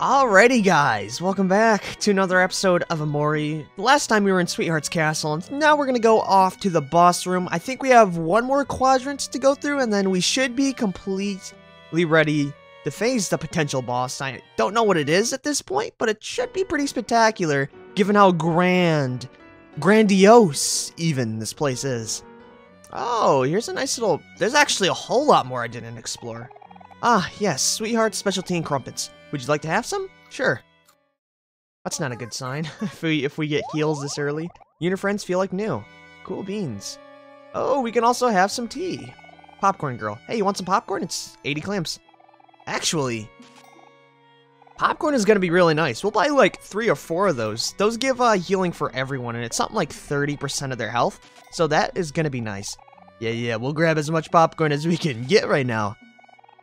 Alrighty, guys, welcome back to another episode of Omori. Last time we were in Sweetheart's Castle, and now we're gonna go off to the boss room. I think we have one more quadrant to go through, and then we should be completely ready to face the potential boss. I don't know what it is at this point, but it should be pretty spectacular, given how grand, grandiose even this place is. Oh, here's a nice little... There's actually a whole lot more I didn't explore. Ah, yes, Sweetheart's specialty and crumpets. Would you like to have some? Sure. That's not a good sign, if we if we get heals this early. Your friends feel like new. Cool beans. Oh, we can also have some tea. Popcorn girl. Hey, you want some popcorn? It's 80 clams. Actually, popcorn is going to be really nice. We'll buy like three or four of those. Those give uh, healing for everyone, and it's something like 30% of their health. So that is going to be nice. Yeah, yeah, we'll grab as much popcorn as we can get right now.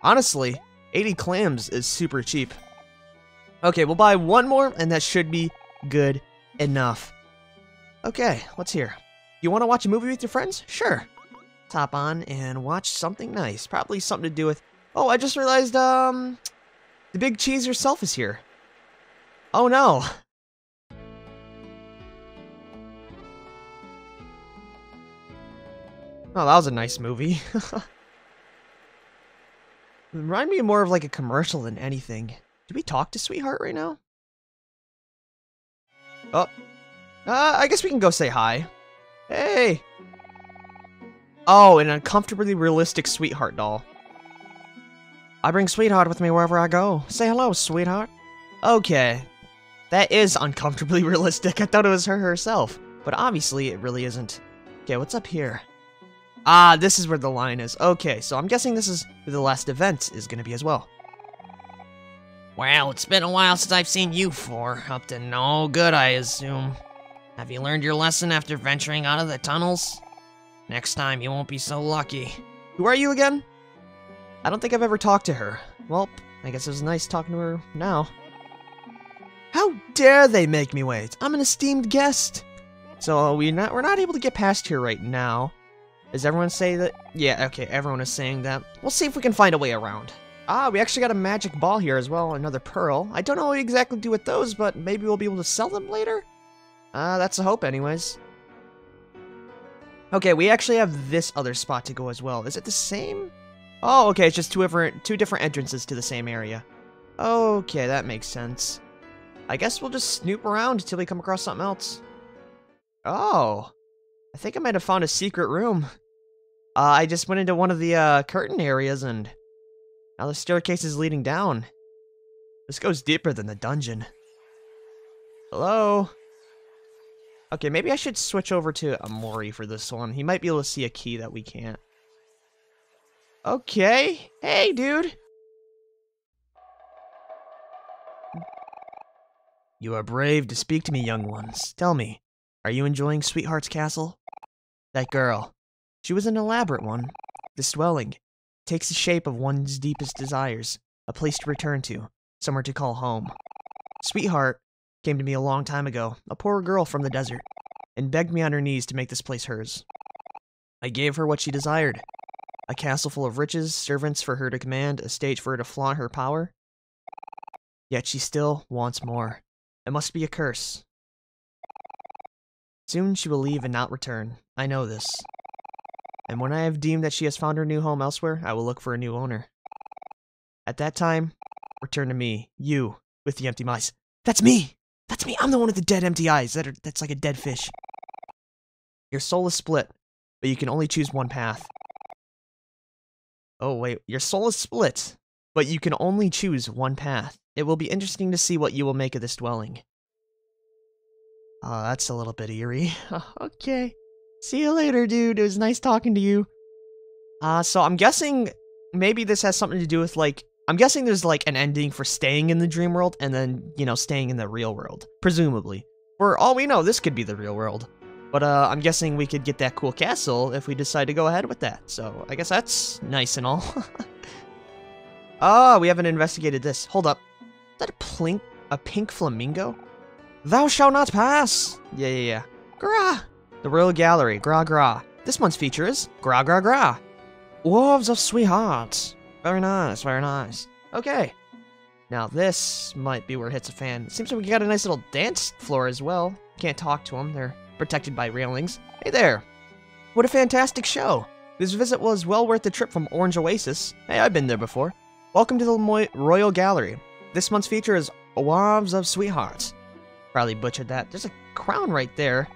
Honestly, 80 clams is super cheap. Okay, we'll buy one more, and that should be good enough. Okay, what's here? You want to watch a movie with your friends? Sure. Top on and watch something nice. Probably something to do with... Oh, I just realized, um... The big cheese herself is here. Oh no. Oh, that was a nice movie. Remind me more of like a commercial than anything. Do we talk to Sweetheart right now? Oh. Uh, I guess we can go say hi. Hey! Oh, an uncomfortably realistic Sweetheart doll. I bring Sweetheart with me wherever I go. Say hello, Sweetheart. Okay. That is uncomfortably realistic. I thought it was her herself. But obviously, it really isn't. Okay, what's up here? Ah, this is where the line is. Okay, so I'm guessing this is where the last event is going to be as well. Well, it's been a while since I've seen you four. Up to no good, I assume. Have you learned your lesson after venturing out of the tunnels? Next time, you won't be so lucky. Who are you again? I don't think I've ever talked to her. Well, I guess it was nice talking to her now. How dare they make me wait? I'm an esteemed guest. So we not we're not able to get past here right now. Does everyone say that? Yeah, okay, everyone is saying that. We'll see if we can find a way around. Ah, we actually got a magic ball here as well, another pearl. I don't know what we exactly do with those, but maybe we'll be able to sell them later? Uh, that's the hope anyways. Okay, we actually have this other spot to go as well. Is it the same? Oh, okay, it's just two different, two different entrances to the same area. Okay, that makes sense. I guess we'll just snoop around until we come across something else. Oh, I think I might have found a secret room. Uh, I just went into one of the uh, curtain areas and now the staircase is leading down. This goes deeper than the dungeon. Hello? Okay, maybe I should switch over to Omori for this one. He might be able to see a key that we can't. Okay. Hey, dude. You are brave to speak to me, young ones. Tell me, are you enjoying Sweetheart's Castle? That girl, she was an elaborate one. This dwelling takes the shape of one's deepest desires, a place to return to, somewhere to call home. Sweetheart came to me a long time ago, a poor girl from the desert, and begged me on her knees to make this place hers. I gave her what she desired a castle full of riches, servants for her to command, a stage for her to flaunt her power. Yet she still wants more. It must be a curse. Soon she will leave and not return. I know this and when I have deemed that she has found her new home elsewhere, I will look for a new owner. At that time, return to me, you, with the empty mice. That's me! That's me! I'm the one with the dead empty eyes. That are, that's like a dead fish. Your soul is split, but you can only choose one path. Oh, wait. Your soul is split, but you can only choose one path. It will be interesting to see what you will make of this dwelling. Oh, that's a little bit eerie. okay. See you later, dude. It was nice talking to you. Uh, so I'm guessing maybe this has something to do with, like, I'm guessing there's, like, an ending for staying in the dream world and then, you know, staying in the real world. Presumably. For all we know, this could be the real world. But, uh, I'm guessing we could get that cool castle if we decide to go ahead with that. So, I guess that's nice and all. Ah, oh, we haven't investigated this. Hold up. Is that a plink, a pink flamingo? Thou shalt not pass! Yeah, yeah, yeah. Grah! The Royal Gallery, gra gra. This month's feature is gra gra gra. Wolves of Sweethearts. Very nice, very nice. Okay. Now this might be where it hits a fan. Seems like we got a nice little dance floor as well. Can't talk to them, they're protected by railings. Hey there! What a fantastic show! This visit was well worth the trip from Orange Oasis. Hey, I've been there before. Welcome to the Mo Royal Gallery. This month's feature is Awards of Sweethearts. Probably butchered that. There's a crown right there.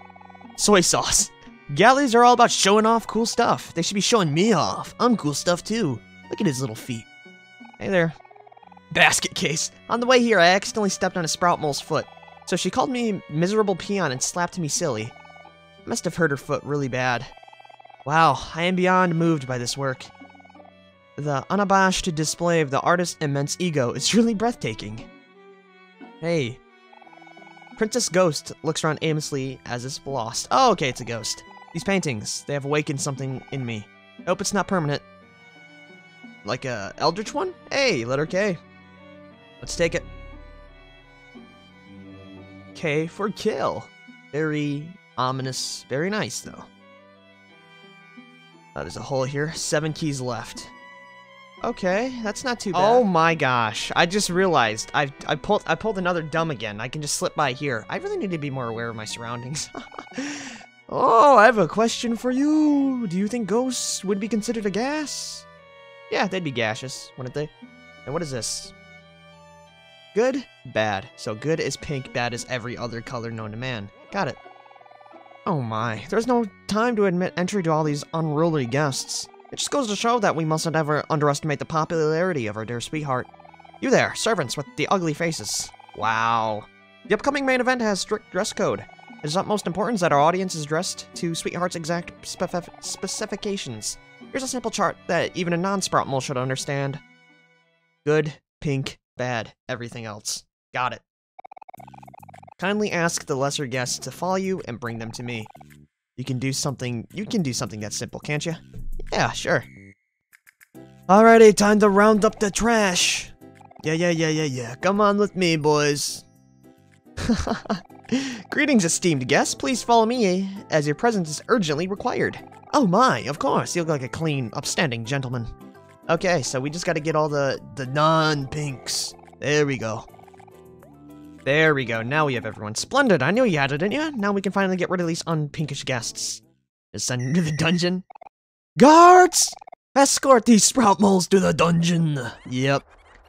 Soy sauce. Galleries are all about showing off cool stuff. They should be showing me off. I'm cool stuff too. Look at his little feet. Hey there. Basket case. On the way here, I accidentally stepped on a sprout mole's foot. So she called me miserable peon and slapped me silly. I must have hurt her foot really bad. Wow, I am beyond moved by this work. The unabashed display of the artist's immense ego is truly breathtaking. Hey. Princess Ghost looks around aimlessly as if lost. Oh, okay, it's a ghost. These paintings, they have awakened something in me. Hope it's not permanent. Like a Eldritch one? Hey, letter K. Let's take it. K for kill. Very ominous. Very nice, though. Uh, there's a hole here. Seven keys left. Okay, that's not too oh bad. Oh my gosh! I just realized I I pulled I pulled another dumb again. I can just slip by here. I really need to be more aware of my surroundings. oh, I have a question for you. Do you think ghosts would be considered a gas? Yeah, they'd be gaseous, wouldn't they? And what is this? Good, bad. So good is pink, bad is every other color known to man. Got it. Oh my, there's no time to admit entry to all these unruly guests. It just goes to show that we mustn't ever underestimate the popularity of our dear sweetheart. You there, servants with the ugly faces. Wow. The upcoming main event has strict dress code. It is utmost importance that our audience is dressed to Sweetheart's exact spef specifications. Here's a simple chart that even a non-sprout mole should understand. Good, pink, bad, everything else. Got it. Kindly ask the lesser guests to follow you and bring them to me. You can do something, you can do something that simple, can't you? Yeah, sure. Alrighty, time to round up the trash. Yeah, yeah, yeah, yeah, yeah. Come on with me, boys. Greetings, esteemed guests. Please follow me, eh, as your presence is urgently required. Oh my, of course. You look like a clean, upstanding gentleman. Okay, so we just gotta get all the, the non-pinks. There we go. There we go. Now we have everyone. Splendid. I knew you had it, didn't you? Now we can finally get rid of these unpinkish guests. Them to the dungeon. Guards! Escort these sprout moles to the dungeon. Yep.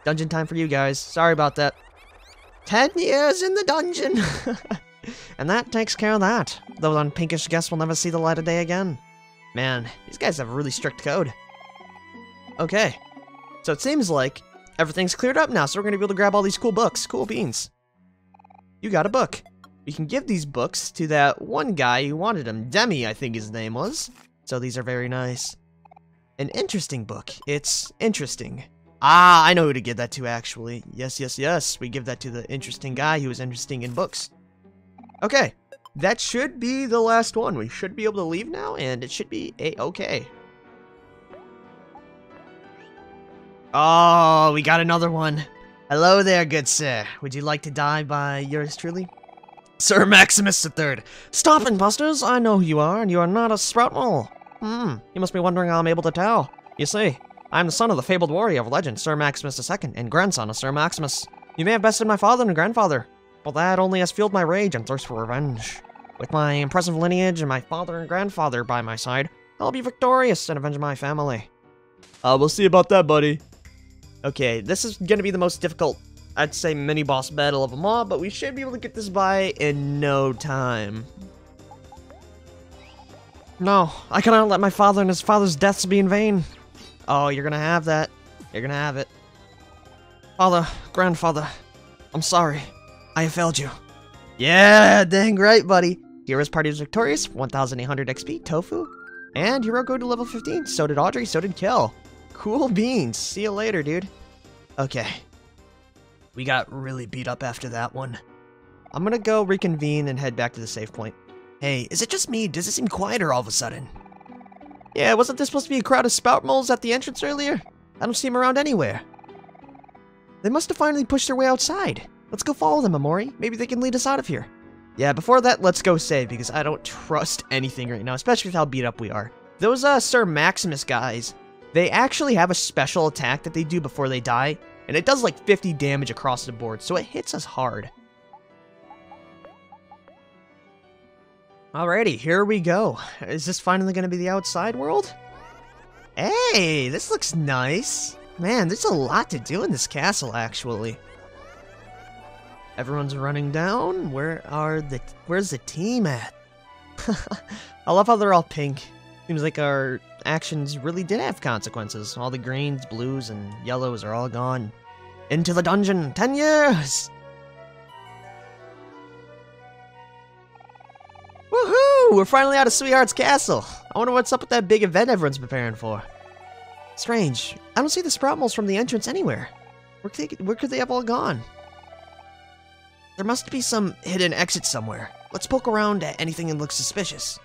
Dungeon time for you guys. Sorry about that. Ten years in the dungeon. and that takes care of that. Those unpinkish guests will never see the light of day again. Man, these guys have a really strict code. Okay. So it seems like everything's cleared up now, so we're going to be able to grab all these cool books. Cool beans. You got a book. We can give these books to that one guy who wanted them. Demi, I think his name was. So these are very nice. An interesting book. It's interesting. Ah, I know who to give that to, actually. Yes, yes, yes. We give that to the interesting guy who was interesting in books. Okay. That should be the last one. We should be able to leave now, and it should be a-okay. Oh, we got another one. Hello there, good sir. Would you like to die by yours truly? Sir Maximus III. Stop imposters! I know who you are, and you are not a sprout mole. Hmm, you must be wondering how I'm able to tell. You see, I am the son of the fabled warrior of legend, Sir Maximus II, and grandson of Sir Maximus. You may have bested my father and grandfather, but that only has fueled my rage and thirst for revenge. With my impressive lineage and my father and grandfather by my side, I'll be victorious and avenge my family. Uh, we'll see about that, buddy. Okay, this is gonna be the most difficult, I'd say, mini-boss battle of them all, but we should be able to get this by in no time. No, I cannot let my father and his father's deaths be in vain. Oh, you're gonna have that. You're gonna have it. Father, grandfather, I'm sorry. I have failed you. Yeah, dang right, buddy. Hero's party is victorious, 1,800 XP, Tofu. And Hero go to level 15, so did Aubrey, so did Kel. Cool beans. See you later, dude. Okay. We got really beat up after that one. I'm gonna go reconvene and head back to the save point. Hey, is it just me? Does it seem quieter all of a sudden? Yeah, wasn't there supposed to be a crowd of sprout moles at the entrance earlier? I don't see them around anywhere. They must have finally pushed their way outside. Let's go follow them, Omori. Maybe they can lead us out of here. Yeah, before that, let's go save, because I don't trust anything right now, especially with how beat up we are. Those, uh, Sir Maximus guys, they actually have a special attack that they do before they die, And it does like 50 damage across the board, so it hits us hard. Alrighty, here we go. Is this finally going to be the outside world? Hey, this looks nice. Man, there's a lot to do in this castle, actually. Everyone's running down. Where are the... Where's the team at? I love how they're all pink. Seems like our actions really did have consequences. All the greens, blues, and yellows are all gone. Into the dungeon! Ten years! Woohoo! We're finally out of Sweetheart's Castle! I wonder what's up with that big event everyone's preparing for. Strange. I don't see the sprout moles from the entrance anywhere. Where could, they, where could they have all gone? There must be some hidden exit somewhere. Let's poke around at anything that looks suspicious.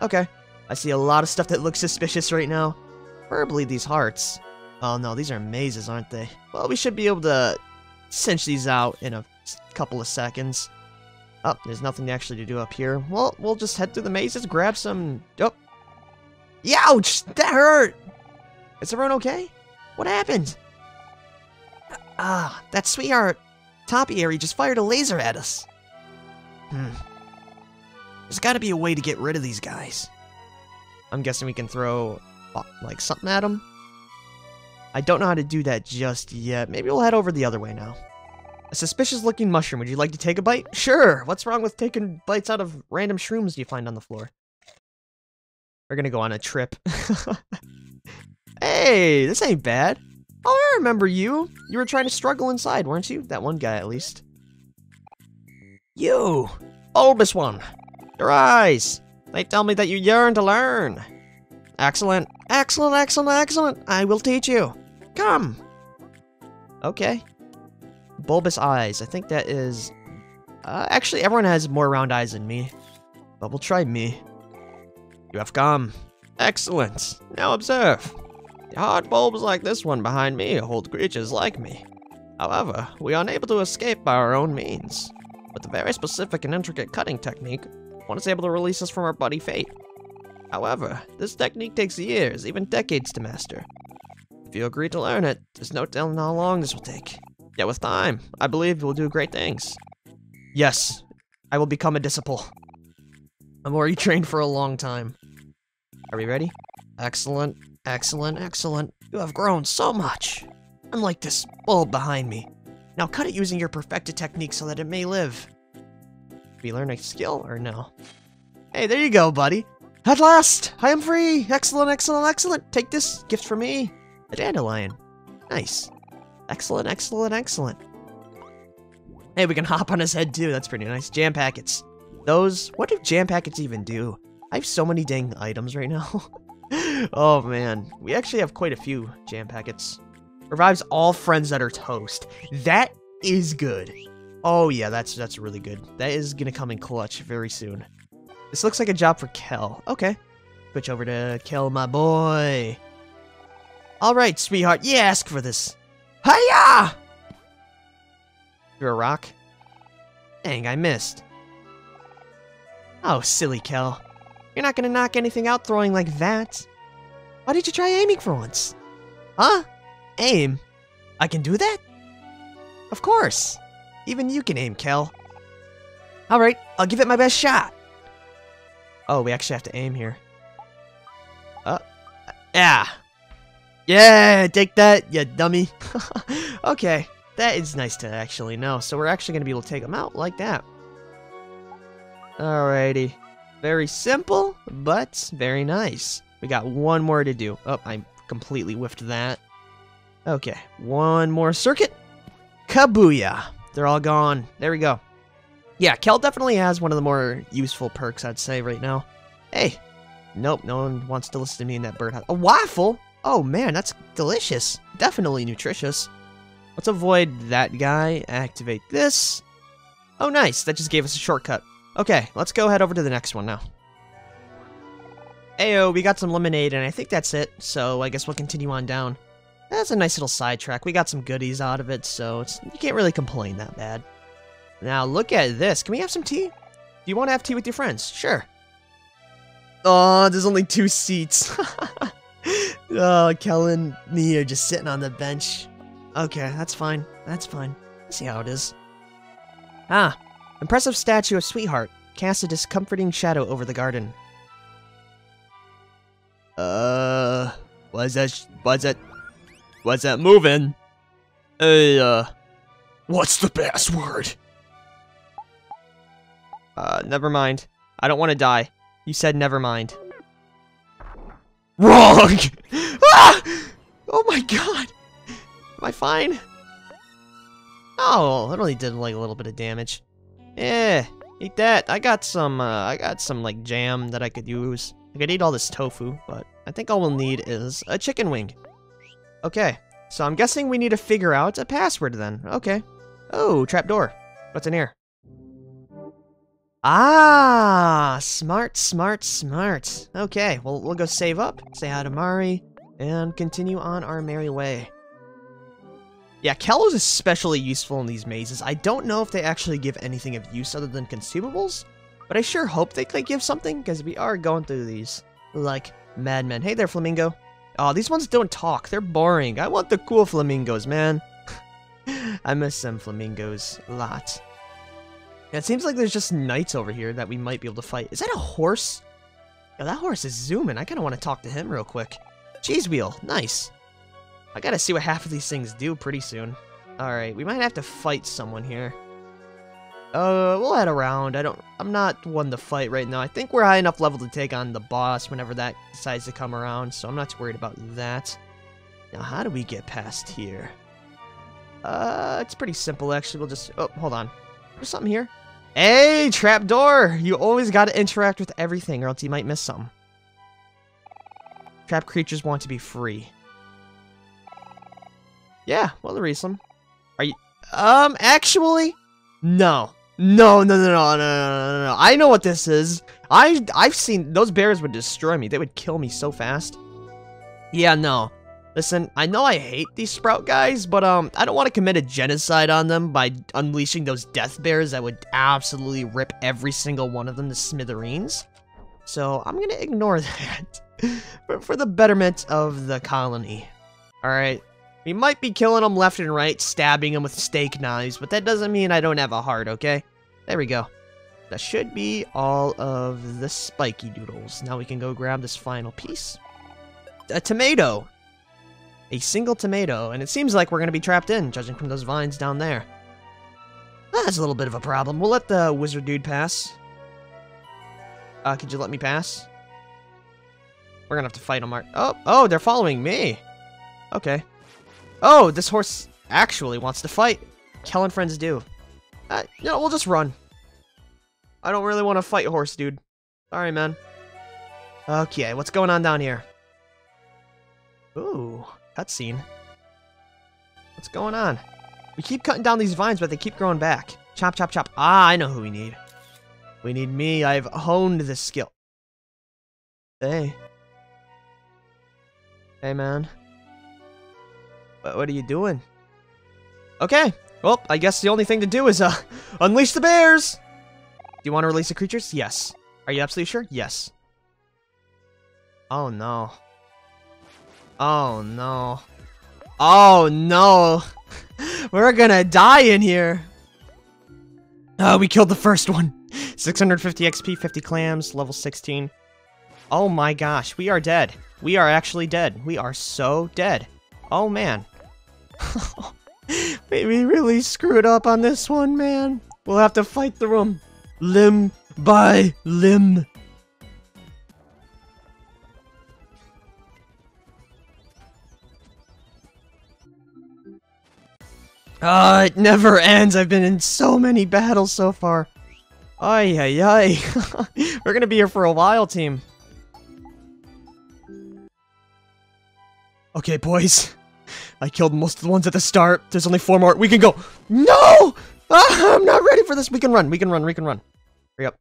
Okay. I see a lot of stuff that looks suspicious right now. Preferably these hearts. Oh no, these are mazes, aren't they? Well, we should be able to cinch these out in a couple of seconds. Oh, there's nothing actually to do up here. Well, we'll just head through the mazes, grab some... Oh. Ouch! That hurt! Is everyone okay? What happened? Ah, that sweetheart topiary just fired a laser at us. Hmm. There's gotta be a way to get rid of these guys. I'm guessing we can throw, uh, like, something at him. I don't know how to do that just yet. Maybe we'll head over the other way now. A suspicious looking mushroom. Would you like to take a bite? Sure. What's wrong with taking bites out of random shrooms you find on the floor? We're gonna go on a trip. hey, this ain't bad. Oh, I remember you. You were trying to struggle inside, weren't you? That one guy, at least. You, bulbous one. Your eyes. They tell me that you yearn to learn. Excellent. Excellent, excellent, excellent. I will teach you. Come. Okay bulbous eyes. I think that is... Uh, actually, everyone has more round eyes than me. But we'll try me. You have come. Excellent. Now observe. The hard bulbs like this one behind me hold creatures like me. However, we are unable to escape by our own means. With a very specific and intricate cutting technique, one is able to release us from our bloody fate. However, this technique takes years, even decades to master. If you agree to learn it, there's no telling how long this will take. Yet with time, I believe you'll do great things. Yes, I will become a disciple. I'm already trained for a long time. Are we ready? Excellent, excellent, excellent. You have grown so much. Unlike this bulb behind me. Now cut it using your perfected technique so that it may live. Did we learn a skill or no? Hey, there you go, buddy. At last, I am free. Excellent, excellent, excellent. Take this gift from me. A dandelion. Nice. Excellent, excellent, excellent. Hey, we can hop on his head too. That's pretty nice. Jam packets. Those, what do jam packets even do? I have so many dang items right now. oh man, we actually have quite a few jam packets. Revives all friends that are toast. That is good. Oh yeah, that's that's really good. That is gonna come in clutch very soon. This looks like a job for Kel. Okay. Switch over to Kel, my boy. Alright, sweetheart, you ask for this. Hiya! You're a rock? Dang, I missed. Oh, silly Kel. You're not gonna knock anything out throwing like that. Why did you try aiming for once? Huh? Aim? I can do that? Of course. Even you can aim, Kel. Alright, I'll give it my best shot. Oh, we actually have to aim here. Uh, yeah, yeah, take that, you dummy. okay, that is nice to actually know. So we're actually going to be able to take them out like that. Alrighty. Very simple, but very nice. We got one more to do. Oh, I completely whiffed that. Okay, one more circuit. Kabuya. They're all gone. There we go. Yeah, Kel definitely has one of the more useful perks, I'd say, right now. Hey. Nope, no one wants to listen to me in that birdhouse. A waffle? Oh man, that's delicious. Definitely nutritious. Let's avoid that guy, activate this. Oh nice, that just gave us a shortcut. Okay, let's go head over to the next one now. Ayo, we got some lemonade, and I think that's it, so I guess we'll continue on down. That's a nice little sidetrack. We got some goodies out of it, so you can't really complain that bad. Now, look at this. Can we have some tea? Do you want to have tea with your friends? Sure. Oh, there's only two seats. oh, Kellen, and me are just sitting on the bench. Okay, that's fine. That's fine. Let's see how it is. Ah, impressive statue of Sweetheart. casts a discomforting shadow over the garden. Uh, what's that? What's that? What's that moving? Hey, uh, what's the password? Uh, never mind. I don't want to die. You said never mind. Wrong! ah! Oh my god! Am I fine? Oh, it only did like a little bit of damage. Eh, eat that. I got some, uh, I got some like jam that I could use. I could eat all this tofu, but I think all we'll need is a chicken wing. Okay, so I'm guessing we need to figure out a password then. Okay. Oh, trapdoor. What's in here? Ah, smart, smart, smart. Okay, well, we'll go save up, say hi to Mari, and continue on our merry way. Yeah, is especially useful in these mazes. I don't know if they actually give anything of use other than consumables, but I sure hope they could give something, because we are going through these like madmen. Hey there, Flamingo. Oh, these ones don't talk. They're boring. I want the cool flamingos, man. I miss them flamingos a lot. Yeah, it seems like there's just knights over here that we might be able to fight. Is that a horse? Yeah, that horse is zooming. I kind of want to talk to him real quick. Cheese wheel. Nice. I gotta see what half of these things do pretty soon. Alright, we might have to fight someone here. Uh, we'll head around. I don't- I'm not one to fight right now. I think we're high enough level to take on the boss whenever that decides to come around, so I'm not too worried about that. Now, how do we get past here? Uh, it's pretty simple, actually. We'll just- oh, hold on. There's something here. Hey, trapdoor! You always gotta interact with everything, or else you might miss something. Trap creatures want to be free. Yeah, well, there is some. Are you... Um, actually... No. No, no, no, no, no, no, no, no. I know what this is. I, I've seen... Those bears would destroy me. They would kill me so fast. Yeah, no. Listen, I know I hate these sprout guys, but um, I don't want to commit a genocide on them by unleashing those death bears that would absolutely rip every single one of them to smithereens. So I'm gonna ignore that for, for the betterment of the colony. Alright, we might be killing them left and right, stabbing them with steak knives, but that doesn't mean I don't have a heart, okay? There we go. That should be all of the spiky doodles. Now we can go grab this final piece. A tomato! A single tomato, and it seems like we're going to be trapped in, judging from those vines down there. That's a little bit of a problem. We'll let the wizard dude pass. Uh, could you let me pass? We're gonna have to fight him. Oh, oh, they're following me. Okay. Oh, this horse actually wants to fight. Kel friends do. Uh, you know, we'll just run. I don't really want to fight a horse, dude. Sorry, man. Okay, what's going on down here? Ooh, cutscene. What's going on? We keep cutting down these vines, but they keep growing back. Chop, chop, chop. Ah, I know who we need. We need me. I've honed this skill. Hey. Hey, man. What, are you doing? Okay. Well, I guess the only thing to do is, uh, unleash the bears! Do you want to release the creatures? Yes. Are you absolutely sure? Yes. Oh, no. Oh, no. Oh, no. We're gonna die in here. Oh, we killed the first one. 650 XP, 50 clams, level 16. Oh my gosh, we are dead. We are actually dead. We are so dead. Oh man. we really screwed up on this one, man. We'll have to fight through them. Limb by limb. Ah, uh, it never ends. I've been in so many battles so far. Ay, ay, ay. We're gonna be here for a while, team. Okay, boys. I killed most of the ones at the start. There's only four more. We can go. No! Ah, I'm not ready for this. We can run. We can run. We can run. Hurry up.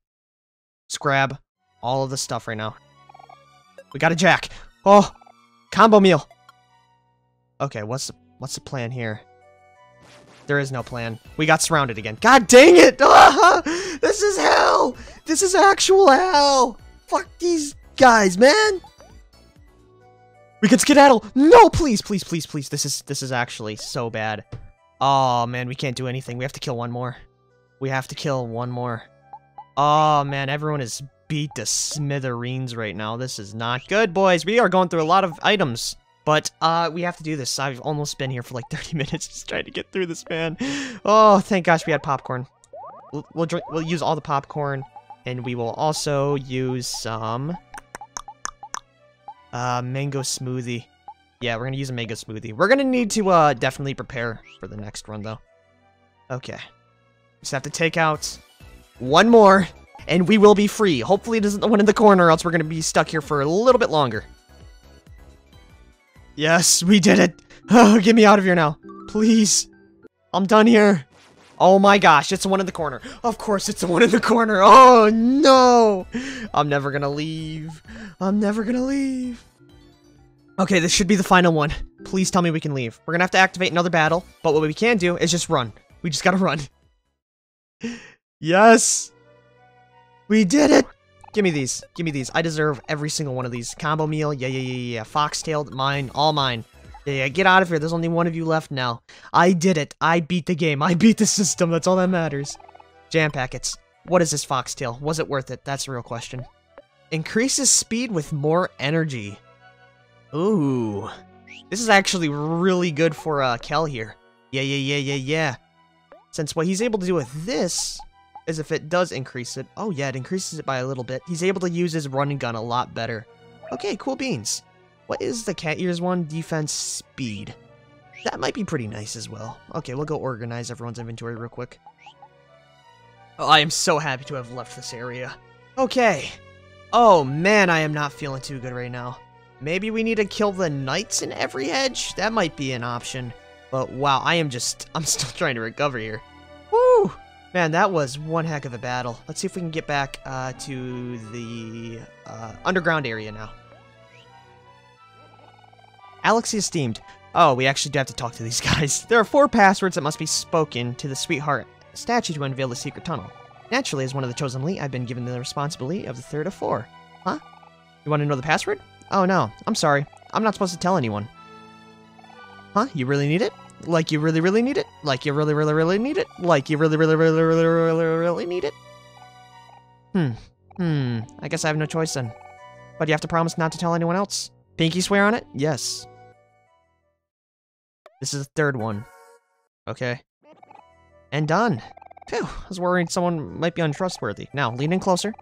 Grab all of the stuff right now. We got a jack. Oh, combo meal. Okay, what's the, what's the plan here? There is no plan. We got surrounded again. God dang it! Ah, this is hell! This is actual hell! Fuck these guys, man! We can skedaddle! No, please, please, please, please. This is this is actually so bad. Oh man, we can't do anything. We have to kill one more. We have to kill one more. Oh man, everyone is beat to smithereens right now. This is not good, boys. We are going through a lot of items. But uh, we have to do this. I've almost been here for like 30 minutes just trying to get through this, man. Oh, thank gosh we had popcorn. We'll, we'll, drink, we'll use all the popcorn, and we will also use some uh, mango smoothie. Yeah, we're gonna use a mango smoothie. We're gonna need to uh, definitely prepare for the next run, though. Okay. Just have to take out one more, and we will be free. Hopefully it isn't the one in the corner, else we're gonna be stuck here for a little bit longer. Yes, we did it. Oh, get me out of here now. Please. I'm done here. Oh my gosh, it's the one in the corner. Of course it's the one in the corner. Oh no. I'm never gonna leave. I'm never gonna leave. Okay, this should be the final one. Please tell me we can leave. We're gonna have to activate another battle, but what we can do is just run. We just gotta run. yes. We did it. Give me these. Give me these. I deserve every single one of these. Combo meal. Yeah, yeah, yeah, yeah. Foxtail. Mine. All mine. Yeah, get out of here. There's only one of you left now. I did it. I beat the game. I beat the system. That's all that matters. Jam packets. What is this foxtail? Was it worth it? That's the real question. Increases speed with more energy. Ooh. This is actually really good for uh, Kel here. Yeah, yeah, yeah, yeah, yeah. Since what he's able to do with this is if it does increase it. Oh yeah, it increases it by a little bit. He's able to use his running gun a lot better. Okay, cool beans. What is the cat ears one? Defense speed. That might be pretty nice as well. Okay, we'll go organize everyone's inventory real quick. Oh, I am so happy to have left this area. Okay. Oh man, I am not feeling too good right now. Maybe we need to kill the knights in every hedge? That might be an option. But wow, I am just, I'm still trying to recover here. Woo! Man, that was one heck of a battle. Let's see if we can get back uh, to the uh, underground area now. Alex the Esteemed. Oh, we actually do have to talk to these guys. There are four passwords that must be spoken to the Sweetheart statue to unveil the secret tunnel. Naturally, as one of the chosen elite, I've been given the responsibility of the third of four. Huh? You want to know the password? Oh no, I'm sorry. I'm not supposed to tell anyone. Huh? You really need it? Like you really, really need it? Like you really, really, really need it? Like you really, really, really, really, really, really need it? Hmm. Hmm. I guess I have no choice then. But you have to promise not to tell anyone else. Pinky swear on it? Yes. This is the third one. Okay. And done. Phew, I was worried someone might be untrustworthy. Now, lean in closer.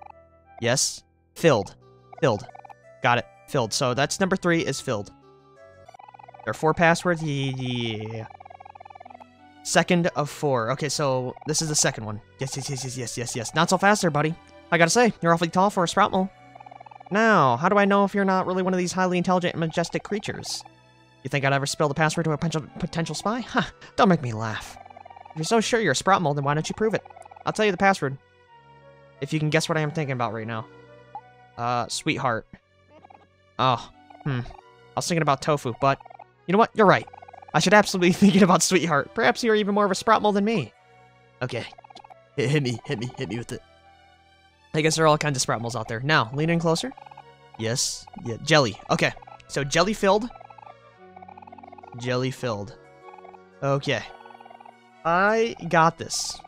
Yes. Filled. Filled. Got it. Filled. So that's number three is filled. There are four passwords. Yeah. Second of four. Okay, so this is the second one. Yes, yes, yes, yes, yes, yes, yes. Not so fast there, buddy. I gotta say, you're awfully tall for a sprout mole. Now, how do I know if you're not really one of these highly intelligent and majestic creatures? You think I'd ever spill the password to a potential, spy? Huh, don't make me laugh. If you're so sure you're a sprout mole, then why don't you prove it? I'll tell you the password. If you can guess what I am thinking about right now. Uh, sweetheart. Oh, hmm. I was thinking about tofu, but you know what? You're right. I should absolutely be thinking about Sweetheart. Perhaps you're even more of a sprout mole than me. Okay. Hit, me, hit me, hit me with it. I guess there are all kinds of sprout moles out there. Now, lean in closer. Yes. Yeah, jelly. Okay. So jelly filled. Jelly filled. Okay. I got this.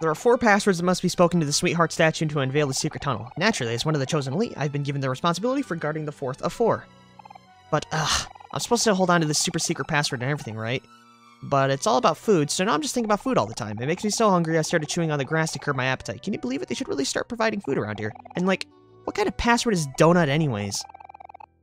There are four passwords that must be spoken to the Sweetheart statue to unveil the secret tunnel. Naturally, as one of the chosen elite, I've been given the responsibility for guarding the fourth of four. But, ugh, I'm supposed to hold on to this super secret password and everything, right? But it's all about food, so now I'm just thinking about food all the time. It makes me so hungry I started chewing on the grass to curb my appetite. Can you believe it? They should really start providing food around here. And like, what kind of password is donut anyways?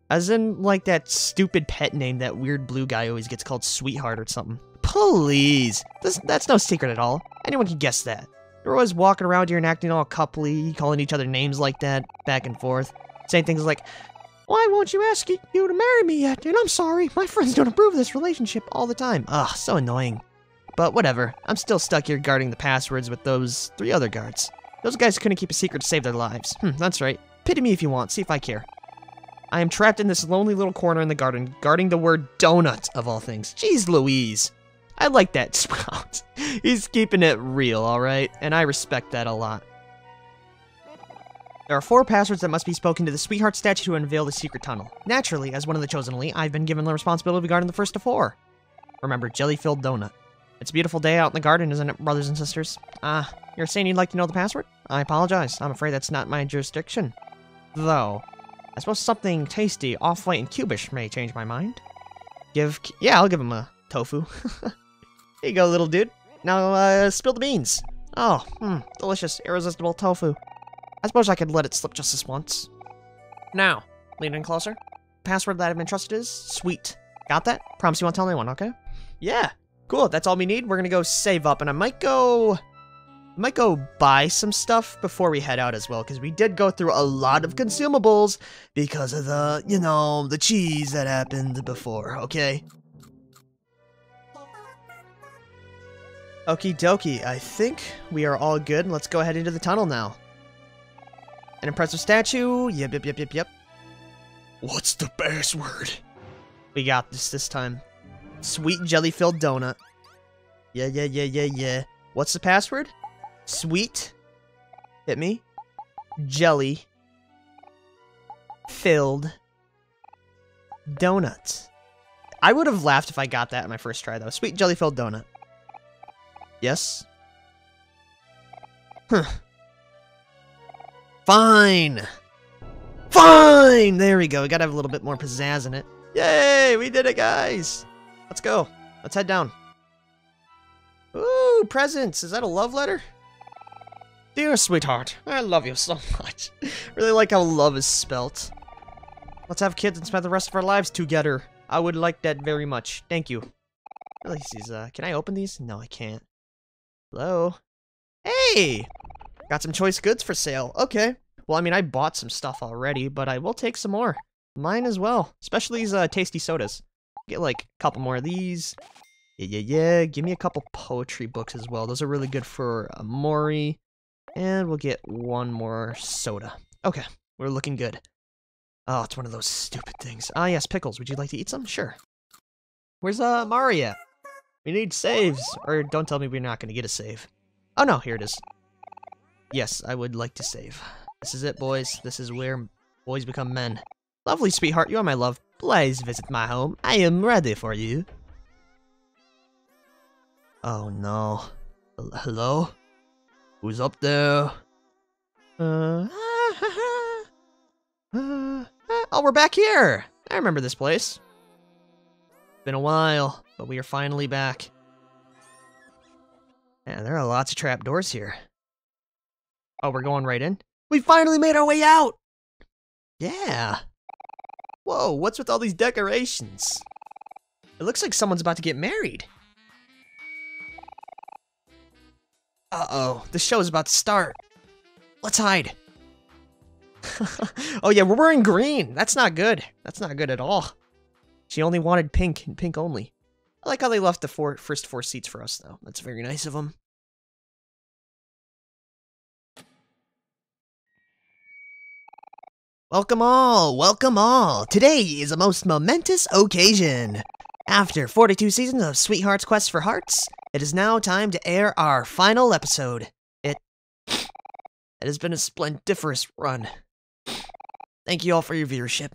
As in, like, that stupid pet name that weird blue guy always gets called Sweetheart or something. Please! This, that's no secret at all. Anyone can guess that. They're always walking around here and acting all coupley, calling each other names like that, back and forth. Saying things like, why won't you ask you to marry me yet? And I'm sorry, my friends don't approve of this relationship all the time. Ugh, so annoying. But whatever, I'm still stuck here guarding the passwords with those three other guards. Those guys couldn't keep a secret to save their lives. Hmm, that's right. Pity me if you want, see if I care. I am trapped in this lonely little corner in the garden, guarding the word donut, of all things. Jeez Louise. I like that Sprout. He's keeping it real, alright? And I respect that a lot. There are four passwords that must be spoken to the sweetheart statue to unveil the secret tunnel. Naturally, as one of the chosen elite, I've been given the responsibility regarding the first of four. Remember, jelly-filled donut. It's a beautiful day out in the garden, isn't it, brothers and sisters? Ah, you're saying you'd like to know the password? I apologize. I'm afraid that's not my jurisdiction. Though, I suppose something tasty, off-white, and cubish may change my mind. Give... Yeah, I'll give him a tofu. Here you go, little dude. Now, uh, spill the beans. Oh, hmm, delicious, irresistible tofu. I suppose I could let it slip just this once. Now, lean in closer. Password that I've been trusted is sweet. Got that? Promise you won't tell anyone, okay? Yeah, cool. That's all we need. We're gonna go save up, and I might go... Might go buy some stuff before we head out as well, because we did go through a lot of consumables because of the, you know, the cheese that happened before, okay? Okie dokie, I think we are all good. Let's go ahead into the tunnel now. An impressive statue. Yep, yep, yep, yep, yep. What's the password? We got this this time. Sweet jelly-filled donut. Yeah, yeah, yeah, yeah, yeah. What's the password? Sweet. Hit me. Jelly. Filled. Donuts. I would have laughed if I got that in my first try, though. Sweet jelly-filled donut. Yes? Huh. Fine. Fine! There we go. We gotta have a little bit more pizzazz in it. Yay! We did it, guys! Let's go. Let's head down. Ooh, presents. Is that a love letter? Dear sweetheart, I love you so much. really like how love is spelt. Let's have kids and spend the rest of our lives together. I would like that very much. Thank you. At least these, uh, can I open these? No, I can't. Hello? Hey! Got some choice goods for sale. Okay. Well, I mean, I bought some stuff already, but I will take some more. Mine as well. Especially these uh, tasty sodas. Get like a couple more of these. Yeah, yeah, yeah. Give me a couple poetry books as well. Those are really good for uh, Mori. And we'll get one more soda. Okay, we're looking good. Oh, it's one of those stupid things. Ah, yes, pickles. Would you like to eat some? Sure. Where's uh Mari at? We need saves. Or don't tell me we're not going to get a save. Oh no, here it is. Yes, I would like to save. This is it, boys. This is where boys become men. Lovely sweetheart, you are my love. Please visit my home. I am ready for you. Oh no. Hello? Who's up there? Uh, oh, we're back here! I remember this place. Been a while, but we are finally back. Man, there are lots of trapdoors here. Oh, we're going right in? We finally made our way out! Yeah. Whoa, what's with all these decorations? It looks like someone's about to get married. Uh-oh, the show is about to start. Let's hide. oh yeah, we're wearing green. That's not good. That's not good at all. She only wanted pink and pink only. I like how they left the four, first four seats for us, though. That's very nice of them. Welcome all, welcome all. Today is a most momentous occasion. After 42 seasons of Sweetheart's Quest for Hearts, it is now time to air our final episode. It, it has been a splendiferous run. Thank you all for your viewership.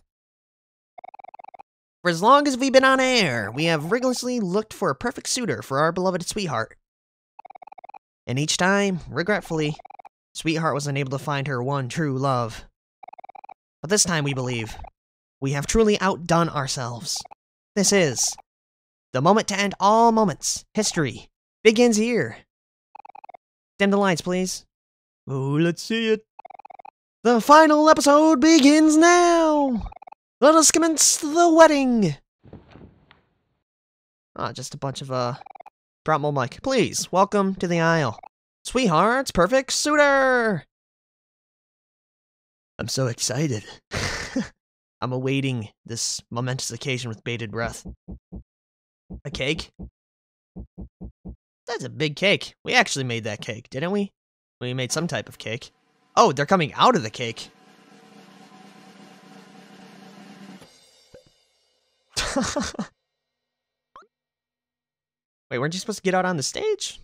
For as long as we've been on air, we have rigorously looked for a perfect suitor for our beloved sweetheart. And each time, regretfully, Sweetheart was unable to find her one true love. But this time we believe, we have truly outdone ourselves. This is the moment to end all moments. History begins here. Dim the lights, please. Oh, let's see it. The final episode begins now. Let us commence the wedding. Ah, oh, just a bunch of, uh, Bratmo Mike. Please, welcome to the aisle. Sweetheart's perfect suitor! I'm so excited. I'm awaiting this momentous occasion with bated breath. A cake? That's a big cake. We actually made that cake, didn't we? We made some type of cake. Oh, they're coming out of the cake. Wait, weren't you supposed to get out on the stage?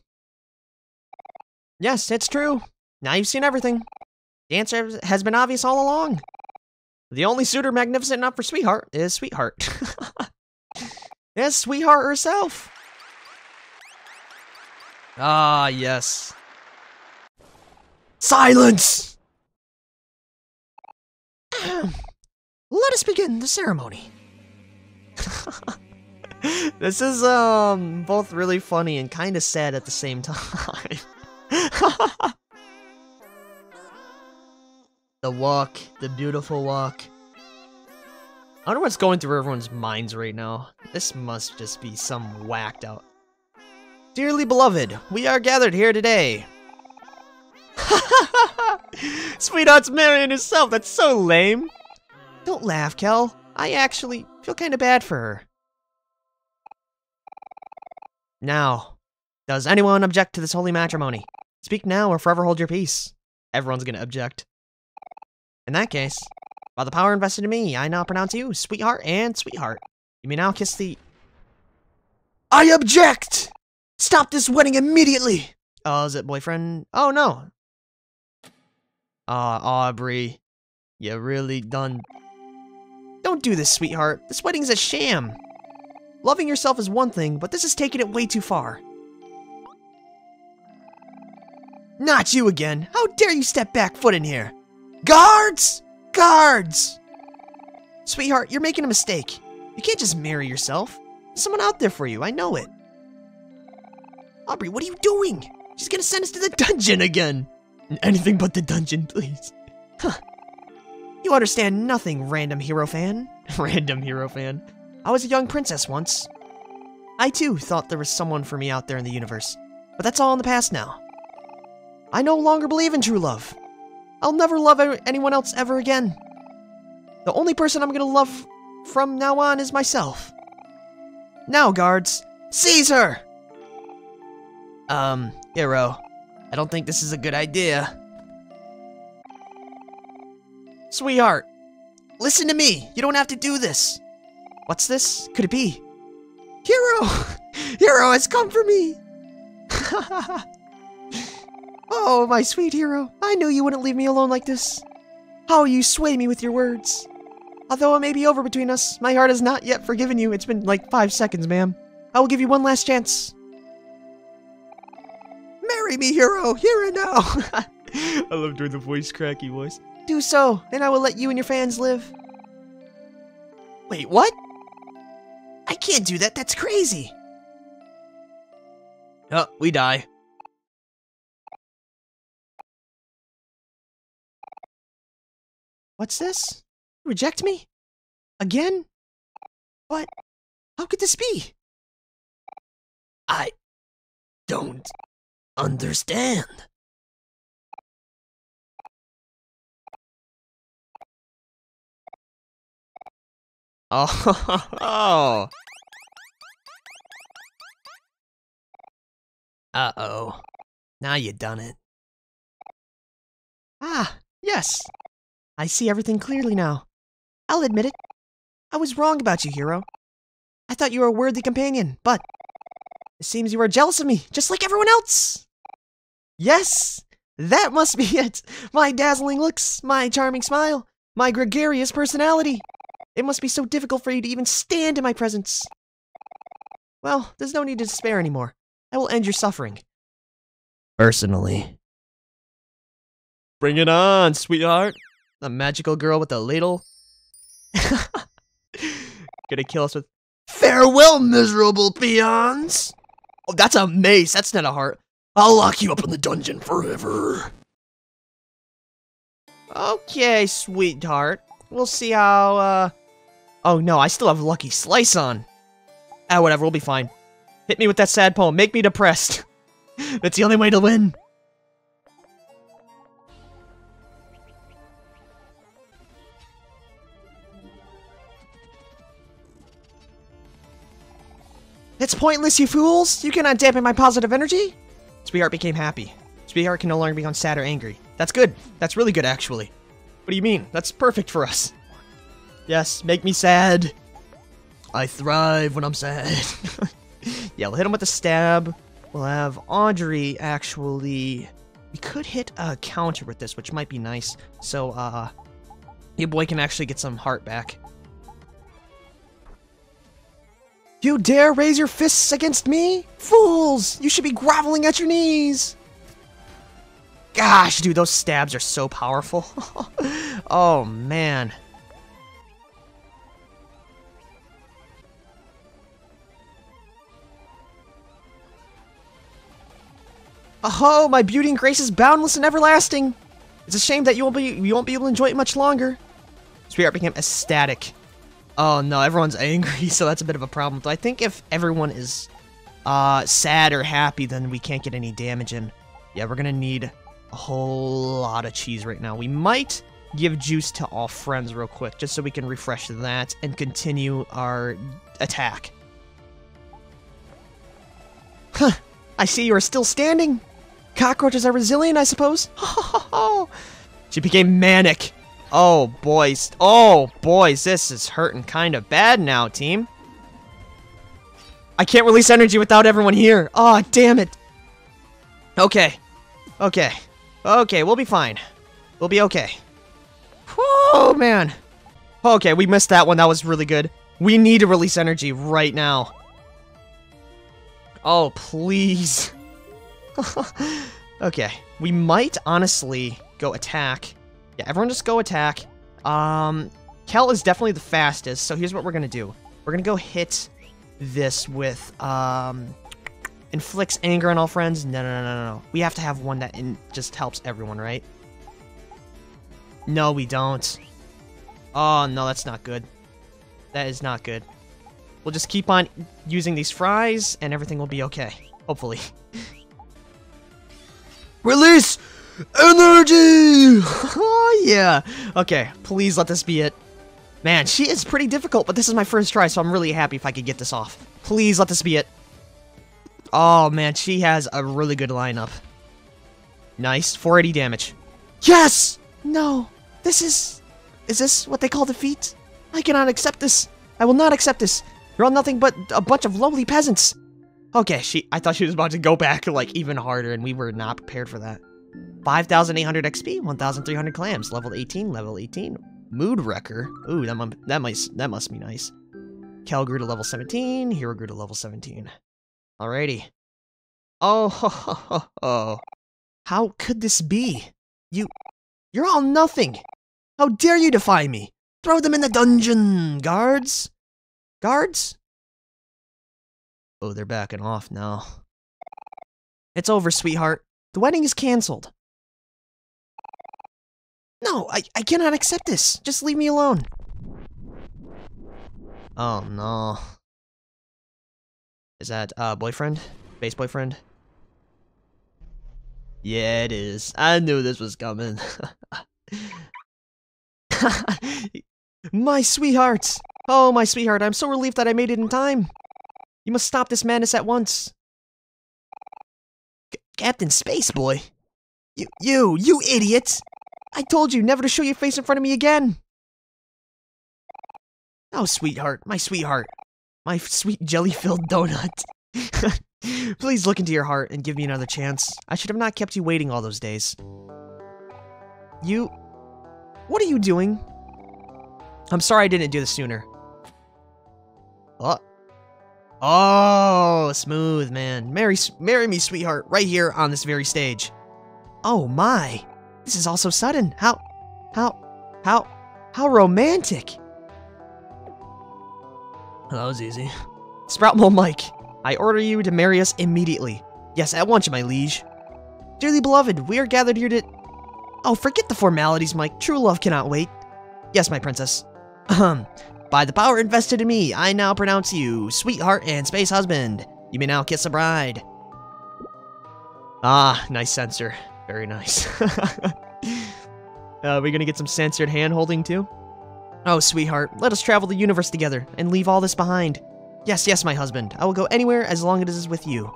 Yes, it's true. Now you've seen everything. The answer has been obvious all along. The only suitor magnificent enough for Sweetheart is Sweetheart. yes, Sweetheart herself. Ah, yes. Silence! Let us begin the ceremony. this is um both really funny and kind of sad at the same time. the walk, the beautiful walk. I wonder what's going through everyone's minds right now. This must just be some whacked out. Dearly beloved, we are gathered here today. Sweetheart's marrying herself, that's so lame. Don't laugh, Kel. I actually feel kind of bad for her. Now, does anyone object to this holy matrimony? Speak now or forever hold your peace. Everyone's gonna object. In that case, by the power invested in me, I now pronounce you sweetheart and sweetheart. You may now kiss the... I object! Stop this wedding immediately! Oh, is it boyfriend? Oh, no. Ah, uh, Aubrey. You really done... Don't do this, sweetheart. This wedding's a sham. Loving yourself is one thing, but this is taking it way too far. Not you again. How dare you step back foot in here? Guards! Guards! Sweetheart, you're making a mistake. You can't just marry yourself. There's someone out there for you, I know it. Aubrey, what are you doing? She's gonna send us to the dungeon again. Anything but the dungeon, please. Huh. You understand nothing, random hero fan. random hero fan. I was a young princess once. I too thought there was someone for me out there in the universe, but that's all in the past now. I no longer believe in true love. I'll never love anyone else ever again. The only person I'm gonna love from now on is myself. Now, guards, seize her! Um, Hero, I don't think this is a good idea. Sweetheart, listen to me. You don't have to do this. What's this? Could it be? Hero! Hero has come for me! oh, my sweet hero. I knew you wouldn't leave me alone like this. How you sway me with your words. Although it may be over between us, my heart has not yet forgiven you. It's been like five seconds, ma'am. I will give you one last chance. Marry me, hero, here and now. I love doing the voice cracky voice. Do so, and I will let you and your fans live. Wait, what? I can't do that, that's crazy. Oh, we die. What's this? Reject me? Again? What? How could this be? I don't understand. Oh. Uh-oh. Now you done it. Ah, yes. I see everything clearly now. I'll admit it. I was wrong about you, hero. I thought you were a worthy companion, but it seems you are jealous of me, just like everyone else. Yes, that must be it. My dazzling looks, my charming smile, my gregarious personality. It must be so difficult for you to even stand in my presence. Well, there's no need to despair anymore. I will end your suffering. Personally. Bring it on, sweetheart. The magical girl with the ladle. Gonna kill us with Farewell, miserable peons! Oh, that's a mace. That's not a heart. I'll lock you up in the dungeon forever. Okay, sweetheart. We'll see how, uh, Oh no, I still have Lucky Slice on. Ah, whatever, we'll be fine. Hit me with that sad poem, make me depressed. That's the only way to win. It's pointless, you fools! You cannot dampen my positive energy! Sweetheart became happy. Sweetheart can no longer become sad or angry. That's good. That's really good, actually. What do you mean? That's perfect for us. Yes, make me sad. I thrive when I'm sad. yeah, we'll hit him with a stab. We'll have Aubrey actually We could hit a counter with this, which might be nice. So, uh, your boy can actually get some heart back. You dare raise your fists against me? Fools! You should be groveling at your knees! Gosh, dude, those stabs are so powerful. oh, man. Oh, my beauty and grace is boundless and everlasting. It's a shame that you won't be you won't be able to enjoy it much longer. Sweetheart became ecstatic. Oh no, everyone's angry, so that's a bit of a problem. So I think if everyone is uh, sad or happy, then we can't get any damage in. Yeah, we're gonna need a whole lot of cheese right now. We might give juice to all friends real quick, just so we can refresh that and continue our attack. Huh, I see you are still standing. Cockroaches are resilient, I suppose? she became manic. Oh, boys. Oh, boys, this is hurting kind of bad now, team. I can't release energy without everyone here. Oh, damn it. Okay. Okay. Okay, we'll be fine. We'll be okay. Oh, man. Okay, we missed that one. That was really good. We need to release energy right now. Oh, please. okay. We might honestly go attack. Yeah, everyone just go attack. Um, Kel is definitely the fastest, so here's what we're gonna do. We're gonna go hit this with, um, inflicts anger on all friends. No, no, no, no, no. We have to have one that just helps everyone, right? No, we don't. Oh, no, that's not good. That is not good. We'll just keep on using these fries, and everything will be okay. Hopefully. Release energy! oh, yeah. Okay, please let this be it. Man, she is pretty difficult, but this is my first try, so I'm really happy if I could get this off. Please let this be it. Oh, man, she has a really good lineup. Nice. 480 damage. Yes! No. This is... Is this what they call defeat? I cannot accept this. I will not accept this. You're all nothing but a bunch of lowly peasants. Okay, she. I thought she was about to go back, like, even harder, and we were not prepared for that. 5,800 XP, 1,300 clams, level 18, level 18. Mood Wrecker. Ooh, that, must, that, must, that must be nice. Kel grew to level 17, Hero grew to level 17. Alrighty. Oh, ho, ho, ho, ho. How could this be? You... You're all nothing! How dare you defy me? Throw them in the dungeon, guards! Guards? Oh, they're backing off now. It's over, sweetheart. The wedding is cancelled. No, I, I cannot accept this. Just leave me alone. Oh, no. Is that, uh, boyfriend? Base boyfriend? Yeah, it is. I knew this was coming. my sweetheart! Oh, my sweetheart, I'm so relieved that I made it in time. You must stop this madness at once. Captain Spaceboy? You, you, you idiot! I told you never to show your face in front of me again! Oh, sweetheart, my sweetheart. My sweet jelly-filled donut. Please look into your heart and give me another chance. I should have not kept you waiting all those days. You... What are you doing? I'm sorry I didn't do this sooner. Oh. Oh, smooth, man. Marry, marry me, sweetheart, right here on this very stage. Oh my. This is all so sudden. How... How... How... How romantic. That was easy. Sprout Sproutmole Mike, I order you to marry us immediately. Yes, at once, my liege. Dearly beloved, we are gathered here to... Oh, forget the formalities, Mike. True love cannot wait. Yes, my princess. Ahem. By the power invested in me, I now pronounce you sweetheart and space husband. You may now kiss the bride. Ah, nice censor. Very nice. uh, we gonna get some censored hand-holding too? Oh, sweetheart, let us travel the universe together and leave all this behind. Yes, yes, my husband. I will go anywhere as long as it is with you.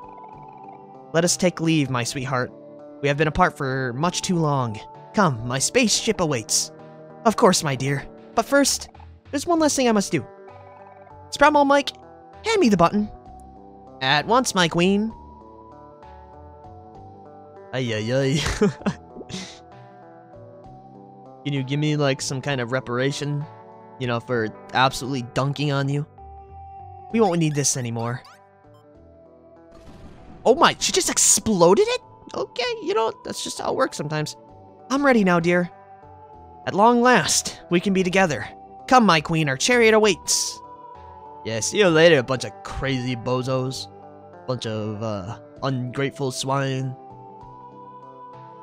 Let us take leave, my sweetheart. We have been apart for much too long. Come, my spaceship awaits. Of course, my dear. But first, there's one last thing I must do. Sproutmole Mike, hand me the button. At once, my queen. Ay ay ay. Can you give me like some kind of reparation? You know, for absolutely dunking on you? We won't need this anymore. Oh my, she just exploded it? Okay, you know, that's just how it works sometimes. I'm ready now, dear. At long last, we can be together. Come, my queen, our chariot awaits. Yeah, see you later, a bunch of crazy bozos. Bunch of, uh, ungrateful swine.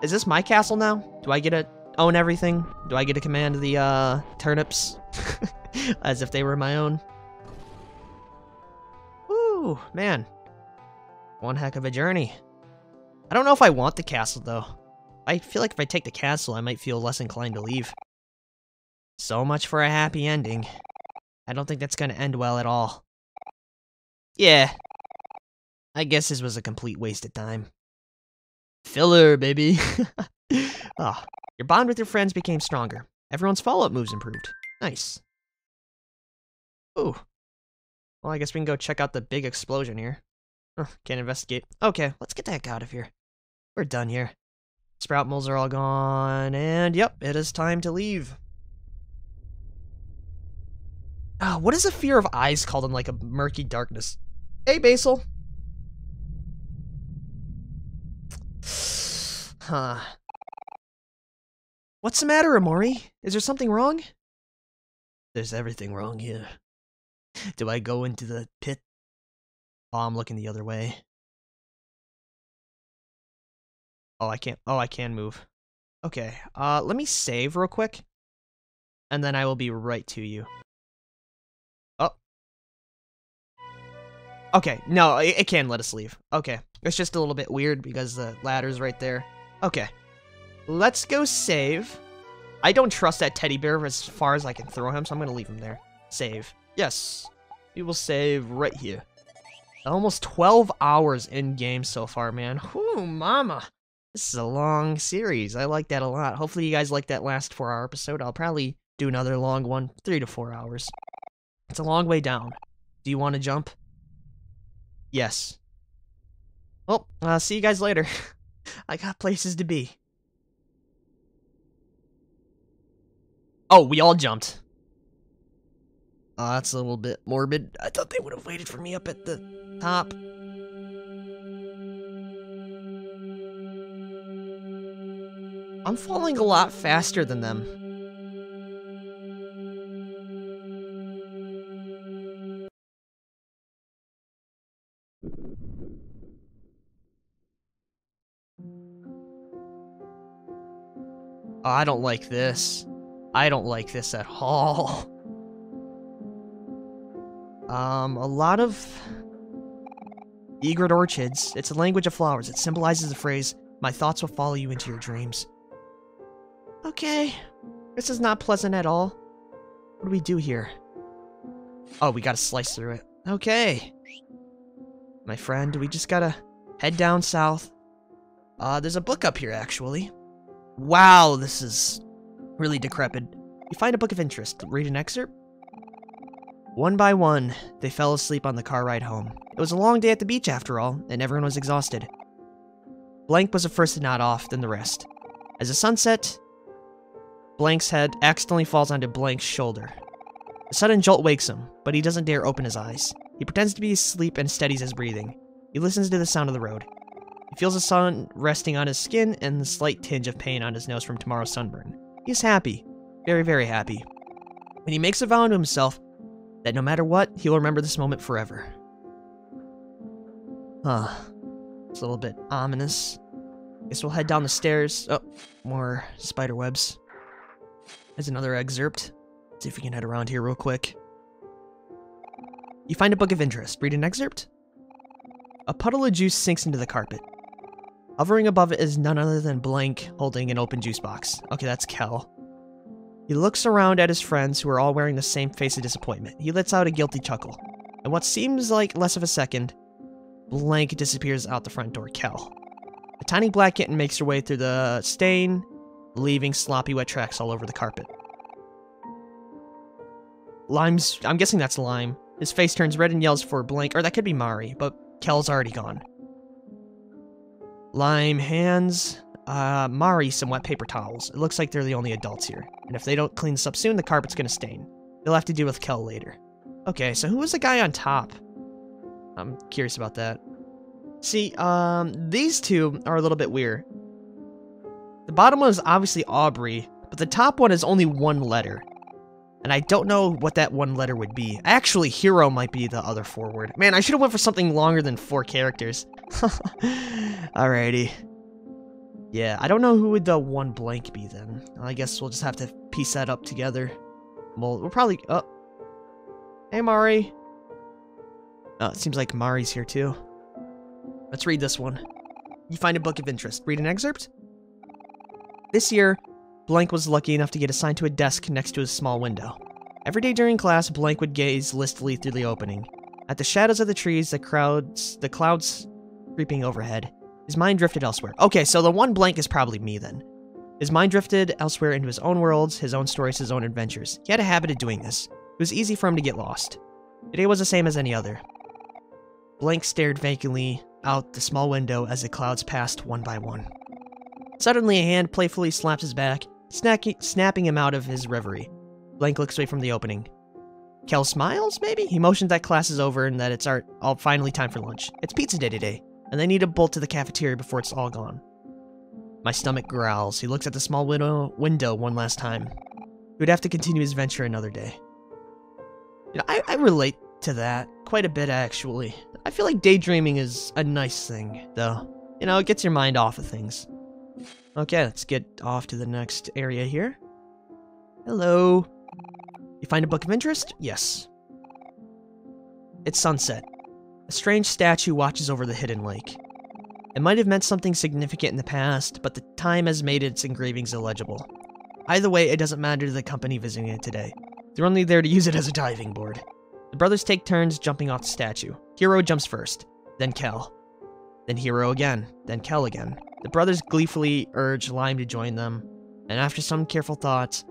Is this my castle now? Do I get to own everything? Do I get to command the, uh, turnips? As if they were my own. Ooh, man. One heck of a journey. I don't know if I want the castle, though. I feel like if I take the castle, I might feel less inclined to leave. So much for a happy ending. I don't think that's gonna end well at all. Yeah. I guess this was a complete waste of time. Filler, baby. oh, your bond with your friends became stronger. Everyone's follow-up moves improved. Nice. Ooh. Well, I guess we can go check out the big explosion here. Huh, can't investigate. Okay, let's get the heck out of here. We're done here. Sprout moles are all gone, and yep, it is time to leave. Ah, what is a fear of eyes called in like a murky darkness? Hey, Basil. Huh. What's the matter, Omori? Is there something wrong? There's everything wrong here. Do I go into the pit? Oh, I'm looking the other way. Oh, I can't. Oh, I can move. Okay. Uh, let me save real quick. And then I will be right to you. Okay. No, it, it can let us leave. Okay. It's just a little bit weird because the ladder's right there. Okay. Let's go save. I don't trust that teddy bear as far as I can throw him, so I'm to leave him there. Save. Yes. We will save right here. Almost 12 hours in game so far, man. Whoo, mama. This is a long series. I like that a lot. Hopefully you guys like that last four hour episode. I'll probably do another long one, three to four hours. It's a long way down. Do you want to jump? Yes. Well, I'll uh, see you guys later. I got places to be. Oh, we all jumped. Oh, that's a little bit morbid. I thought they would have waited for me up at the top. I'm falling a lot faster than them. I don't like this. I don't like this at all. Um, a lot of egret orchids. It's a language of flowers. It symbolizes the phrase, my thoughts will follow you into your dreams. Okay. This is not pleasant at all. What do we do here? Oh, we gotta slice through it. Okay. My friend, we just gotta head down south. Uh, there's a book up here, actually. Wow, this is really decrepit. You find a book of interest. Read an excerpt? One by one, they fell asleep on the car ride home. It was a long day at the beach after all, and everyone was exhausted. Blank was the first to nod off, then the rest. As the sun set, Blank's head accidentally falls onto Blank's shoulder. A sudden jolt wakes him, but he doesn't dare open his eyes. He pretends to be asleep and steadies his breathing. He listens to the sound of the road. He feels the sun resting on his skin and the slight tinge of pain on his nose from tomorrow's sunburn. He's happy. Very, very happy. And he makes a vow to himself that no matter what, he'll remember this moment forever. Huh. It's a little bit ominous. Guess we'll head down the stairs. Oh, more spider webs. There's another excerpt. See if we can head around here real quick. You find a book of interest. Read an excerpt? A puddle of juice sinks into the carpet. Hovering above it is none other than Blank holding an open juice box. Okay, that's Kel. He looks around at his friends who are all wearing the same face of disappointment. He lets out a guilty chuckle. And what seems like less of a second, Blank disappears out the front door. Kel. A tiny black kitten makes her way through the stain leaving sloppy wet tracks all over the carpet. Lime's. I'm guessing that's Lime. His face turns red and yells for Blank, or that could be Mari, but Kel's already gone. Lime hands. Uh, Mari some wet paper towels. It looks like they're the only adults here. And if they don't clean this up soon, the carpet's gonna stain. They'll have to deal with Kel later. Okay, so who was the guy on top? I'm curious about that. See, um, these two are a little bit weird. The bottom one is obviously Aubrey, but the top one is only one letter. And I don't know what that one letter would be. Actually, Hero might be the other forward. Man, I should have went for something longer than four characters. Alrighty. Yeah, I don't know who would the one blank be then. I guess we'll just have to piece that up together. Well, we'll probably... Oh. Hey, Mari. Oh, it seems like Mari's here too. Let's read this one. You find a book of interest. Read an excerpt? This year, Blank was lucky enough to get assigned to a desk next to a small window. Every day during class, Blank would gaze listily through the opening. At the shadows of the trees, the crowds, the clouds creeping overhead, his mind drifted elsewhere. Okay, so the one blank is probably me then. His mind drifted elsewhere into his own worlds, his own stories, his own adventures. He had a habit of doing this. It was easy for him to get lost. Today was the same as any other. Blank stared vacantly out the small window as the clouds passed one by one. Suddenly, a hand playfully slaps his back, snapping him out of his reverie. Blank looks away from the opening. Kel smiles, maybe? He motions that class is over and that it's our, all finally time for lunch. It's pizza day today and they need to bolt to the cafeteria before it's all gone. My stomach growls. He looks at the small window, window one last time. He would have to continue his venture another day. You know, I, I relate to that quite a bit, actually. I feel like daydreaming is a nice thing, though. You know, it gets your mind off of things. Okay, let's get off to the next area here. Hello. You find a book of interest? Yes. It's sunset. A strange statue watches over the hidden lake. It might have meant something significant in the past, but the time has made its engravings illegible. Either way, it doesn't matter to the company visiting it today. They're only there to use it as a diving board. The brothers take turns jumping off the statue. Hero jumps first, then Kel. Then Hero again, then Kel again. The brothers gleefully urge Lime to join them, and after some careful thought,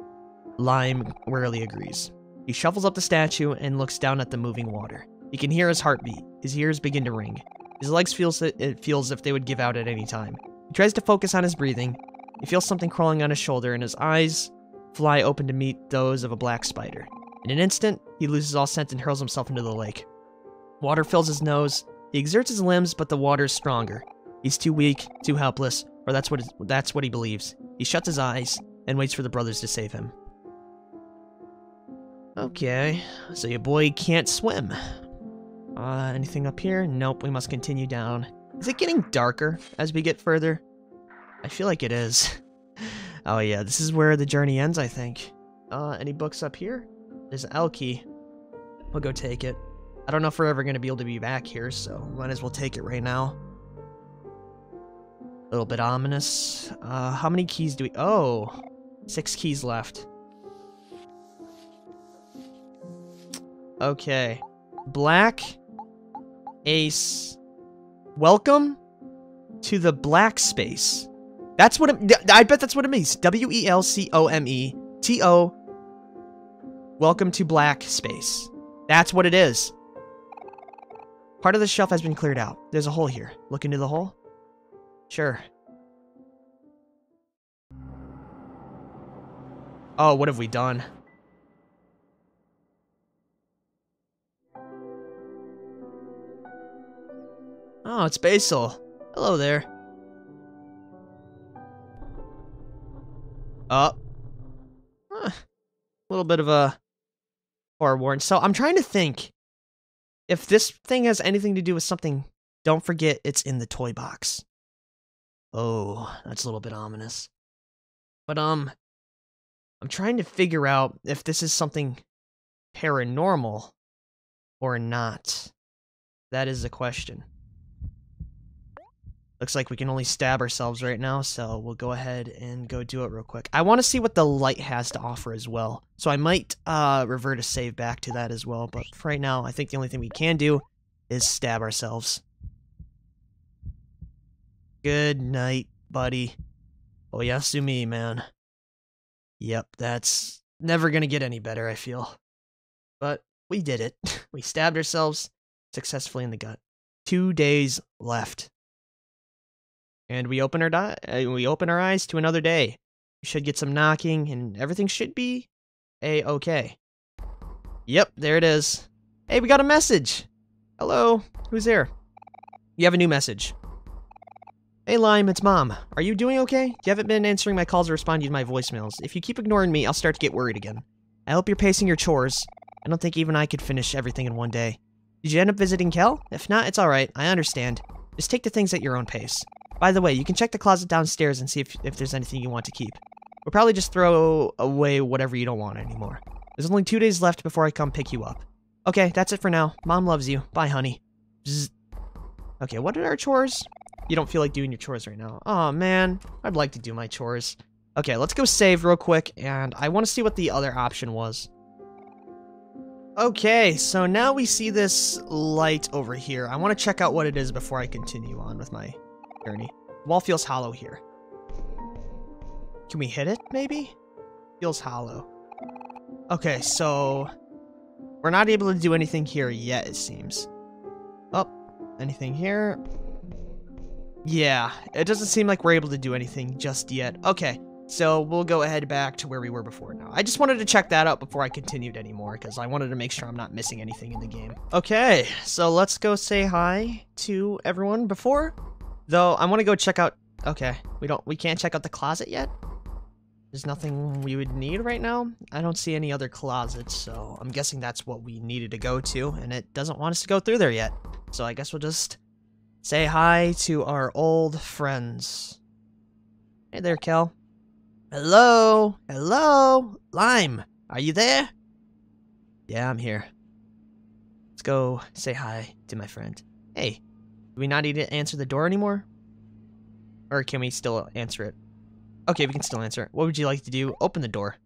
Lime rarely agrees. He shuffles up the statue and looks down at the moving water. He can hear his heartbeat. His ears begin to ring. His legs feel it feels as if they would give out at any time. He tries to focus on his breathing. He feels something crawling on his shoulder, and his eyes fly open to meet those of a black spider. In an instant, he loses all sense and hurls himself into the lake. Water fills his nose. He exerts his limbs, but the water is stronger. He's too weak, too helpless, or that's what that's what he believes. He shuts his eyes and waits for the brothers to save him. Okay, so your boy can't swim. Uh, anything up here? Nope, we must continue down. Is it getting darker as we get further? I feel like it is. oh yeah, this is where the journey ends, I think. Uh, any books up here? There's an L key. We'll go take it. I don't know if we're ever going to be able to be back here, so might as well take it right now. A little bit ominous. Uh, how many keys do we... Oh, six keys left. Okay. Black Ace. Welcome to the black space. That's what it, I bet that's what it means. W E L C O M E T O. Welcome to black space. That's what it is. Part of the shelf has been cleared out. There's a hole here. Look into the hole? Sure. Oh, what have we done? Oh, it's Basil. Hello there. Oh. Huh. A little bit of a forewarned. So I'm trying to think if this thing has anything to do with something. Don't forget it's in the toy box. Oh, that's a little bit ominous. But, um, I'm trying to figure out if this is something paranormal or not. That is the question. Looks like we can only stab ourselves right now, so we'll go ahead and go do it real quick. I want to see what the light has to offer as well, so I might uh, revert a save back to that as well, but right now, I think the only thing we can do is stab ourselves. Good night, buddy. Oh, me, man. Yep, that's never gonna get any better, I feel. But we did it. we stabbed ourselves successfully in the gut. Two days left. And we open our di- uh, we open our eyes to another day. We should get some knocking, and everything should be a okay. Yep, there it is. Hey, we got a message. Hello, who's there? You have a new message. Hey Lime, it's Mom. Are you doing okay? You haven't been answering my calls or responding to my voicemails. If you keep ignoring me, I'll start to get worried again. I hope you're pacing your chores. I don't think even I could finish everything in one day. Did you end up visiting Kel? If not, it's alright. I understand. Just take the things at your own pace. By the way, you can check the closet downstairs and see if, if there's anything you want to keep. We'll probably just throw away whatever you don't want anymore. There's only two days left before I come pick you up. Okay, that's it for now. Mom loves you. Bye, honey. Bzz. Okay, what are our chores? You don't feel like doing your chores right now. Oh man, I'd like to do my chores. Okay, let's go save real quick, and I want to see what the other option was. Okay, so now we see this light over here. I want to check out what it is before I continue on with my journey. Wall feels hollow here. Can we hit it, maybe? Feels hollow. Okay, so... We're not able to do anything here yet, it seems. Oh, anything here? Yeah, it doesn't seem like we're able to do anything just yet. Okay, so we'll go ahead back to where we were before now. I just wanted to check that out before I continued anymore, because I wanted to make sure I'm not missing anything in the game. Okay, so let's go say hi to everyone before. Though, I want to go check out... Okay, we don't... We can't check out the closet yet? There's nothing we would need right now. I don't see any other closets, so I'm guessing that's what we needed to go to, and it doesn't want us to go through there yet. So I guess we'll just say hi to our old friends. Hey there, Kel. Hello? Hello? Lime, are you there? Yeah, I'm here. Let's go say hi to my friend. Hey, do we not need to answer the door anymore? Or can we still answer it? Okay, we can still answer. What would you like to do? Open the door.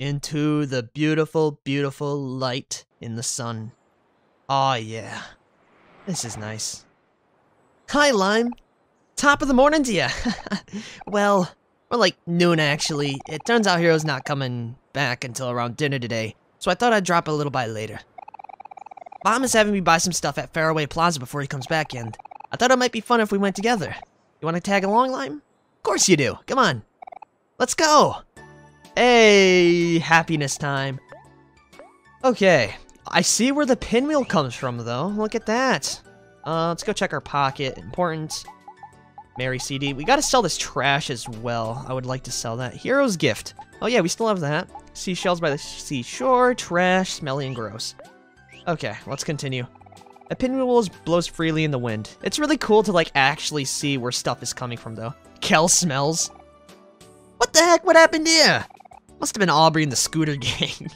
Into the beautiful, beautiful light in the sun. Aw, oh, yeah. This is nice. Hi, Lime. Top of the morning to you. well, more like noon, actually. It turns out Hero's not coming back until around dinner today, so I thought I'd drop a little by later. Mom is having me buy some stuff at Faraway Plaza before he comes back, and I thought it might be fun if we went together. You want to tag along, Lime? Of course you do. Come on. Let's go. Hey, happiness time. Okay, I see where the pinwheel comes from, though. Look at that. Uh, let's go check our pocket. Important. Mari CD. We gotta sell this trash as well. I would like to sell that. Hero's gift. Oh yeah, we still have that. Seashells by the seashore. Trash. Smelly and gross. Okay, let's continue. A pinwheel blows freely in the wind. It's really cool to, like, actually see where stuff is coming from, though. Kel smells. What the heck? What happened here? Must have been Aubrey and the scooter gang.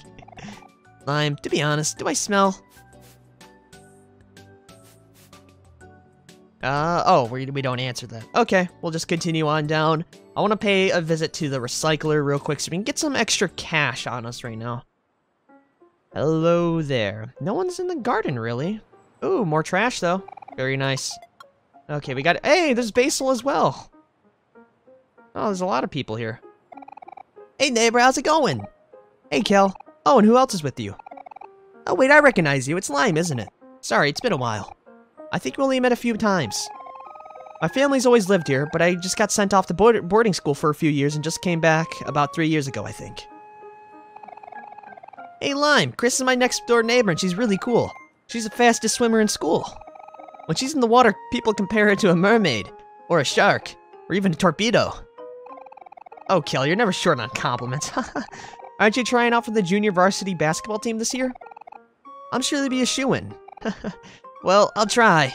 Lime, to be honest, do I smell? Uh, oh, we, we don't answer that. Okay, we'll just continue on down. I want to pay a visit to the recycler real quick so we can get some extra cash on us right now. Hello there. No one's in the garden, really. Ooh, more trash, though. Very nice. Okay, we got... Hey, there's Basil as well. Oh, there's a lot of people here. Hey, neighbor, how's it going? Hey, Kel. Oh, and who else is with you? Oh, wait, I recognize you. It's Lime, isn't it? Sorry, it's been a while. I think we only met a few times. My family's always lived here, but I just got sent off to board boarding school for a few years and just came back about three years ago, I think. Hey, Lime, Chris is my next door neighbor and she's really cool. She's the fastest swimmer in school. When she's in the water, people compare her to a mermaid, or a shark, or even a torpedo. Oh, Kel, you're never short on compliments. Aren't you trying out for the junior varsity basketball team this year? I'm sure they'd be a shoe-in. well, I'll try.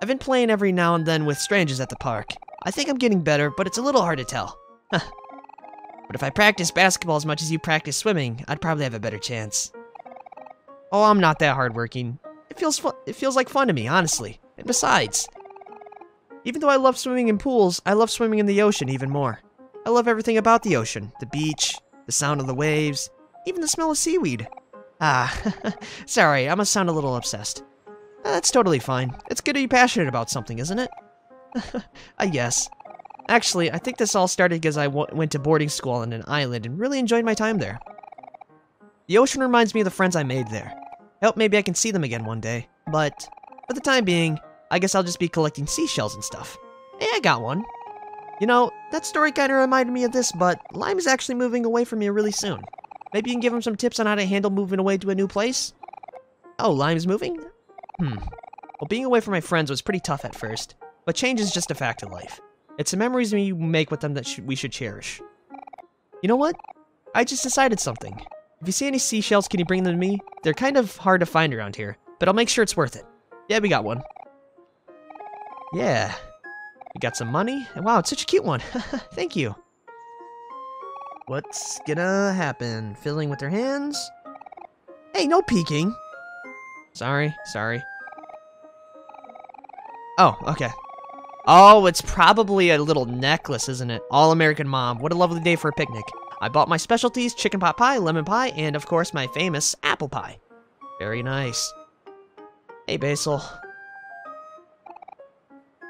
I've been playing every now and then with strangers at the park. I think I'm getting better, but it's a little hard to tell. but if I practice basketball as much as you practice swimming, I'd probably have a better chance. Oh, I'm not that hardworking. It feels fun it feels like fun to me, honestly. And besides, even though I love swimming in pools, I love swimming in the ocean even more. I love everything about the ocean. The beach, the sound of the waves, even the smell of seaweed. Ah, sorry, I must sound a little obsessed. That's totally fine. It's good to be passionate about something, isn't it? I guess. Actually, I think this all started because I went to boarding school on an island and really enjoyed my time there. The ocean reminds me of the friends I made there. I hope maybe I can see them again one day. But, for the time being, I guess I'll just be collecting seashells and stuff. Hey, I got one. You know, that story kind of reminded me of this, but Lime is actually moving away from here really soon. Maybe you can give him some tips on how to handle moving away to a new place? Oh, Lime's moving? Hmm. Well, being away from my friends was pretty tough at first, but change is just a fact of life. It's the memories we make with them that sh we should cherish. You know what? I just decided something. If you see any seashells, can you bring them to me? They're kind of hard to find around here, but I'll make sure it's worth it. Yeah, we got one. Yeah. We got some money. Wow, it's such a cute one. Thank you. What's gonna happen? Fiddling with their hands? Hey, no peeking. Sorry, sorry. Oh, okay. Oh, it's probably a little necklace, isn't it? All-American Mom. What a lovely day for a picnic. I bought my specialties, chicken pot pie, lemon pie, and of course my famous apple pie. Very nice. Hey, Basil.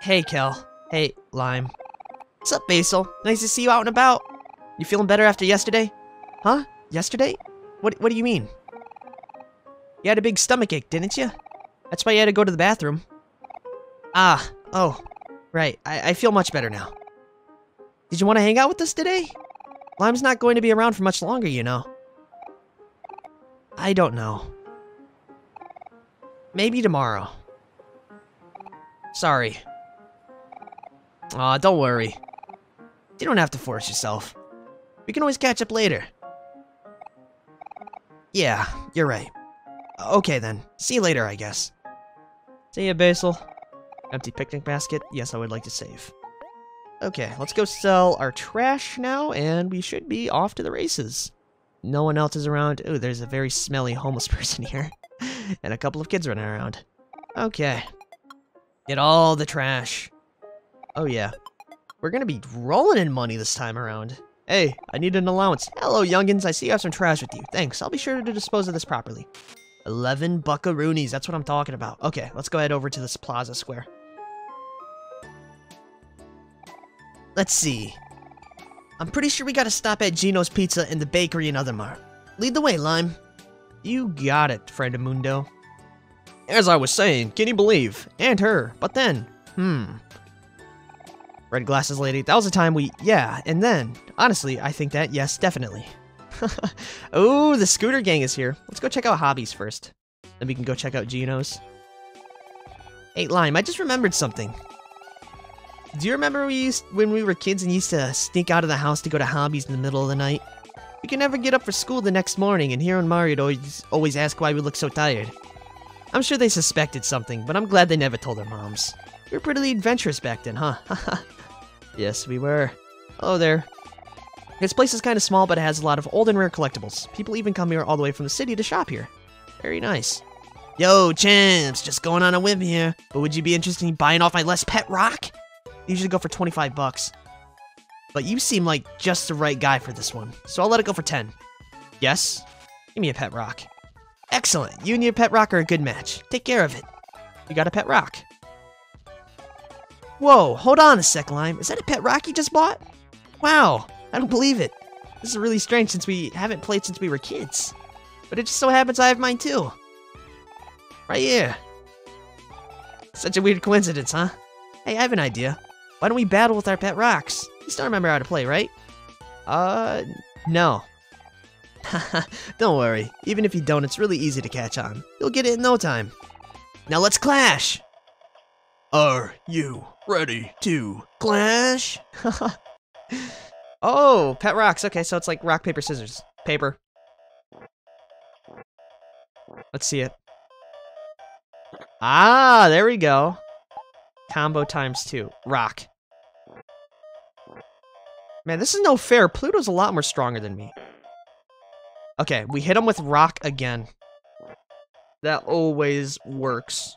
Hey, Kel. Hey, Lime. What's up, Basil? Nice to see you out and about. You feeling better after yesterday? Huh? Yesterday? What, what do you mean? You had a big stomach ache, didn't you? That's why you had to go to the bathroom. Ah, oh, right. I, I feel much better now. Did you want to hang out with us today? Lime's not going to be around for much longer, you know. I don't know. Maybe tomorrow. Sorry. Aw, don't worry. You don't have to force yourself. We can always catch up later. Yeah, you're right. Okay then. See you later, I guess. See ya, Basil. Empty picnic basket. Yes, I would like to save. Okay, let's go sell our trash now, and we should be off to the races. No one else is around. Oh, there's a very smelly homeless person here. and a couple of kids running around. Okay. Get all the trash. Oh, yeah. We're gonna be rolling in money this time around. Hey, I need an allowance. Hello, youngins. I see you have some trash with you. Thanks. I'll be sure to dispose of this properly. 11 buckaroonies. That's what I'm talking about. Okay, let's go head over to this plaza square. Let's see. I'm pretty sure we gotta stop at Gino's Pizza and the bakery and Othermart. Lead the way, Lime. You got it, Mundo. As I was saying, can you believe? And her. But then, hmm. Red glasses lady, that was the time we, yeah, and then, honestly, I think that, yes, definitely. oh, the scooter gang is here. Let's go check out Hobbez first. Then we can go check out Gino's. Hey, Lime, I just remembered something. Do you remember we used when we were kids and used to sneak out of the house to go to Hobbez in the middle of the night? We could never get up for school the next morning, and here and Mari always, always ask why we look so tired. I'm sure they suspected something, but I'm glad they never told their moms. We were pretty adventurous back then, huh? yes, we were. Hello there. This place is kind of small, but it has a lot of old and rare collectibles. People even come here all the way from the city to shop here. Very nice. Yo, champs, just going on a whim here. But would you be interested in buying off my Les Pet Rock? Usually go for 25 bucks. But you seem like just the right guy for this one, so I'll let it go for 10. Yes? Give me a pet rock. Excellent, you and your pet rock are a good match. Take care of it. You got a pet rock. Whoa, hold on a sec, Lime. Is that a pet rock you just bought? Wow, I don't believe it. This is really strange since we haven't played since we were kids. But it just so happens I have mine too. Right here. Such a weird coincidence, huh? Hey, I have an idea. Why don't we battle with our pet rocks? You still remember how to play, right? Uh, no. don't worry. Even if you don't, it's really easy to catch on. You'll get it in no time. Now let's clash! Are you ready to clash? oh, pet rocks. Okay, so it's like rock, paper, scissors. Paper. Let's see it. Ah, there we go. Combo times two. Rock. Man, this is no fair. Pluto's a lot more stronger than me. Okay, we hit him with rock again. That always works.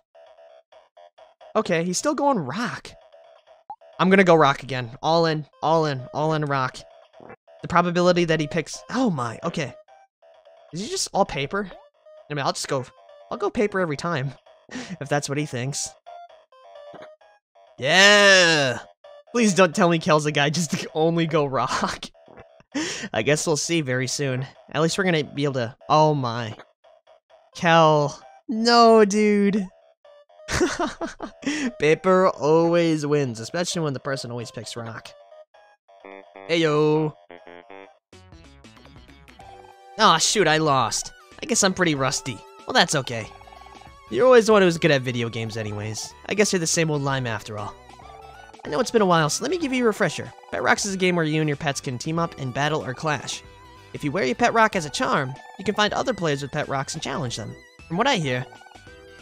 Okay, he's still going rock. I'm gonna go rock again. All in, all in, all in rock. The probability that he picks... Oh my, okay. Is he just all paper? I mean, I'll just go... I'll go paper every time. if that's what he thinks. Yeah! Please don't tell me Kel's the guy just to only go rock. I guess we'll see very soon. At least we're gonna be able to... Oh my. Kel. No, dude. Paper always wins, especially when the person always picks rock. Hey Heyo. Oh shoot, I lost. I guess I'm pretty rusty. Well, that's okay. You're always the one who's good at video games anyways. I guess you're the same old lime after all. I know it's been a while, so let me give you a refresher. Pet Rocks is a game where you and your pets can team up and battle or clash. If you wear your pet rock as a charm, you can find other players with pet rocks and challenge them. From what I hear,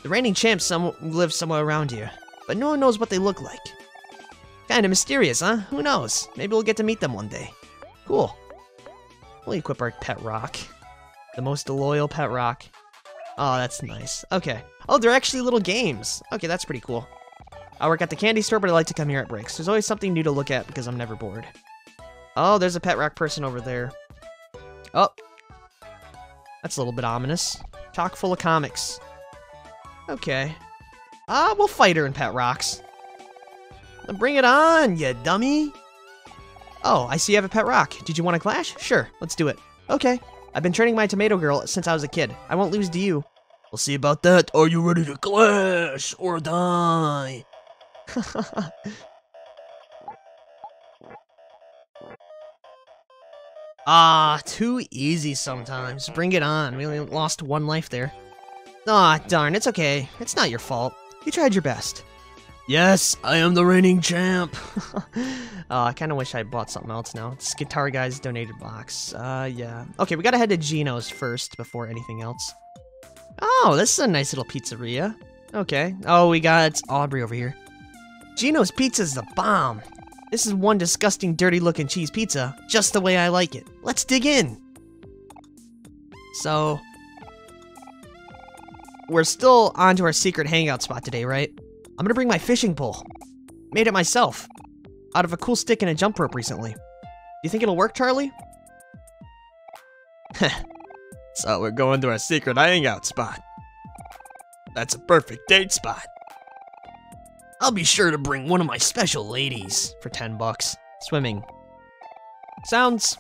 the reigning champs some live somewhere around here, but no one knows what they look like. Kinda mysterious, huh? Who knows? Maybe we'll get to meet them one day. Cool. We'll equip our pet rock. The most loyal pet rock. Oh, that's nice. Okay. Oh, they're actually little games. Okay, that's pretty cool. I work at the candy store, but I like to come here at breaks. There's always something new to look at because I'm never bored. Oh, there's a pet rock person over there. Oh. That's a little bit ominous. Chock full of comics. Okay. Ah, uh, we'll fight her in Pet Rocks. Bring it on, you dummy! Oh, I see you have a pet rock. Did you want to clash? Sure, let's do it. Okay. I've been training my tomato girl since I was a kid. I won't lose to you. We'll see about that. Are you ready to clash or die? ah, too easy sometimes. Bring it on. We only lost one life there. Ah, darn, it's okay. It's not your fault. You tried your best. Yes, I am the reigning champ. oh, I kind of wish I bought something else now. It's Guitar Guy's donated box. Uh, yeah. Okay, we gotta head to Gino's first before anything else. Oh, this is a nice little pizzeria. Okay. Oh, we got Aubrey over here. Gino's Pizza's the bomb. This is one disgusting, dirty-looking cheese pizza, just the way I like it. Let's dig in. So, we're still on to our secret hangout spot today, right? I'm gonna bring my fishing pole. Made it myself. Out of a cool stick and a jump rope recently. Do you think it'll work, Charlie? so we're going to our secret hangout spot. That's a perfect date spot. I'll be sure to bring one of my special ladies. For 10 bucks. Swimming. Sounds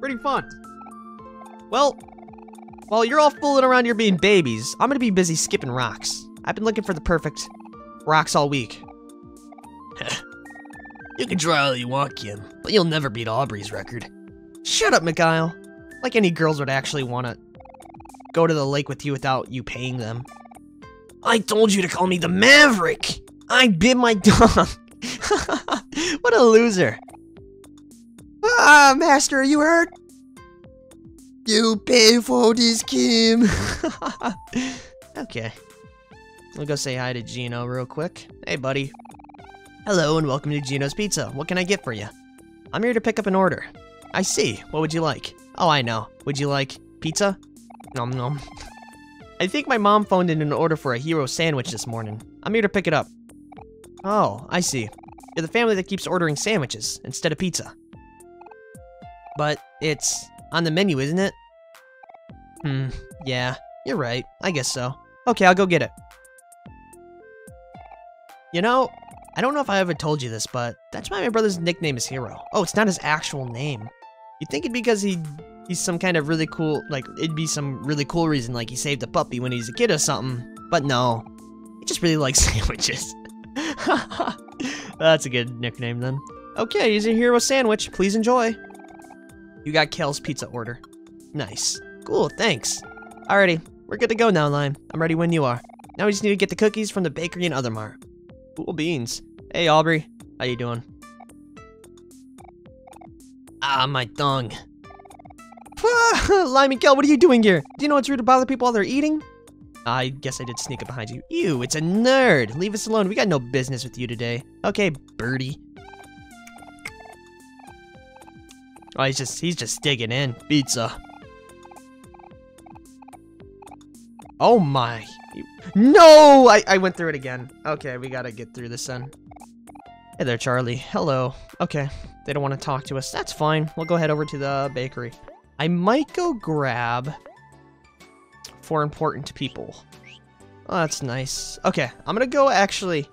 pretty fun. Well, while you're all fooling around here being babies, I'm gonna be busy skipping rocks. I've been looking for the perfect rocks all week. you can try all you want, Kim, but you'll never beat Aubrey's record. Shut up, Mikhail. Like any girls would actually want to go to the lake with you without you paying them. I told you to call me the Maverick! I bit my tongue! what a loser. Ah, Master, are you hurt? You pay for this, Kim. okay. We'll go say hi to Gino real quick. Hey, buddy. Hello, and welcome to Gino's Pizza. What can I get for you? I'm here to pick up an order. I see. What would you like? Oh, I know. Would you like pizza? Nom nom. I think my mom phoned in an order for a hero sandwich this morning. I'm here to pick it up. Oh, I see. You're the family that keeps ordering sandwiches instead of pizza. But it's on the menu, isn't it? Hmm, yeah, you're right. I guess so. Okay, I'll go get it. You know, I don't know if I ever told you this, but that's why my brother's nickname is Hero. Oh, it's not his actual name. You'd think it'd be because he he's some kind of really cool, like, it'd be some really cool reason, like he saved a puppy when he was a kid or something. But no, he just really likes sandwiches. That's a good nickname then. Okay, here's a hero sandwich. Please enjoy. You got Kel's pizza order. Nice. Cool, thanks. Alrighty, we're good to go now, Lime. I'm ready when you are. Now we just need to get the cookies from the bakery and Othermart. Cool beans. Hey, Aubrey. How you doing? Ah, my tongue. Limey Kel, what are you doing here? Do you know it's rude to bother people while they're eating? I guess I did sneak up behind you. Ew, it's a nerd. Leave us alone. We got no business with you today. Okay, birdie. Oh, he's just he's just digging in. Pizza. Oh my. No! I, I went through it again. Okay, we gotta get through this then. Hey there, Charlie. Hello. Okay, they don't want to talk to us. That's fine. We'll go head over to the bakery. I might go grab for important people. Oh, that's nice. Okay, I'm gonna go actually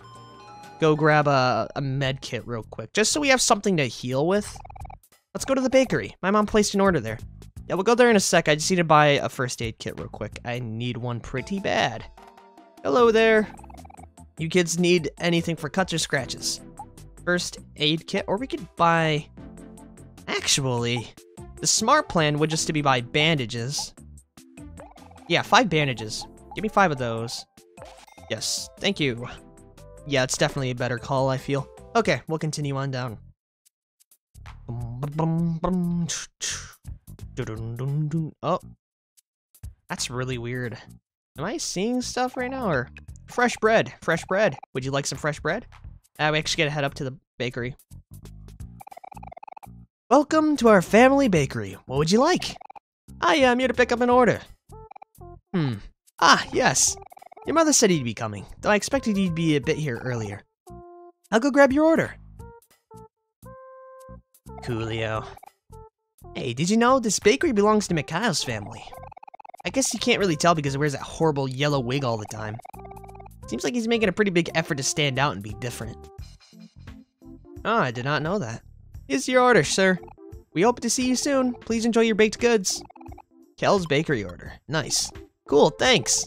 go grab a, a med kit real quick, just so we have something to heal with. Let's go to the bakery. My mom placed an order there. Yeah, we'll go there in a sec. I just need to buy a first aid kit real quick. I need one pretty bad. Hello there. You kids need anything for cuts or scratches? First aid kit, or we could buy... Actually, the smart plan would just to be buy bandages. Yeah, five bandages. Give me five of those. Yes, thank you. Yeah, it's definitely a better call, I feel. Okay, we'll continue on down. Oh. That's really weird. Am I seeing stuff right now, or... Fresh bread, fresh bread. Would you like some fresh bread? Uh, we actually gotta head up to the bakery. Welcome to our family bakery. What would you like? I am here to pick up an order. Hmm. Ah, yes. Your mother said he'd be coming, though I expected he'd be a bit here earlier. I'll go grab your order. Coolio. Hey, did you know this bakery belongs to Mikhail's family? I guess you can't really tell because he wears that horrible yellow wig all the time. Seems like he's making a pretty big effort to stand out and be different. Oh, I did not know that. Here's your order, sir. We hope to see you soon. Please enjoy your baked goods. Kel's bakery order. Nice. Cool, thanks.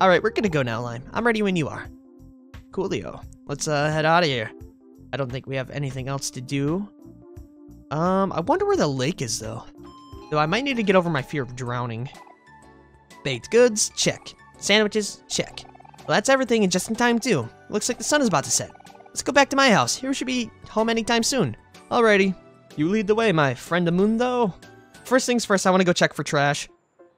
Alright, we're gonna go now, Lime. I'm ready when you are. Coolio. Let's uh, head out of here. I don't think we have anything else to do. Um, I wonder where the lake is, though. Though I might need to get over my fear of drowning. Baked goods, check. Sandwiches, check. Well, that's everything and just in time, too. Looks like the sun is about to set. Let's go back to my house. Here we should be home anytime soon. Alrighty. You lead the way, my friend Amundo. First things first, I want to go check for trash.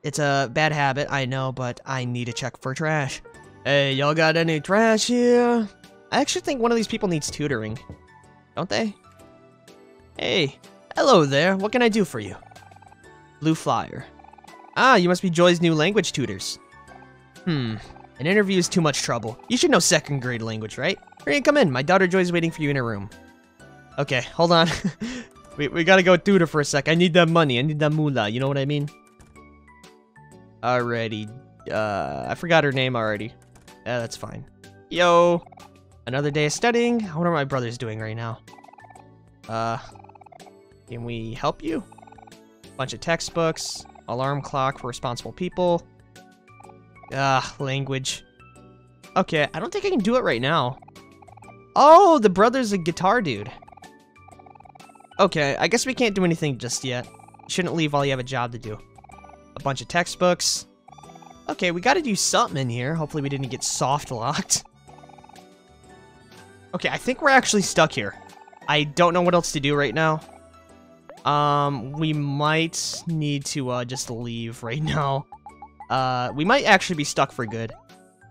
It's a bad habit, I know, but I need to check for trash. Hey, y'all got any trash here? I actually think one of these people needs tutoring. Don't they? Hey, hello there. What can I do for you? Blue Flyer. Ah, you must be Joy's new language tutors. Hmm, an interview is too much trouble. You should know second grade language, right? Hurry come in. My daughter Joy's waiting for you in her room. Okay, hold on. we, we gotta go tutor for a sec. I need that money. I need that moolah. You know what I mean? Alrighty. Uh, I forgot her name already. Yeah, that's fine. Yo! Another day of studying. I wonder what my brother's doing right now. Uh, can we help you? Bunch of textbooks, alarm clock for responsible people. Ah, language. Okay, I don't think I can do it right now. Oh, the brother's a guitar dude. Okay, I guess we can't do anything just yet. shouldn't leave while you have a job to do. A bunch of textbooks. Okay, we gotta do something in here. Hopefully we didn't get soft locked. Okay, I think we're actually stuck here. I don't know what else to do right now. Um, we might need to, uh, just leave right now. Uh, we might actually be stuck for good.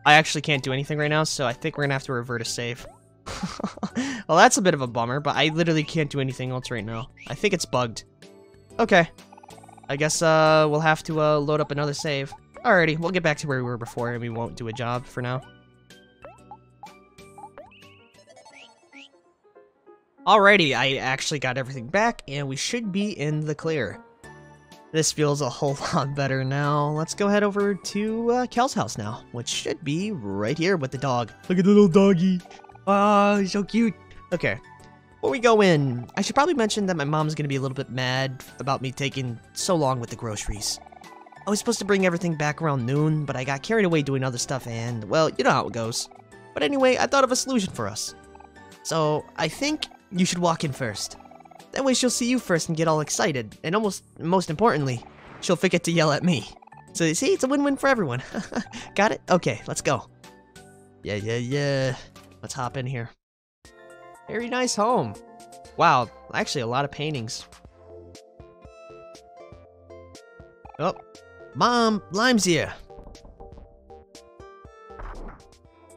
I actually can't do anything right now, so I think we're gonna have to revert a save. well, that's a bit of a bummer, but I literally can't do anything else right now. I think it's bugged. Okay. I guess, uh, we'll have to, uh, load up another save. Alrighty, we'll get back to where we were before, and we won't do a job for now. Alrighty, I actually got everything back, and we should be in the clear. This feels a whole lot better now. Let's go head over to uh, Kel's house now, which should be right here with the dog. Look at the little doggy. Oh, he's so cute. Okay, before we go in, I should probably mention that my mom's gonna be a little bit mad about me taking so long with the groceries. I was supposed to bring everything back around noon, but I got carried away doing other stuff and, well, you know how it goes. But anyway, I thought of a solution for us. So, I think you should walk in first. That way she'll see you first and get all excited, and almost, most importantly, she'll forget to yell at me. So you see, it's a win-win for everyone. Got it? Okay, let's go. Yeah, yeah, yeah. Let's hop in here. Very nice home. Wow, actually a lot of paintings. Oh, Mom, Lime's here.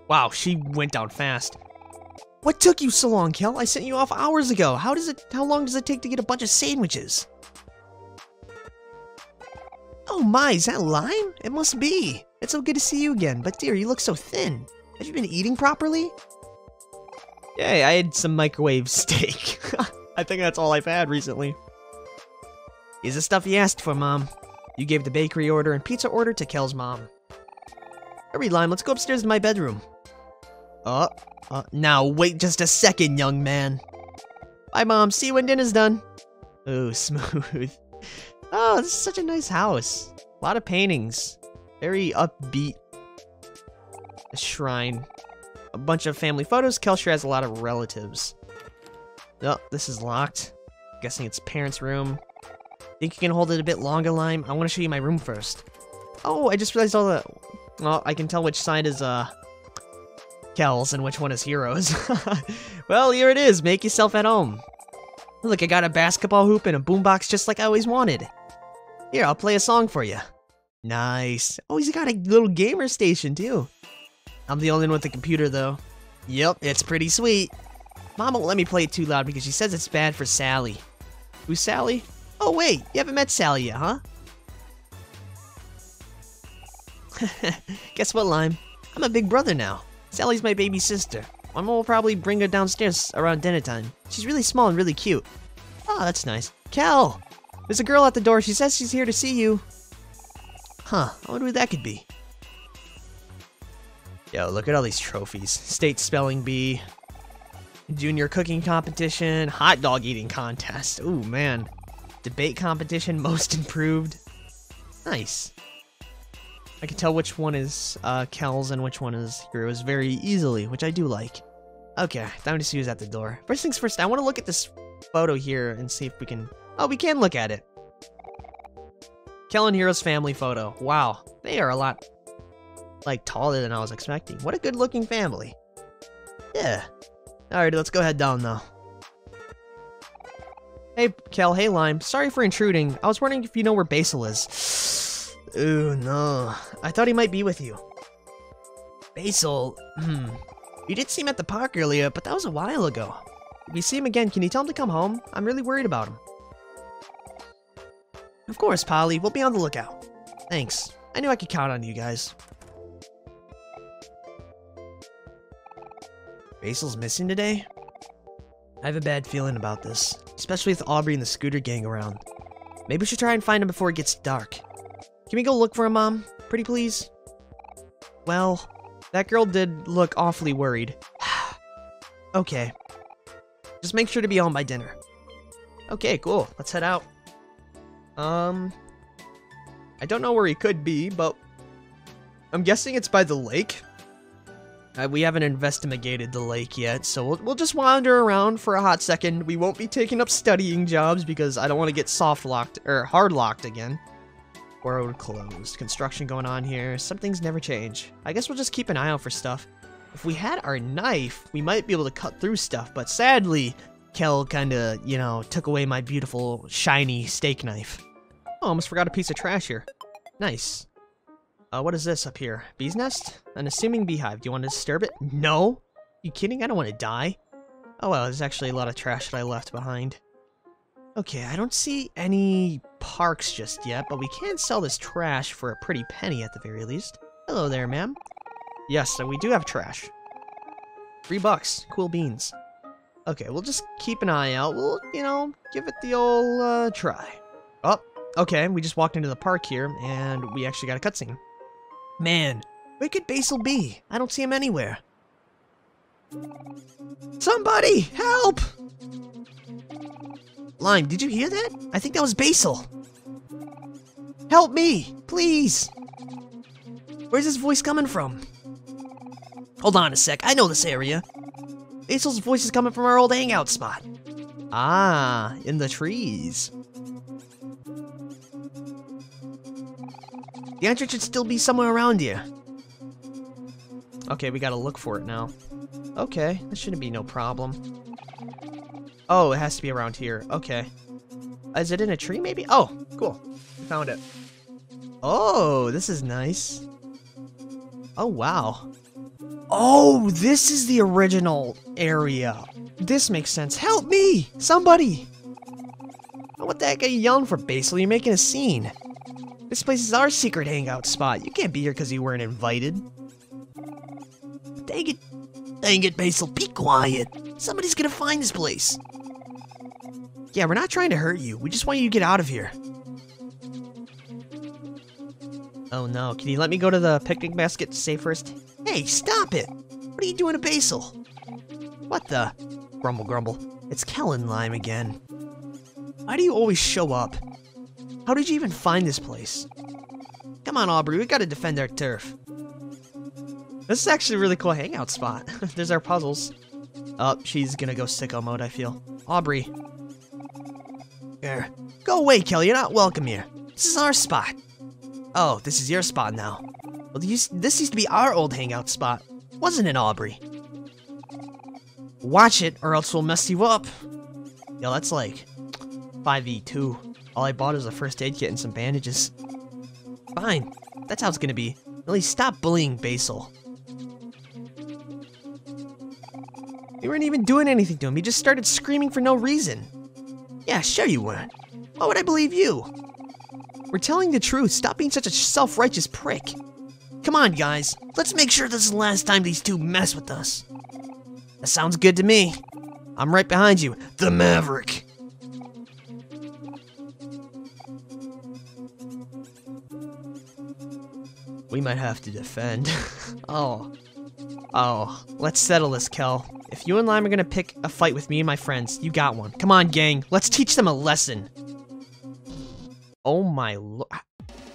Wow, she went down fast. What took you so long, Kel? I sent you off hours ago. How does it how long does it take to get a bunch of sandwiches? Oh my, is that Lime? It must be. It's so good to see you again, but dear, you look so thin. Have you been eating properly? Yay, I had some microwave steak. I think that's all I've had recently. Is the stuff you asked for, Mom. You gave the bakery order and pizza order to Kel's mom. Hurry, Lime, let's go upstairs to my bedroom. Oh, uh, now wait just a second, young man. Bye, Mom. See you when dinner's done. Oh, smooth. Oh, this is such a nice house. A lot of paintings. Very upbeat. a shrine. A bunch of family photos. Kelcher has a lot of relatives. Oh, this is locked. Guessing it's parents' room. Think you can hold it a bit longer, Lime? I want to show you my room first. Oh, I just realized all the... Well, I can tell which side is, uh... Kel's and which one is Hero's. well, here it is. Make yourself at home. Look, I got a basketball hoop and a boombox just like I always wanted. Here, I'll play a song for you. Nice. Oh, he's got a little gamer station, too. I'm the only one with a computer, though. Yep, it's pretty sweet. Mom won't let me play it too loud because she says it's bad for Sally. Who's Sally? Oh, wait, you haven't met Sally yet, huh? Guess what, Lime? I'm a big brother now. Sally's my baby sister. My mom will probably bring her downstairs around dinner time. She's really small and really cute. Oh, that's nice. Kel! There's a girl at the door. She says she's here to see you. Huh, I wonder who that could be. Yo, look at all these trophies. State spelling bee, junior cooking competition, hot dog eating contest. Ooh, man. Debate competition, most improved. Nice. I can tell which one is uh, Kel's and which one is Hero's very easily, which I do like. Okay, time to see who's at the door. First things first, I want to look at this photo here and see if we can... Oh, we can look at it. Kel and Hero's family photo. Wow, they are a lot, like, taller than I was expecting. What a good-looking family. Yeah. Alright, let's go head down, though. Hey, Kel. Hey, Lime. Sorry for intruding. I was wondering if you know where Basil is. Ooh, no. I thought he might be with you. Basil, hmm. You did see him at the park earlier, but that was a while ago. If you see him again, can you tell him to come home? I'm really worried about him. Of course, Polly. We'll be on the lookout. Thanks. I knew I could count on you guys. Basil's missing today? I have a bad feeling about this, especially with Aubrey and the scooter gang around. Maybe we should try and find him before it gets dark. Can we go look for him, Mom? Pretty please? Well, that girl did look awfully worried. okay. Just make sure to be home by dinner. Okay, cool. Let's head out. Um... I don't know where he could be, but... I'm guessing it's by the lake. Uh, we haven't investigated the lake yet, so we'll, we'll just wander around for a hot second. We won't be taking up studying jobs because I don't want to get soft locked or hard locked again. Road closed. Construction going on here. Some things never change. I guess we'll just keep an eye out for stuff. If we had our knife, we might be able to cut through stuff, but sadly, Kel kinda, you know, took away my beautiful, shiny steak knife. Oh, almost forgot a piece of trash here. Nice. Uh, what is this up here? Bee's nest? An assuming beehive. Do you want to disturb it? No? You kidding? I don't want to die. Oh well, there's actually a lot of trash that I left behind. Okay, I don't see any parks just yet, but we can sell this trash for a pretty penny at the very least. Hello there, ma'am. Yes, so we do have trash. Three bucks. Cool beans. Okay, we'll just keep an eye out. We'll, you know, give it the old uh, try. Oh, okay, we just walked into the park here, and we actually got a cutscene. Man, where could Basil be? I don't see him anywhere. Somebody, help! Lime, did you hear that? I think that was Basil. Help me, please. Where's this voice coming from? Hold on a sec, I know this area. Basil's voice is coming from our old hangout spot. Ah, in the trees. The entrance should still be somewhere around here. Okay, we gotta look for it now. Okay, that shouldn't be no problem. Oh, it has to be around here. Okay. Is it in a tree, maybe? Oh, cool. Found it. Oh, this is nice. Oh, wow. Oh, this is the original area. This makes sense. Help me! Somebody! Oh, what the heck are you yelling for, Basil? You're making a scene. This place is our secret hangout spot. You can't be here because you weren't invited. Dang it. Dang it, Basil. Be quiet. Somebody's gonna find this place. Yeah, we're not trying to hurt you. We just want you to get out of here. Oh no, can you let me go to the picnic basket to say first? Hey, stop it! What are you doing to Basil? What the? Grumble, grumble. It's Kellen Lime again. Why do you always show up? How did you even find this place? Come on, Aubrey, we gotta defend our turf. This is actually a really cool hangout spot. There's our puzzles. Oh, she's gonna go sicko mode, I feel. Aubrey. Oh, Go away, Kelly. You're not welcome here. This is our spot. Oh, this is your spot now. Well, this used to be our old hangout spot. Wasn't it, Aubrey? Watch it, or else we'll mess you up. Yo, that's like 5v2. All I bought is a first aid kit and some bandages. Fine. That's how it's gonna be. At least stop bullying Basil. We weren't even doing anything to him. He just started screaming for no reason. Yeah, sure you weren't. Why would I believe you? We're telling the truth. Stop being such a self-righteous prick. Come on, guys. Let's make sure this is the last time these two mess with us. That sounds good to me. I'm right behind you, the Maverick. We might have to defend. oh. Oh. Let's settle this, Kel. If you and Lime are gonna pick a fight with me and my friends, you got one. Come on, gang. Let's teach them a lesson. Oh my lord.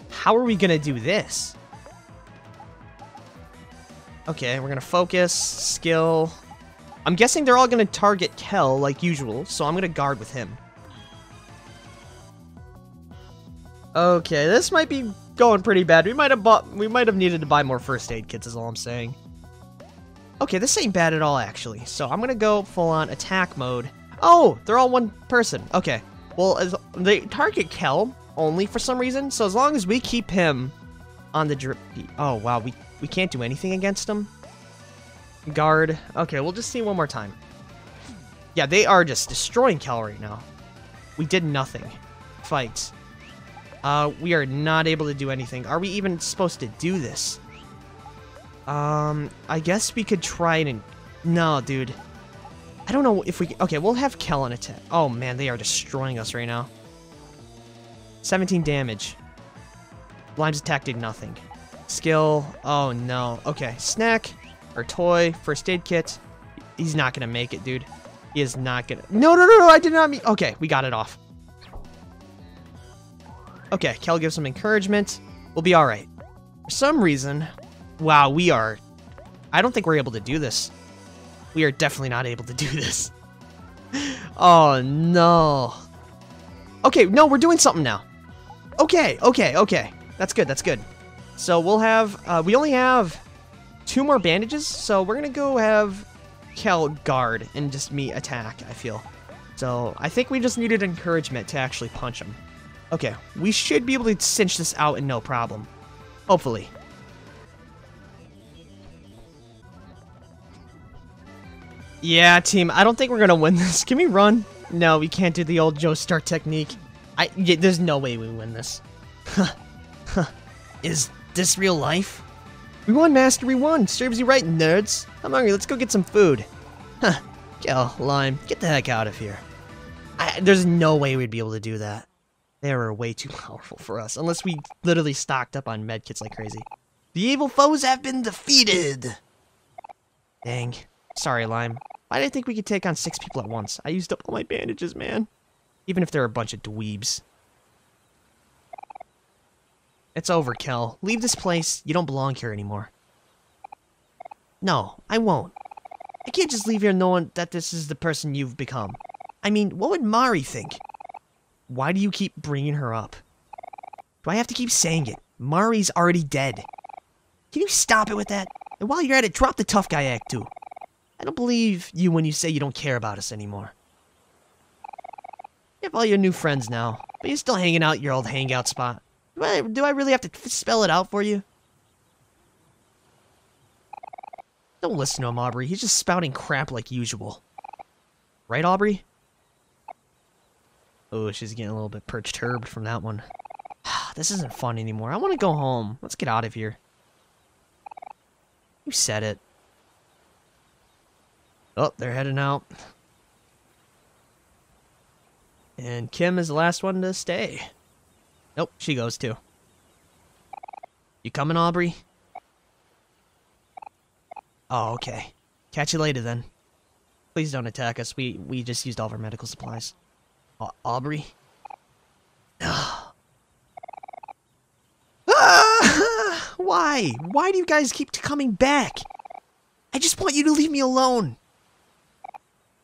How are we gonna do this? Okay, we're gonna focus, skill. I'm guessing they're all gonna target Kel like usual, so I'm gonna guard with him. Okay, this might be going pretty bad. We might have bought we might have needed to buy more first aid kits is all I'm saying. Okay, this ain't bad at all actually. So I'm gonna go full on attack mode. Oh, they're all one person. Okay. Well, as they target Kel only for some reason, so as long as we keep him on the drip. Oh wow, we we can't do anything against him. Guard. Okay, we'll just see one more time. Yeah, they are just destroying Kel right now. We did nothing. Fight. Uh, we are not able to do anything. Are we even supposed to do this? Um, I guess we could try and... No, dude. I don't know if we... Okay, we'll have Kellen attack. Oh, man, they are destroying us right now. 17 damage. Lime's attack did nothing. Skill. Oh, no. Okay, snack. Or toy. First aid kit. He's not gonna make it, dude. He is not gonna... No, no, no, no, I did not mean... Okay, we got it off. Okay, Kel gives some encouragement. We'll be alright. For some reason... Wow, we are... I don't think we're able to do this. We are definitely not able to do this. oh, no. Okay, no, we're doing something now. Okay, okay, okay. That's good, that's good. So we'll have... Uh, we only have two more bandages, so we're to go have Kel guard and just me attack, I feel. So I think we just needed encouragement to actually punch him. Okay, we should be able to cinch this out and no problem. Hopefully. Yeah, team, I don't think we're gonna win this. Can we run? No, we can't do the old Joestar technique. I, yeah, there's no way we win this. Huh. Huh. Is this real life? We won, Master, we won. Serves you right, nerds. I'm hungry, let's go get some food. Huh. Kel, Lime, get the heck out of here. I, there's no way we'd be able to do that. They were way too powerful for us, unless we literally stocked up on medkits like crazy. The evil foes have been defeated! Dang. Sorry, Lime. I didn't think we could take on six people at once. I used up all my bandages, man. Even if they're a bunch of dweebs. It's over, Kel. Leave this place. You don't belong here anymore. No, I won't. I can't just leave here knowing that this is the person you've become. I mean, what would Mari think? Why do you keep bringing her up? Do I have to keep saying it? Mari's already dead. Can you stop it with that? And while you're at it, drop the tough guy act too. I don't believe you when you say you don't care about us anymore. You have all your new friends now, but you're still hanging out your old hangout spot. Do I, do I really have to spell it out for you? Don't listen to him, Aubrey. He's just spouting crap like usual. Right, Aubrey? Oh, she's getting a little bit perturbed from that one. this isn't fun anymore. I want to go home. Let's get out of here. You said it. Oh, they're heading out. And Kim is the last one to stay. Nope, she goes too. You coming, Aubrey? Oh, okay. Catch you later then. Please don't attack us. We we just used all of our medical supplies. Aubrey? ah, Why? Why do you guys keep coming back? I just want you to leave me alone.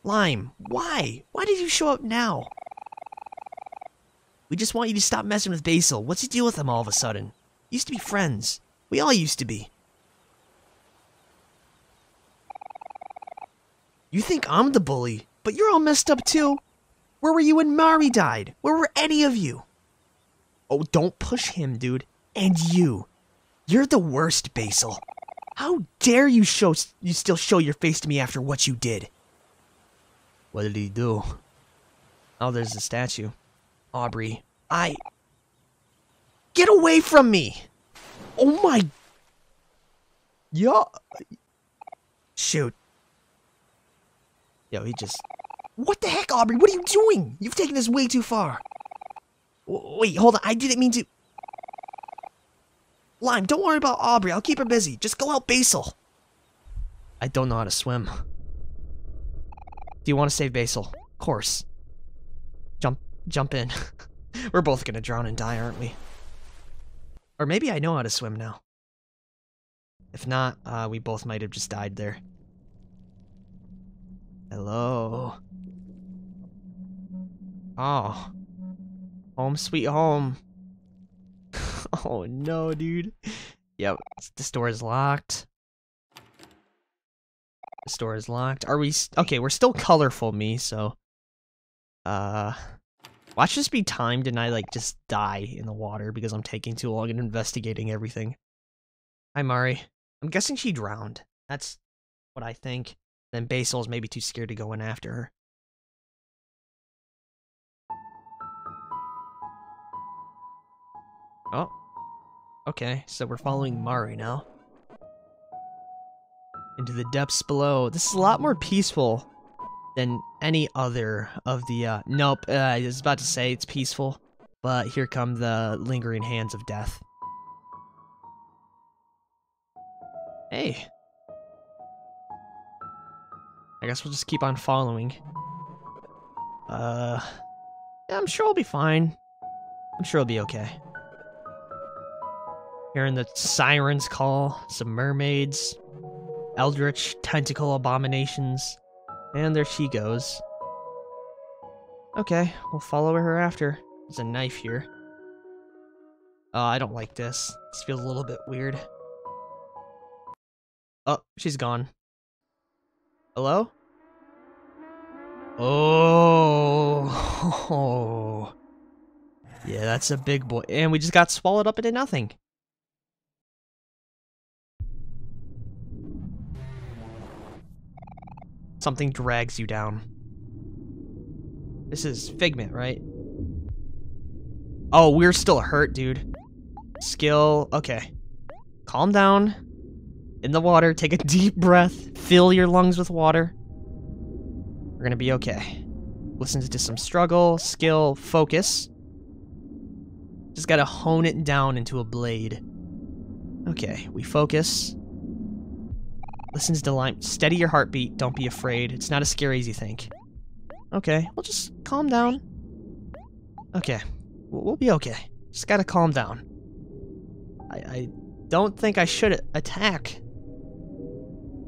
Lime, why? Why did you show up now? We just want you to stop messing with Basil. What's the deal with him all of a sudden? Used to be friends. We all used to be. You think I'm the bully, but you're all messed up too. Where were you when Mari died? Where were any of you? Oh, don't push him, dude. And you. You're the worst, Basil. How dare you show you still show your face to me after what you did? What did he do? Oh, there's a statue. Aubrey, I Get away from me. Oh my Yeah. Shoot. Yo, he just What the heck, Aubrey? What are you doing? You've taken this way too far. W wait, hold on. I didn't mean to Lime, don't worry about Aubrey. I'll keep her busy. Just go help Basil. I don't know how to swim. Do you want to save Basil? Of course. Jump, in. We're both gonna drown and die, aren't we? Or maybe I know how to swim now. If not, uh, we both might have just died there. Hello. Oh. Home sweet home. oh no, dude. Yep, this door is locked. This door is locked. Are we... Okay, we're still colorful, me, so... Uh... Watch this be timed and I, like, just die in the water because I'm taking too long and investigating everything. Hi, Mari. I'm guessing she drowned. That's what I think. Then Basil's maybe too scared to go in after her. Oh. Okay, so we're following Mari now. Into the depths below. This is a lot more peaceful than any other of the, uh... Nope, uh, I was about to say it's peaceful. But here come the lingering hands of death. Hey. I guess we'll just keep on following. Uh... Yeah, I'm sure I'll be fine. I'm sure I'll be okay. Hearing the sirens call, some mermaids, eldritch tentacle abominations, and there she goes. Okay, we'll follow her after. There's a knife here. Oh, I don't like this. This feels a little bit weird. Oh, she's gone. Hello? Oh. Yeah, that's a big boy. And we just got swallowed up into nothing. Something drags you down. This is Figment, right? Oh, we're still hurt, dude. Skill. Okay. Calm down. In the water. Take a deep breath. Fill your lungs with water. We're gonna be okay. Listen to some struggle, skill, focus. Just gotta hone it down into a blade. Okay, we focus. Listens to Lime. Steady your heartbeat. Don't be afraid. It's not as scary as you think. Okay, we'll just calm down. Okay, we'll be okay. Just gotta calm down. I, I don't think I should attack.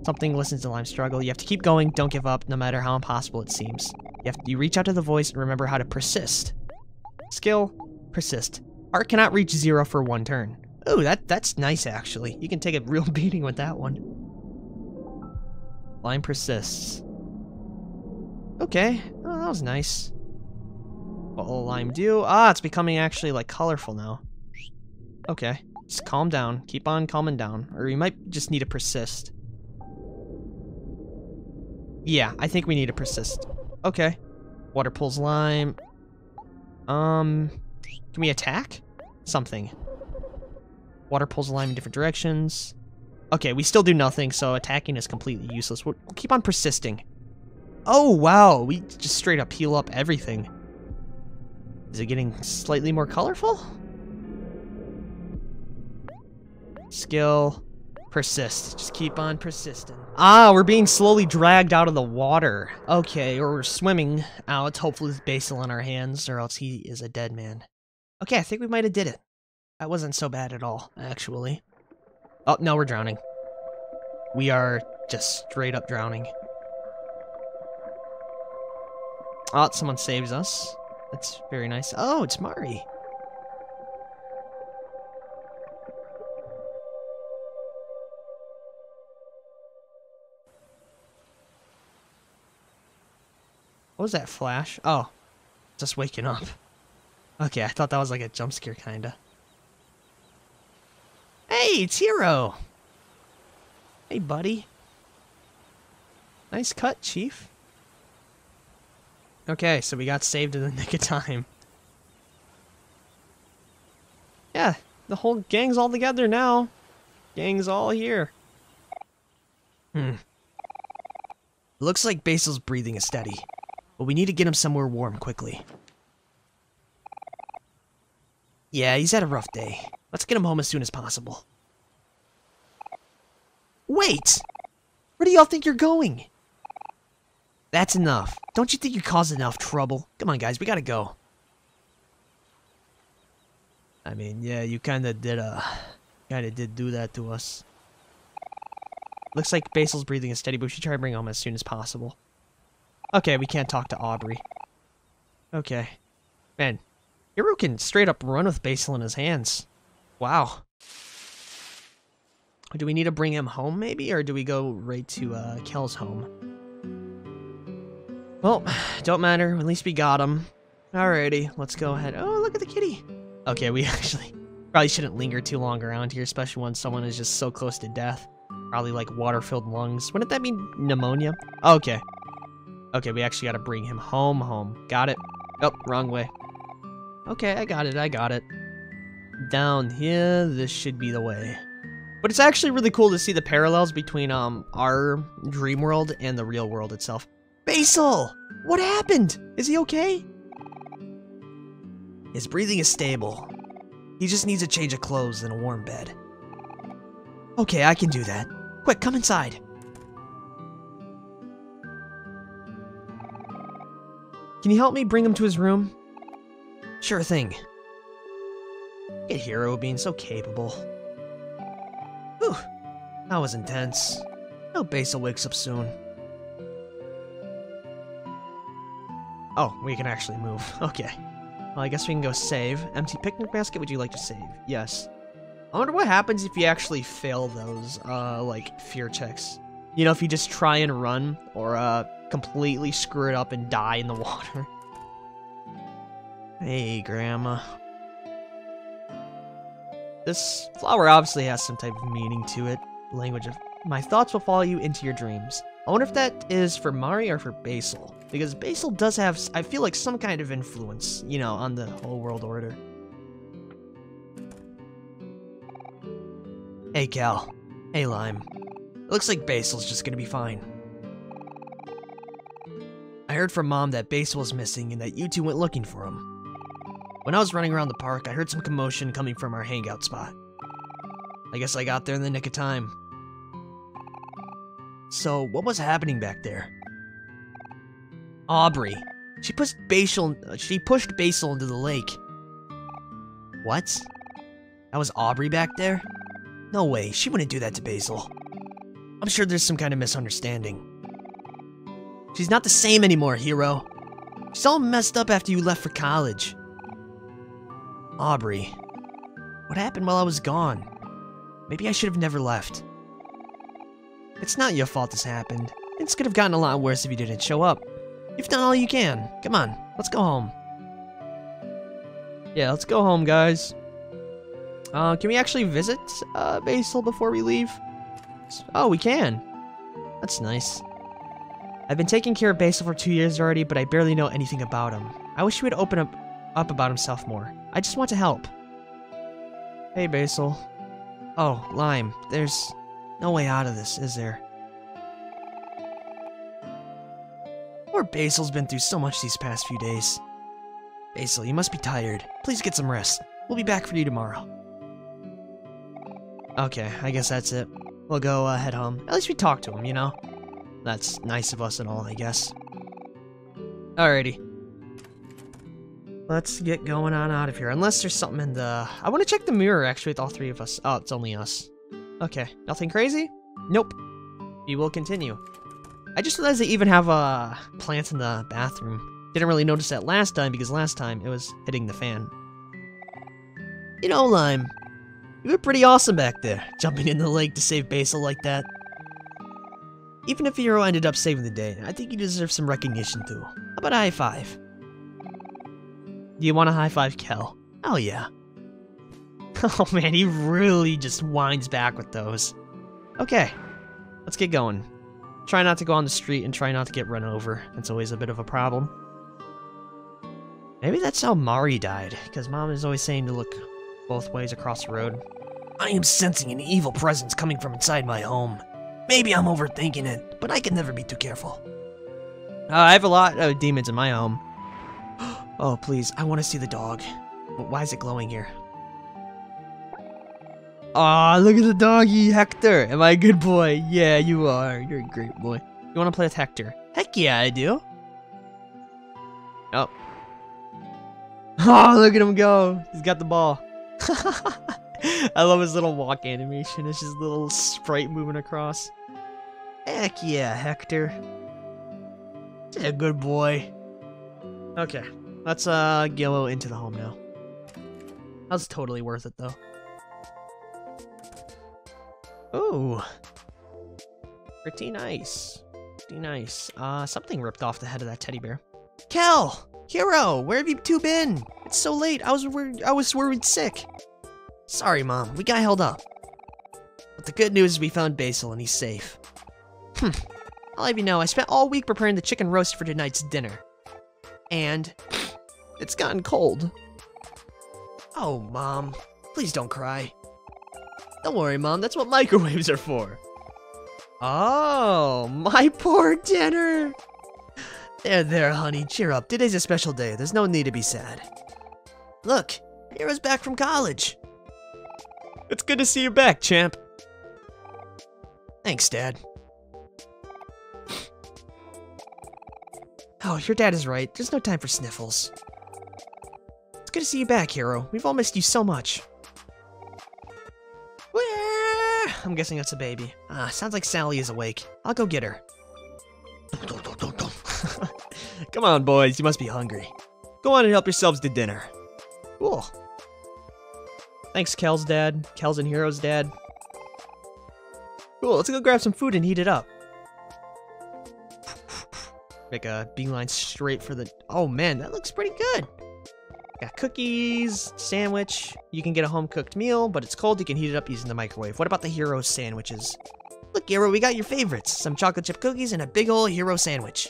Something listens to Lime struggle. You have to keep going. Don't give up, no matter how impossible it seems. You have to, you reach out to the voice and remember how to persist. Skill, persist. Heart cannot reach zero for one turn. Ooh, that that's nice actually. You can take a real beating with that one. Lime persists. Okay, oh, that was nice. What will Lime do? Ah, it's becoming actually, like, colorful now. Okay, just calm down. Keep on calming down. Or you might just need to persist. Yeah, I think we need to persist. Okay. Water pulls Lime. Um, can we attack? Something. Water pulls Lime in different directions. Okay, we still do nothing, so attacking is completely useless. We'll, keep on persisting. Oh, wow. We just straight up heal up everything. Is it getting slightly more colorful? Skill. Persist. Just keep on persisting. Ah, we're being slowly dragged out of the water. Okay, or we're swimming out, hopefully with Basil in our hands, or else he is a dead man. Okay, I think we might have did it. That wasn't so bad at all, actually. Oh, no, we're drowning. We are just straight up drowning. Oh, someone saves us. That's very nice. Oh, it's Mari. What was that flash? Oh, just waking up. Okay, I thought that was like a jump scare, kinda. Hey, it's Hero! Hey, buddy. Nice cut, Chief. Okay, so we got saved in the nick of time. Yeah, the whole gang's all together now. Gang's all here. Hmm. Looks like Basil's breathing is steady, but we need to get him somewhere warm quickly. Yeah, he's had a rough day. Let's get him home as soon as possible. Wait! Where do y'all think you're going? That's enough. Don't you think you caused enough trouble? Come on, guys, we gotta go. I mean, yeah, you kinda did, uh... Kinda did do that to us. Looks like Basil's breathing is steady, but we should try to bring him home as soon as possible. Okay, we can't talk to Aubrey. Okay. Man, Hero can straight up run with Basil in his hands. Wow. Do we need to bring him home, maybe? Or do we go right to uh, Kel's home? Well, don't matter. At least we got him. Alrighty, let's go ahead. Oh, look at the kitty. Okay, we actually probably shouldn't linger too long around here, especially when someone is just so close to death. Probably like water-filled lungs. Wouldn't that mean pneumonia? Okay. Okay, we actually gotta bring him home, home. Got it. Oh, wrong way. Okay, I got it, I got it. Down here, this should be the way. But it's actually really cool to see the parallels between um our dream world and the real world itself. Basil! What happened? Is he okay? His breathing is stable. He just needs a change of clothes and a warm bed. Okay, I can do that. Quick, come inside. Can you help me bring him to his room? Sure thing. Get Hero being so capable. Whew, that was intense. I hope Basil wakes up soon. Oh, we can actually move. Okay. Well, I guess we can go save. Empty picnic basket, would you like to save? Yes. I wonder what happens if you actually fail those, uh, like, fear checks. You know, if you just try and run, or, uh, completely screw it up and die in the water. Hey, Grandma. This flower obviously has some type of meaning to it. Language of my thoughts will follow you into your dreams. I wonder if that is for Mari or for Basil. Because Basil does have, I feel like, some kind of influence, you know, on the whole world order. Hey, Kel. Hey, Lime. It looks like Basil's just gonna be fine. I heard from Mom that Basil was missing and that you two went looking for him. When I was running around the park, I heard some commotion coming from our hangout spot. I guess I got there in the nick of time. So, what was happening back there? Aubrey. She pushed Basil. She pushed Basil into the lake. What? That was Aubrey back there? No way. She wouldn't do that to Basil. I'm sure there's some kind of misunderstanding. She's not the same anymore, Hero. She's all messed up after you left for college. Aubrey. What happened while I was gone? Maybe I should have never left. It's not your fault this happened. Things could have gotten a lot worse if you didn't show up. You've done all you can. Come on, let's go home. Yeah, let's go home, guys. Uh, can we actually visit uh, Basil before we leave? Oh, we can. That's nice. I've been taking care of Basil for two years already, but I barely know anything about him. I wish he would open up, up about himself more. I just want to help. Hey, Basil. Oh, Lime, there's no way out of this, is there? Poor Basil's been through so much these past few days. Basil, you must be tired. Please get some rest. We'll be back for you tomorrow. Okay, I guess that's it. We'll go uh, head home. At least we talked to him, you know? That's nice of us and all, I guess. Alrighty. Let's get going on out of here. Unless there's something in the... I want to check the mirror, actually, with all three of us. Oh, it's only us. Okay, nothing crazy? Nope. We will continue. I just realized they even have uh, plants in the bathroom. Didn't really notice that last time because last time it was hitting the fan. You know, Lime, you were pretty awesome back there, jumping in the lake to save Basil like that. Even if Hero ended up saving the day, I think you deserve some recognition too. How about a high five? Do you want a high five, Kel? Oh yeah. Oh man, he really just winds back with those. Okay, let's get going. Try not to go on the street and try not to get run over. That's always a bit of a problem. Maybe that's how Mari died, because mom is always saying to look both ways across the road. I am sensing an evil presence coming from inside my home. Maybe I'm overthinking it, but I can never be too careful. Uh, I have a lot of demons in my home. Oh, please, I want to see the dog. Why is it glowing here? Aw, look at the doggy, Hector. Am I a good boy? Yeah, you are. You're a great boy. You want to play with Hector? Heck yeah, I do. Oh. Oh, look at him go. He's got the ball. I love his little walk animation. It's just a little sprite moving across. Heck yeah, Hector. a good boy. Okay, let's uh go into the home now. That's totally worth it though. Oh. Pretty nice. Pretty nice. Uh, something ripped off the head of that teddy bear. Kel! Hero! Where have you two been? It's so late. I was worried, I was worried sick. Sorry, Mom. We got held up. But the good news is we found Basil and he's safe. Hmm. I'll have you know, I spent all week preparing the chicken roast for tonight's dinner. And it's gotten cold. Oh, Mom. Please don't cry. Don't worry, Mom. That's what microwaves are for. Oh, my poor dinner. There, there, honey. Cheer up. Today's a special day. There's no need to be sad. Look, Hero's back from college. It's good to see you back, champ. Thanks, Dad. Oh, your dad is right. There's no time for sniffles. Good to see you back, Hero. We've all missed you so much. I'm guessing that's a baby. Ah, sounds like Sally is awake. I'll go get her. Come on, boys. You must be hungry. Go on and help yourselves to dinner. Cool. Thanks, Kel's dad. Kel's and Hero's dad. Cool, let's go grab some food and heat it up. Make a beeline straight for the... Oh man, that looks pretty good. Got cookies, sandwich. You can get a home-cooked meal, but it's cold. You can heat it up using the microwave. What about the Hero sandwiches? Look, Hero, we got your favorites. Some chocolate chip cookies and a big ol' Hero sandwich.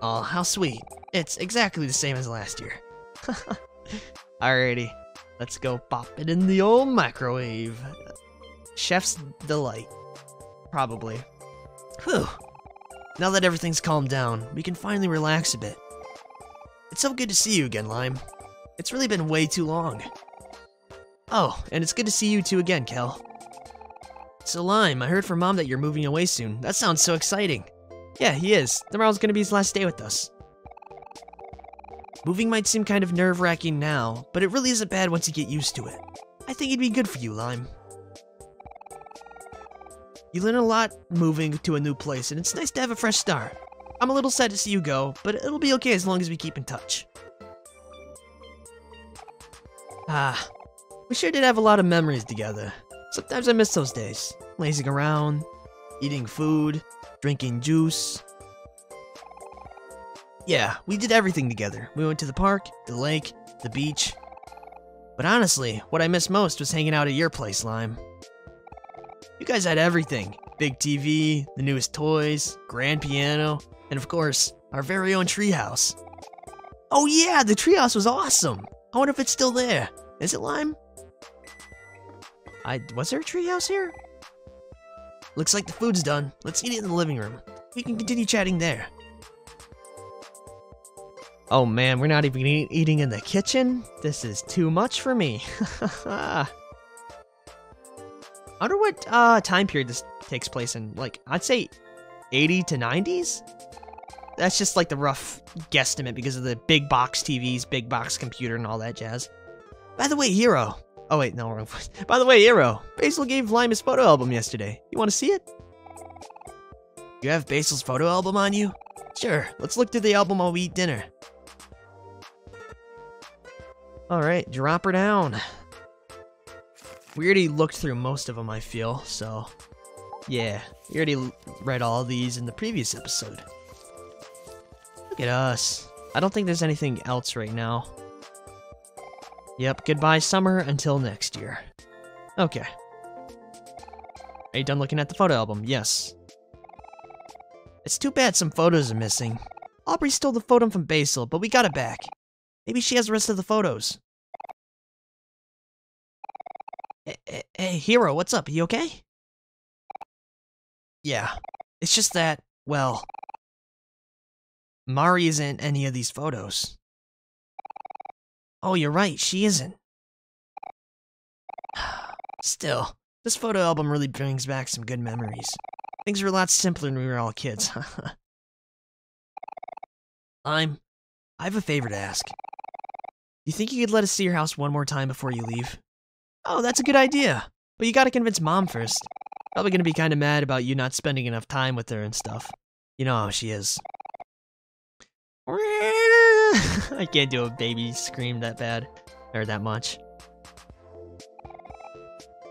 Oh, how sweet. It's exactly the same as last year. Alrighty. Let's go pop it in the old microwave. Chef's delight. Probably. Whew. Now that everything's calmed down, we can finally relax a bit. It's so good to see you again, Lime. It's really been way too long. Oh, and it's good to see you two again, Kel. So Lime, I heard from Mom that you're moving away soon. That sounds so exciting. Yeah, he is. Tomorrow's gonna be his last day with us. Moving might seem kind of nerve-wracking now, but it really isn't bad once you get used to it. I think it'd be good for you, Lime. You learn a lot moving to a new place, and it's nice to have a fresh start. I'm a little sad to see you go, but it'll be okay as long as we keep in touch. Ah, we sure did have a lot of memories together. Sometimes I miss those days. Lazing around, eating food, drinking juice. Yeah, we did everything together. We went to the park, the lake, the beach. But honestly, what I missed most was hanging out at your place, Lime. You guys had everything. Big TV, the newest toys, grand piano, and of course, our very own treehouse. Oh yeah, the treehouse was awesome! I wonder if it's still there. Is it Lime? I was there a treehouse here? Looks like the food's done. Let's eat it in the living room. We can continue chatting there. Oh man, we're not even eating in the kitchen? This is too much for me. I wonder what uh, time period this takes place in. Like, I'd say 80 to 90s? That's just like the rough guesstimate because of the big box TVs, big box computer, and all that jazz. By the way, Hero, Oh wait, no, wrong. By the way, Hero, Basil gave Lime his photo album yesterday. You want to see it? You have Basil's photo album on you? Sure. Let's look through the album while we eat dinner. All right, drop her down. We already looked through most of them, I feel, so... Yeah, we already read all these in the previous episode. Look at us. I don't think there's anything else right now. Yep, goodbye summer until next year. Okay. Are you done looking at the photo album? Yes. It's too bad some photos are missing. Aubrey stole the photo from Basil, but we got it back. Maybe she has the rest of the photos. Hey, hey, hey, Hero, what's up? You okay? Yeah. It's just that, well... Mari isn't any of these photos. Oh, you're right, she isn't. Still, this photo album really brings back some good memories. Things were a lot simpler when we were all kids. I'm... I have a favor to ask. You think you could let us see your house one more time before you leave? Oh, that's a good idea. But you gotta convince Mom first. Probably gonna be kinda mad about you not spending enough time with her and stuff. You know how she is. I can't do a baby scream that bad. Or that much.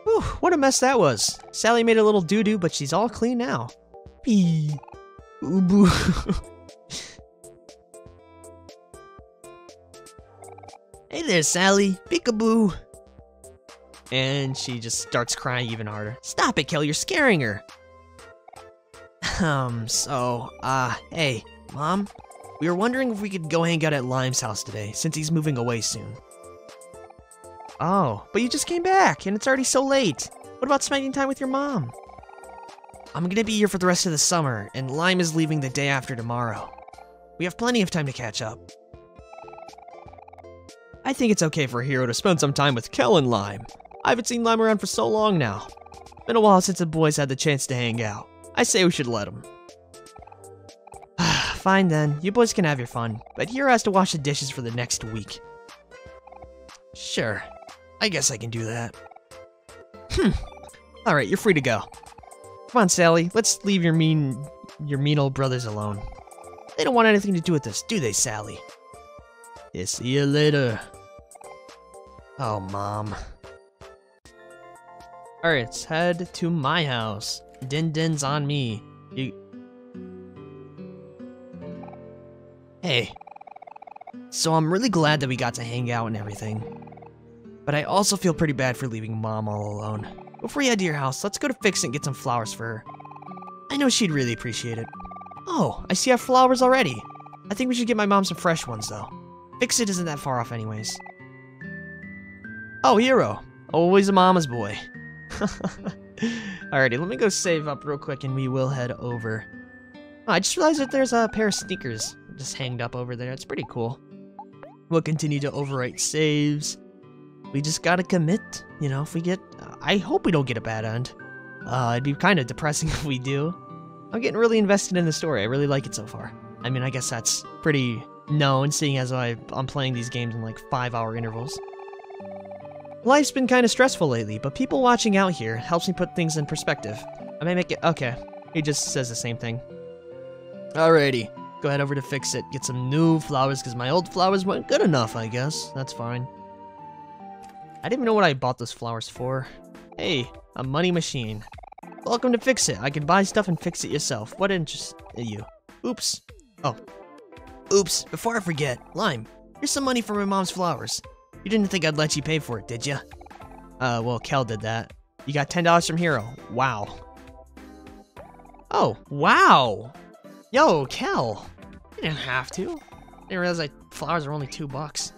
Whew, what a mess that was. Sally made a little doo-doo, but she's all clean now. Pee. Ooh boo. hey there, Sally. Peekaboo. And she just starts crying even harder. Stop it, Kel, you're scaring her. Um, so, uh, hey, Mom? We were wondering if we could go hang out at Lime's house today, since he's moving away soon. Oh, but you just came back, and it's already so late. What about spending time with your mom? I'm gonna be here for the rest of the summer, and Lime is leaving the day after tomorrow. We have plenty of time to catch up. I think it's okay for a hero to spend some time with Kel and Lime. I haven't seen Lime around for so long now. Been a while since the boys had the chance to hang out. I say we should let them. Fine then, you boys can have your fun, but Hero has to wash the dishes for the next week. Sure, I guess I can do that. Hmm. Alright, you're free to go. Come on, Sally, let's leave your mean your mean old brothers alone. They don't want anything to do with this, do they, Sally? Yeah, see you later. Oh, Mom. Alright, let's head to my house. Din Din's on me. You... Hey. So I'm really glad that we got to hang out and everything. But I also feel pretty bad for leaving Mom all alone. Before you head to your house, let's go to Fix and get some flowers for her. I know she'd really appreciate it. Oh, I see our flowers already. I think we should get my mom some fresh ones, though. Fix It isn't that far off anyways. Oh, Hero. Always a mama's boy. Alrighty, let me go save up real quick and we will head over. Oh, I just realized that there's a pair of sneakers just hanged up over there. It's pretty cool. We'll continue to overwrite saves. We just gotta commit, you know, if we get... I hope we don't get a bad end. Uh, it'd be kind of depressing if we do. I'm getting really invested in the story. I really like it so far. I mean, I guess that's pretty known, seeing as I, I'm playing these games in like five hour intervals. Life's been kind of stressful lately, but people watching out here helps me put things in perspective. I may make it- okay. He just says the same thing. Alrighty. Go head over to fix it. Get some new flowers, because my old flowers weren't good enough, I guess. That's fine. I didn't even know what I bought those flowers for. Hey, a money machine. Welcome to Fix It. I can buy stuff and fix it yourself. What interest you? Oops. Oh. Oops, before I forget, Lime, here's some money for my mom's flowers. You didn't think I'd let you pay for it, did ya? Uh, well, Kel did that. You got $10 from Hero. Wow. Oh, wow. Yo, Kel. Didn't have to. I didn't realize like flowers are only two bucks.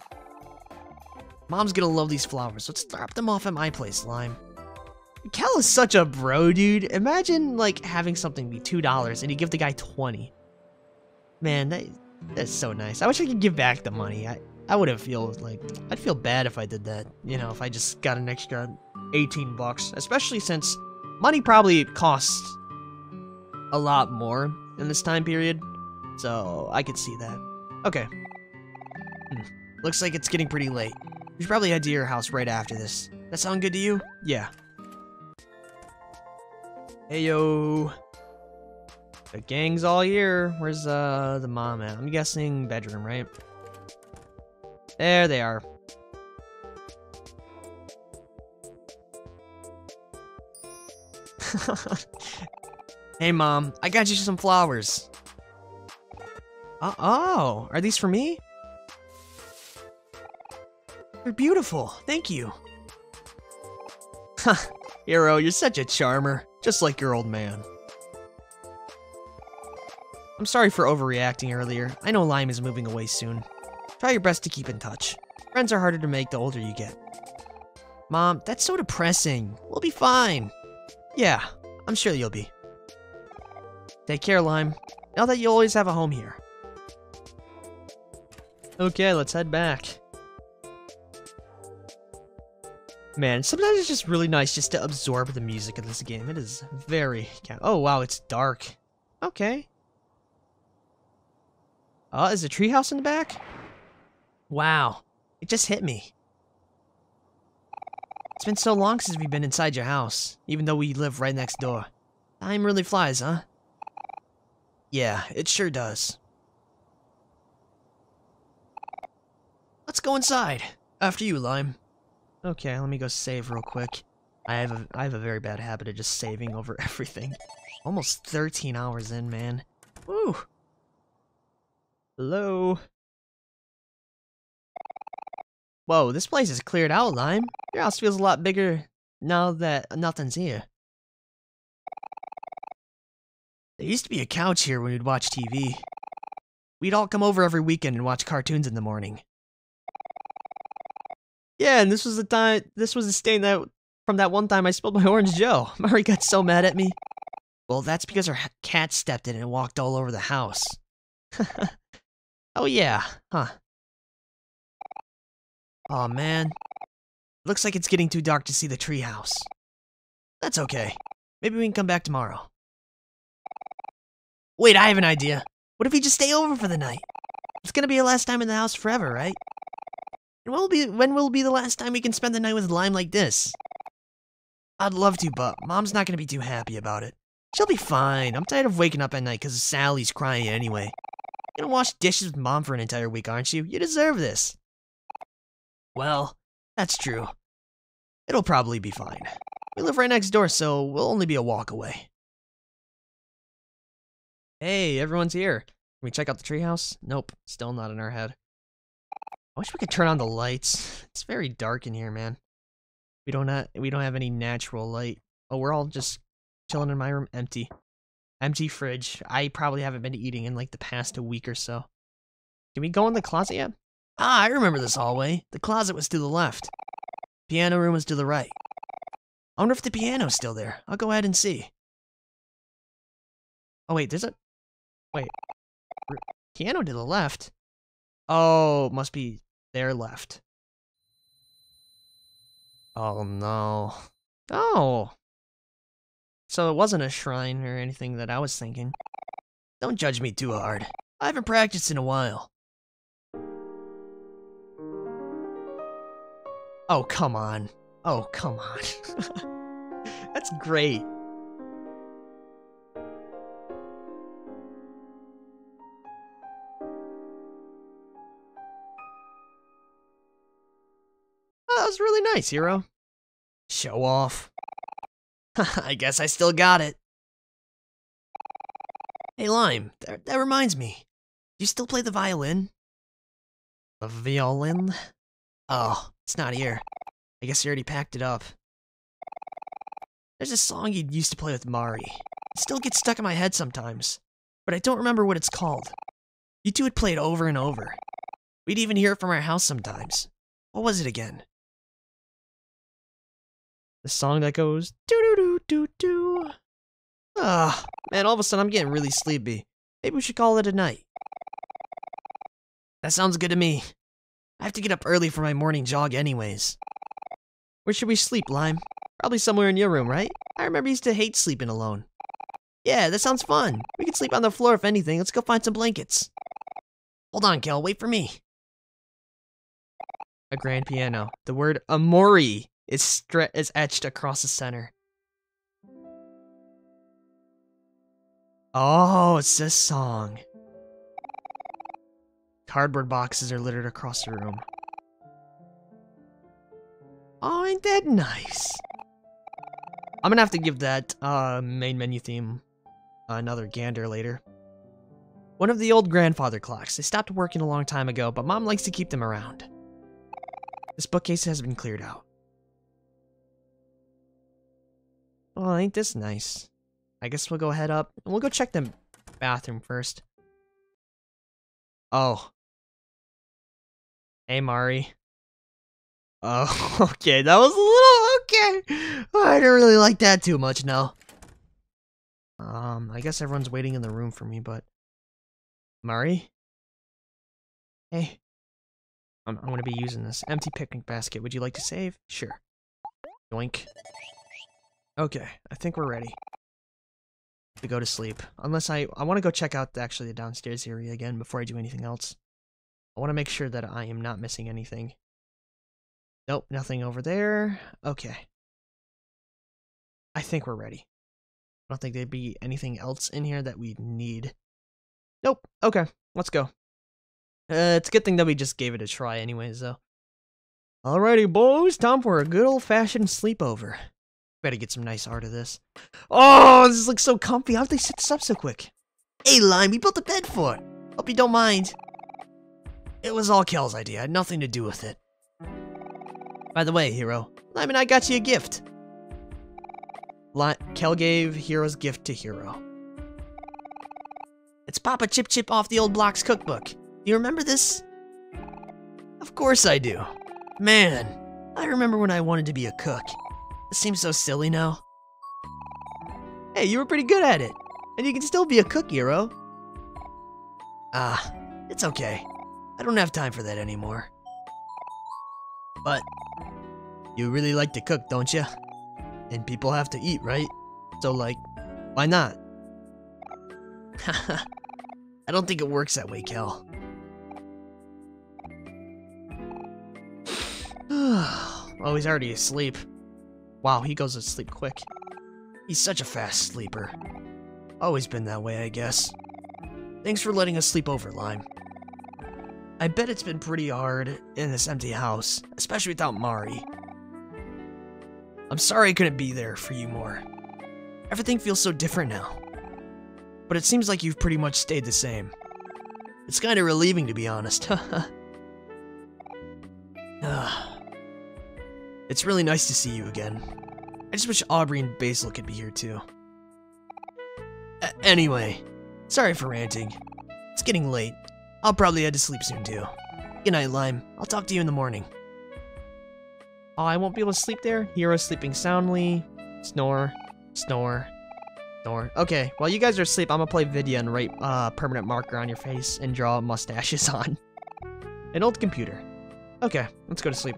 Mom's gonna love these flowers. Let's drop them off at my place, Lime. Kel is such a bro, dude. Imagine like having something be two dollars and you give the guy twenty. Man, that that's so nice. I wish I could give back the money. I I wouldn't feel like I'd feel bad if I did that. You know, if I just got an extra eighteen bucks, especially since money probably costs a lot more in this time period. So I could see that. Okay. Hmm. Looks like it's getting pretty late. We should probably head to your house right after this. That sound good to you? Yeah. Hey yo. The gang's all here. Where's uh the mom at? I'm guessing bedroom, right? There they are. hey mom, I got you some flowers. Uh oh, are these for me? They're beautiful. Thank you. Hero, you're such a charmer, just like your old man. I'm sorry for overreacting earlier. I know Lime is moving away soon. Try your best to keep in touch. Friends are harder to make the older you get. Mom, that's so depressing. We'll be fine. Yeah, I'm sure you'll be. Take care, Lime. Now that you always have a home here. Okay, let's head back. Man, sometimes it's just really nice just to absorb the music of this game. It is very... Oh, wow, it's dark. Okay. Oh, is a treehouse in the back? Wow, it just hit me. It's been so long since we've been inside your house, even though we live right next door. Time really flies, huh? Yeah, it sure does. Let's go inside. After you, Lime. Okay, let me go save real quick. I have a I have a very bad habit of just saving over everything. Almost 13 hours in, man. Woo! Hello? Whoa, this place is cleared out, Lime. Your house feels a lot bigger now that nothing's here. There used to be a couch here when we'd watch TV. We'd all come over every weekend and watch cartoons in the morning. Yeah, and this was the time. This was the stain that from that one time I spilled my orange Joe. Mari got so mad at me. Well, that's because her cat stepped in and walked all over the house. oh yeah, huh? oh, man. Looks like it's getting too dark to see the treehouse. That's okay. Maybe we can come back tomorrow. Wait, I have an idea. What if we just stay over for the night? It's gonna be our last time in the house forever, right? And will be when will be the last time we can spend the night with Lime like this? I'd love to, but Mom's not gonna be too happy about it. She'll be fine. I'm tired of waking up at night because Sally's crying anyway. You're gonna wash dishes with Mom for an entire week, aren't you? You deserve this. Well, that's true. It'll probably be fine. We live right next door, so we'll only be a walk away. Hey, everyone's here. Can we check out the treehouse? Nope, still not in our head. I wish we could turn on the lights. It's very dark in here, man. We don't have we don't have any natural light. Oh, we're all just chilling in my room, empty. Empty fridge. I probably haven't been eating in like the past a week or so. Can we go in the closet yet? Ah, I remember this hallway. The closet was to the left. Piano room was to the right. I wonder if the piano's still there. I'll go ahead and see. Oh wait, there's a... Wait. Piano to the left? Oh, must be their left. Oh no. Oh. So it wasn't a shrine or anything that I was thinking. Don't judge me too hard. I haven't practiced in a while. Oh, come on. Oh, come on. That's great. Nice, Hero. Show off. I guess I still got it. Hey, Lime, that, that reminds me. Do you still play the violin? The violin? Oh, it's not here. I guess you already packed it up. There's a song you used to play with Mari. It still gets stuck in my head sometimes, but I don't remember what it's called. You two would play it over and over. We'd even hear it from our house sometimes. What was it again? The song that goes doo doo doo doo doo. Ah, man, all of a sudden I'm getting really sleepy. Maybe we should call it a night. That sounds good to me. I have to get up early for my morning jog anyways. Where should we sleep, Lime? Probably somewhere in your room, right? I remember you used to hate sleeping alone. Yeah, that sounds fun. We can sleep on the floor if anything. Let's go find some blankets. Hold on, Kel. Wait for me. A grand piano. The word Omori is stre- is etched across the center. Oh, it's this song. Cardboard boxes are littered across the room. Oh, ain't that nice? I'm gonna have to give that uh, main menu theme another gander later. One of the old grandfather clocks. They stopped working a long time ago, but mom likes to keep them around. This bookcase has been cleared out. Oh, ain't this nice? I guess we'll go head up and we'll go check the bathroom first. Oh. Hey, Mari. Oh, okay, that was a little okay. I didn't really like that too much, no. Um, I guess everyone's waiting in the room for me, but Mari? Hey. I'm, I'm gonna be using this empty picnic basket. Would you like to save? Sure. Yoink. Okay, I think we're ready to go to sleep. Unless I, I want to go check out the, actually the downstairs area again before I do anything else. I want to make sure that I am not missing anything. Nope, nothing over there. Okay. I think we're ready. I don't think there'd be anything else in here that we need. Nope. Okay, let's go. Uh, it's a good thing that we just gave it a try anyways, though. Alrighty, boys, time for a good old-fashioned sleepover. Better get some nice art of this. Oh, this looks so comfy. How'd they set this up so quick? Hey, Lime, we built a bed for it. Hope you don't mind. It was all Kel's idea. I had nothing to do with it. By the way, Hero, Lime and I got you a gift. Li Kel gave Hero's gift to Hero. It's Papa Chip Chip off the old Blocks cookbook. Do you remember this? Of course I do. Man, I remember when I wanted to be a cook. Seems so silly now. Hey, you were pretty good at it. And you can still be a cook, Hero. Ah, it's okay. I don't have time for that anymore. But, you really like to cook, don't you? And people have to eat, right? So, like, why not? I don't think it works that way, Kel. oh, he's already asleep. Wow, he goes to sleep quick. He's such a fast sleeper. Always been that way, I guess. Thanks for letting us sleep over, Lime. I bet it's been pretty hard in this empty house, especially without Mari. I'm sorry I couldn't be there for you more. Everything feels so different now. But it seems like you've pretty much stayed the same. It's kind of relieving, to be honest. it's really nice to see you again. I just wish Aubrey and Basil could be here too. A anyway, sorry for ranting. It's getting late. I'll probably head to sleep soon too. Good night, Lime. I'll talk to you in the morning. Oh, I won't be able to sleep there? Hero sleeping soundly. Snore. Snore. Snore. Okay, while you guys are asleep, I'm gonna play Vidya and write uh, permanent marker on your face and draw mustaches on. An old computer. Okay, let's go to sleep.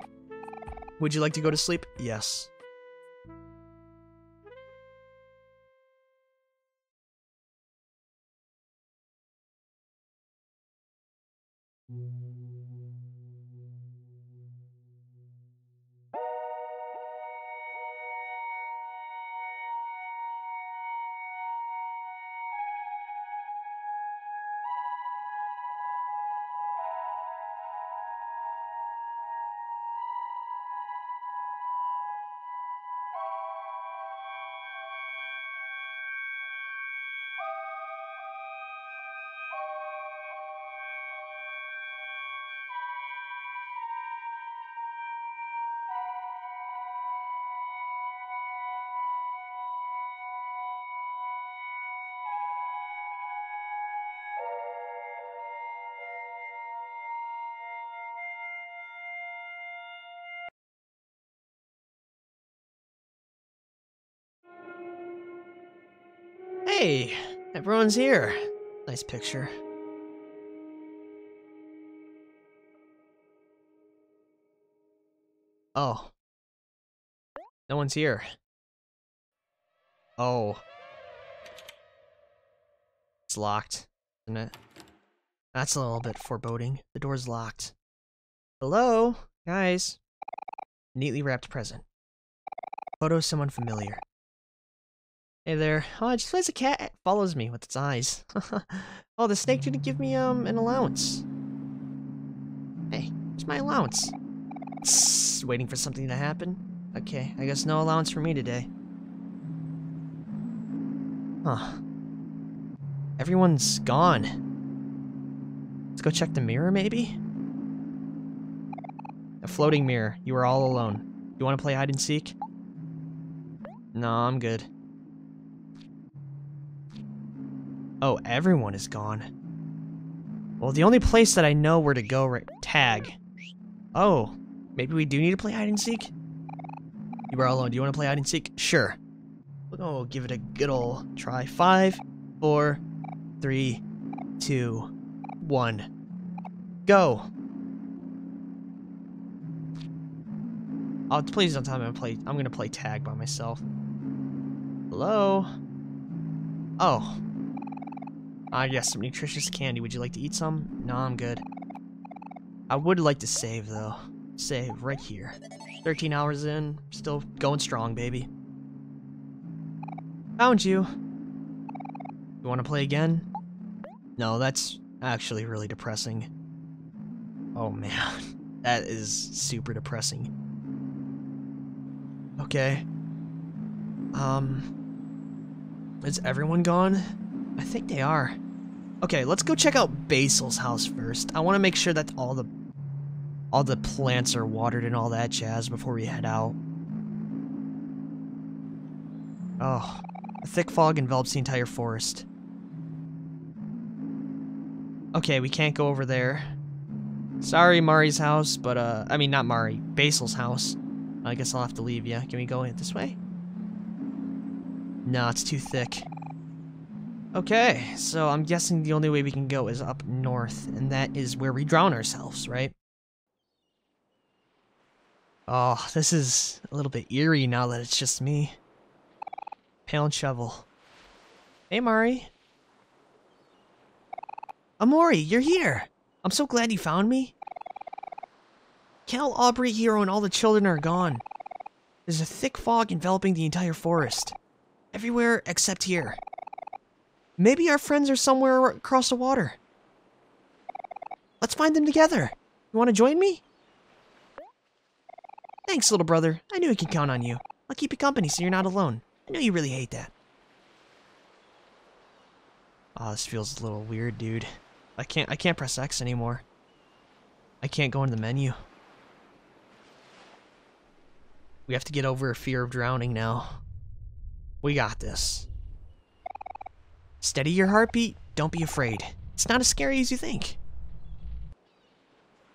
Would you like to go to sleep? Yes. Hey, everyone's here. Nice picture. Oh. No one's here. Oh. It's locked, isn't it? That's a little bit foreboding. The door's locked. Hello? Guys? Neatly wrapped present. Photo someone familiar. Hey there. Oh, it just plays a cat follows me with its eyes. oh, the snake didn't give me um an allowance. Hey, where's my allowance? Tss, waiting for something to happen? Okay, I guess no allowance for me today. Huh. Everyone's gone. Let's go check the mirror, maybe? A floating mirror. You are all alone. You want to play hide and seek? No, I'm good. Oh, everyone is gone. Well, the only place that I know where to go right tag. Oh, maybe we do need to play hide and seek? You are alone. Do you want to play hide and seek? Sure. Oh, give it a good old try. Five, four, three, two, one. Go. Oh, please don't tell me I'm play. I'm gonna play tag by myself. Hello. Oh. I yes, some nutritious candy. Would you like to eat some? No, I'm good. I would like to save though. Save right here. 13 hours in, still going strong, baby. Found you. You want to play again? No, that's actually really depressing. Oh man, that is super depressing. Okay. Um, is everyone gone? I think they are. Okay, let's go check out Basil's house first. I want to make sure that all the all the plants are watered and all that jazz before we head out. Oh, a thick fog envelops the entire forest. Okay, we can't go over there. Sorry, Mari's house, but, uh, I mean, not Mari, Basil's house. I guess I'll have to leave yeah. Can we go in this way? No, it's too thick. Okay, so I'm guessing the only way we can go is up north, and that is where we drown ourselves, right? Oh, this is a little bit eerie now that it's just me. And shovel. Hey, Mari. Omori, you're here! I'm so glad you found me. Kel, Aubrey, Hero, and all the children are gone. There's a thick fog enveloping the entire forest. Everywhere except here. Maybe our friends are somewhere across the water. Let's find them together. You want to join me? Thanks, little brother. I knew I could count on you. I'll keep you company so you're not alone. I know you really hate that. Oh, this feels a little weird, dude. I can't I can't press X anymore. I can't go into the menu. We have to get over a fear of drowning now. We got this. Steady your heartbeat. Don't be afraid. It's not as scary as you think.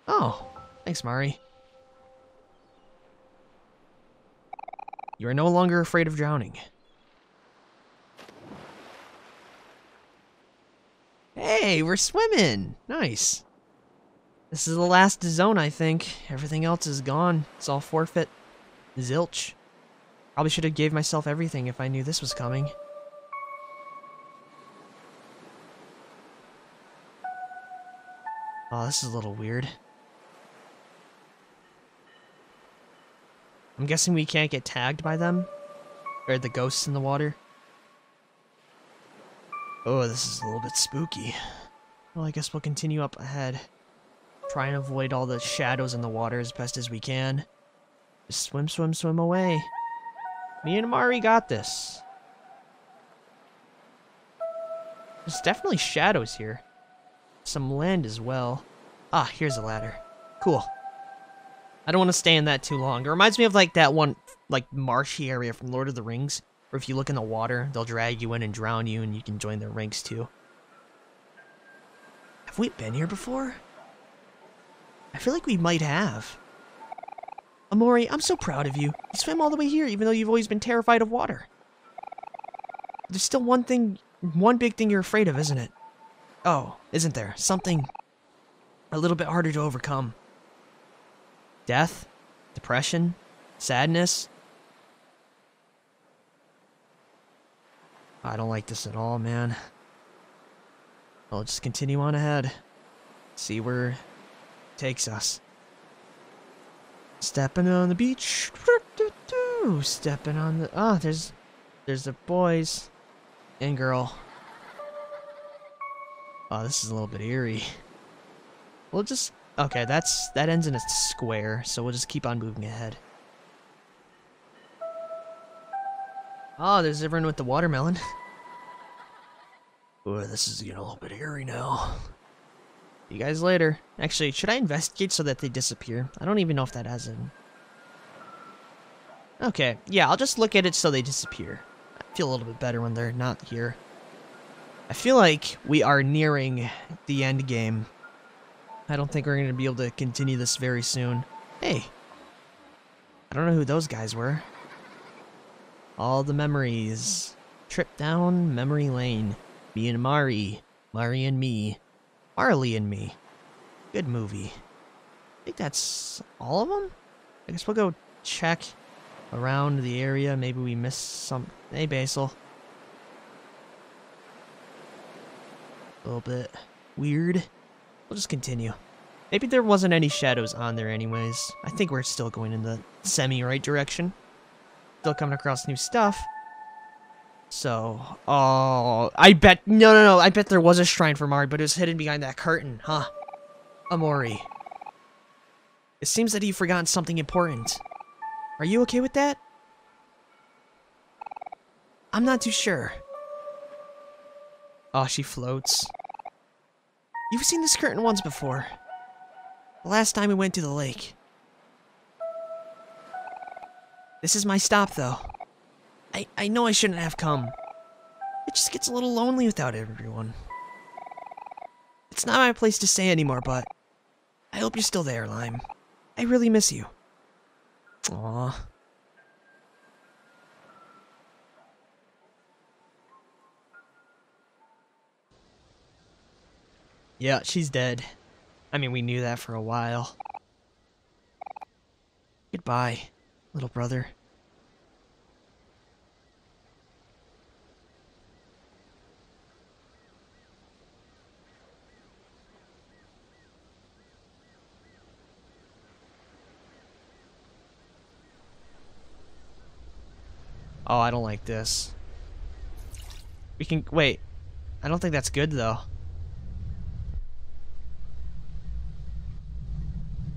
Oh, thanks, Mari. You are no longer afraid of drowning. Hey, we're swimming! Nice. This is the last zone, I think. Everything else is gone. It's all forfeit. Zilch. Probably should have gave myself everything if I knew this was coming. Oh, this is a little weird. I'm guessing we can't get tagged by them? Or the ghosts in the water? Oh, this is a little bit spooky. Well, I guess we'll continue up ahead. Try and avoid all the shadows in the water as best as we can. Just swim, swim, swim away. Me and Amari got this. There's definitely shadows here. Some land as well. Ah, here's a ladder. Cool. I don't want to stay in that too long. It reminds me of like that one, like marshy area from Lord of the Rings, where if you look in the water, they'll drag you in and drown you, and you can join their ranks too. Have we been here before? I feel like we might have. Omori, I'm so proud of you. You swam all the way here, even though you've always been terrified of water. There's still one thing, one big thing you're afraid of, isn't it? Oh, isn't there? Something a little bit harder to overcome. Death? Depression? Sadness? I don't like this at all, man. I'll just continue on ahead. See where it takes us. Stepping on the beach. Stepping on the... Oh, there's... There's the boys and girl. Oh, this is a little bit eerie. We'll just... Okay, that's that ends in a square, so we'll just keep on moving ahead. Oh, there's everyone with the watermelon. Oh, this is getting a little bit eerie now. You guys later. Actually, should I investigate so that they disappear? I don't even know if that has an... Okay, yeah, I'll just look at it so they disappear. I feel a little bit better when they're not here. I feel like we are nearing the end game. I don't think we're going to be able to continue this very soon. Hey. I don't know who those guys were. All the memories. Trip down memory lane. Me and Mari. Mari and me. Marley and me. Good movie. I think that's all of them? I guess we'll go check around the area. Maybe we missed some... Hey, Basil. A little bit weird. We'll just continue. Maybe there wasn't any shadows on there anyways. I think we're still going in the semi-right direction. Still coming across new stuff. So, oh, I bet, no, no, no, I bet there was a shrine for Mari, but it was hidden behind that curtain, huh? Omori. It seems that you've forgotten something important. Are you okay with that? I'm not too sure. Oh, she floats. You've seen this curtain once before. The last time we went to the lake. This is my stop, though. I, I know I shouldn't have come. It just gets a little lonely without everyone. It's not my place to stay anymore, but I hope you're still there, Lime. I really miss you. Aww. Yeah, she's dead. I mean, we knew that for a while. Goodbye, little brother. Oh, I don't like this. We can- wait. I don't think that's good, though.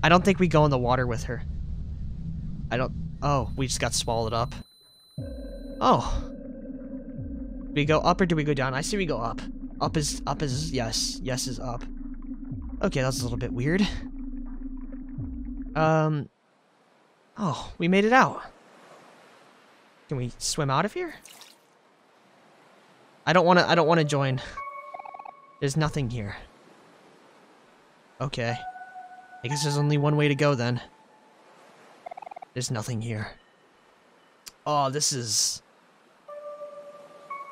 I don't think we go in the water with her. I don't- oh, we just got swallowed up. Oh. We go up or do we go down? I see we go up. Up is- up is- yes. Yes is up. Okay, that's a little bit weird. Um... Oh, we made it out. Can we swim out of here? I don't want to I don't want to join. There's nothing here. Okay. I guess there's only one way to go then. There's nothing here. Oh, this is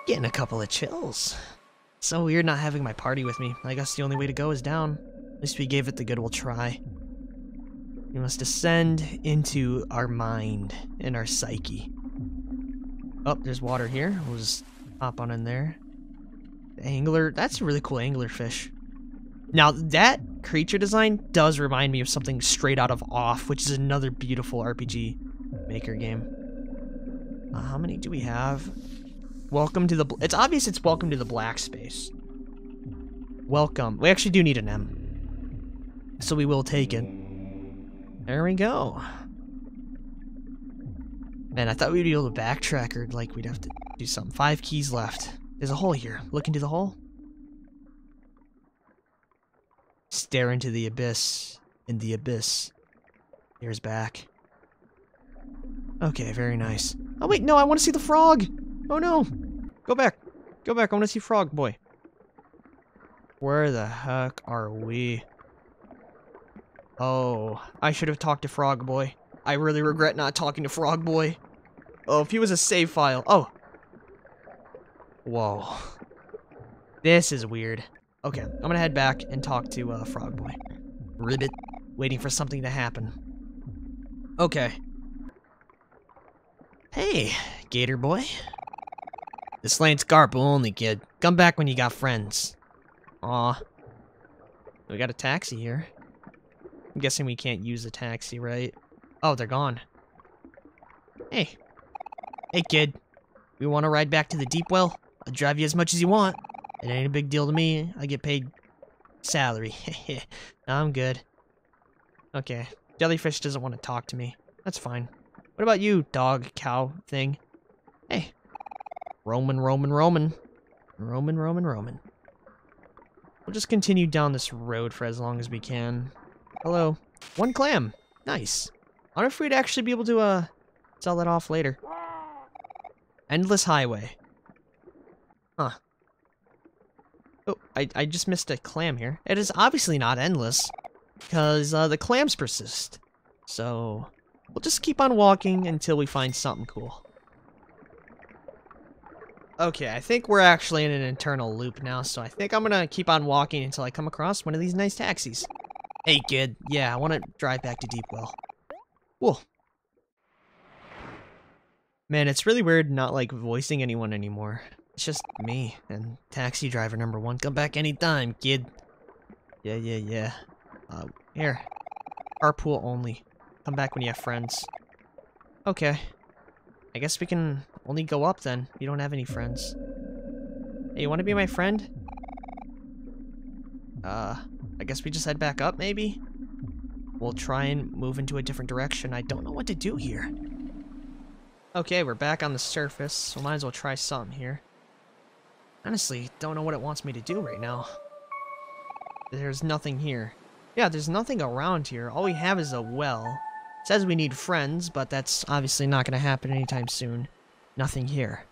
getting a couple of chills. So weird not having my party with me. I guess the only way to go is down. At least we gave it the good old try. We must descend into our mind and our psyche. Oh, there's water here. We'll just hop on in there. The angler, that's a really cool angler fish. Now, that creature design does remind me of something straight out of Off, which is another beautiful RPG maker game. Uh, how many do we have? Welcome to the... It's obvious it's welcome to the black space. Welcome. We actually do need an M. So we will take it. There we go. Man, I thought we'd be able to backtrack or like we'd have to do something. Five keys left. There's a hole here. Look into the hole. Stare into the abyss. In the abyss. Here's back. Okay, very nice. Oh wait, no, I want to see the frog! Oh no! Go back. Go back, I want to see Frog Boy. Where the heck are we? Oh, I should have talked to Frog Boy. I really regret not talking to Frog Boy. Oh, if he was a save file. Oh. Whoa. This is weird. Okay, I'm gonna head back and talk to uh, Frog Boy. Ribbit. Waiting for something to happen. Okay. Hey, Gator Boy. This lane's Garp only, kid. Come back when you got friends. Aw. We got a taxi here. I'm guessing we can't use a taxi, right? Oh, they're gone. Hey, Hey, kid. We want to ride back to the deep well? I'll drive you as much as you want. It ain't a big deal to me. I get paid salary. I'm good. Okay. Jellyfish doesn't want to talk to me. That's fine. What about you, dog, cow thing? Hey. Roman, Roman, Roman. Roman, Roman, Roman. We'll just continue down this road for as long as we can. Hello. One clam. Nice. I wonder if we'd actually be able to, uh, sell that off later. Endless highway. Huh. Oh, I, I just missed a clam here. It is obviously not endless, because uh, the clams persist. So, we'll just keep on walking until we find something cool. Okay, I think we're actually in an internal loop now, so I think I'm gonna keep on walking until I come across one of these nice taxis. Hey, kid. Yeah, I want to drive back to Deepwell. Cool. Man, it's really weird not, like, voicing anyone anymore. It's just me and taxi driver number one. Come back anytime, kid. Yeah, yeah, yeah. Uh, here. Carpool only. Come back when you have friends. Okay. I guess we can only go up then. You don't have any friends. Hey, you want to be my friend? Uh, I guess we just head back up, maybe? We'll try and move into a different direction. I don't know what to do here. Okay, we're back on the surface, so might as well try something here. Honestly, don't know what it wants me to do right now. There's nothing here. Yeah, there's nothing around here. All we have is a well. It says we need friends, but that's obviously not going to happen anytime soon. Nothing here.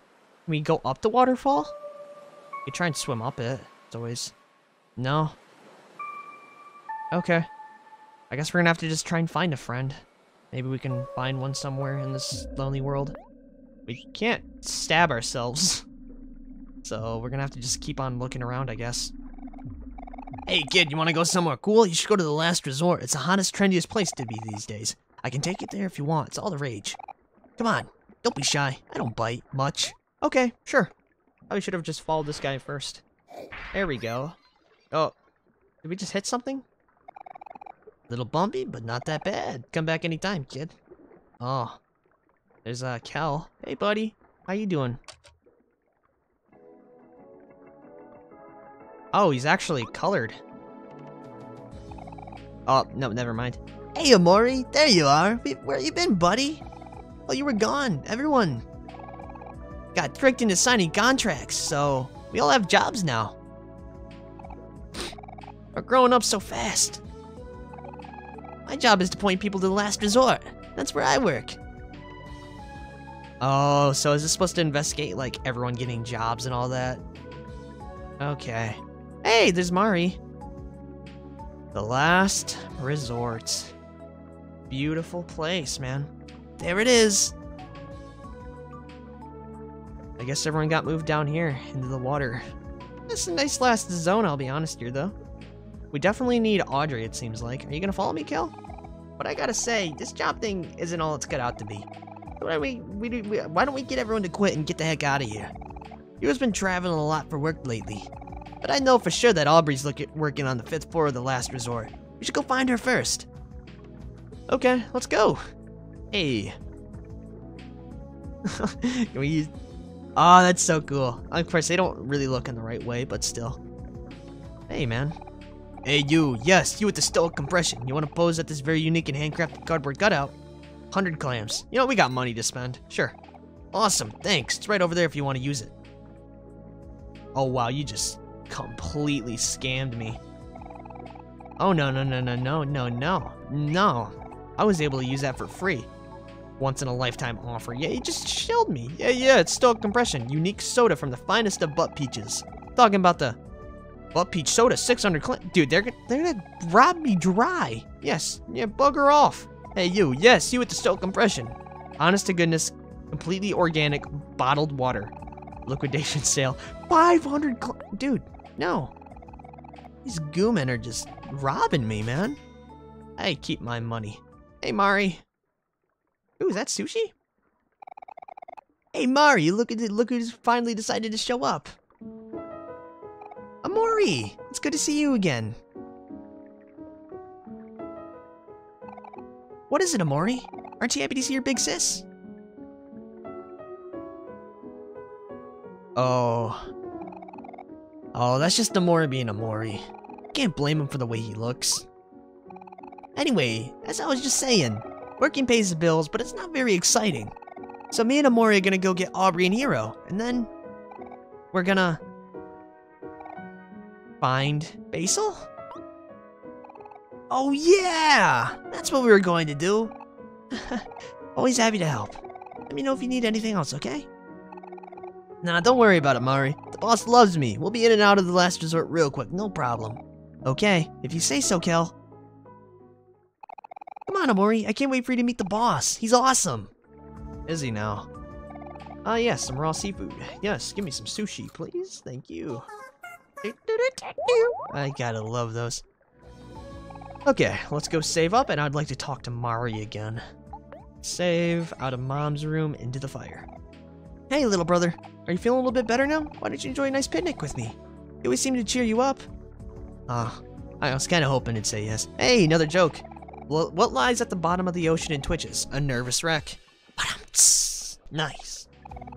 Can we go up the waterfall? We try and swim up it. It's always... No. Okay. I guess we're gonna have to just try and find a friend. Maybe we can find one somewhere in this lonely world. We can't stab ourselves. So we're gonna have to just keep on looking around, I guess. Hey kid, you wanna go somewhere cool? You should go to the last resort. It's the hottest, trendiest place to be these days. I can take you there if you want. It's all the rage. Come on, don't be shy. I don't bite much. Okay, sure. Probably should have just followed this guy first. There we go. Oh, did we just hit something? Little bumpy, but not that bad. Come back anytime, kid. Oh, there's uh, Kel. Hey, buddy. How you doing? Oh, he's actually colored. Oh, no, never mind. Hey, Omori, there you are. Where you been, buddy? Oh, you were gone. Everyone got tricked into signing contracts, so we all have jobs now. We're growing up so fast. My job is to point people to the last resort. That's where I work. Oh, so is this supposed to investigate, like, everyone getting jobs and all that? Okay. Hey, there's Mari. The last resort. Beautiful place, man. There it is. I guess everyone got moved down here into the water. This is a nice last zone, I'll be honest here, though. We definitely need Aubrey, it seems like. Are you gonna follow me, Kel? But I gotta say, this job thing isn't all it's cut out to be. Why don't we, we, we, why don't we get everyone to quit and get the heck out of here? You've been traveling a lot for work lately. But I know for sure that Aubrey's looking, working on the fifth floor of the last resort. We should go find her first. Okay, let's go. Hey. Can we use... Oh, that's so cool. Of course, they don't really look in the right way, but still. Hey, man. Hey, you. Yes, you with the stoic compression. You want to pose at this very unique and handcrafted cardboard cutout? 100 clams. You know, we got money to spend. Sure. Awesome, thanks. It's right over there if you want to use it. Oh, wow, you just completely scammed me. Oh no, no, no, no, no, no, no, no. I was able to use that for free. Once in a lifetime offer. Yeah, it just shielded me. Yeah, yeah, it's still compression. Unique soda from the finest of butt peaches. Talking about the butt peach soda, 600 Clint. Dude, they're, they're gonna rob me dry. Yes, yeah, bugger off. Hey, you, yes, you with the still compression. Honest to goodness, completely organic bottled water. Liquidation sale. 500 Dude, no. These goomen are just robbing me, man. I keep my money. Hey, Mari. Ooh, is that sushi? Hey, Mari, look at it. Look who's finally decided to show up. Omori, it's good to see you again. What is it, Omori? Aren't you happy to see your big sis? Oh. Oh, that's just Omori being Omori. Can't blame him for the way he looks. Anyway, as I was just saying, working pays the bills, but it's not very exciting. So me and Omori are gonna go get Aubrey and Hero, and then we're gonna find Basil? Oh yeah! That's what we were going to do. Always happy to help. Let me know if you need anything else, okay? Nah, don't worry about it, Mari. The boss loves me. We'll be in and out of the last resort real quick, no problem. Okay, if you say so, Kel. Come on, Omori. I can't wait for you to meet the boss. He's awesome. Is he now? Ah, yes, some raw seafood. Yes, give me some sushi, please. Thank you. I gotta love those. Okay, let's go save up, and I'd like to talk to Mari again. Save out of mom's room into the fire. Hey, little brother. Are you feeling a little bit better now? Why don't you enjoy a nice picnic with me? It always seemed to cheer you up. Ah, I was kind of hoping it'd say yes. Hey, another joke. Well, what lies at the bottom of the ocean and twitches? A nervous wreck. Nice.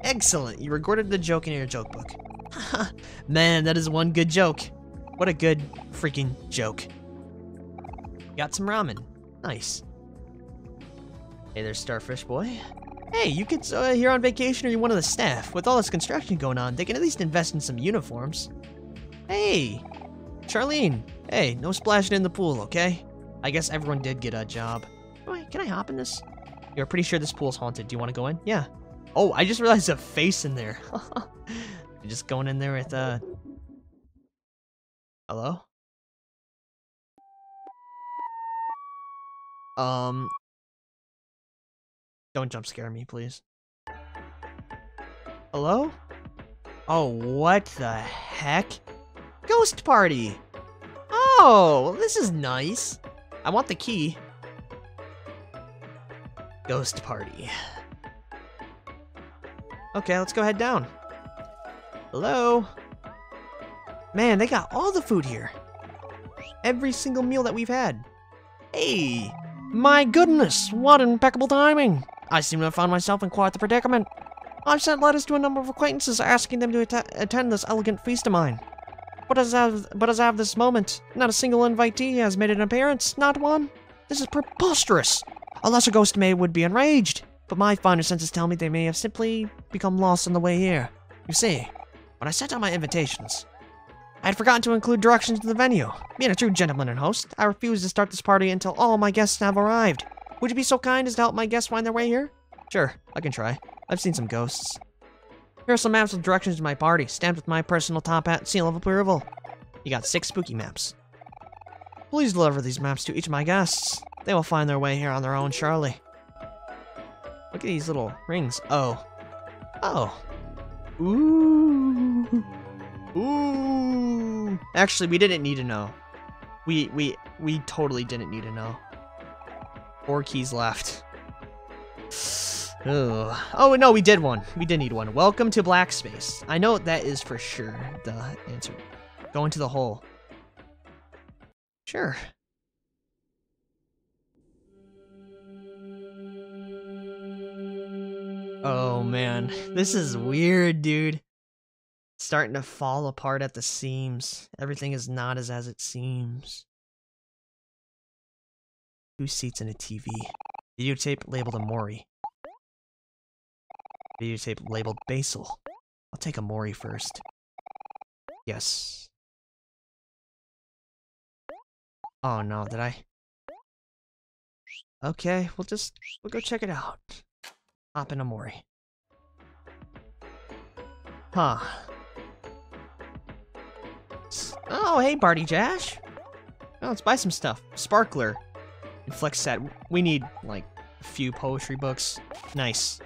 Excellent. You recorded the joke in your joke book. Man, that is one good joke. What a good freaking joke. Got some ramen. Nice. Hey there, Starfish Boy. Hey, you kids uh, here on vacation or you one of the staff? With all this construction going on, they can at least invest in some uniforms. Hey, Charlene. Hey, no splashing in the pool, okay? I guess everyone did get a job. Can I hop in this? You're pretty sure this pool's haunted. Do you want to go in? Yeah. Oh, I just realized a face in there. You're just going in there with, uh... Hello? Um... Don't jump scare me, please. Hello? Oh, what the heck? Ghost party! Oh, this is nice. I want the key. Ghost party. Okay, let's go head down. Hello? Man, they got all the food here. Every single meal that we've had. Hey! My goodness, what impeccable timing! I seem to have found myself in quite the predicament. I've sent letters to a number of acquaintances asking them to att attend this elegant feast of mine. But as, have, but as have this moment, not a single invitee has made an appearance, not one. This is preposterous! A lesser ghost may would be enraged, but my finer senses tell me they may have simply become lost on the way here. You see, when I sent out my invitations, I had forgotten to include directions to the venue. Being a true gentleman and host, I refused to start this party until all my guests have arrived. Would you be so kind as to help my guests find their way here? Sure, I can try. I've seen some ghosts. Here are some maps with directions to my party, stamped with my personal top hat seal of approval. You got six spooky maps. Please deliver these maps to each of my guests. They will find their way here on their own, surely. Look at these little rings. Oh. Oh. Ooh. Ooh. Actually, we didn't need to know. We we we totally didn't need to know. Four keys left. Ugh. Oh, no, we did one. We did need one. Welcome to Black Space. I know that is for sure the answer. Go into the hole. Sure. Oh man, this is weird, dude. Starting to fall apart at the seams. Everything is not as as it seems. Two seats and a TV. Videotape labeled Omori. Videotape labeled Basil. I'll take Omori first. Yes. Oh no, did I? Okay, we'll just, we'll go check it out. Hop in Omori. Huh. Oh, hey, Barty Jash. Oh, let's buy some stuff. Sparkler. Flex set. We need, like, a few poetry books. Nice.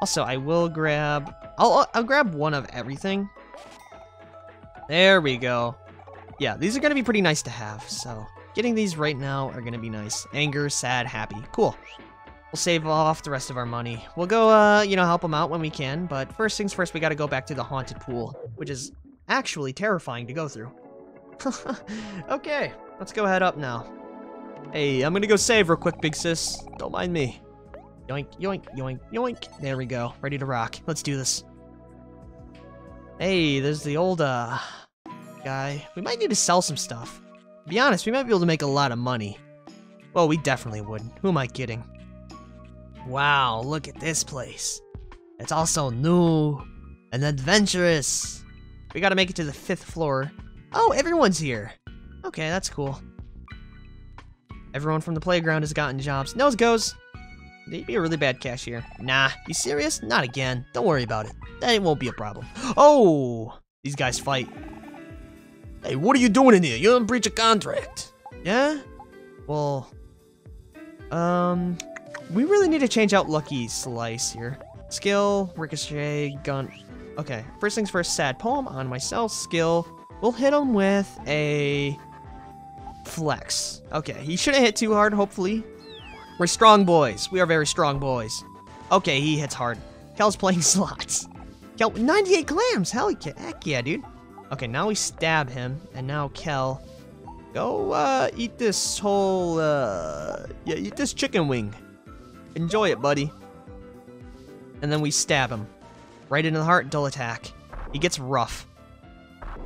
Also, I will grab... I'll, I'll grab one of everything. There we go. Yeah, these are going to be pretty nice to have, so... Getting these right now are going to be nice. Anger, sad, happy. Cool. We'll save off the rest of our money. We'll go, uh, you know, help them out when we can, but first things first, we gotta go back to the haunted pool, which is actually terrifying to go through. okay, let's go head up now. Hey, I'm gonna go save real quick, big sis. Don't mind me. Yoink, yoink, yoink, yoink. There we go. Ready to rock. Let's do this. Hey, there's the old, uh, guy. We might need to sell some stuff. To be honest, we might be able to make a lot of money. Well, we definitely would. Who am I kidding? Wow, look at this place. It's also new and adventurous. We gotta make it to the fifth floor. Oh, everyone's here. Okay, that's cool. Everyone from the playground has gotten jobs. Nose goes. They'd be a really bad cashier. Nah, you serious? Not again. Don't worry about it. That won't be a problem. Oh, these guys fight. Hey, what are you doing in here? You're in breach of contract. Yeah? Well, um, we really need to change out Lucky Slice here. Skill, Ricochet, Gun. Okay, first things first, Sad Poem on myself. Skill, we'll hit him with a Flex. Okay, he shouldn't hit too hard, hopefully. We're strong boys. We are very strong boys. Okay, he hits hard. Kel's playing slots. Kel, 98 clams! Hell, heck yeah, dude. Okay, now we stab him, and now Kel, go uh, eat this whole, uh, yeah, eat this chicken wing. Enjoy it, buddy. And then we stab him. Right into the heart, dull attack. He gets rough.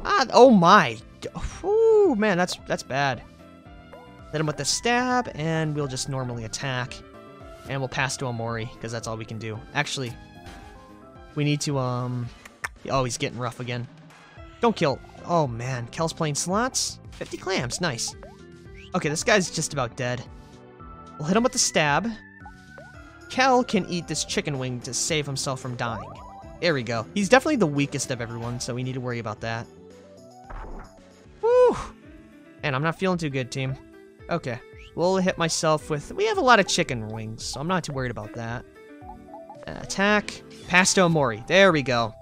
Ah, oh my. Ooh, man, that's that's bad. Hit him with the stab, and we'll just normally attack. And we'll pass to Omori, because that's all we can do. Actually, we need to, um... Oh, he's getting rough again. Don't kill. Oh, man. Kel's playing slots? 50 clams. Nice. Okay, this guy's just about dead. We'll hit him with the stab. Kel can eat this chicken wing to save himself from dying. There we go. He's definitely the weakest of everyone, so we need to worry about that. Woo! And I'm not feeling too good, team. Okay. We'll hit myself with... We have a lot of chicken wings, so I'm not too worried about that. Uh, attack. Pasto Mori. There we go.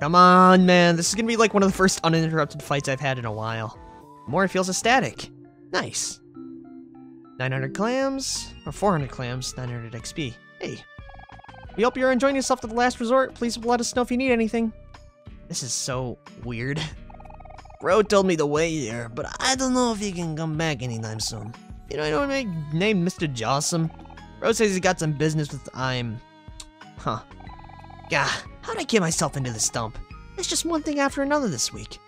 Come on, man. This is going to be like one of the first uninterrupted fights I've had in a while. Mori feels ecstatic. Nice. 900 clams, or 400 clams, 900 XP. Hey. We hope you're enjoying yourself to the last resort. Please let us know if you need anything. This is so weird. Bro told me the way here, but I don't know if he can come back anytime soon. You know anyone named Mr. Jawsome? Bro says he's got some business with I'm... Huh. Gah, how'd I get myself into this dump? It's just one thing after another this week.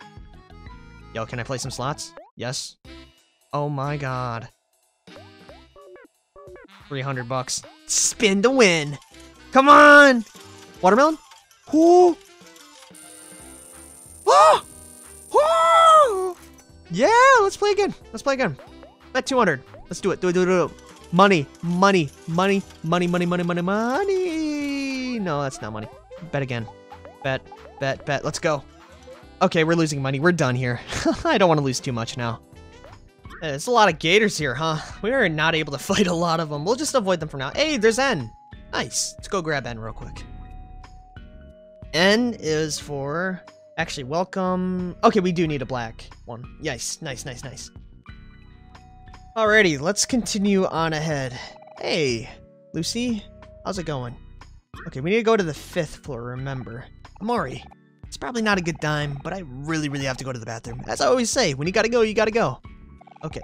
Yo, can I play some slots? Yes. Oh my god. 300 bucks. Spin to win. Come on! Watermelon? Who? Oh! Oh! Yeah, let's play again. Let's play again. Bet 200. Let's do it. Do it, do it, do it. Money, money, money, money, money, money, money, money. No, that's not money. Bet again. Bet, bet, bet. Let's go. Okay, we're losing money. We're done here. I don't want to lose too much now. There's a lot of gators here, huh? We are not able to fight a lot of them. We'll just avoid them for now. Hey, there's N. Nice. Let's go grab N real quick. N is for... Actually, welcome... Okay, we do need a black one. Yes, nice, nice, nice. Alrighty, let's continue on ahead. Hey, Lucy, how's it going? Okay, we need to go to the fifth floor, remember. Omori, it's probably not a good time, but I really, really have to go to the bathroom. As I always say, when you gotta go, you gotta go. Okay,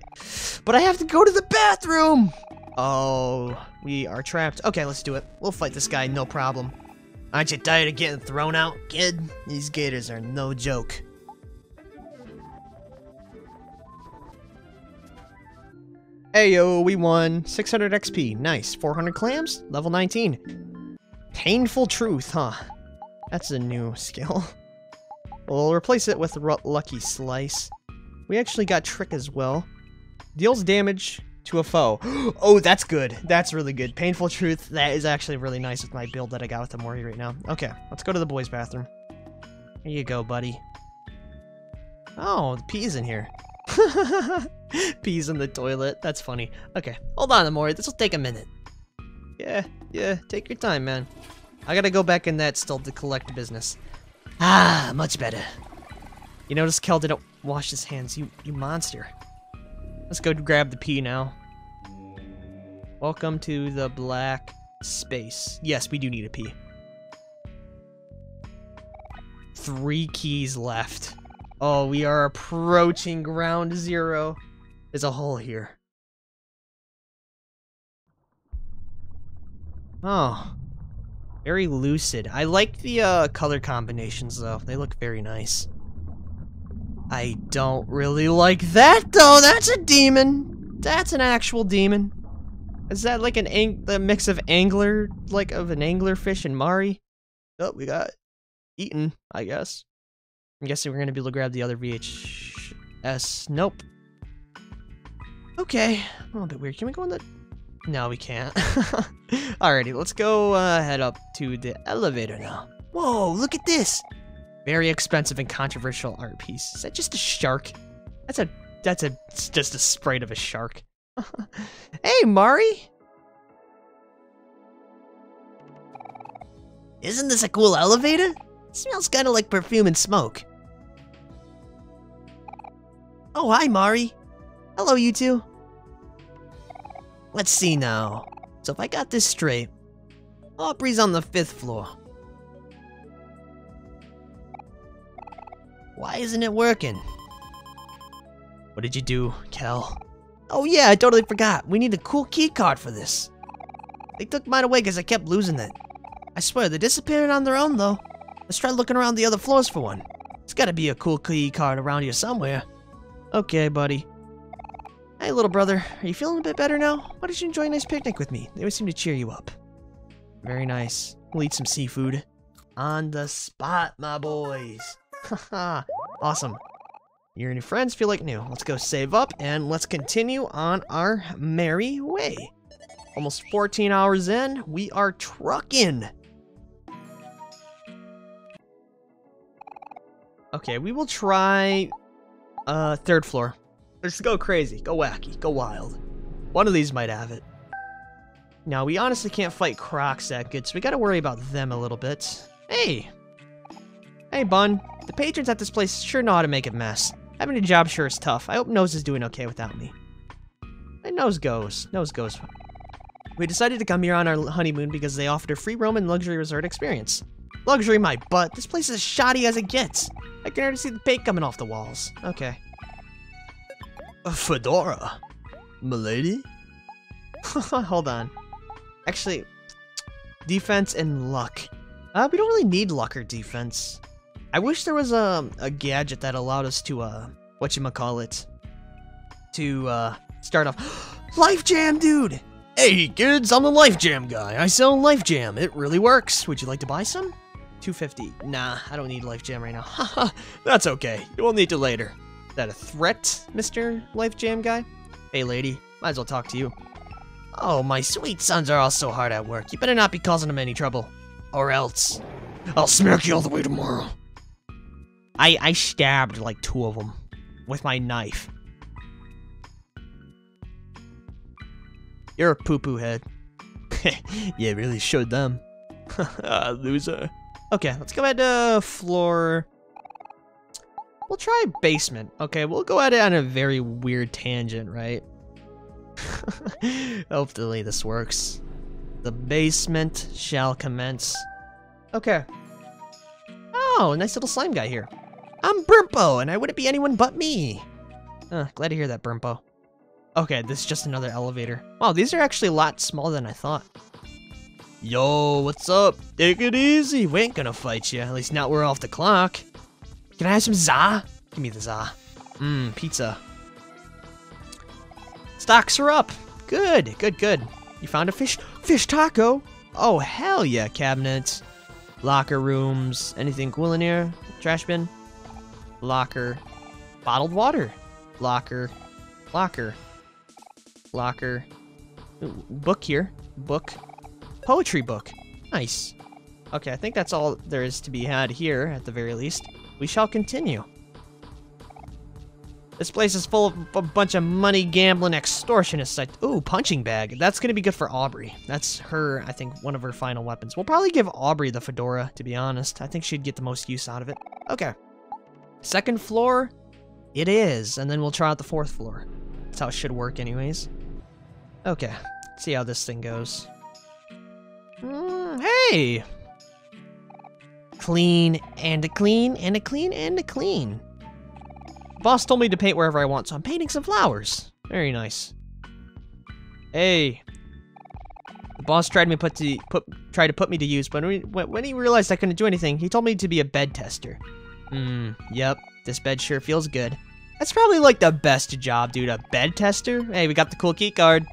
but I have to go to the bathroom! Oh, we are trapped. Okay, let's do it. We'll fight this guy, no problem. Aren't you tired of getting thrown out, kid? These gators are no joke. Hey yo, we won 600 XP. Nice. 400 clams? Level 19. Painful Truth, huh? That's a new skill. We'll replace it with Lucky Slice. We actually got Trick as well. Deals damage to a foe. oh, that's good. That's really good. Painful Truth. That is actually really nice with my build that I got with the Mori right now. Okay, let's go to the boys' bathroom. Here you go, buddy. Oh, the pee's in here. Peas in the toilet. That's funny. Okay, hold on, Omori. This will take a minute. Yeah, yeah, take your time, man. I gotta go back in that still to collect business. Ah, much better. You notice Kel didn't wash his hands, you, you monster. Let's go grab the P now. Welcome to the black space. Yes, we do need a P. Three keys left. Oh, we are approaching ground zero. There's a hole here. Oh. Very lucid. I like the uh, color combinations, though. They look very nice. I don't really like that, though. That's a demon. That's an actual demon. Is that like an ang the mix of angler, like of an angler fish and Mari? Oh, we got eaten, I guess. I'm guessing we're gonna be able to grab the other VHS. Nope. Okay, a little bit weird. Can we go in the... No, we can't. Alrighty, let's go uh, head up to the elevator now. Whoa, look at this! Very expensive and controversial art piece. Is that just a shark? That's a that's a just a sprite of a shark. hey, Mari. Isn't this a cool elevator? It smells kind of like perfume and smoke. Oh, hi, Mari. Hello, you two. Let's see now. So if I got this straight, Aubrey's on the fifth floor. Why isn't it working? What did you do, Kel? Oh yeah, I totally forgot. We need a cool key card for this. They took mine away because I kept losing it. I swear, they disappeared on their own though. Let's try looking around the other floors for one. There's gotta be a cool key card around here somewhere. Okay, buddy. Hey, little brother, are you feeling a bit better now? Why don't you enjoy a nice picnic with me? They always seem to cheer you up. Very nice. We'll eat some seafood. On the spot, my boys. Haha, awesome. Your new friends feel like new. Let's go save up and let's continue on our merry way. Almost 14 hours in, we are trucking. Okay, we will try uh third floor. Let's go crazy, go wacky, go wild. One of these might have it. Now, we honestly can't fight Crocs that good, so we gotta worry about them a little bit. Hey! Hey, Bun. The patrons at this place sure know how to make a mess. Having a job sure is tough. I hope Nose is doing okay without me. And Nose goes. Nose goes. We decided to come here on our honeymoon because they offered a free and luxury resort experience. Luxury my butt. This place is as shoddy as it gets. I can already see the paint coming off the walls. Okay. A fedora. Milady? Hold on. Actually, defense and luck. Uh, we don't really need luck or defense. I wish there was a, a gadget that allowed us to, uh, whatchamacallit, to, uh, start off. Life Jam, dude! Hey kids, I'm the Life Jam guy. I sell Life Jam. It really works. Would you like to buy some? 250. Nah, I don't need Life Jam right now. Haha, that's okay. We'll need to later. Is that a threat, Mr. Life Jam guy? Hey, lady, might as well talk to you. Oh, my sweet sons are all so hard at work. You better not be causing them any trouble. Or else. I'll smack you all the way tomorrow. I, I stabbed like two of them with my knife. You're a poo-poo head. yeah, really showed them. Loser. Okay, let's go ahead to floor... We'll try basement. Okay, we'll go at it on a very weird tangent, right? Hopefully this works. The basement shall commence. Okay. Oh, nice little slime guy here. I'm Brimpo, and I wouldn't be anyone but me. Uh, glad to hear that, Brimpo. Okay, this is just another elevator. Wow, these are actually a lot smaller than I thought. Yo, what's up? Take it easy. We ain't gonna fight you. At least not we're off the clock. Can I have some za? Give me the za. Mmm, pizza. Stocks are up. Good, good, good. You found a fish fish taco? Oh, hell yeah, cabinets. Locker rooms. Anything cool in here? Trash bin? Locker. Bottled water. Locker. Locker. Locker. Book here. Book. Poetry book. Nice. Okay, I think that's all there is to be had here, at the very least. We shall continue. This place is full of a bunch of money gambling extortionists. I, ooh, punching bag. That's going to be good for Aubrey. That's her, I think, one of her final weapons. We'll probably give Aubrey the fedora, to be honest. I think she'd get the most use out of it. Okay. Second floor, it is. And then we'll try out the fourth floor. That's how it should work anyways. Okay. See how this thing goes. Mm, hey! Clean and a clean and a clean and a clean. Boss told me to paint wherever I want, so I'm painting some flowers. Very nice. Hey. The boss tried me put to put tried to put me to use, but when, when he realized I couldn't do anything, he told me to be a bed tester. Hmm. Yep. This bed sure feels good. That's probably like the best job, dude. A bed tester. Hey, we got the cool key card.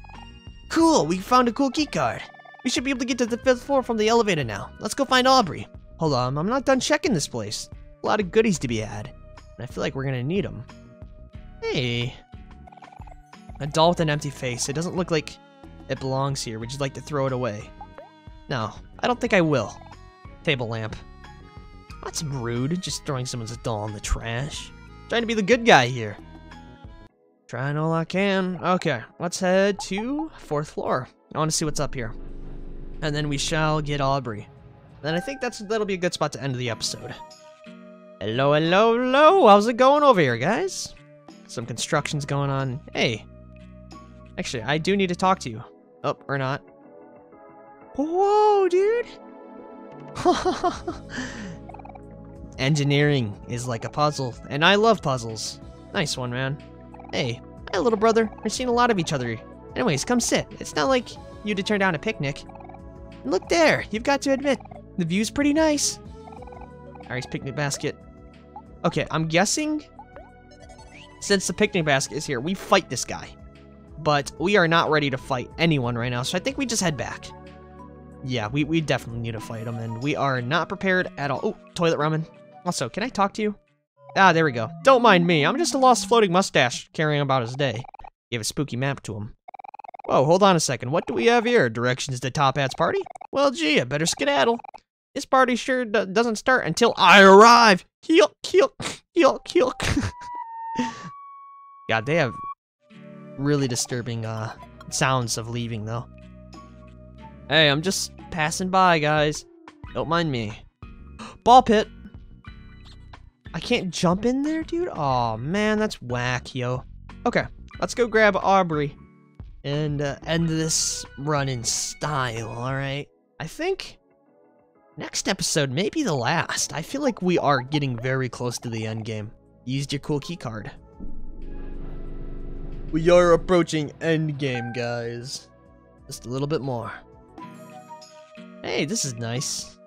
Cool. We found a cool key card. We should be able to get to the fifth floor from the elevator now. Let's go find Aubrey. Hold on. I'm not done checking this place. A lot of goodies to be had. And I feel like we're gonna need them. Hey. A doll with an empty face. It doesn't look like it belongs here. Would you like to throw it away? No, I don't think I will. Table lamp. That's rude, just throwing someone's doll in the trash. Trying to be the good guy here. Trying all I can. Okay, let's head to fourth floor. I want to see what's up here. And then we shall get Aubrey. Then I think that's that'll be a good spot to end the episode. Hello, hello, hello. How's it going over here, guys? Some construction's going on. Hey. Actually, I do need to talk to you. Oh, or not. Whoa, dude. Engineering is like a puzzle, and I love puzzles. Nice one, man. Hey, hi, little brother. We've seen a lot of each other. Anyways, come sit. It's not like you to turn down a picnic. Look there. You've got to admit, the view's pretty nice. Harry's picnic basket. Okay, I'm guessing since the picnic basket is here, we fight this guy. But we are not ready to fight anyone right now, so I think we just head back. Yeah, we, we definitely need to fight him, and we are not prepared at all. Oh, toilet ramen. Also, can I talk to you? Ah, there we go. Don't mind me. I'm just a lost floating mustache carrying about his day. Gave a spooky map to him. Whoa, hold on a second. What do we have here? Directions to Top Hat's party? Well, gee, I better skedaddle. This party sure doesn't start until I arrive. Heel, heel, heel, heel. God, they have really disturbing uh, sounds of leaving, though. Hey, I'm just passing by, guys. Don't mind me. Ball pit. I can't jump in there, dude? oh, man, that's whack, yo. Okay, let's go grab Aubrey and uh, end this run in style, alright? I think next episode may be the last. I feel like we are getting very close to the end game. Used your cool key card. We are approaching end game, guys. Just a little bit more. Hey, this is nice.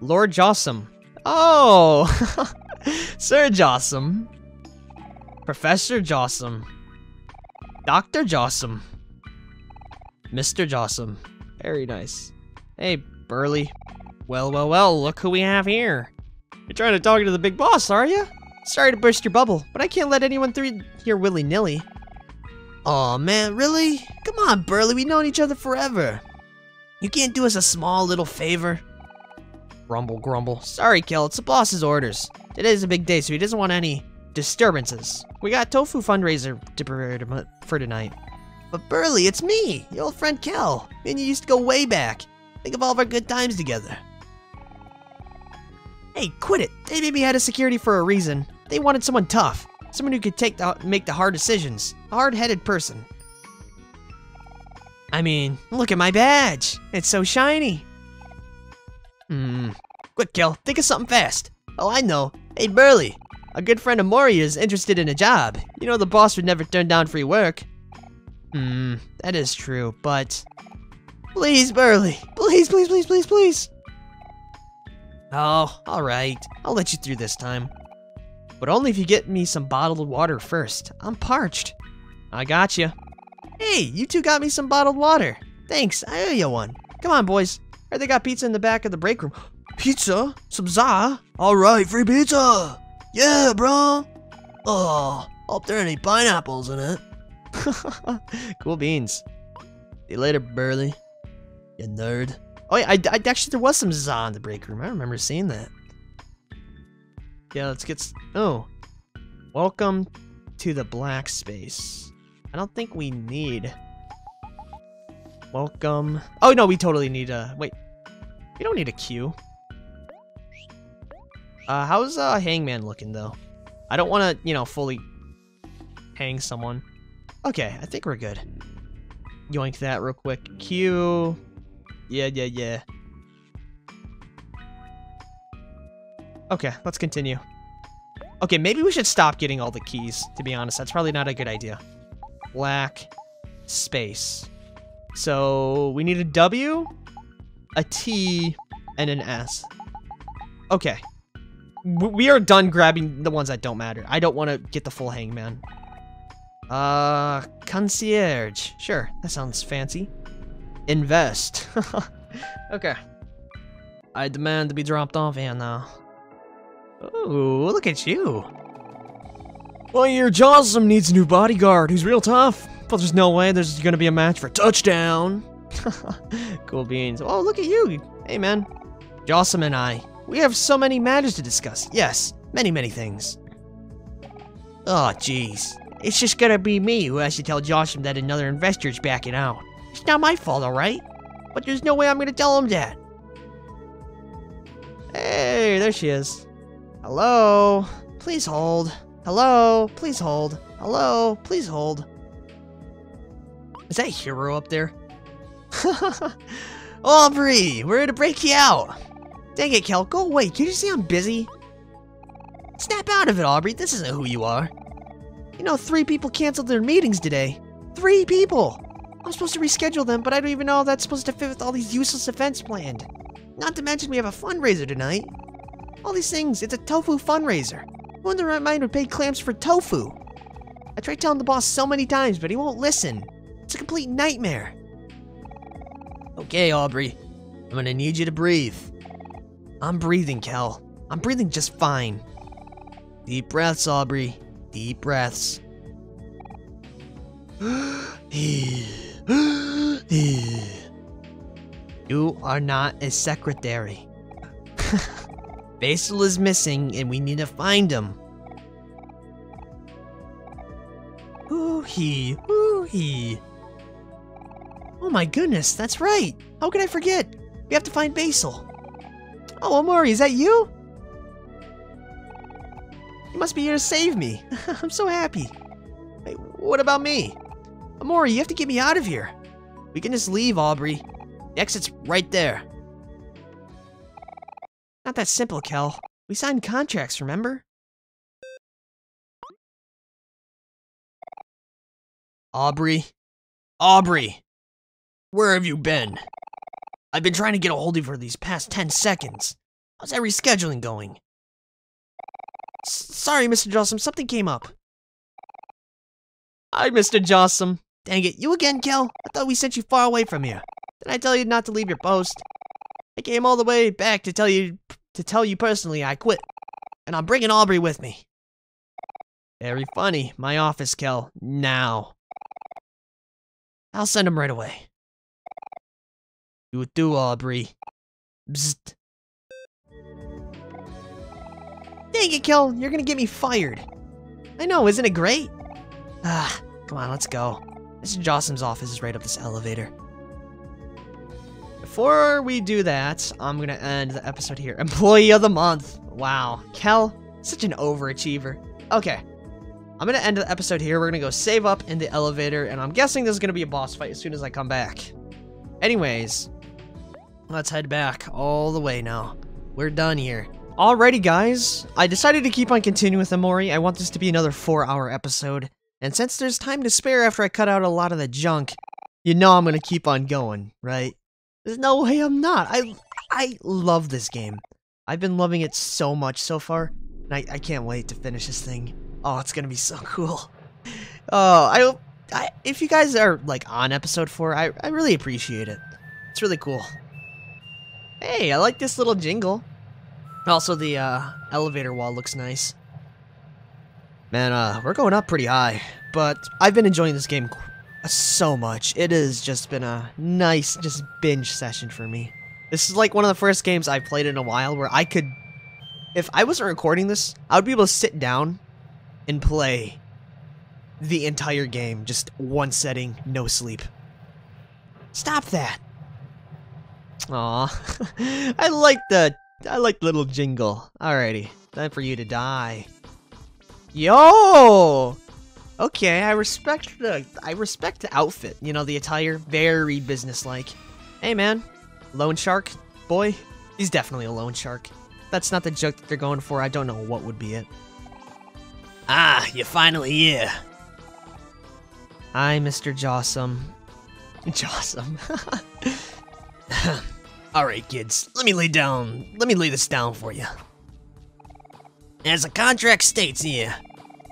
Lord Jawsome. Oh! Sir Jawsome. Professor Jawsome. Dr. Jawsome. Mr. Jawsome. Very nice. Hey, Burly. Well, well, well, look who we have here. You're trying to talk to the big boss, are you? Sorry to burst your bubble, but I can't let anyone through here willy-nilly. Aw, man, really? Come on, Burly, we've known each other forever. You can't do us a small little favor? Grumble, grumble. Sorry, Kel, it's the boss's orders. Today's a big day, so he doesn't want any disturbances. We got tofu fundraiser to prepare for tonight. But Burly, it's me, your old friend Kel. Me and you used to go way back. Think of all of our good times together. Hey, quit it. They made me head of security for a reason. They wanted someone tough. Someone who could take the, make the hard decisions. A hard-headed person. I mean, look at my badge. It's so shiny. Hmm. Quick, Kel. Think of something fast. Oh, I know. Hey, Burly. A good friend of Mori is interested in a job. You know the boss would never turn down free work. Hmm, that is true, but... Please, Burly. Please, please, please, please, please. Oh, alright. I'll let you through this time. But only if you get me some bottled water first. I'm parched. I got you. Hey, you two got me some bottled water. Thanks, I owe you one. Come on, boys. They got pizza in the back of the break room. Pizza? Some za? Alright, free pizza! Yeah, bro! Oh, hope there any pineapples in it. cool beans. See you later, Burly. You nerd. Oh, yeah, I, I, actually, there was some za in the break room. I remember seeing that. Yeah, let's get... Oh. Welcome to the black space. I don't think we need... Welcome... Oh, no, we totally need a... Wait. We don't need a queue. Uh, how's uh, Hangman looking, though? I don't want to, you know, fully hang someone. Okay, I think we're good. Yoink that real quick. Q. Yeah, yeah, yeah. Okay, let's continue. Okay, maybe we should stop getting all the keys, to be honest. That's probably not a good idea. Black space. So we need a W, a T, and an S. Okay. We are done grabbing the ones that don't matter. I don't want to get the full hangman. Uh, concierge. Sure, that sounds fancy. Invest. okay. I demand to be dropped off here now. Ooh, look at you. Well, your Jawsome needs a new bodyguard who's real tough. But there's no way there's gonna be a match for touchdown. cool beans. Oh, look at you. Hey, man. Jawsome and I, we have so many matters to discuss. Yes, many, many things. Oh, jeez. It's just gonna be me who has to tell Jawsome that another investor's backing out. It's not my fault, alright? But there's no way I'm gonna tell him that. Hey, there she is. Hello? Please hold. Hello? Please hold. Hello? Please hold. Is that Hero up there? Aubrey, we're gonna break you out. Dang it, Kel, go away. Can't you see I'm busy? Snap out of it, Aubrey. This isn't who you are. You know, three people canceled their meetings today. Three people! I'm supposed to reschedule them, but I don't even know how that's supposed to fit with all these useless events planned. Not to mention we have a fundraiser tonight. All these things, it's a tofu fundraiser. Who in their right mind would pay clams for tofu? I tried telling the boss so many times, but he won't listen. It's a complete nightmare. Okay, Aubrey. I'm gonna need you to breathe. I'm breathing, Kel. I'm breathing just fine. Deep breaths, Aubrey. Deep breaths. you are not a secretary. Basil is missing and we need to find him. Ooh-hee, ooh-hee. Oh my goodness, that's right. How could I forget? We have to find Basil. Oh, Omori, is that you? You must be here to save me. I'm so happy. Wait, what about me? Omori, you have to get me out of here. We can just leave, Aubrey. The exit's right there. Not that simple, Kel. We signed contracts, remember? Aubrey? Aubrey! Where have you been? I've been trying to get a hold of you for these past 10 seconds. How's that rescheduling going? S sorry, Mr. Jawsome, something came up. Hi, Mr. Jawsome. Dang it, you again, Kel? I thought we sent you far away from here. Didn't I tell you not to leave your post? I came all the way back to tell you to tell you personally I quit, and I'm bringing Aubrey with me. Very funny. My office, Kel. Now. I'll send him right away. You do, Aubrey. Bzzzt. Dang it, Kel, you're gonna get me fired. I know, isn't it great? Ah, come on, let's go. Mr. Jawsome's office is right up this elevator. Before we do that, I'm gonna end the episode here. Employee of the month. Wow, Kel, such an overachiever. Okay, I'm gonna end the episode here. We're gonna go save up in the elevator, and I'm guessing there's gonna be a boss fight as soon as I come back. Anyways, let's head back all the way now. We're done here. Alrighty, guys. I decided to keep on continuing with Omori. I want this to be another four-hour episode. And since there's time to spare after I cut out a lot of the junk, you know I'm gonna keep on going, right? There's no way I'm not. I I love this game. I've been loving it so much so far, and I, I can't wait to finish this thing. Oh, it's gonna be so cool. Oh, I I, if you guys are like on episode four, I, I really appreciate it. It's really cool. Hey, I like this little jingle. Also, the uh, elevator wall looks nice. Man, uh, we're going up pretty high, but I've been enjoying this game so much. It has just been a nice, just binge session for me. This is like one of the first games I've played in a while where I could, if I wasn't recording this, I would be able to sit down and play the entire game, just one setting, no sleep. Stop that. Aw, I like the, I like the little jingle. Alrighty, time for you to die. Yo! Okay, I respect the, I respect the outfit. You know, the attire, very businesslike. Hey man, loan shark boy? He's definitely a loan shark. That's not the joke that they're going for. I don't know what would be it. Ah, you're finally here. Hi, Mr. Jawsome. Awesome. Alright, kids, let me lay down, let me lay this down for you. As the contract states here,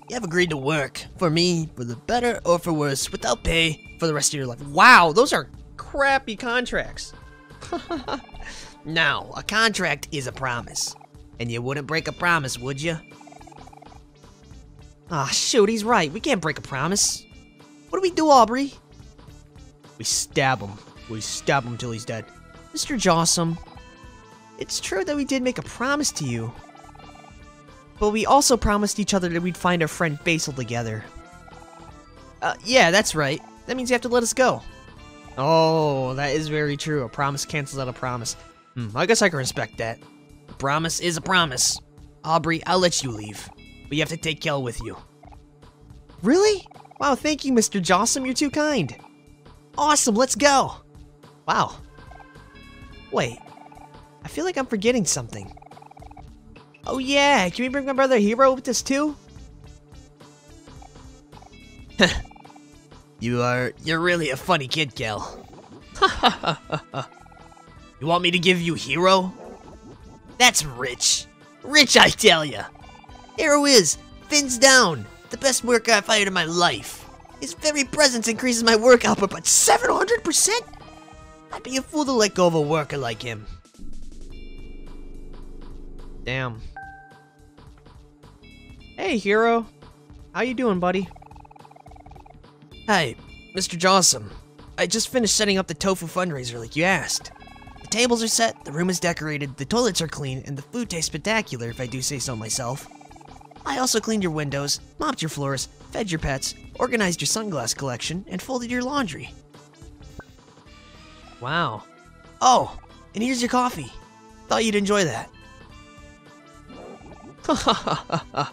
you have agreed to work for me for the better or for worse without pay for the rest of your life. wow, those are crappy contracts. Now, a contract is a promise. And you wouldn't break a promise, would you? Ah, shoot, he's right. We can't break a promise. What do we do, Aubrey? We stab him. We stab him till he's dead. Mr. Jawsome, it's true that we did make a promise to you. But we also promised each other that we'd find our friend Basil together. Uh, yeah, that's right. That means you have to let us go. Oh, that is very true. A promise cancels out a promise. Hmm, I guess I can respect that. A promise is a promise. Aubrey, I'll let you leave. But you have to take Kel with you. Really? Wow, thank you, Mr. Jawsome. You're too kind. Awesome, let's go. Wow. Wait. I feel like I'm forgetting something. Oh yeah, can we bring my brother Hero with us too? You are, you're really a funny kid, Kel. you want me to give you Hero? That's rich. Rich, I tell ya. Hero is, fins down, the best worker I've hired in my life. His very presence increases my work output by 700%? I'd be a fool to let go of a worker like him. Damn. Hey, Hero. How you doing, buddy? Hey, Mr. Jawsome. I just finished setting up the tofu fundraiser like you asked. The tables are set, the room is decorated, the toilets are clean, and the food tastes spectacular if I do say so myself. I also cleaned your windows, mopped your floors, fed your pets, organized your sunglass collection, and folded your laundry. Wow. Oh, and here's your coffee. Thought you'd enjoy that.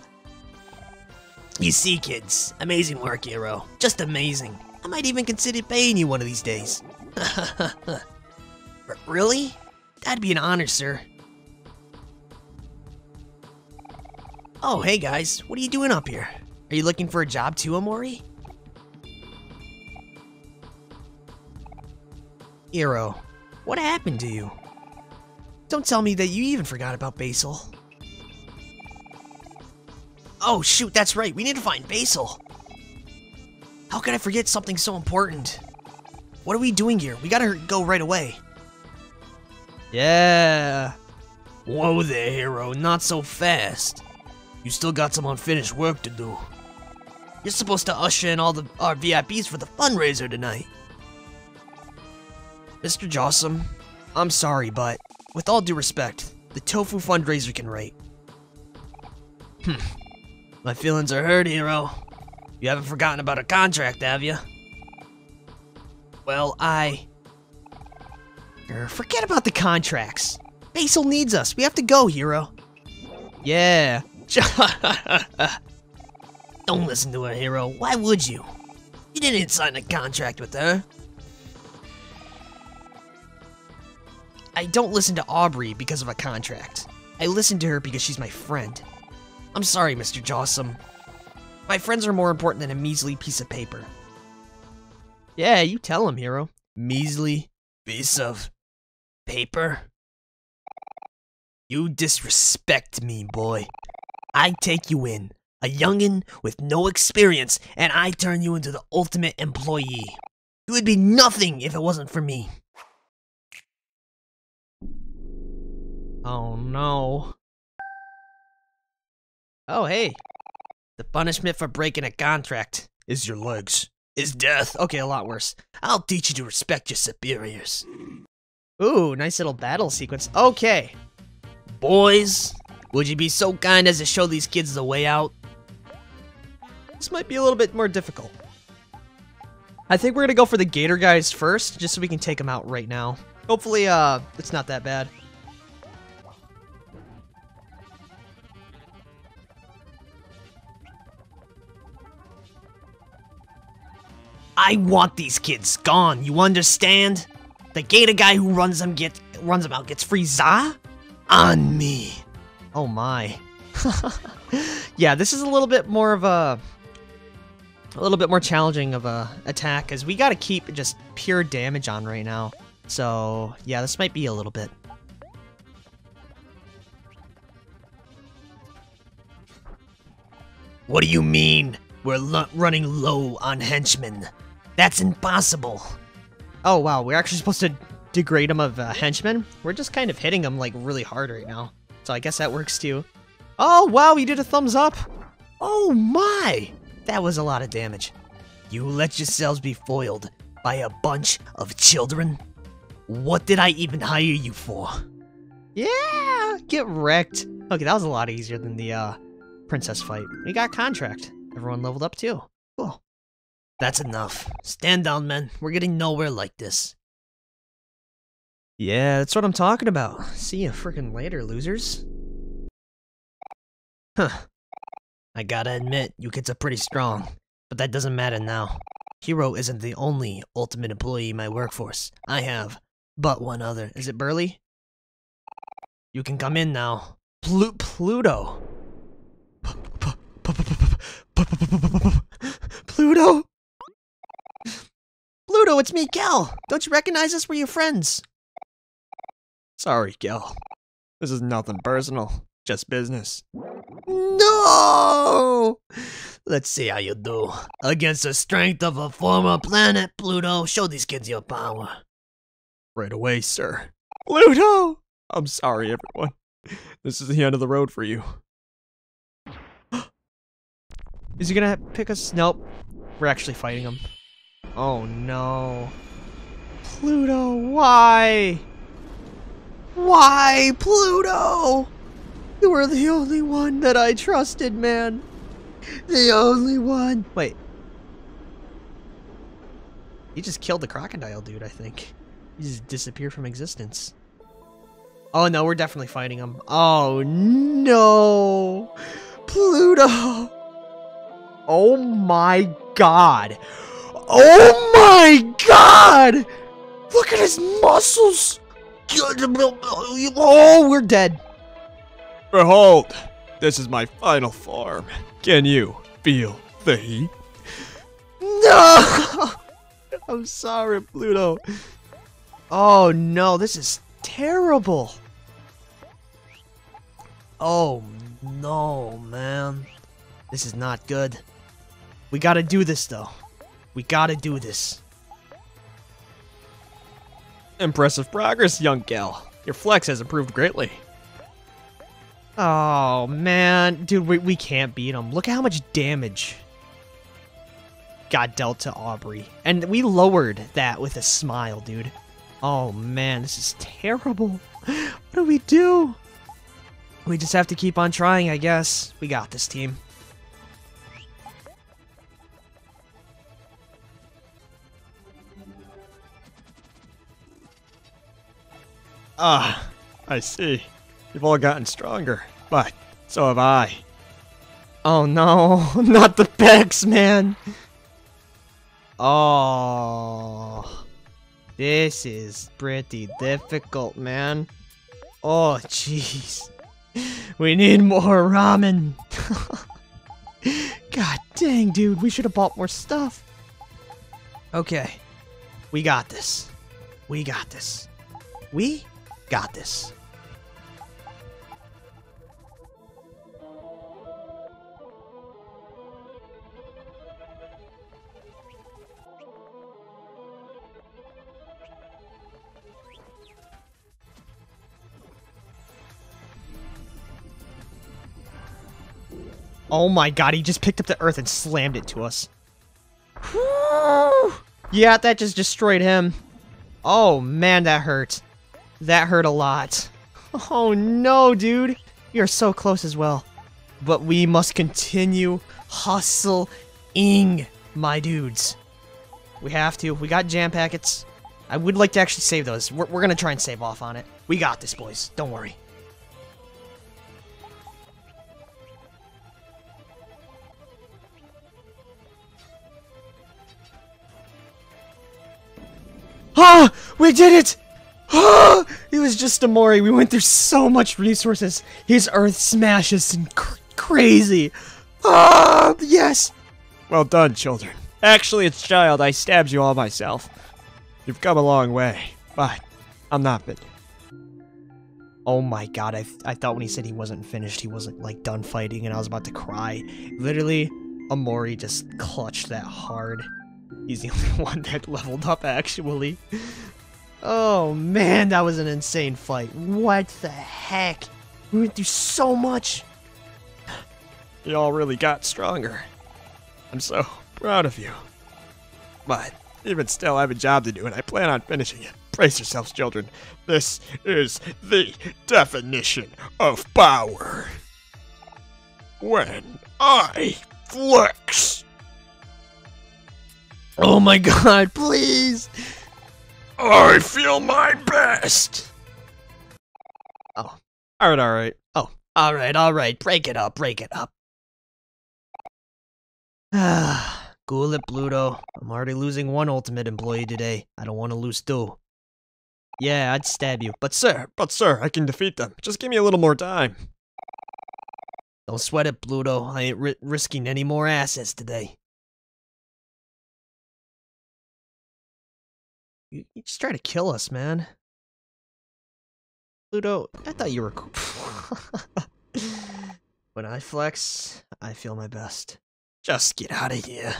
You see, kids, amazing work, Hero. Just amazing. I might even consider paying you one of these days. Really? That'd be an honor, sir. Oh, hey guys, what are you doing up here? Are you looking for a job too, Omori? Hero, what happened to you? Don't tell me that you even forgot about Basil. Oh, shoot, that's right. We need to find Basil. How could I forget something so important? What are we doing here? We gotta go right away. Yeah. Whoa there, hero. Not so fast. You still got some unfinished work to do. You're supposed to usher in all the our VIPs for the fundraiser tonight. Mr. Jawsome, I'm sorry, but with all due respect, the tofu fundraiser can wait. Hmm. My feelings are hurt, hero. You haven't forgotten about a contract, have you? Well, I. Er, Forget about the contracts. Basil needs us. We have to go, hero. Yeah. Don't listen to her, hero. Why would you? You didn't sign a contract with her. I don't listen to Aubrey because of a contract. I listen to her because she's my friend. I'm sorry, Mr. Jawsome. My friends are more important than a measly piece of paper. Yeah, you tell him, hero. Measly piece of paper? You disrespect me, boy. I take you in, a youngin' with no experience, and I turn you into the ultimate employee. You would be nothing if it wasn't for me. Oh no. Oh, hey. The punishment for breaking a contract is your legs. Is death. Okay, a lot worse. I'll teach you to respect your superiors. Ooh, nice little battle sequence. Okay. Boys, would you be so kind as to show these kids the way out? This might be a little bit more difficult. I think we're gonna go for the Gator guys first, just so we can take them out right now. Hopefully, uh, it's not that bad. I want these kids gone, you understand? The gator guy who runs them get runs them out gets free za on me. Oh my. yeah, this is a little bit more of a a little bit more challenging of a attack, because we gotta keep just pure damage on right now. So, yeah, this might be a little bit. What do you mean? We're running low on henchmen. That's impossible. Oh, wow, we're actually supposed to degrade him of uh, henchmen? We're just kind of hitting him, like, really hard right now. So I guess that works, too. Oh, wow, you did a thumbs up. Oh my! That was a lot of damage. You let yourselves be foiled by a bunch of children? What did I even hire you for? Yeah, get wrecked. Okay, that was a lot easier than the uh, princess fight. We got contract. Everyone leveled up too. That's enough. Stand down, men. We're getting nowhere like this. Yeah, that's what I'm talking about. See you freaking later, losers. Huh. I gotta admit, you kids are pretty strong. But that doesn't matter now. Hero isn't the only ultimate employee in my workforce. I have but one other. Is it Burly? You can come in now. Plu Pluto. Pluto? Pluto, it's me, Kel. Don't you recognize us? We're your friends. Sorry, Kel. This is nothing personal, just business. No! Let's see how you do. Against the strength of a former planet, Pluto, show these kids your power. Right away, sir. Pluto! I'm sorry, everyone. This is the end of the road for you. Is he gonna pick us? Nope. We're actually fighting him. Oh no. Pluto, why? Why, Pluto? You were the only one that I trusted, man. The only one. Wait. He just killed the crocodile dude, I think. He just disappeared from existence. Oh no, we're definitely fighting him. Oh no! Pluto! Oh my god! Oh my god! Look at his muscles! Oh, we're dead. Behold, this is my final form. Can you feel the heat? No! I'm sorry, Pluto. Oh no, this is terrible. Oh no, man. This is not good. We gotta do this though. We gotta do this. Impressive progress, young gal. Your flex has improved greatly. Oh man, dude, we, we can't beat him. Look at how much damage got dealt to Aubrey. And we lowered that with a smile, dude. Oh man, this is terrible. What do we do? We just have to keep on trying, I guess. We got this team. Ah, I see. You've all gotten stronger, but so have I. Oh no, not the pecs, man. Oh. This is pretty difficult, man. Oh, jeez. We need more ramen. God dang, dude. We should have bought more stuff. Okay. We got this. We got this. We got this. Oh my god, he just picked up the earth and slammed it to us. yeah, that just destroyed him. Oh man, that hurt. That hurt a lot. Oh no, dude. You're so close as well. But we must continue hustling, my dudes. We have to. We got jam packets. I would like to actually save those. We're, we're gonna try and save off on it. We got this, boys. Don't worry. Ah! We did it! It was just Omori. We went through so much resources. His earth smashes and cr crazy. Ah! Yes! Well done, children. Actually, it's child. I stabbed you all myself. You've come a long way, but I'm not finished. Oh my god, I, I thought when he said he wasn't finished, he wasn't like done fighting and I was about to cry. Literally, Omori just clutched that hard. He's the only one that leveled up actually. Oh man, that was an insane fight. What the heck? We went through so much. You all really got stronger. I'm so proud of you. But even still, I have a job to do and I plan on finishing it. Brace yourselves, children. This is the definition of power. When I flex. Oh my god, please! I feel my best. Oh. Alright, alright. Oh, alright, alright. Break it up, break it up. Ah, cool it, Pluto. I'm already losing one ultimate employee today. I don't want to lose two. Yeah, I'd stab you. But sir, but sir, I can defeat them. Just give me a little more time. Don't sweat it, Pluto. I ain't ri risking any more assets today. You, just try to kill us, man. Pluto, I thought you were cool. when I flex, I feel my best. Just get out of here.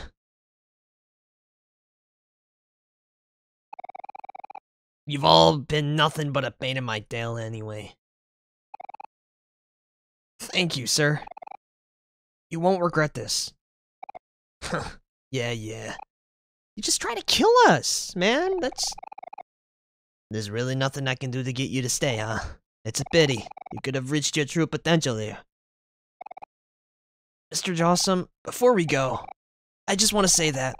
You've all been nothing but a pain in my tail anyway. Thank you, sir. You won't regret this. yeah, yeah. You just try to kill us, man. That's... There's really nothing I can do to get you to stay, huh? It's a pity. You could have reached your true potential here. Mr. Jawsome, before we go, I just want to say that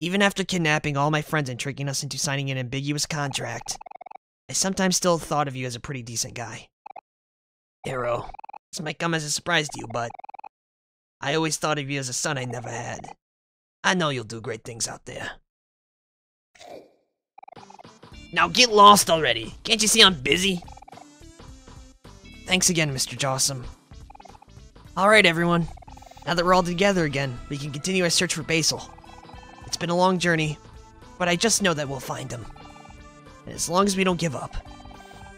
even after kidnapping all my friends and tricking us into signing an ambiguous contract, I sometimes still thought of you as a pretty decent guy. Hero, this might come as a surprise to you, but I always thought of you as a son I never had. I know you'll do great things out there. Now get lost already. Can't you see I'm busy? Thanks again, Mr. Jawsome. Alright, everyone. Now that we're all together again, we can continue our search for Basil. It's been a long journey, but I just know that we'll find him. And as long as we don't give up.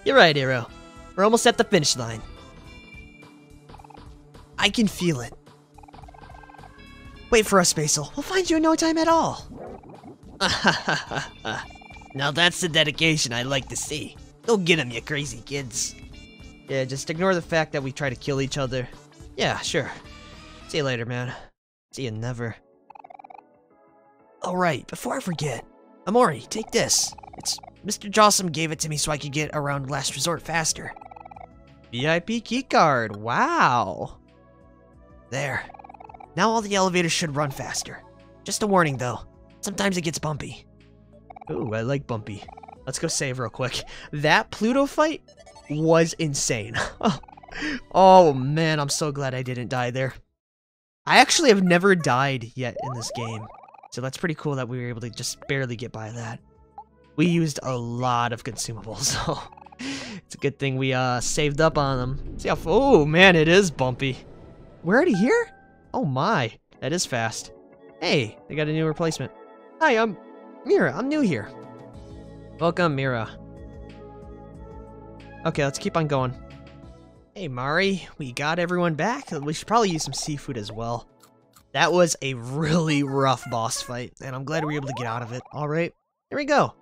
You're right, Hero. We're almost at the finish line. I can feel it. Wait for us, Basil. We'll find you in no time at all. now that's the dedication I like to see. Go get him, you crazy kids. Yeah, just ignore the fact that we try to kill each other. Yeah, sure. See you later, man. See you never. Alright, before I forget. Amori, take this. It's Mr. Jawsome gave it to me so I could get around Last Resort faster. VIP keycard, wow. There. Now all the elevators should run faster. Just a warning though, sometimes it gets bumpy. Ooh, I like bumpy. Let's go save real quick. That Pluto fight was insane. oh man, I'm so glad I didn't die there. I actually have never died yet in this game. So that's pretty cool that we were able to just barely get by that. We used a lot of consumables, so it's a good thing we uh saved up on them. See how oh man, it is bumpy. We're already here? Oh my, that is fast. Hey, they got a new replacement. Hi, I'm Mira. I'm new here. Welcome, Mira. Okay, let's keep on going. Hey, Mari, we got everyone back. We should probably use some seafood as well. That was a really rough boss fight, and I'm glad we were able to get out of it. Alright, here we go.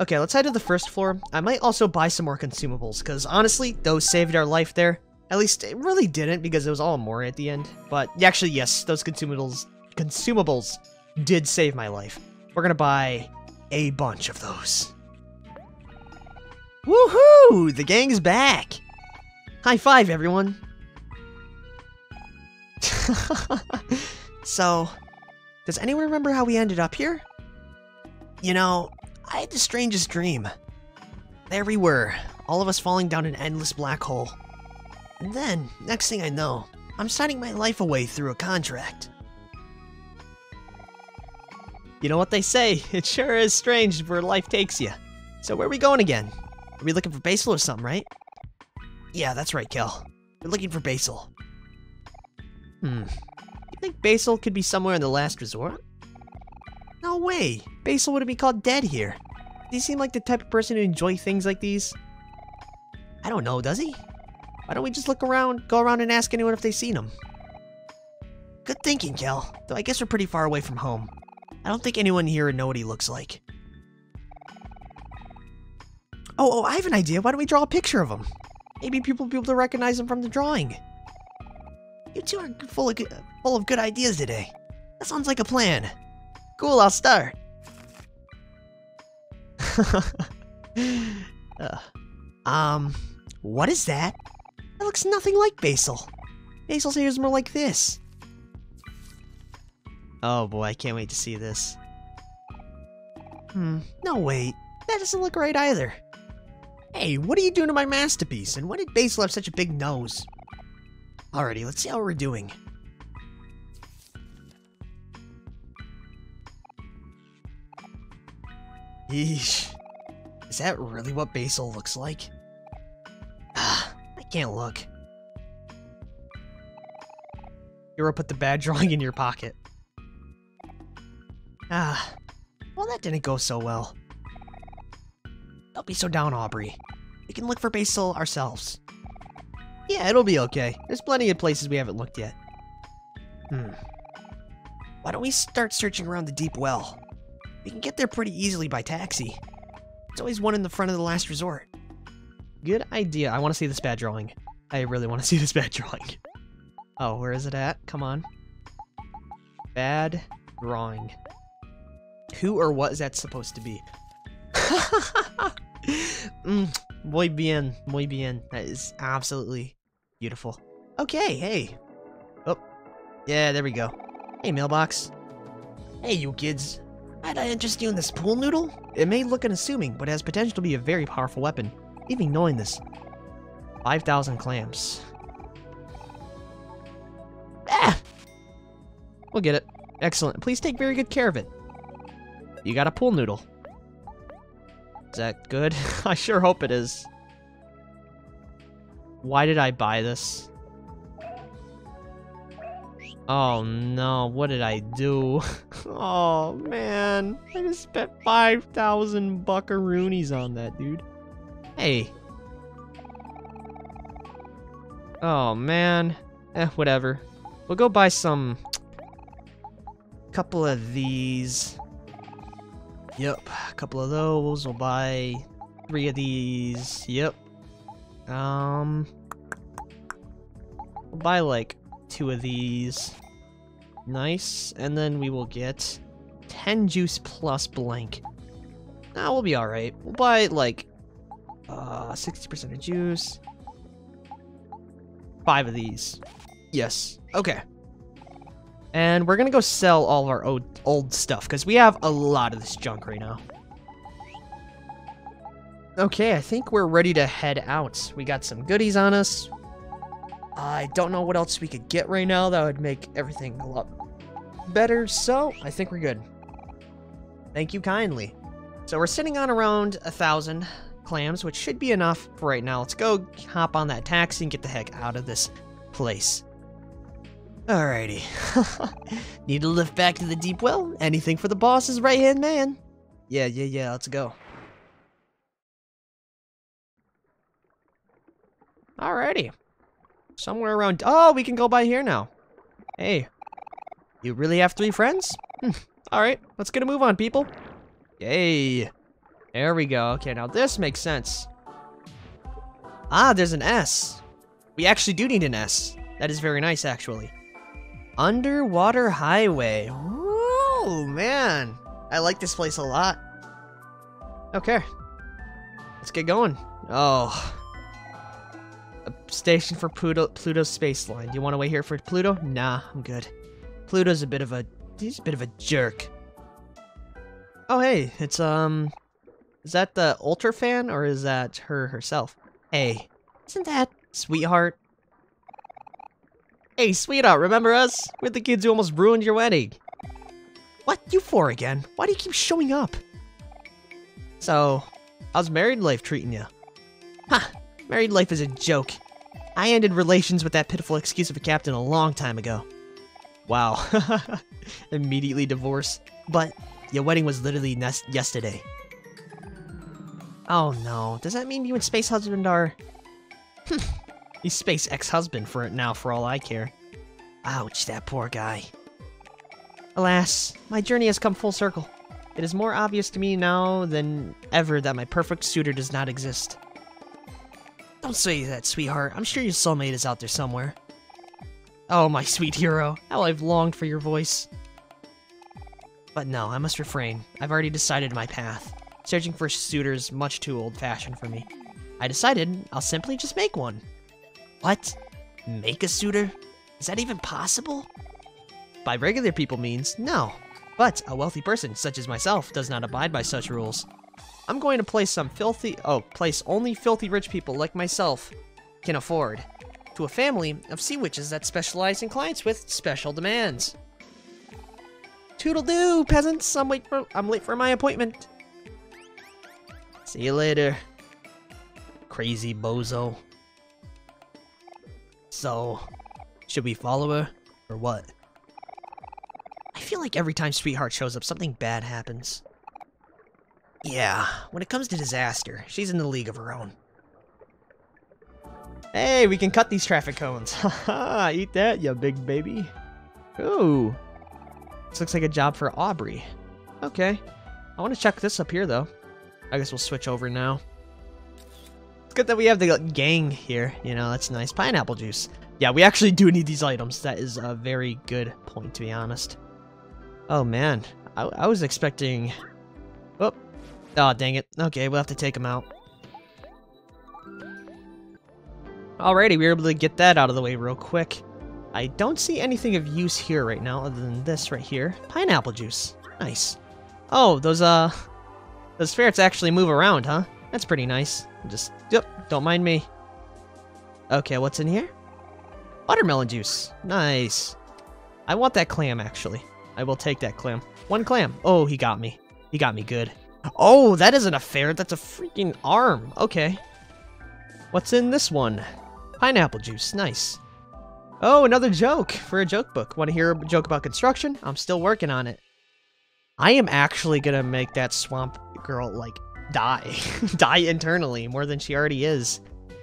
Okay, let's head to the first floor. I might also buy some more consumables, because honestly, those saved our life there. At least it really didn't, because it was all a more at the end. But actually, yes, those consumables, consumables did save my life. We're gonna buy a bunch of those. Woohoo! The gang's back! High five, everyone! so, does anyone remember how we ended up here? You know, I had the strangest dream. There we were, all of us falling down an endless black hole. And then, next thing I know, I'm signing my life away through a contract. You know what they say, it sure is strange where life takes you. So where are we going again? Are we looking for Basil or something, right? Yeah, that's right, Kel. We're looking for Basil. Hmm. You think Basil could be somewhere in the last resort? No way! Basil wouldn't be called dead here. Does he seem like the type of person to enjoy things like these? I don't know, does he? Why don't we just look around, go around and ask anyone if they've seen him? Good thinking, Kel. Though I guess we're pretty far away from home. I don't think anyone here would know what he looks like. Oh, oh, I have an idea. Why don't we draw a picture of him? Maybe people will be able to recognize him from the drawing. You two are full of full of good ideas today. That sounds like a plan. Cool, I'll start. uh, um, what is that? That looks nothing like Basil. Basil's hair is more like this. Oh boy, I can't wait to see this. Hmm, no wait, that doesn't look right either. Hey, what are you doing to my masterpiece, and why did Basil have such a big nose? Alrighty, let's see how we're doing. Yeesh. Is that really what Basil looks like? Ah, can't look. Hero put the bad drawing in your pocket. Ah, well that didn't go so well. Don't be so down, Aubrey. We can look for Basil ourselves. Yeah, it'll be okay. There's plenty of places we haven't looked yet. Hmm. Why don't we start searching around the deep well? We can get there pretty easily by taxi. There's always one in the front of the last resort. Good idea. I want to see this bad drawing. I really want to see this bad drawing. Oh, where is it at? Come on. Bad drawing. Who or what is that supposed to be? mm, muy bien, muy bien. That is absolutely beautiful. Okay, hey. Oh, yeah, there we go. Hey, mailbox. Hey, you kids. Might I interest you in this pool noodle? It may look unassuming, but it has potential to be a very powerful weapon. Even knowing this. 5,000 clams. Ah! We'll get it. Excellent. Please take very good care of it. You got a pool noodle. Is that good? I sure hope it is. Why did I buy this? Oh no, what did I do? oh man, I just spent 5,000 buckaroonies on that, dude. Hey. Oh man. Eh, whatever. We'll go buy some... Couple of these. Yep, a couple of those. We'll buy three of these. Yep. Um... We'll buy like two of these. Nice. And then we will get 10 juice plus blank. Nah, we'll be alright. We'll buy like uh, 60% of juice. Five of these. Yes. Okay. And we're gonna go sell all of our old, old stuff, because we have a lot of this junk right now. Okay, I think we're ready to head out. We got some goodies on us. I don't know what else we could get right now that would make everything a lot better, so I think we're good. Thank you kindly. So we're sitting on around a thousand clams, which should be enough for right now. Let's go hop on that taxi and get the heck out of this place. Alrighty. Need to lift back to the deep well? Anything for the boss's right-hand man. Yeah, yeah, yeah, let's go. Alrighty. Somewhere around... Oh, we can go by here now. Hey. You really have three friends? Hmm. Alright, let's get a move on, people. Yay. There we go. Okay, now this makes sense. Ah, there's an S. We actually do need an S. That is very nice, actually. Underwater Highway. Oh, man. I like this place a lot. Okay. Let's get going. Oh. A station for Pluto, Pluto's space line. Do you want to wait here for Pluto? Nah, I'm good. Pluto's a bit of a... He's a bit of a jerk. Oh, hey. It's, um... Is that the Ultra fan, or is that her herself? Hey. Isn't that sweetheart? Hey, sweetheart, remember us? We're the kids who almost ruined your wedding. What? You four again? Why do you keep showing up? So, how's married life treating you? Huh, married life is a joke. I ended relations with that pitiful excuse of a captain a long time ago. Wow. Immediately divorce. But your wedding was literally yesterday. Oh no. Does that mean you and Space Husband are... He's Space Ex-Husband for it now, for all I care. Ouch, that poor guy. Alas, my journey has come full circle. It is more obvious to me now than ever that my perfect suitor does not exist. Don't say that, sweetheart. I'm sure your soulmate is out there somewhere. Oh, my sweet hero. How I've longed for your voice. But no, I must refrain. I've already decided my path. Searching for suitors much too old-fashioned for me. I decided I'll simply just make one. What? Make a suitor? Is that even possible? By regular people means no. But a wealthy person, such as myself, does not abide by such rules. I'm going to place some filthy- oh, place only filthy rich people like myself can afford. To a family of sea witches that specialize in clients with special demands. Toodle-doo, peasants! I'm late for- I'm late for my appointment. See you later. Crazy bozo. So, should we follow her, or what? I feel like every time Sweetheart shows up, something bad happens. Yeah, when it comes to disaster, she's in the league of her own. Hey, we can cut these traffic cones. Haha, eat that, you big baby. Ooh. This looks like a job for Aubrey. Okay. I want to check this up here, though. I guess we'll switch over now. It's good that we have the gang here. You know, that's nice. Pineapple juice. Yeah, we actually do need these items. That is a very good point, to be honest. Oh, man. I, I was expecting... Oh. oh, dang it. Okay, we'll have to take them out. Alrighty, we were able to get that out of the way real quick. I don't see anything of use here right now other than this right here. Pineapple juice. Nice. Oh, those, uh... Those ferrets actually move around, huh? That's pretty nice. Just, yep, don't mind me. Okay, what's in here? Watermelon juice. Nice. I want that clam, actually. I will take that clam. One clam. Oh, he got me. He got me good. Oh, that isn't a ferret. That's a freaking arm. Okay. What's in this one? Pineapple juice. Nice. Oh, another joke for a joke book. Want to hear a joke about construction? I'm still working on it. I am actually gonna make that swamp girl, like, die. die internally, more than she already is.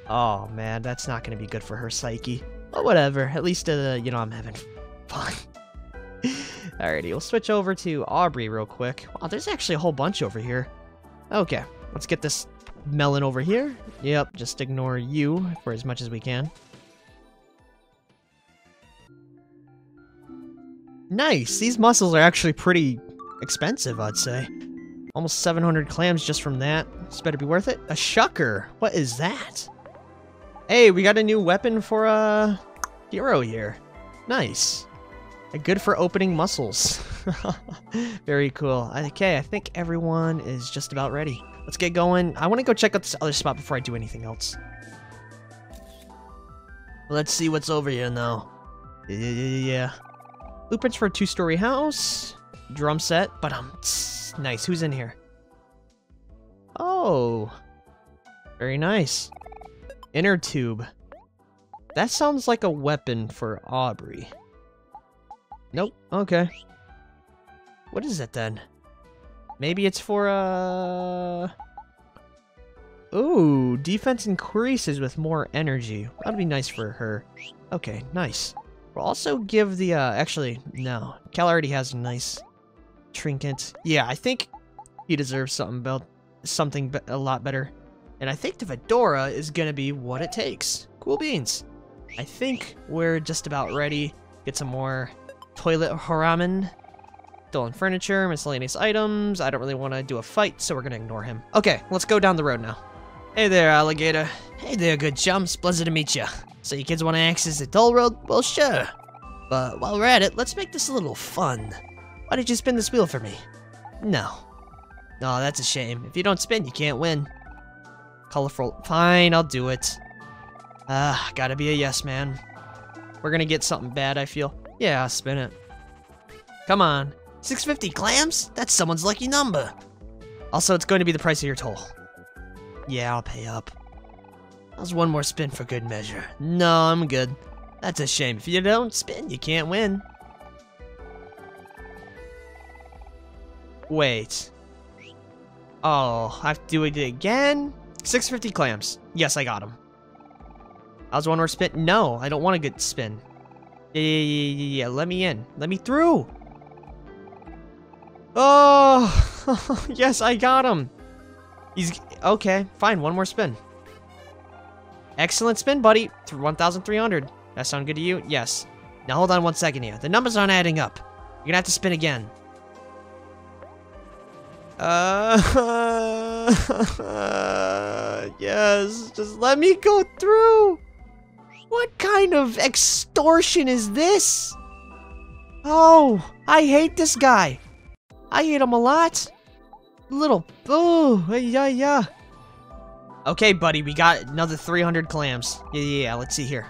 Oh, man, that's not gonna be good for her psyche. But whatever, at least, uh, you know, I'm having fun. Alrighty, we'll switch over to Aubrey real quick. Wow, there's actually a whole bunch over here. Okay, let's get this melon over here. Yep, just ignore you for as much as we can. Nice, these mussels are actually pretty expensive, I'd say. Almost 700 clams just from that. This better be worth it. A shucker. What is that? Hey, we got a new weapon for a hero here. Nice. A good for opening mussels. Very cool. Okay, I think everyone is just about ready. Let's get going. I want to go check out this other spot before I do anything else. Let's see what's over here now. Yeah. Blueprints for a two-story house. Drum set, but um, nice. Who's in here? Oh, very nice. Inner tube. That sounds like a weapon for Aubrey. Nope. Okay. What is it then? Maybe it's for uh. Ooh, defense increases with more energy. That'd be nice for her. Okay, nice. We'll also give the, uh, actually, no. Kel already has a nice trinket. Yeah, I think he deserves something about something a lot better. And I think the fedora is gonna be what it takes. Cool beans. I think we're just about ready. Get some more toilet haramen. Stolen furniture, miscellaneous items. I don't really want to do a fight, so we're gonna ignore him. Okay, let's go down the road now. Hey there, alligator. Hey there, good chums. Pleasure to meet you. So you kids want to access the toll road? Well, sure. But while we're at it, let's make this a little fun. Why did you spin this wheel for me? No. No, that's a shame. If you don't spin, you can't win. Colorful. Fine, I'll do it. Ah, uh, gotta be a yes man. We're gonna get something bad, I feel. Yeah, I'll spin it. Come on. 650 clams? That's someone's lucky number. Also, it's going to be the price of your toll. Yeah, I'll pay up. How's one more spin for good measure? No, I'm good. That's a shame. If you don't spin, you can't win. Wait. Oh, I have to do it again? 650 clams. Yes, I got them. was one more spin? No, I don't want a good spin. Yeah, yeah, yeah, yeah, yeah. Let me in. Let me through. Oh, yes, I got him. He's okay. Fine, one more spin. Excellent spin, buddy. 1,300. That sound good to you? Yes. Now hold on one second here. The numbers aren't adding up. You're gonna have to spin again. Uh, yes, just let me go through. What kind of extortion is this? Oh, I hate this guy. I hate him a lot. Little, oh, yeah, yeah. Okay, buddy, we got another 300 clams. Yeah, yeah, yeah, let's see here.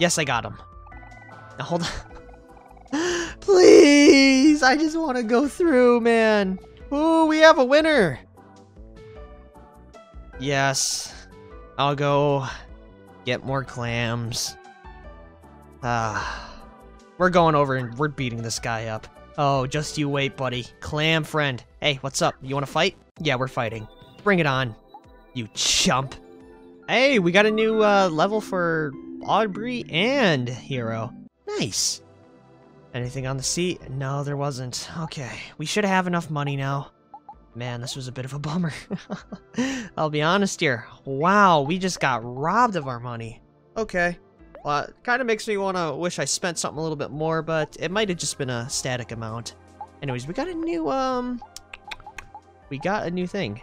Yes, I got him. Now, hold on. Please, I just want to go through, man. Ooh, we have a winner. Yes, I'll go get more clams. Ah, we're going over and we're beating this guy up. Oh, just you wait, buddy. Clam friend. Hey, what's up? You want to fight? Yeah, we're fighting. Bring it on, you chump. Hey, we got a new uh, level for Aubrey and Hero. Nice. Anything on the seat? No, there wasn't. Okay, we should have enough money now. Man, this was a bit of a bummer. I'll be honest here. Wow, we just got robbed of our money. Okay. Well, it kind of makes me want to wish I spent something a little bit more, but it might have just been a static amount. Anyways, we got a new, um... We got a new thing.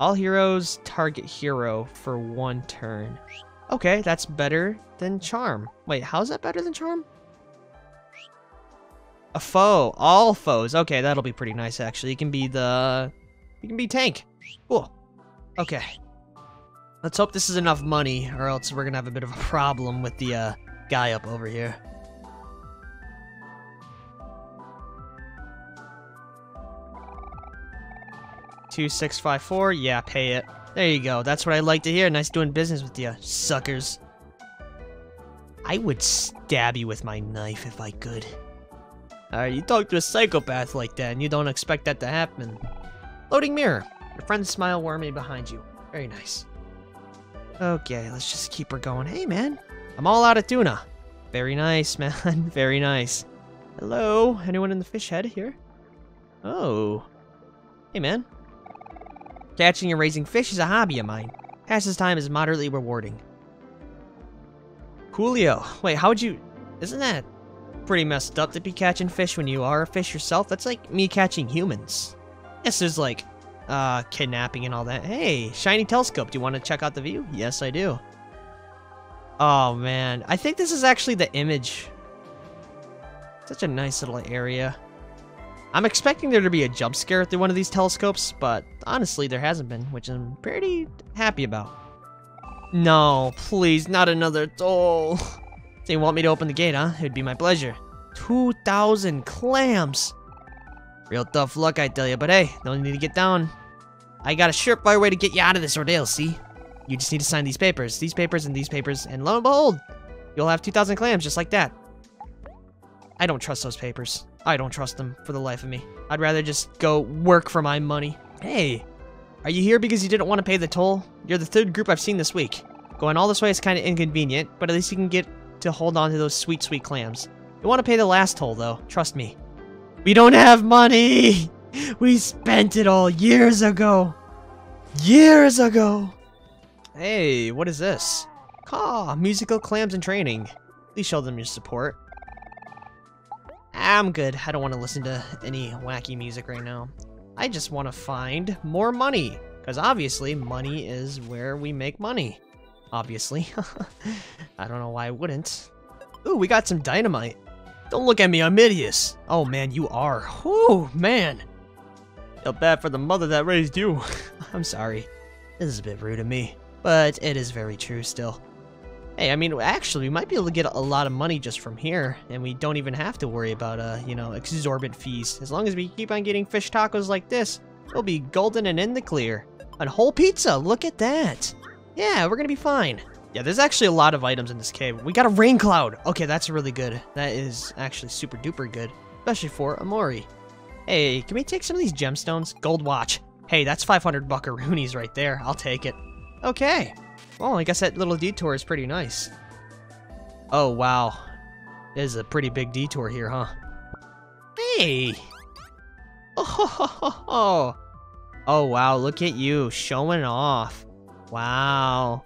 All heroes target hero for one turn. Okay, that's better than Charm. Wait, how's that better than Charm? A foe. All foes. Okay, that'll be pretty nice, actually. You can be the... You can be tank. Cool. Okay. Let's hope this is enough money, or else we're gonna have a bit of a problem with the uh, guy up over here. Two six five four. Yeah, pay it. There you go. That's what I like to hear. Nice doing business with you, suckers. I would stab you with my knife if I could. Alright, you talk to a psychopath like that, and you don't expect that to happen. Loading mirror. Your friend's smile warmly behind you. Very nice. Okay, let's just keep her going. Hey, man. I'm all out of tuna. Very nice, man. Very nice. Hello? Anyone in the fish head here? Oh. Hey, man. Catching and raising fish is a hobby of mine. Passes time is moderately rewarding. Coolio. Wait, how would you... Isn't that pretty messed up to be catching fish when you are a fish yourself? That's like me catching humans. Yes, there's like uh, kidnapping and all that. Hey, shiny telescope. Do you want to check out the view? Yes, I do. Oh, man. I think this is actually the image. Such a nice little area. I'm expecting there to be a jump scare through one of these telescopes, but honestly, there hasn't been, which I'm pretty happy about. No, please, not another toll. You want me to open the gate, huh? It would be my pleasure. 2,000 clams! Real tough luck, I tell you, but hey, no need to get down. I got a surefire way to get you out of this ordeal, see? You just need to sign these papers, these papers, and these papers, and lo and behold, you'll have 2,000 clams just like that. I don't trust those papers. I don't trust them for the life of me. I'd rather just go work for my money. Hey, are you here because you didn't want to pay the toll? You're the third group I've seen this week. Going all this way is kind of inconvenient, but at least you can get to hold on to those sweet, sweet clams. You want to pay the last toll, though. Trust me. We don't have money! We spent it all years ago! Years ago! Hey, what is this? Caw, musical clams in training. Please show them your support. I'm good. I don't want to listen to any wacky music right now. I just want to find more money. Because obviously, money is where we make money. Obviously. I don't know why I wouldn't. Ooh, we got some dynamite. Don't look at me, I'm hideous. Oh man, you are. Oh man. Feel bad for the mother that raised you. I'm sorry. This is a bit rude of me, but it is very true still. Hey, I mean, actually, we might be able to get a lot of money just from here, and we don't even have to worry about, uh, you know, exorbitant fees. As long as we keep on getting fish tacos like this, we'll be golden and in the clear. A whole pizza, look at that. Yeah, we're gonna be fine. Yeah, there's actually a lot of items in this cave. We got a rain cloud. Okay, that's really good. That is actually super duper good, especially for Omori. Hey, can we take some of these gemstones? Gold watch. Hey, that's 500 buckaroonies right there. I'll take it. Okay. Well, I guess that little detour is pretty nice. Oh, wow. This is a pretty big detour here, huh? Hey! Oh, oh, wow, look at you showing off. Wow.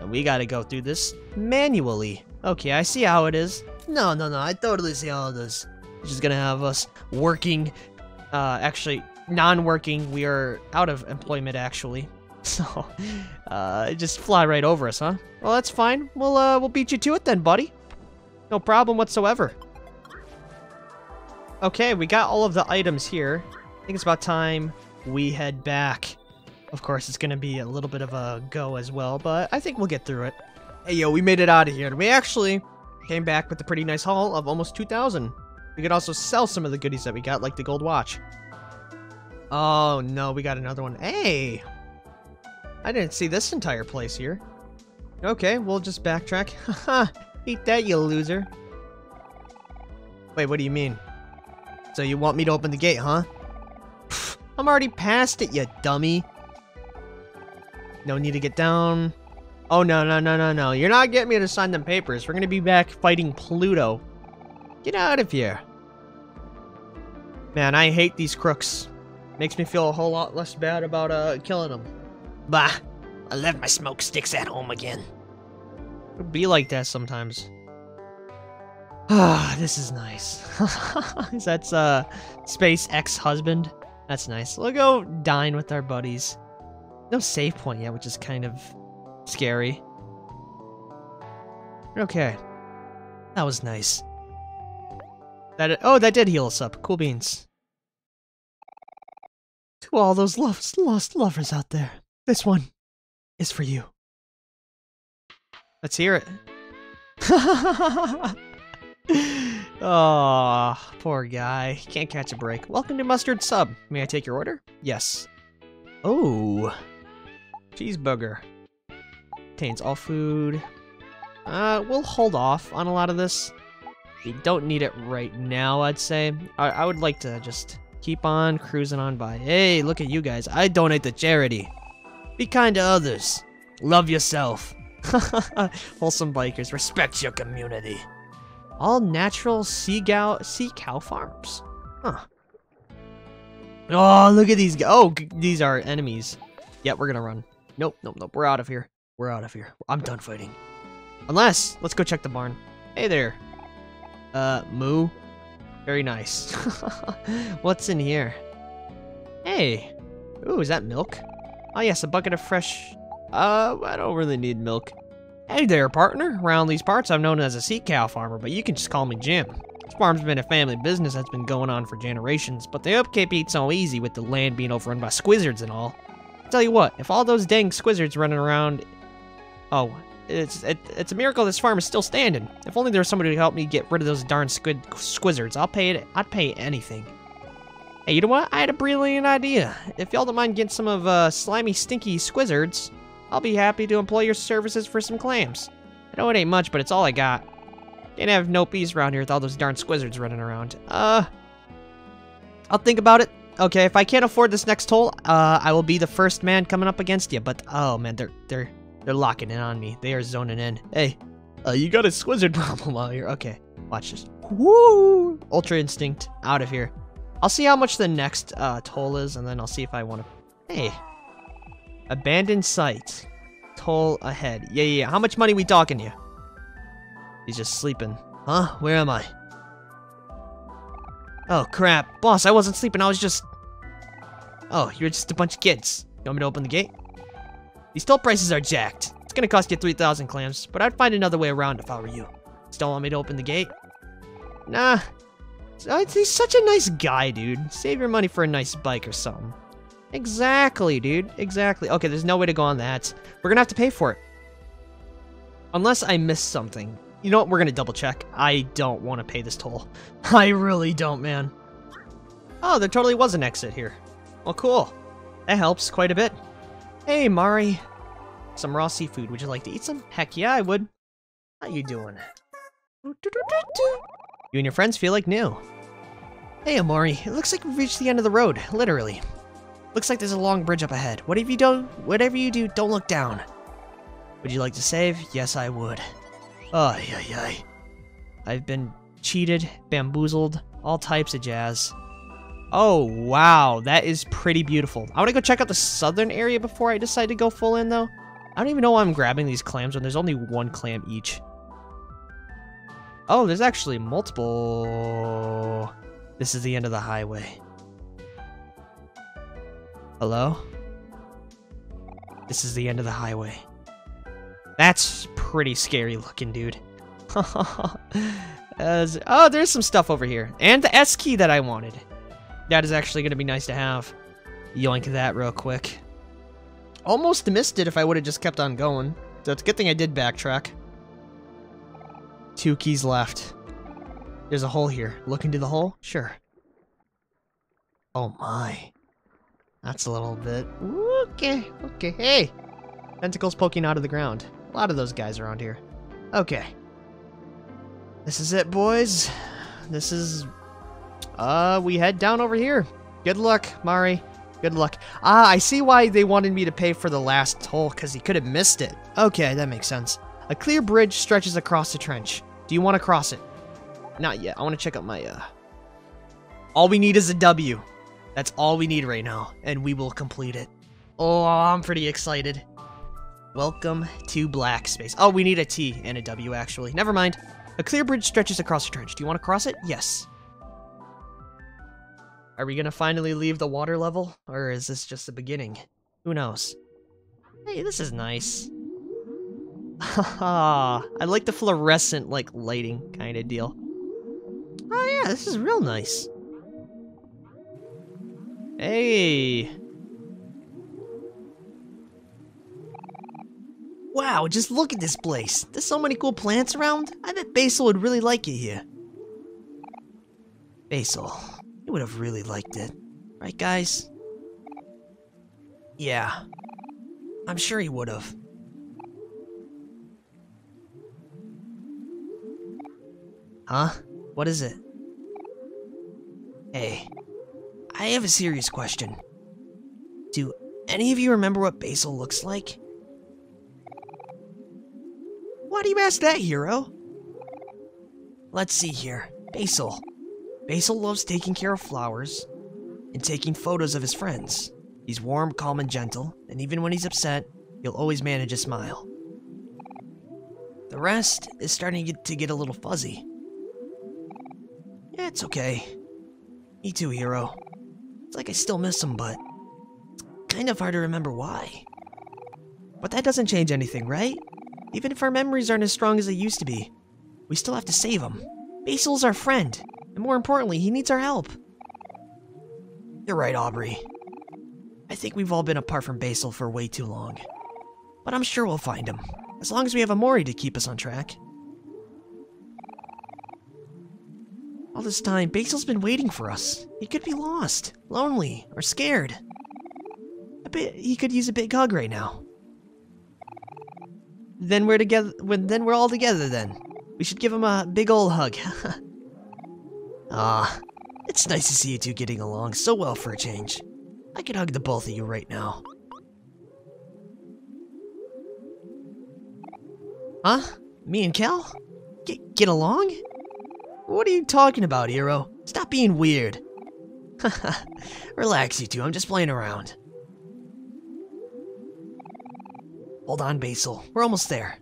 And we gotta go through this manually. Okay, I see how it is. No, no, no, I totally see how it is. She's gonna have us working, uh, actually, non-working. We are out of employment, actually. So, uh, just fly right over us, huh? Well, that's fine. We'll, uh, we'll beat you to it then, buddy. No problem whatsoever. Okay, we got all of the items here. I think it's about time we head back. Of course, it's gonna be a little bit of a go as well, but I think we'll get through it. Hey, yo, we made it out of here. And we actually came back with a pretty nice haul of almost 2,000. We could also sell some of the goodies that we got, like the gold watch. Oh, no, we got another one. Hey! I didn't see this entire place here. Okay, we'll just backtrack. Haha, eat that, you loser. Wait, what do you mean? So you want me to open the gate, huh? Pfft, I'm already past it, you dummy. No need to get down. Oh, no, no, no, no, no. You're not getting me to sign them papers. We're gonna be back fighting Pluto. Get out of here. Man, I hate these crooks. Makes me feel a whole lot less bad about uh killing them. Bah, I left my smoke sticks at home again. It'd be like that sometimes. Ah, this is nice. Is that's uh space ex-husband. That's nice. We'll go dine with our buddies. No save point yet, which is kind of scary. Okay. That was nice. That oh, that did heal us up. Cool beans. To all those lost, lost lovers out there, this one is for you. Let's hear it. oh, poor guy. Can't catch a break. Welcome to Mustard Sub. May I take your order? Yes. Oh. Cheeseburger. Contains all food. Uh, we'll hold off on a lot of this. We don't need it right now, I'd say. I, I would like to just keep on cruising on by. Hey, look at you guys. I donate to charity. Be kind to others. Love yourself. Wholesome bikers. Respect your community. All natural sea, cow sea cow farms. Huh. Oh, look at these. Oh, these are enemies. Yeah, we're gonna run. Nope, nope, nope. We're out of here. We're out of here. I'm done fighting. Unless, let's go check the barn. Hey there. Uh, moo. Very nice. What's in here? Hey. Ooh, is that milk? Oh yes, a bucket of fresh... Uh, I don't really need milk. Hey there, partner. Around these parts, I'm known as a sea cow farmer, but you can just call me Jim. This farm's been a family business that's been going on for generations, but the upkeep ain't so easy with the land being overrun by squizzards and all. Tell you what, if all those dang squizzards running around... Oh, it's it, it's a miracle this farm is still standing. If only there was somebody to help me get rid of those darn squid squizzards. I'll pay it. I'd pay anything. Hey, you know what? I had a brilliant idea. If y'all don't mind getting some of uh, slimy, stinky squizzards, I'll be happy to employ your services for some clams. I know it ain't much, but it's all I got. Can't have no peace around here with all those darn squizzards running around. Uh, I'll think about it. Okay, if I can't afford this next toll, uh, I will be the first man coming up against you. But oh man, they're they're they're locking in on me. They are zoning in. Hey, uh, you got a squizzard problem out here. Okay, watch this. Woo! Ultra instinct out of here. I'll see how much the next uh, toll is, and then I'll see if I want to. Hey, abandoned site. Toll ahead. Yeah, yeah. yeah. How much money we talking here? He's just sleeping. Huh? Where am I? Oh crap, boss! I wasn't sleeping. I was just. Oh, you're just a bunch of kids. You want me to open the gate? These toll prices are jacked. It's gonna cost you 3,000 clams, but I'd find another way around if I were you. Still want me to open the gate? Nah. Uh, he's such a nice guy, dude. Save your money for a nice bike or something. Exactly, dude. Exactly. Okay, there's no way to go on that. We're gonna have to pay for it. Unless I missed something. You know what? We're gonna double check. I don't want to pay this toll. I really don't, man. Oh, there totally was an exit here. Well, cool. That helps quite a bit. Hey, Mari. Some raw seafood. Would you like to eat some? Heck yeah, I would. How you doing? You and your friends feel like new. Hey, Omori. It looks like we've reached the end of the road, literally. Looks like there's a long bridge up ahead. Whatever you do, whatever you do, don't look down. Would you like to save? Yes, I would. Ay, ay, ay. I've been cheated, bamboozled, all types of jazz. Oh, wow. That is pretty beautiful. I want to go check out the southern area before I decide to go full in, though. I don't even know why I'm grabbing these clams when there's only one clam each. Oh, there's actually multiple... This is the end of the highway. Hello? This is the end of the highway. That's pretty scary looking, dude. As, oh, there's some stuff over here. And the S key that I wanted. That is actually going to be nice to have. Yoink that real quick. Almost missed it if I would have just kept on going. So it's a good thing I did backtrack. Two keys left. There's a hole here. Look into the hole? Sure. Oh my. That's a little bit... Okay, okay. Hey! Tentacles poking out of the ground. A lot of those guys around here. Okay. This is it, boys. This is... Uh, we head down over here. Good luck, Mari. Good luck. Ah, I see why they wanted me to pay for the last toll, because he could have missed it. Okay, that makes sense. A clear bridge stretches across the trench. Do you want to cross it? Not yet. I want to check out my, uh... All we need is a W. That's all we need right now, and we will complete it. Oh, I'm pretty excited. Welcome to Black Space. Oh, we need a T and a W, actually. Never mind. A clear bridge stretches across the trench. Do you want to cross it? Yes. Are we to finally leave the water level? Or is this just the beginning? Who knows? Hey, this is nice. Haha, I like the fluorescent, like, lighting kind of deal. Oh yeah, this is real nice. Hey! Wow, just look at this place. There's so many cool plants around. I bet Basil would really like it here. Basil, he would have really liked it. Right, guys? Yeah. I'm sure he would have. Huh? What is it? Hey, I have a serious question. Do any of you remember what Basil looks like? Why do you ask that, hero? Let's see here. Basil. Basil loves taking care of flowers and taking photos of his friends. He's warm, calm, and gentle, and even when he's upset, he'll always manage a smile. The rest is starting to get, a little fuzzy. Yeah, it's okay. Me too, hero. It's like I still miss him, but it's kind of hard to remember why. But that doesn't change anything, right? Even if our memories aren't as strong as they used to be, we still have to save him. Basil's our friend, and more importantly, he needs our help. You're right, Aubrey. I think we've all been apart from Basil for way too long. But I'm sure we'll find him, as long as we have Omori to keep us on track. All this time, Basil's been waiting for us. He could be lost, lonely, or scared. I bet he could use a big hug right now. Then we're together. When then we're all together. Then we should give him a big old hug. Ah, it's nice to see you two getting along so well for a change. I could hug the both of you right now. Huh? Me and Kel? Get get along? What are you talking about, hero? Stop being weird. Relax, you two. I'm just playing around. Hold on, Basil. We're almost there.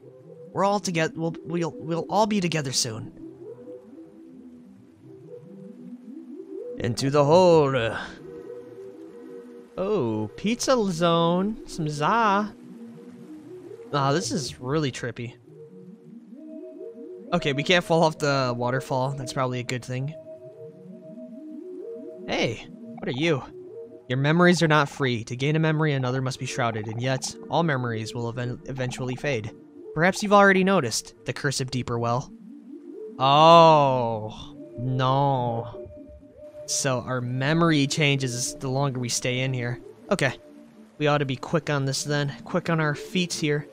We're all together. We'll we'll we'll all be together soon. Into the hole. Oh, pizza zone. Some za. Ah, this is really trippy. Okay, we can't fall off the waterfall. That's probably a good thing. Hey, what are you? Your memories are not free. To gain a memory, another must be shrouded, and yet, all memories will ev eventually fade. Perhaps you've already noticed the curse of Deeper Well. Oh, no. So our memory changes the longer we stay in here. Okay, we ought to be quick on this then. Quick on our feet here.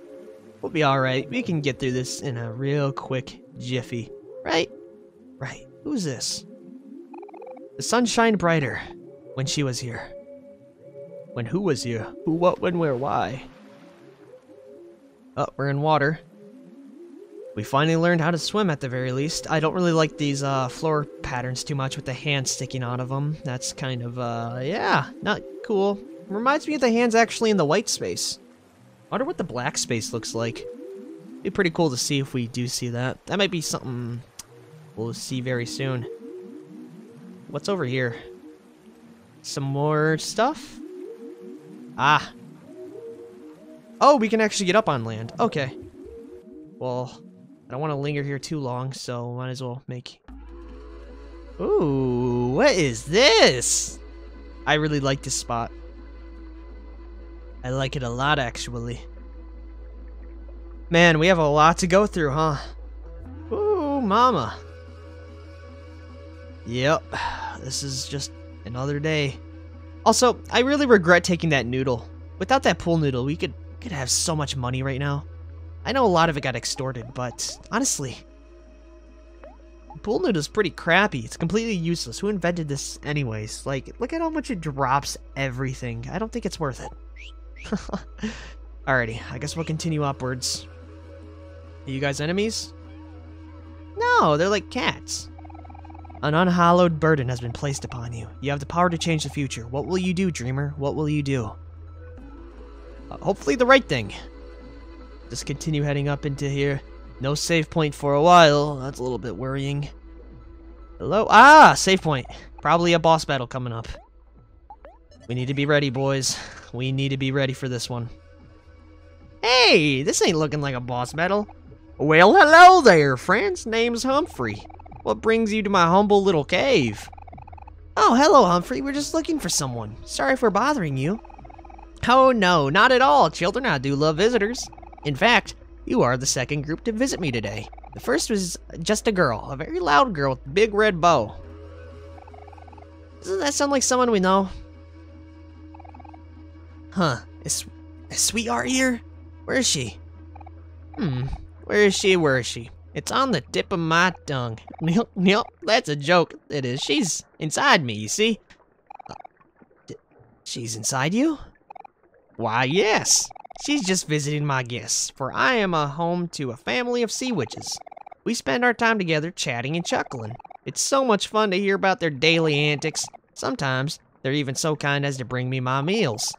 We'll be alright. We can get through this in a real quick jiffy. Right? Right. Who's this? The sun shined brighter when she was here. When who was here? Who, what, when, where, why? Oh, we're in water. We finally learned how to swim at the very least. I don't really like these uh, floor patterns too much with the hands sticking out of them. That's kind of, uh, yeah, not cool. Reminds me of the hands actually in the white space. wonder what the black space looks like. Be pretty cool to see if we do see that. That might be something we'll see very soon. What's over here? Some more stuff? Ah. Oh, we can actually get up on land. Okay. Well, I don't want to linger here too long, so might as well make... Ooh, what is this? I really like this spot. I like it a lot, actually. Man, we have a lot to go through, huh? Ooh, mama. Yep, this is just another day. Also, I really regret taking that noodle. Without that pool noodle, we could could have so much money right now. I know a lot of it got extorted, but honestly, pool noodle's pretty crappy. It's completely useless. Who invented this anyways? Like, look at how much it drops everything. I don't think it's worth it. Alrighty, I guess we'll continue upwards. Are you guys enemies? No, they're like cats. An unhallowed burden has been placed upon you. You have the power to change the future. What will you do, dreamer? What will you do? Uh, hopefully the right thing. Just continue heading up into here. No save point for a while. That's a little bit worrying. Hello? Ah, save point. Probably a boss battle coming up. We need to be ready, boys. We need to be ready for this one. Hey, this ain't looking like a boss battle. Well, hello there, friends. Name's Humphrey. What brings you to my humble little cave? Oh, hello, Humphrey. We're just looking for someone. Sorry for bothering you. Oh, no, not at all, children. I do love visitors. In fact, you are the second group to visit me today. The first was just a girl, a very loud girl with a big red bow. Doesn't that sound like someone we know? Huh, is, is Sweetheart here? Where is she? Hmm, where is she, where is she? It's on the tip of my tongue. Nope, nope, that's a joke. It is. She's inside me, you see? Uh, she's inside you? Why, yes. She's just visiting my guests, for I am a home to a family of sea witches. We spend our time together chatting and chuckling. It's so much fun to hear about their daily antics. Sometimes, they're even so kind as to bring me my meals.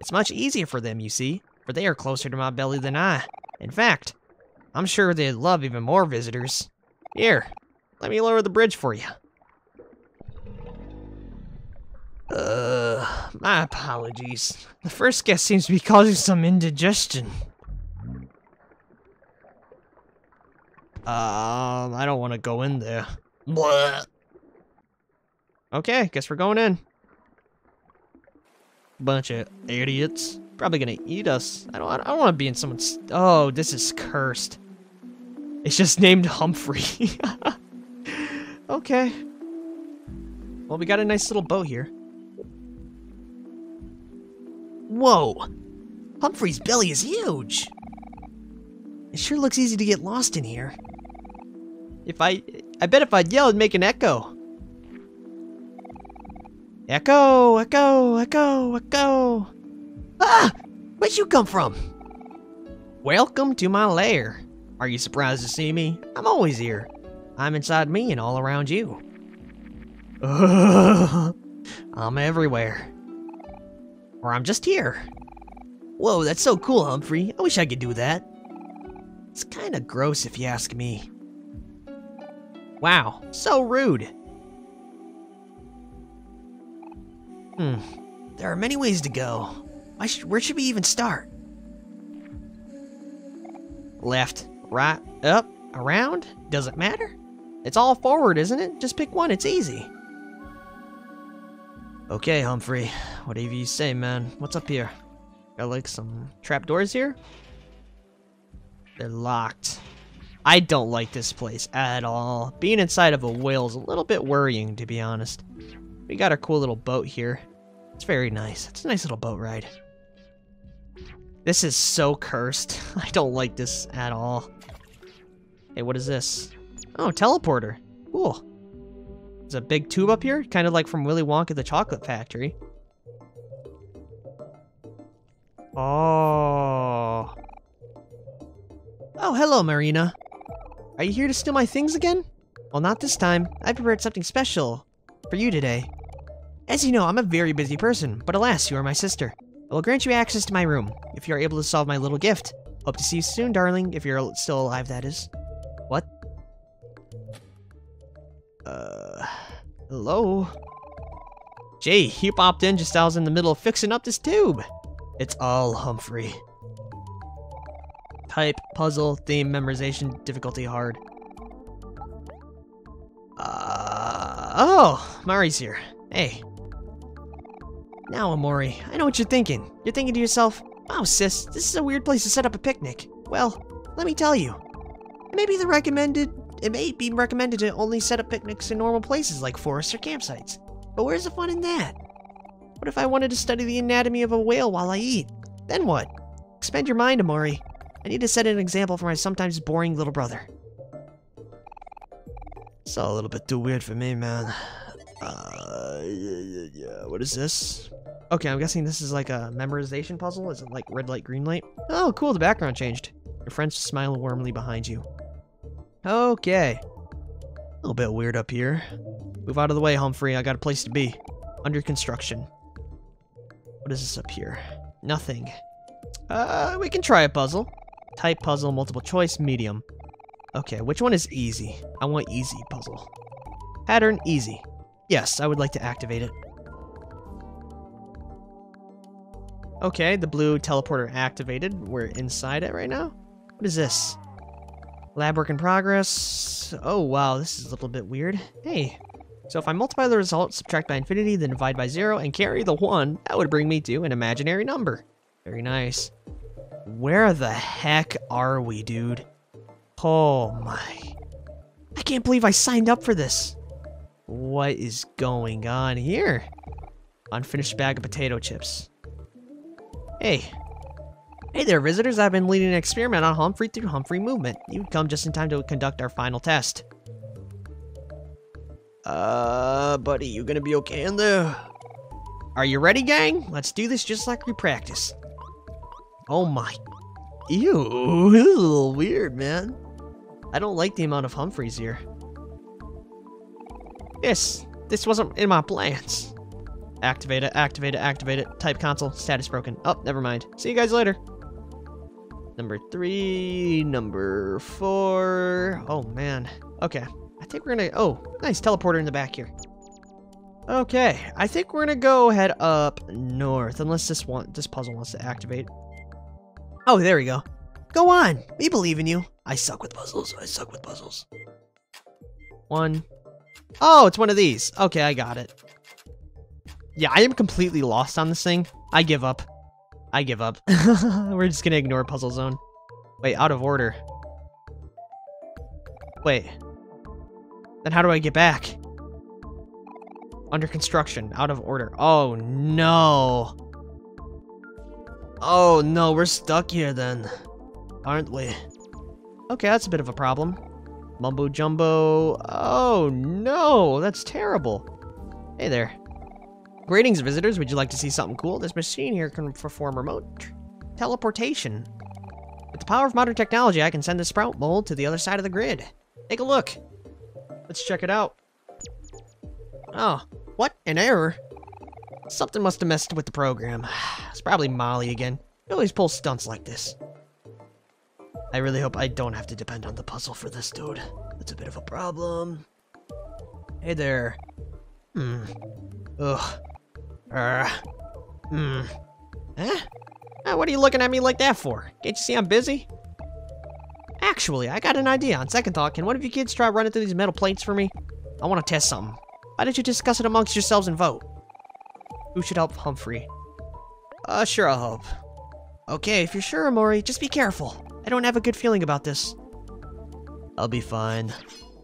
It's much easier for them, you see, for they are closer to my belly than I. In fact, I'm sure they'd love even more visitors. Here, let me lower the bridge for you. Uh, my apologies. The first guest seems to be causing some indigestion. Um, I don't want to go in there. Blah. Okay, guess we're going in. Bunch of idiots. Probably gonna eat us. I don't. I don't want to be in someone's. Oh, this is cursed. It's just named Humphrey. okay. Well, we got a nice little boat here. Whoa! Humphrey's belly is huge! It sure looks easy to get lost in here. If I... I bet if I'd yell, it'd make an echo. Echo! Echo! Echo! Echo! Ah! Where'd you come from? Welcome to my lair. Are you surprised to see me? I'm always here. I'm inside me and all around you. I'm everywhere. Or I'm just here. Whoa, that's so cool, Humphrey. I wish I could do that. It's kinda gross if you ask me. Wow, so rude. Hmm, there are many ways to go. Where should we even start? Left, right, up, around? Doesn't matter? It's all forward, isn't it? Just pick one, it's easy. Okay, Humphrey. Whatever you say, man. What's up here? Got like some trapdoors here? They're locked. I don't like this place at all. Being inside of a whale is a little bit worrying, to be honest. We got our cool little boat here. It's very nice. It's a nice little boat ride. This is so cursed. I don't like this at all. Hey, what is this? Oh, teleporter. Cool. There's a big tube up here, kind of like from Willy Wonka the Chocolate Factory. Oh. Oh, hello, Marina. Are you here to steal my things again? Well, not this time. I prepared something special for you today. As you know, I'm a very busy person, but alas, you are my sister. I will grant you access to my room, if you are able to solve my little gift. Hope to see you soon, darling, if you're still alive, that is. What? Uh, hello? Gee, you popped in just as I was in the middle of fixing up this tube. It's all Humphrey. Type, puzzle, theme, memorization, difficulty hard. Uh, oh, Mari's here. Hey. Now, Omori, I know what you're thinking. You're thinking to yourself, wow, sis, this is a weird place to set up a picnic. Well, let me tell you. It may be the recommended, it may be recommended to only set up picnics in normal places like forests or campsites. But where's the fun in that? What if I wanted to study the anatomy of a whale while I eat? Then what? Expand your mind, Omori. I need to set an example for my sometimes boring little brother. It's all a little bit too weird for me, man. Uh, yeah, yeah, yeah. What is this? Okay, I'm guessing this is like a memorization puzzle. Is it like red light, green light? Oh, cool, the background changed. Your friends smile warmly behind you. Okay. A little bit weird up here. Move out of the way, Humphrey. I got a place to be. Under construction. What is this up here? Nothing. Uh, we can try a puzzle. Type puzzle, multiple choice, medium. Okay, which one is easy? I want easy puzzle. Pattern, easy. Yes, I would like to activate it. Okay, the blue teleporter activated. We're inside it right now. What is this? Lab work in progress. Oh, wow, this is a little bit weird. Hey, so if I multiply the result, subtract by infinity, then divide by zero, and carry the one, that would bring me to an imaginary number. Very nice. Where the heck are we, dude? Oh my. I can't believe I signed up for this. What is going on here? Unfinished bag of potato chips. Hey. Hey there, visitors. I've been leading an experiment on Humphrey through Humphrey movement. You've come just in time to conduct our final test. Uh, buddy, you gonna be okay in there? Are you ready, gang? Let's do this just like we practice. Oh my. Ew, this is a little weird, man. I don't like the amount of Humphreys here. Yes, this wasn't in my plans. Activate it, activate it, activate it. Type console, status broken. Oh, never mind. See you guys later. Number three, number four. Oh man. Okay, think we're gonna, oh, nice teleporter in the back here. Okay, I think we're gonna go head up north, unless this one, this puzzle wants to activate. Oh, there we go. Go on, we believe in you. I suck with puzzles, I suck with puzzles. One. Oh, it's one of these. Okay, I got it. Yeah, I am completely lost on this thing. I give up. I give up. we're just gonna ignore puzzle zone. Wait, out of order. Wait. Then how do I get back? Under construction, out of order. Oh no. Oh no, we're stuck here then. Aren't we? Okay, that's a bit of a problem. Mumbo jumbo. Oh no, that's terrible. Hey there. Greetings, visitors. Would you like to see something cool? This machine here can perform remote teleportation. With the power of modern technology, I can send the sprout mole to the other side of the grid. Take a look. Let's check it out. Oh, what? An error? Something must have messed with the program. It's probably Molly again. He always pulls stunts like this. I really hope I don't have to depend on the puzzle for this, dude. That's a bit of a problem. Hey there. Hmm. Ugh. Uh. Hmm. Uh, what are you looking at me like that for? Can't you see I'm busy? Actually, I got an idea. On second thought, can one of you kids try running through these metal plates for me? I want to test something. Why don't you discuss it amongst yourselves and vote? Who should help Humphrey? Uh, sure, I'll help. Okay, if you're sure, Omori, just be careful. I don't have a good feeling about this. I'll be fine.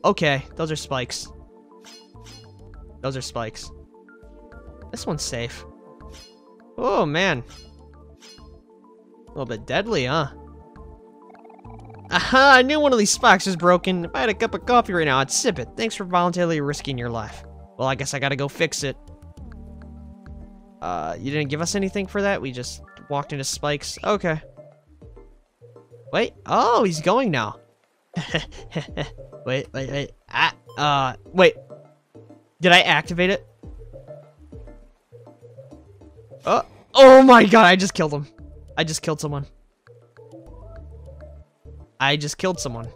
Okay, those are spikes. Those are spikes. This one's safe. Oh, man. A little bit deadly, huh? Aha, I knew one of these spikes was broken. If I had a cup of coffee right now, I'd sip it. Thanks for voluntarily risking your life. Well, I guess I gotta go fix it. Uh, you didn't give us anything for that? We just walked into spikes. Okay. Wait. Oh, he's going now. wait, wait, wait. Ah, uh, wait. Did I activate it? Oh, oh my god, I just killed him. I just killed someone. I just killed someone.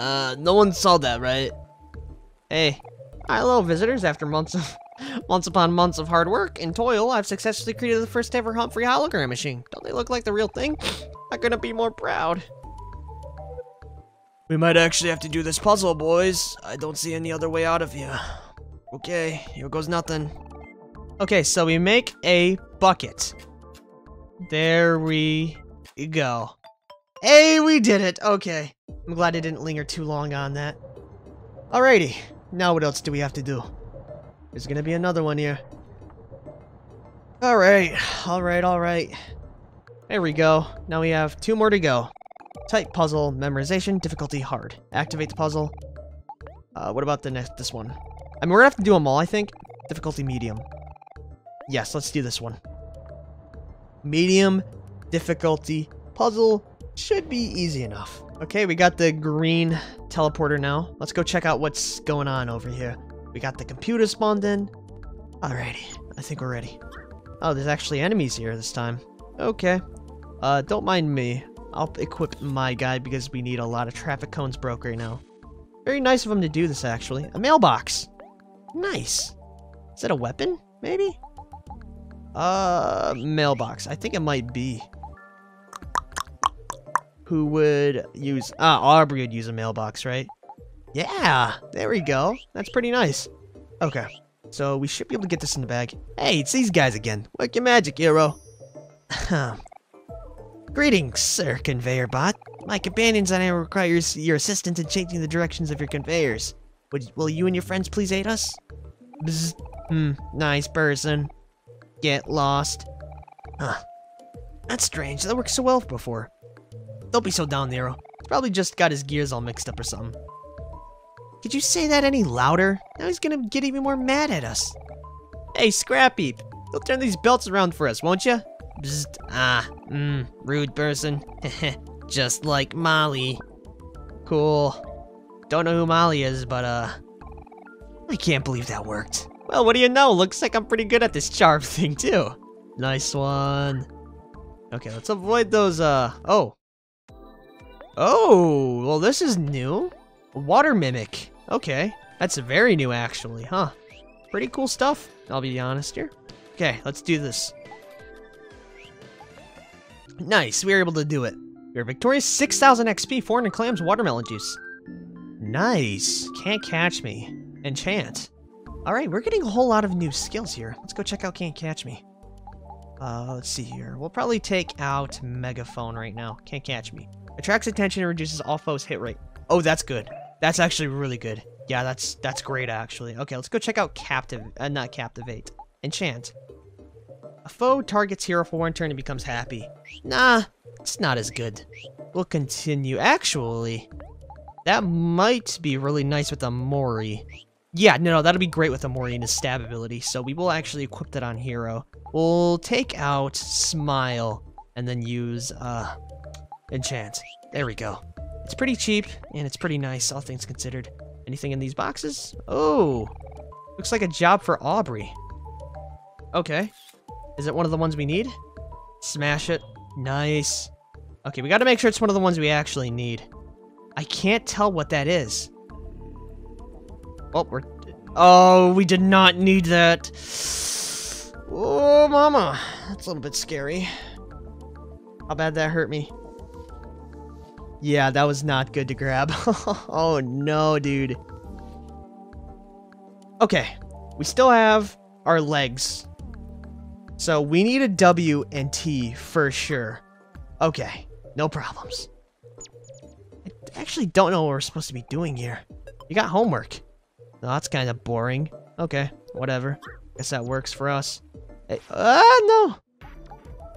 Uh, no one saw that, right? Hey. Hello, visitors. After months of months upon months of hard work and toil, I've successfully created the first ever Humphrey hologram machine. Don't they look like the real thing? I couldn't be more proud. We might actually have to do this puzzle, boys. I don't see any other way out of here. Okay, here goes nothing. Okay, so we make a bucket. There we go. Hey, we did it! Okay. I'm glad I didn't linger too long on that. Alrighty. Now what else do we have to do? There's gonna be another one here. Alright. Alright, alright. There we go. Now we have two more to go. Type puzzle, memorization, difficulty hard. Activate the puzzle. Uh, what about the next, this one? I mean, we're gonna have to do them all, I think. Difficulty medium. Yes, let's do this one. Medium difficulty puzzle should be easy enough. Okay, we got the green teleporter now. Let's go check out what's going on over here. We got the computer spawned in. Alrighty, I think we're ready. Oh, there's actually enemies here this time. Okay. Uh, don't mind me. I'll equip my guy because we need a lot of traffic cones broke right now. Very nice of him to do this, actually. A mailbox. Nice. Is that a weapon? Maybe? Uh, mailbox. I think it might be. Who would use... Ah, Aubrey would use a mailbox, right? Yeah, there we go. That's pretty nice. Okay, so we should be able to get this in the bag. Hey, it's these guys again. Work your magic, hero. Greetings, Sir Conveyor Bot. My companions and I require your assistance in changing the directions of your conveyors. Would, will you and your friends please aid us? Bzz. Hmm, nice person. Get lost. Huh. That's strange. That worked so well before. Don't be so down, Hero. He's probably just got his gears all mixed up or something. Could you say that any louder? Now he's gonna get even more mad at us. Hey, Scrappy, you'll turn these belts around for us, won't you? Ah, mmm, rude person. just like Molly. Cool. Don't know who Molly is, but, uh... I can't believe that worked. Well, what do you know? Looks like I'm pretty good at this charm thing, too. Nice one. Okay, let's avoid those, uh... Oh. Oh, well, this is new. Water Mimic. Okay, that's very new, actually, huh? Pretty cool stuff, I'll be honest here. Okay, let's do this. Nice, we were able to do it. You're victorious, 6,000 XP, 400 clams, watermelon juice. Nice. Can't catch me. Enchant. Alright, we're getting a whole lot of new skills here. Let's go check out Can't Catch Me. Uh, let's see here. We'll probably take out Megaphone right now. Can't Catch Me. Attracts attention and reduces all foes' hit rate. Oh, that's good. That's actually really good. Yeah, that's that's great, actually. Okay, let's go check out Captive... Uh, not Captivate. Enchant. A foe targets hero for one turn and becomes happy. Nah, it's not as good. We'll continue. Actually, that might be really nice with Omori. Yeah, no, no, that'll be great with Omori and his stab ability, so we will actually equip that on Hero. We'll take out Smile and then use, uh, Enchant. There we go. It's pretty cheap, and it's pretty nice, all things considered. Anything in these boxes? Oh, looks like a job for Aubrey. Okay. Is it one of the ones we need? Smash it. Nice. Okay, we gotta make sure it's one of the ones we actually need. I can't tell what that is. Oh, we're... Oh, we did not need that. Oh, mama. That's a little bit scary. How bad that hurt me. Yeah, that was not good to grab. oh, no, dude. Okay. We still have our legs. So we need a W and T for sure. Okay, no problems. I actually don't know what we're supposed to be doing here. You got homework. No, that's kind of boring. Okay, whatever. Guess that works for us. Hey, ah, no!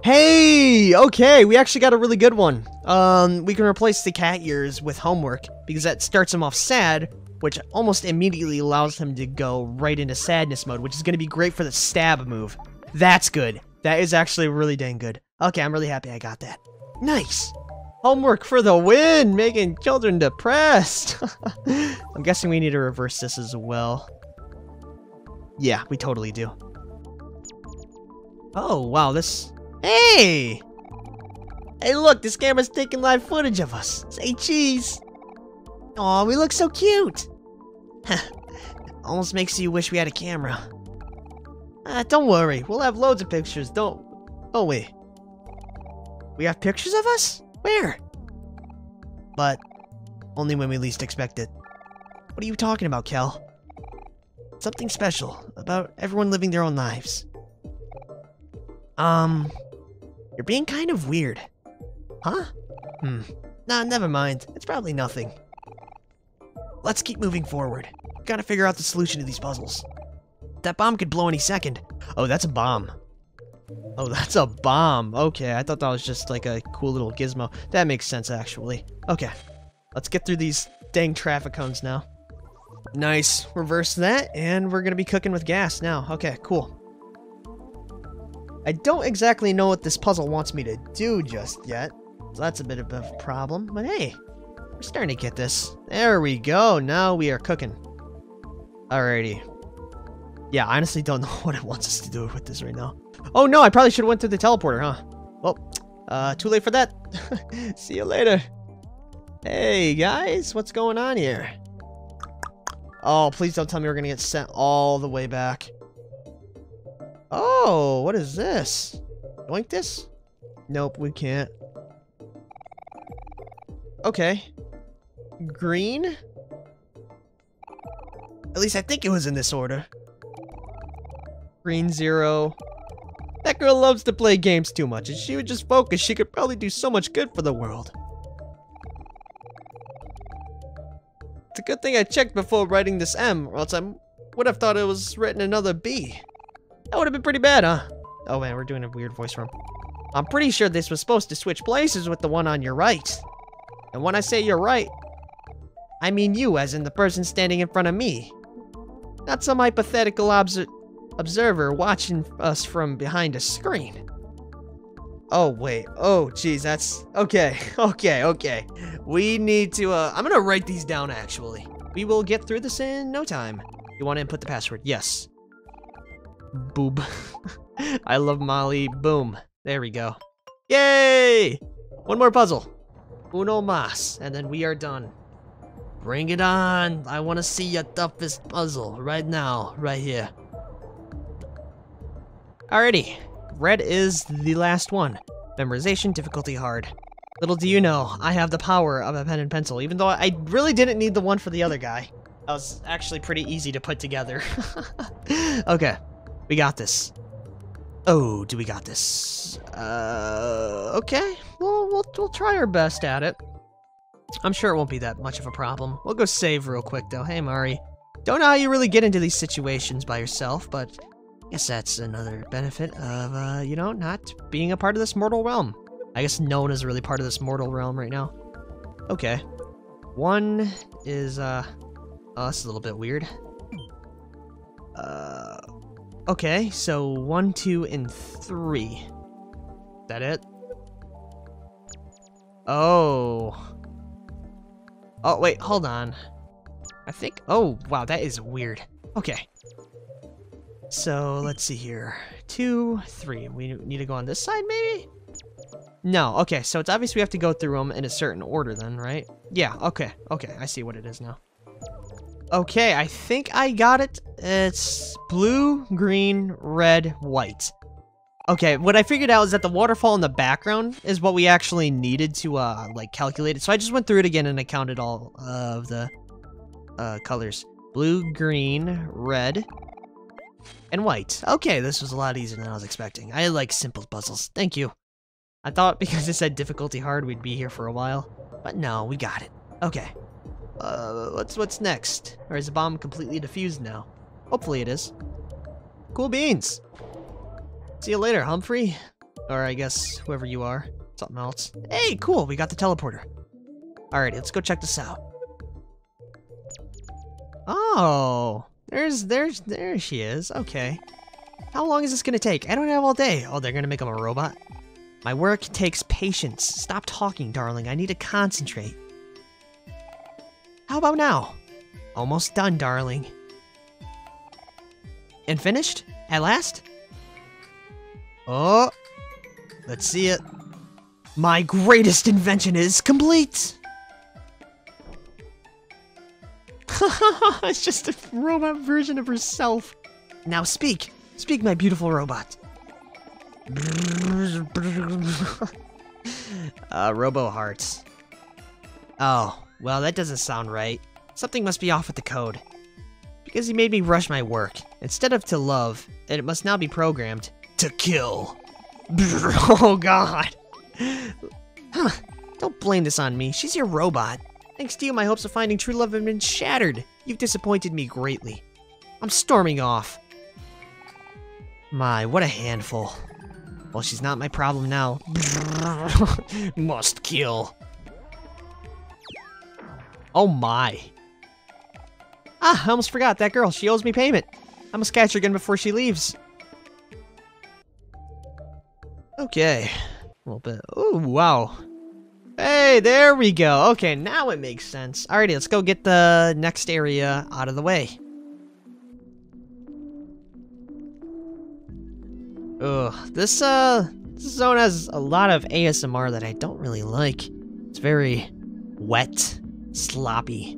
Hey, okay, we actually got a really good one. Um, we can replace the cat ears with homework because that starts him off sad, which almost immediately allows him to go right into sadness mode, which is going to be great for the stab move. That's good. That is actually really dang good. Okay, I'm really happy I got that. Nice. Homework for the win, making children depressed. I'm guessing we need to reverse this as well. Yeah, we totally do. Oh, wow, this... Hey! Hey, look, this camera's taking live footage of us. Say cheese. Aw, we look so cute. Almost makes you wish we had a camera. Ah, don't worry, we'll have loads of pictures, don't... Don't we? We have pictures of us? Where? But, only when we least expect it. What are you talking about, Kel? Something special about everyone living their own lives. Um, you're being kind of weird. Huh? Hmm. Nah, never mind. It's probably nothing. Let's keep moving forward. Gotta figure out the solution to these puzzles. That bomb could blow any second. Oh, that's a bomb. Oh, that's a bomb. Okay, I thought that was just like a cool little gizmo. That makes sense, actually. Okay, let's get through these dang traffic cones now. Nice. Reverse that, and we're gonna be cooking with gas now. Okay, cool. I don't exactly know what this puzzle wants me to do just yet, so that's a bit of a problem, but hey, we're starting to get this. There we go, now we are cooking. Alrighty. Yeah, I honestly don't know what it wants us to do with this right now. Oh no, I probably should have went through the teleporter, huh? Well, uh, too late for that. See you later. Hey, guys, what's going on here? Oh, please don't tell me we're gonna get sent all the way back. Oh, what is this? Doink this? Nope, we can't. Okay. Green? At least I think it was in this order. Green zero. That girl loves to play games too much. If she would just focus, she could probably do so much good for the world. It's a good thing I checked before writing this M, or else I would have thought it was written another B. That would have been pretty bad, huh? Oh man, we're doing a weird voice room. I'm pretty sure this was supposed to switch places with the one on your right. And when I say you're right, I mean you as in the person standing in front of me. Not some hypothetical obs observer watching us from behind a screen. Oh, wait. Oh, geez, that's... Okay, okay, okay. We need to, uh... I'm gonna write these down, actually. We will get through this in no time. You want to input the password? Yes. Boob. I love Molly. Boom. There we go. Yay! One more puzzle. Uno mas. And then we are done. Bring it on. I want to see your toughest puzzle right now, right here. Alrighty. Red is the last one. Memorization, difficulty hard. Little do you know, I have the power of a pen and pencil, even though I really didn't need the one for the other guy. That was actually pretty easy to put together. okay. We got this. Oh, do we got this? Uh, okay. Well, we'll, we'll try our best at it. I'm sure it won't be that much of a problem. We'll go save real quick, though. Hey, Mari. Don't know how you really get into these situations by yourself, but guess that's another benefit of, uh, you know, not being a part of this mortal realm. I guess no one is really part of this mortal realm right now. Okay. One is, uh... Oh, this is a little bit weird. Uh... Okay, so one, two, and three. Is that it? Oh. Oh, wait, hold on. I think, oh, wow, that is weird. Okay. So, let's see here. Two, three. We need to go on this side, maybe? No, okay, so it's obvious we have to go through them in a certain order then, right? Yeah, okay, okay, I see what it is now. Okay, I think I got it. It's blue, green, red, white. Okay, what I figured out is that the waterfall in the background is what we actually needed to, uh, like, calculate it. So I just went through it again and I counted all of the, uh, colors. Blue, green, red, and white. Okay, this was a lot easier than I was expecting. I like simple puzzles. Thank you. I thought because it said difficulty hard, we'd be here for a while. But no, we got it. Okay. Uh, what's what's next? Or is the bomb completely defused now? Hopefully it is. Cool beans. See you later, Humphrey. Or I guess whoever you are. Something else. Hey, cool, we got the teleporter. Alright, let's go check this out. Oh, there's, there's, there she is. Okay. How long is this gonna take? I don't have all day. Oh, they're gonna make him a robot? My work takes patience. Stop talking, darling. I need to concentrate. How about now? Almost done, darling. And finished? At last? Oh, let's see it. My greatest invention is complete! it's just a robot version of herself. Now speak. Speak, my beautiful robot. uh, Robo Hearts. Oh, well, that doesn't sound right. Something must be off with the code. Because he made me rush my work. Instead of to love, and it must now be programmed to kill. oh god. Huh. Don't blame this on me. She's your robot. Thanks to you, my hopes of finding true love have been shattered. You've disappointed me greatly. I'm storming off. My, what a handful. Well, she's not my problem now. Must kill. Oh my. Ah, I almost forgot. That girl, she owes me payment. I must catch her again before she leaves. Okay. A little bit. Oh, wow. Hey, there we go. Okay, now it makes sense. Alrighty, let's go get the next area out of the way. Ugh, this, uh, this zone has a lot of ASMR that I don't really like. It's very wet, sloppy,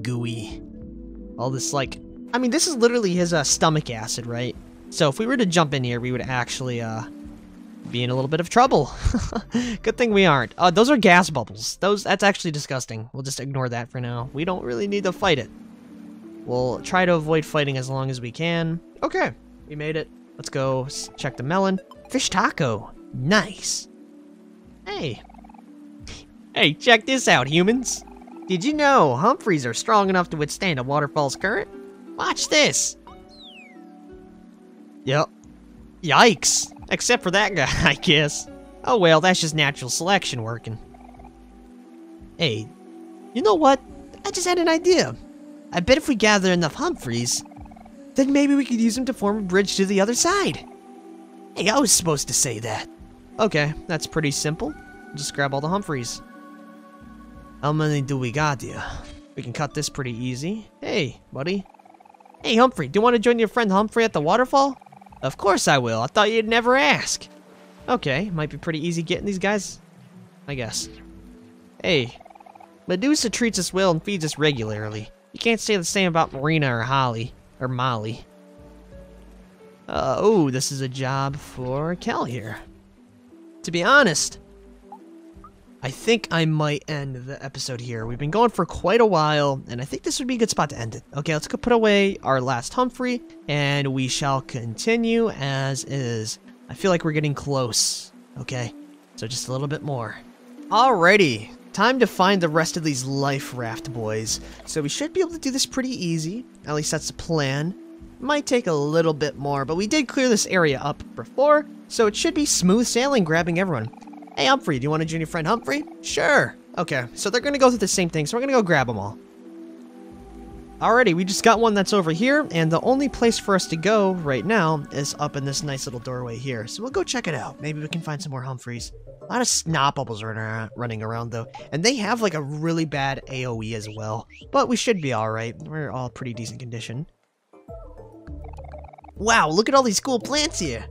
gooey. All this, like, I mean, this is literally his, uh, stomach acid, right? So if we were to jump in here, we would actually, uh, be in a little bit of trouble. Good thing we aren't. Uh, those are gas bubbles. Those, that's actually disgusting. We'll just ignore that for now. We don't really need to fight it. We'll try to avoid fighting as long as we can. Okay, we made it. Let's go check the melon. Fish taco. Nice. Hey. Hey, check this out, humans. Did you know Humphreys are strong enough to withstand a waterfall's current? Watch this. Yep. Yikes. Except for that guy, I guess. Oh well, that's just natural selection working. Hey, you know what? I just had an idea. I bet if we gather enough Humphreys, then maybe we could use them to form a bridge to the other side. Hey, I was supposed to say that. Okay, that's pretty simple. Just grab all the Humphreys. How many do we got here? We can cut this pretty easy. Hey, buddy. Hey, Humphrey, do you want to join your friend Humphrey at the waterfall? Of course I will. I thought you'd never ask. Okay, might be pretty easy getting these guys. I guess. Hey, Medusa treats us well and feeds us regularly. You can't say the same about Marina or Holly. Or Molly. Uh, oh, this is a job for Kel here. To be honest, I think I might end the episode here. We've been going for quite a while, and I think this would be a good spot to end it. Okay, let's go put away our last Humphrey, and we shall continue as is. I feel like we're getting close, okay? So just a little bit more. Alrighty, time to find the rest of these life raft boys. So we should be able to do this pretty easy. At least that's the plan. Might take a little bit more, but we did clear this area up before, so it should be smooth sailing grabbing everyone. Hey, Humphrey, do you want join your friend Humphrey? Sure. Okay, so they're going to go through the same thing, so we're going to go grab them all. Alrighty, we just got one that's over here, and the only place for us to go right now is up in this nice little doorway here. So we'll go check it out. Maybe we can find some more Humphreys. A lot of snot bubbles running around, though. And they have, like, a really bad AoE as well. But we should be alright. We're all pretty decent condition. Wow, look at all these cool plants here.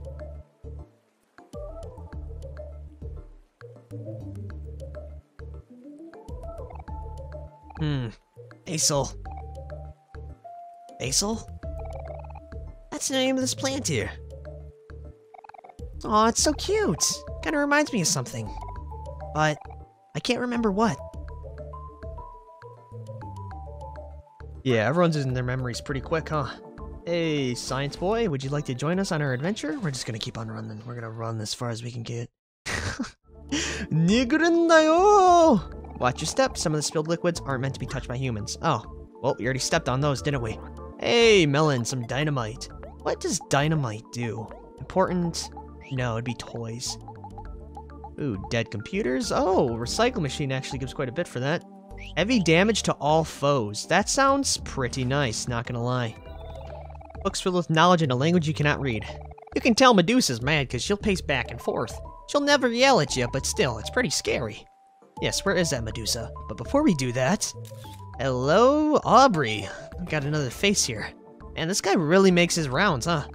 Hmm. Aesol. Aesol? That's the name of this plant here. Oh, it's so cute. Kinda reminds me of something. But I can't remember what. Yeah, everyone's using their memories pretty quick, huh? Hey, science boy, would you like to join us on our adventure? We're just gonna keep on running. We're gonna run as far as we can get. Nigurundayo! Watch your step. Some of the spilled liquids aren't meant to be touched by humans. Oh, well, we already stepped on those, didn't we? Hey, Melon, some dynamite. What does dynamite do? Important No, it'd be toys. Ooh, dead computers. Oh, recycle machine actually gives quite a bit for that. Heavy damage to all foes. That sounds pretty nice, not gonna lie. Books filled with knowledge in a language you cannot read. You can tell Medusa's mad because she'll pace back and forth. She'll never yell at you, but still, it's pretty scary. Yes, where is that Medusa? But before we do that... Hello, Aubrey. I've got another face here. And this guy really makes his rounds, huh?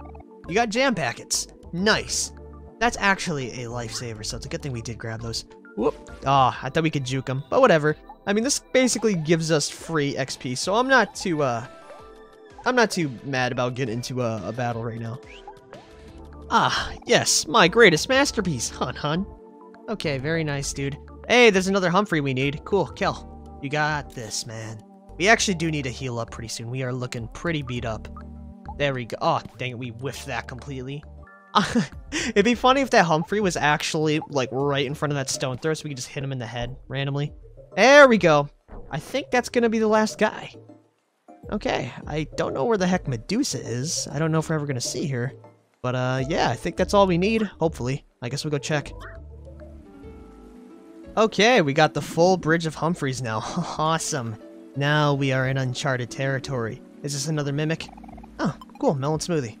You got jam packets. Nice. That's actually a lifesaver, so it's a good thing we did grab those. Whoop. Ah, oh, I thought we could juke them, but whatever. I mean, this basically gives us free XP, so I'm not too, uh... I'm not too mad about getting into a, a battle right now. Ah, yes, my greatest masterpiece, hun hun. Okay, very nice, dude. Hey, there's another Humphrey we need. Cool, Kel. You got this, man. We actually do need to heal up pretty soon. We are looking pretty beat up. There we go. Oh, dang it, we whiffed that completely. It'd be funny if that Humphrey was actually, like, right in front of that stone throw so we could just hit him in the head randomly. There we go. I think that's gonna be the last guy. Okay, I don't know where the heck Medusa is. I don't know if we're ever gonna see her. But, uh, yeah, I think that's all we need, hopefully. I guess we'll go check. Okay, we got the full Bridge of Humphreys now. awesome. Now we are in uncharted territory. Is this another mimic? Oh, cool, melon smoothie.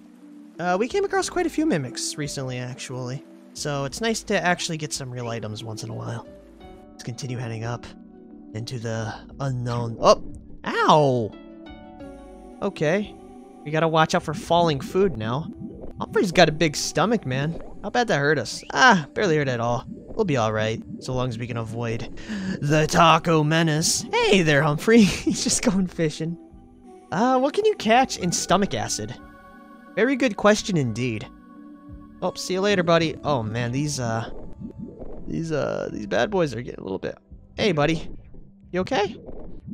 Uh, we came across quite a few mimics recently, actually. So it's nice to actually get some real items once in a while. Let's continue heading up into the unknown. Oh! Ow! Okay. We gotta watch out for falling food now. Humphrey's got a big stomach, man. How bad that hurt us? Ah, barely hurt at all. We'll be alright, so long as we can avoid the taco menace. Hey there, Humphrey. He's just going fishing. Uh, what can you catch in stomach acid? Very good question indeed. Oh, see you later, buddy. Oh man, these uh, these uh, these bad boys are getting a little bit. Hey, buddy, you okay?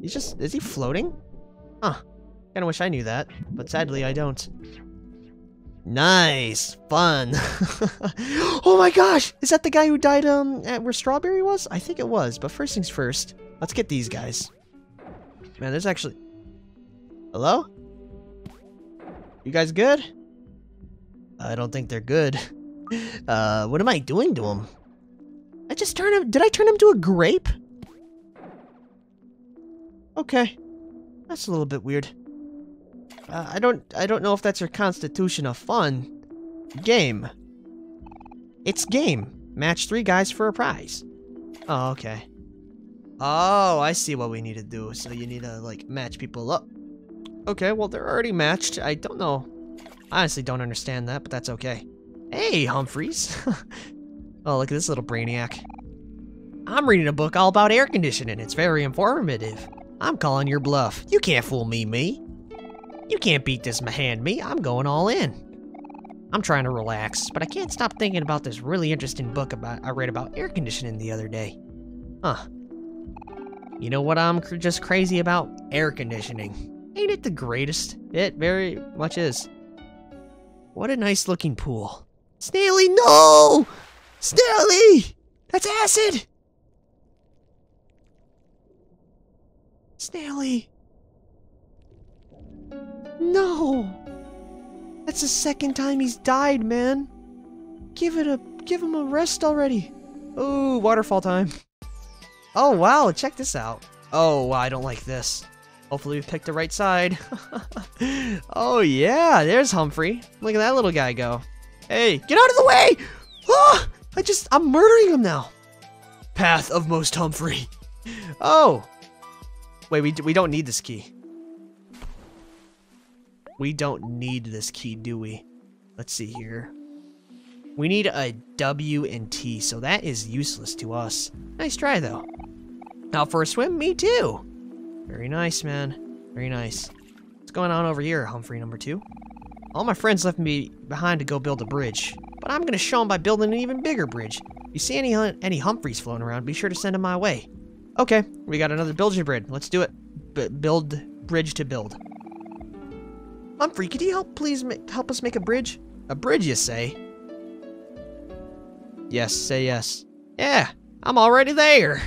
He's just is he floating? Huh. Kinda wish I knew that, but sadly I don't. Nice. Fun. oh my gosh! Is that the guy who died um at where Strawberry was? I think it was, but first things first. Let's get these guys. Man, there's actually... Hello? You guys good? I don't think they're good. Uh, what am I doing to him? I just turned him... Did I turn him to a grape? Okay. That's a little bit weird. Uh, I don't I don't know if that's your constitution of fun. Game. It's game. Match three guys for a prize. Oh, okay. Oh, I see what we need to do. So you need to, like, match people up. Okay, well, they're already matched. I don't know. I honestly don't understand that, but that's okay. Hey, Humphreys. oh, look at this little brainiac. I'm reading a book all about air conditioning. It's very informative. I'm calling your bluff. You can't fool me, me. You can't beat this hand me. I'm going all in. I'm trying to relax, but I can't stop thinking about this really interesting book about I read about air conditioning the other day. Huh. You know what I'm cr just crazy about? Air conditioning. Ain't it the greatest? It very much is. What a nice looking pool. Snaily, no! Snaily! That's acid! Snaily. No! That's the second time he's died, man. Give it a give him a rest already. Ooh, waterfall time. Oh wow, check this out. Oh I don't like this. Hopefully we picked the right side. oh yeah, there's Humphrey. Look at that little guy go. Hey, get out of the way! Oh, I just, I'm murdering him now. Path of Most Humphrey. Oh. Wait, we, we don't need this key. We don't need this key, do we? Let's see here. We need a W and T, so that is useless to us. Nice try, though. Out for a swim? Me too. Very nice, man. Very nice. What's going on over here, Humphrey number two? All my friends left me behind to go build a bridge, but I'm gonna show them by building an even bigger bridge. If you see any any Humphreys floating around, be sure to send them my way. Okay, we got another build bridge. Let's do it. B build bridge to build. Humphrey, could you help please help us make a bridge? A bridge, you say? Yes, say yes. Yeah, I'm already there.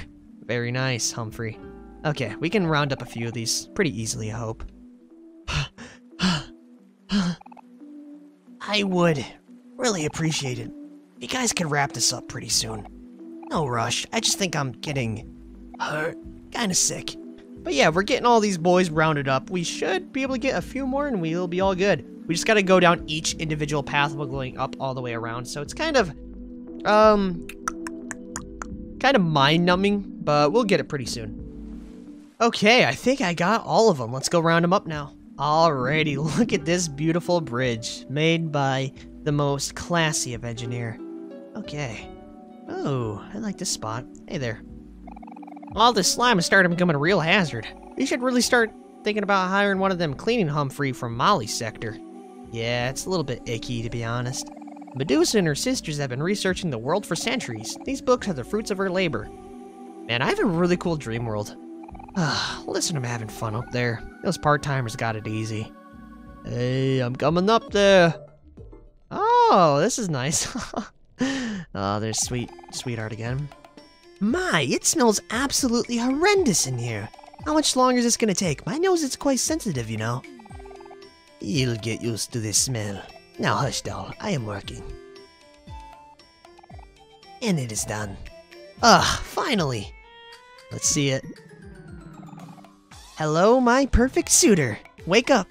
Very nice, Humphrey. Okay, we can round up a few of these pretty easily, I hope. I would really appreciate it you guys could wrap this up pretty soon. No rush. I just think I'm getting hurt, kind of sick. But yeah, we're getting all these boys rounded up. We should be able to get a few more and we'll be all good. We just gotta go down each individual path while going up all the way around. So it's kind of, um, kind of mind-numbing, but we'll get it pretty soon. Okay, I think I got all of them. Let's go round them up now. Alrighty, look at this beautiful bridge made by the most classy of engineer. Okay. Oh, I like this spot. Hey there. All this slime has started becoming a real hazard. We should really start thinking about hiring one of them cleaning Humphrey from Molly's sector. Yeah, it's a little bit icky to be honest. Medusa and her sisters have been researching the world for centuries. These books are the fruits of her labor. Man, I have a really cool dream world. Ah, listen them having fun up there. Those part-timers got it easy. Hey, I'm coming up there. Oh, this is nice. oh, there's sweet, sweetheart again. My, it smells absolutely horrendous in here. How much longer is this gonna take? My nose is quite sensitive, you know. You'll get used to this smell. Now hush, doll. I am working. And it is done. Ah, finally. Let's see it. Hello, my perfect suitor. Wake up.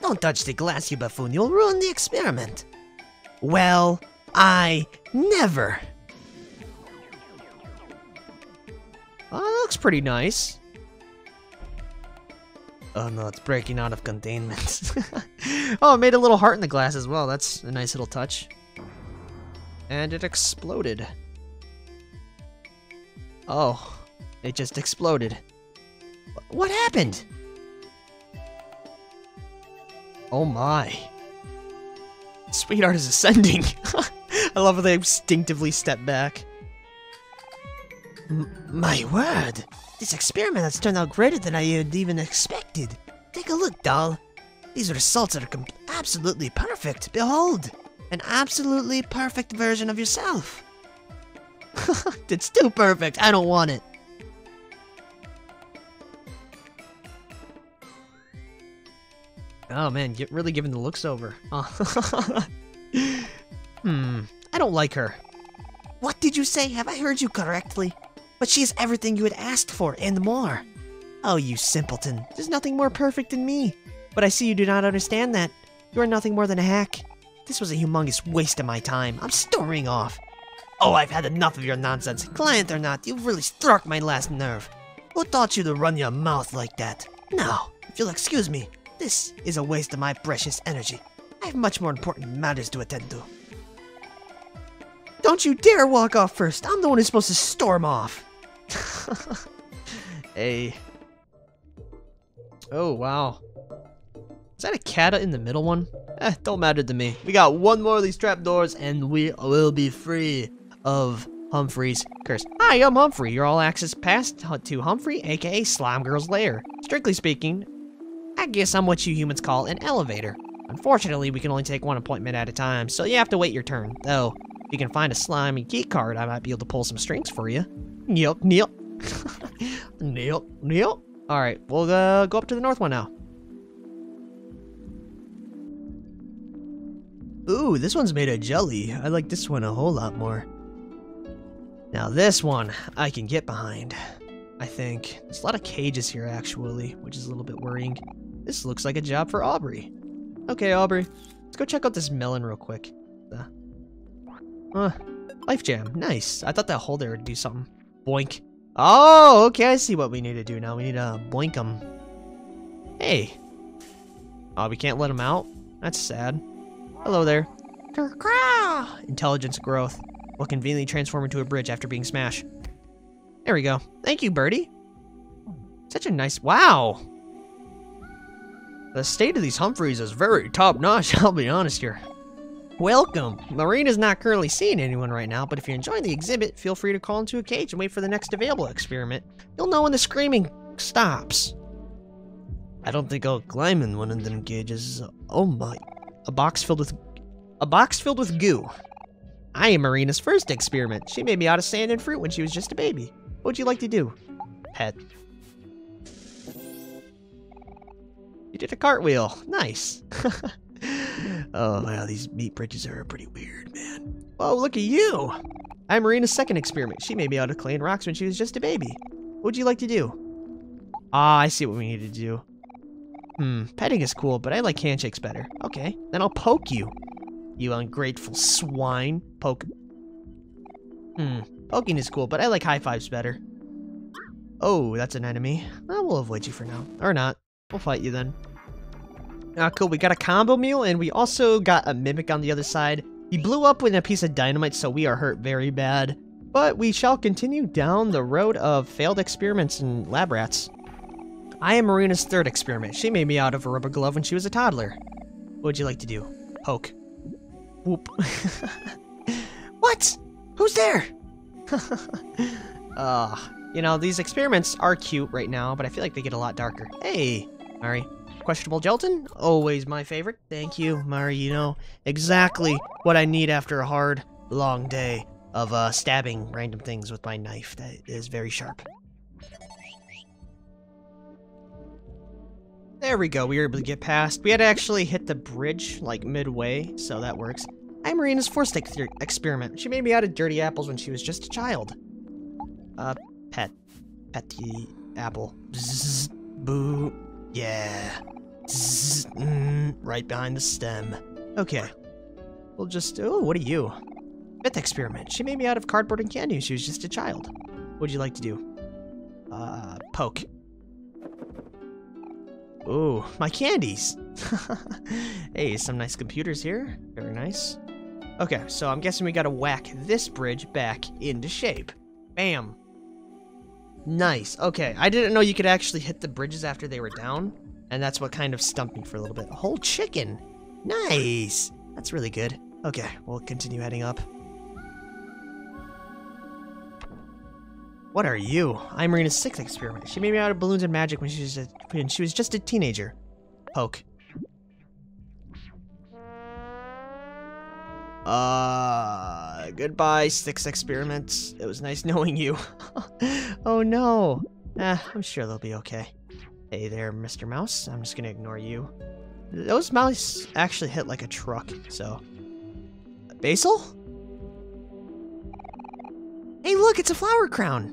Don't touch the glass, you buffoon. You'll ruin the experiment. Well, I never. Oh, that looks pretty nice. Oh no, it's breaking out of containment. oh, it made a little heart in the glass as well. That's a nice little touch. And it exploded. Oh, it just exploded. What happened? Oh my. Sweetheart is ascending. I love how they instinctively step back. My word! This experiment has turned out greater than I had even expected. Take a look, doll. These results are absolutely perfect. Behold, an absolutely perfect version of yourself. it's too perfect. I don't want it. Oh man, get really giving the looks over. hmm, I don't like her. What did you say? Have I heard you correctly? But she is everything you had asked for and more. Oh, you simpleton. There's nothing more perfect than me. But I see you do not understand that. You are nothing more than a hack. This was a humongous waste of my time. I'm storming off. Oh, I've had enough of your nonsense. Client or not, you've really struck my last nerve. Who taught you to run your mouth like that? Now, if you'll excuse me, this is a waste of my precious energy. I have much more important matters to attend to. Don't you dare walk off first. I'm the one who's supposed to storm off. hey. Oh, wow. Is that a cat in the middle one? Eh, don't matter to me. We got one more of these trapdoors and we will be free of Humphrey's curse. Hi, I'm Humphrey. Your all access pass to Humphrey, aka Slime Girl's lair. Strictly speaking, I guess I'm what you humans call an elevator. Unfortunately, we can only take one appointment at a time, so you have to wait your turn. Though, if you can find a slimy key card, I might be able to pull some strings for you. Yep, yep. yep, yep. Alright, we'll uh, go up to the north one now. Ooh, this one's made of jelly. I like this one a whole lot more. Now this one, I can get behind. I think. There's a lot of cages here, actually, which is a little bit worrying. This looks like a job for Aubrey. Okay, Aubrey. Let's go check out this melon real quick. Uh, life jam. Nice. I thought that hole there would do something. Boink. Oh, okay. I see what we need to do now. We need to uh, boink them. Hey. Oh, we can't let them out? That's sad. Hello there. Intelligence growth. Will conveniently transform into a bridge after being smashed. There we go. Thank you, Birdie. Such a nice... Wow! The state of these Humphreys is very top-notch, I'll be honest here. Welcome! Marina's not currently seeing anyone right now, but if you're enjoying the exhibit, feel free to call into a cage and wait for the next available experiment. You'll know when the screaming stops. I don't think I'll climb in one of them cages. Oh my. A box filled with... A box filled with goo. I am Marina's first experiment. She made me out of sand and fruit when she was just a baby. What would you like to do? Pet. You did a cartwheel. Nice. oh, wow, these meat bridges are pretty weird, man. Oh, look at you! I'm Marina's second experiment. She made me out of clay and rocks when she was just a baby. What would you like to do? Ah, I see what we need to do. Hmm, petting is cool, but I like handshakes better. Okay, then I'll poke you. You ungrateful swine. Poke. Hmm, poking is cool, but I like high fives better. Oh, that's an enemy. Well, we'll avoid you for now. Or not. We'll fight you then. Ah, cool. We got a combo meal, and we also got a mimic on the other side. He blew up with a piece of dynamite, so we are hurt very bad. But we shall continue down the road of failed experiments and lab rats. I am Marina's third experiment. She made me out of a rubber glove when she was a toddler. What would you like to do? Poke. Whoop. what? Who's there? uh, you know, these experiments are cute right now, but I feel like they get a lot darker. Hey, Mari. Questionable gelatin? Always my favorite. Thank you, Mari. You know exactly what I need after a hard, long day of uh, stabbing random things with my knife that is very sharp. There we go, we were able to get past. We had to actually hit the bridge, like, midway, so that works. I'm Marina's fourth experiment. She made me out of dirty apples when she was just a child. Uh, pet. Pet the apple. Bzzz, boo. Yeah. Zzz, mm, right behind the stem. Okay. We'll just... Oh, what are you? Fifth experiment. She made me out of cardboard and candy she was just a child. What'd you like to do? Uh, poke. Ooh, my candies! hey, some nice computers here. Very nice. Okay, so I'm guessing we gotta whack this bridge back into shape. Bam! Nice. Okay, I didn't know you could actually hit the bridges after they were down, and that's what kind of stumped me for a little bit. A whole chicken! Nice! That's really good. Okay, we'll continue heading up. What are you? I'm Marina's sixth experiment. She made me out of balloons and magic when she was, a, when she was just a teenager. Poke. Uh, goodbye, six experiments. It was nice knowing you. oh no. Eh, I'm sure they'll be okay. Hey there, Mr. Mouse. I'm just gonna ignore you. Those mice actually hit like a truck, so... Basil? Hey look, it's a flower crown!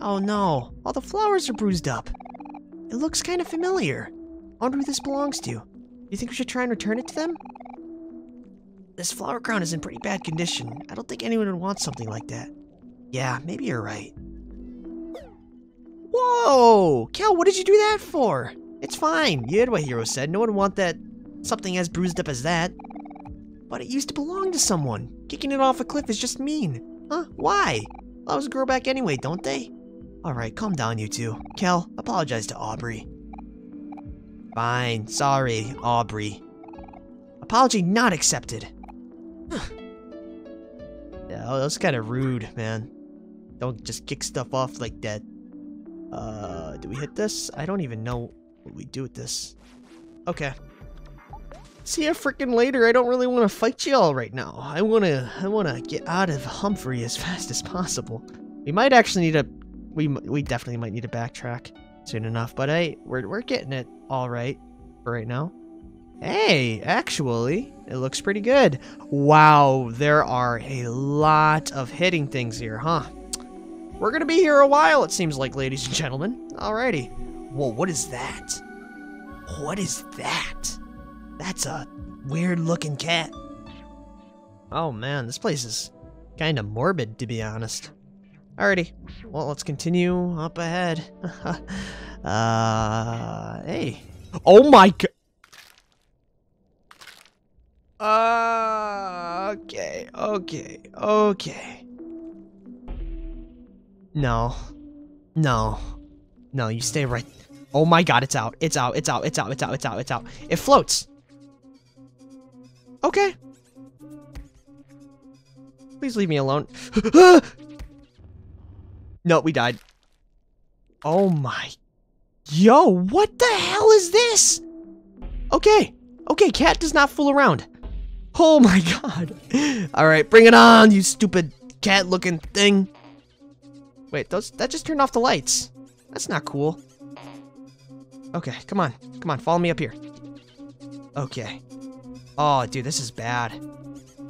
Oh no, all the flowers are bruised up. It looks kind of familiar. I wonder who this belongs to. You think we should try and return it to them? This flower crown is in pretty bad condition. I don't think anyone would want something like that. Yeah, maybe you're right. Whoa! Kel, what did you do that for? It's fine. You heard what Hero said. No one would want that something as bruised up as that. But it used to belong to someone. Kicking it off a cliff is just mean. Huh? Why? Flowers grow back anyway, don't they? Alright, calm down, you two. Kel, apologize to Aubrey. Fine. Sorry, Aubrey. Apology not accepted. yeah, that's kind of rude, man. Don't just kick stuff off like that. Uh, do we hit this? I don't even know what we do with this. Okay. See you freaking later. I don't really want to fight y'all right now. I want to I want to get out of Humphrey as fast as possible. We might actually need to we we definitely might need to backtrack soon enough, but hey, we're we're getting it all right for right now. Hey, actually, it looks pretty good. Wow, there are a lot of hitting things here, huh? We're gonna be here a while, it seems like, ladies and gentlemen. Alrighty. Whoa, what is that? What is that? That's a weird looking cat. Oh man, this place is kind of morbid, to be honest. Alrighty. Well, let's continue up ahead. uh, hey. Oh my god. Uh, okay, okay, okay. No. No. No, you stay right. Oh my god, it's out. It's out, it's out, it's out, it's out, it's out, it's out. It floats. Okay. Please leave me alone. No, we died. Oh my. Yo, what the hell is this? Okay. Okay, cat does not fool around. Oh my god. Alright, bring it on, you stupid cat-looking thing. Wait, those that just turned off the lights. That's not cool. Okay, come on. Come on, follow me up here. Okay. Oh, dude, this is bad.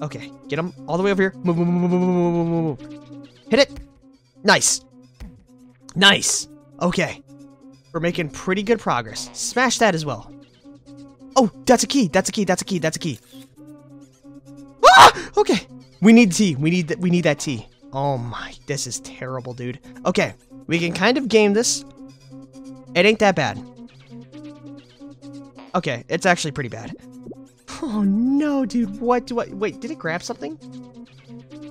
Okay, get him all the way over here. Move, move, move, move, move, move. Hit it. Nice. Nice. Okay. We're making pretty good progress. Smash that as well. Oh, that's a key. That's a key. That's a key. That's a key. Ah! Okay. We need tea. We need that. We need that tea. Oh my, this is terrible, dude. Okay, we can kind of game this. It ain't that bad. Okay, it's actually pretty bad. Oh no, dude. What do I... Wait, did it grab something?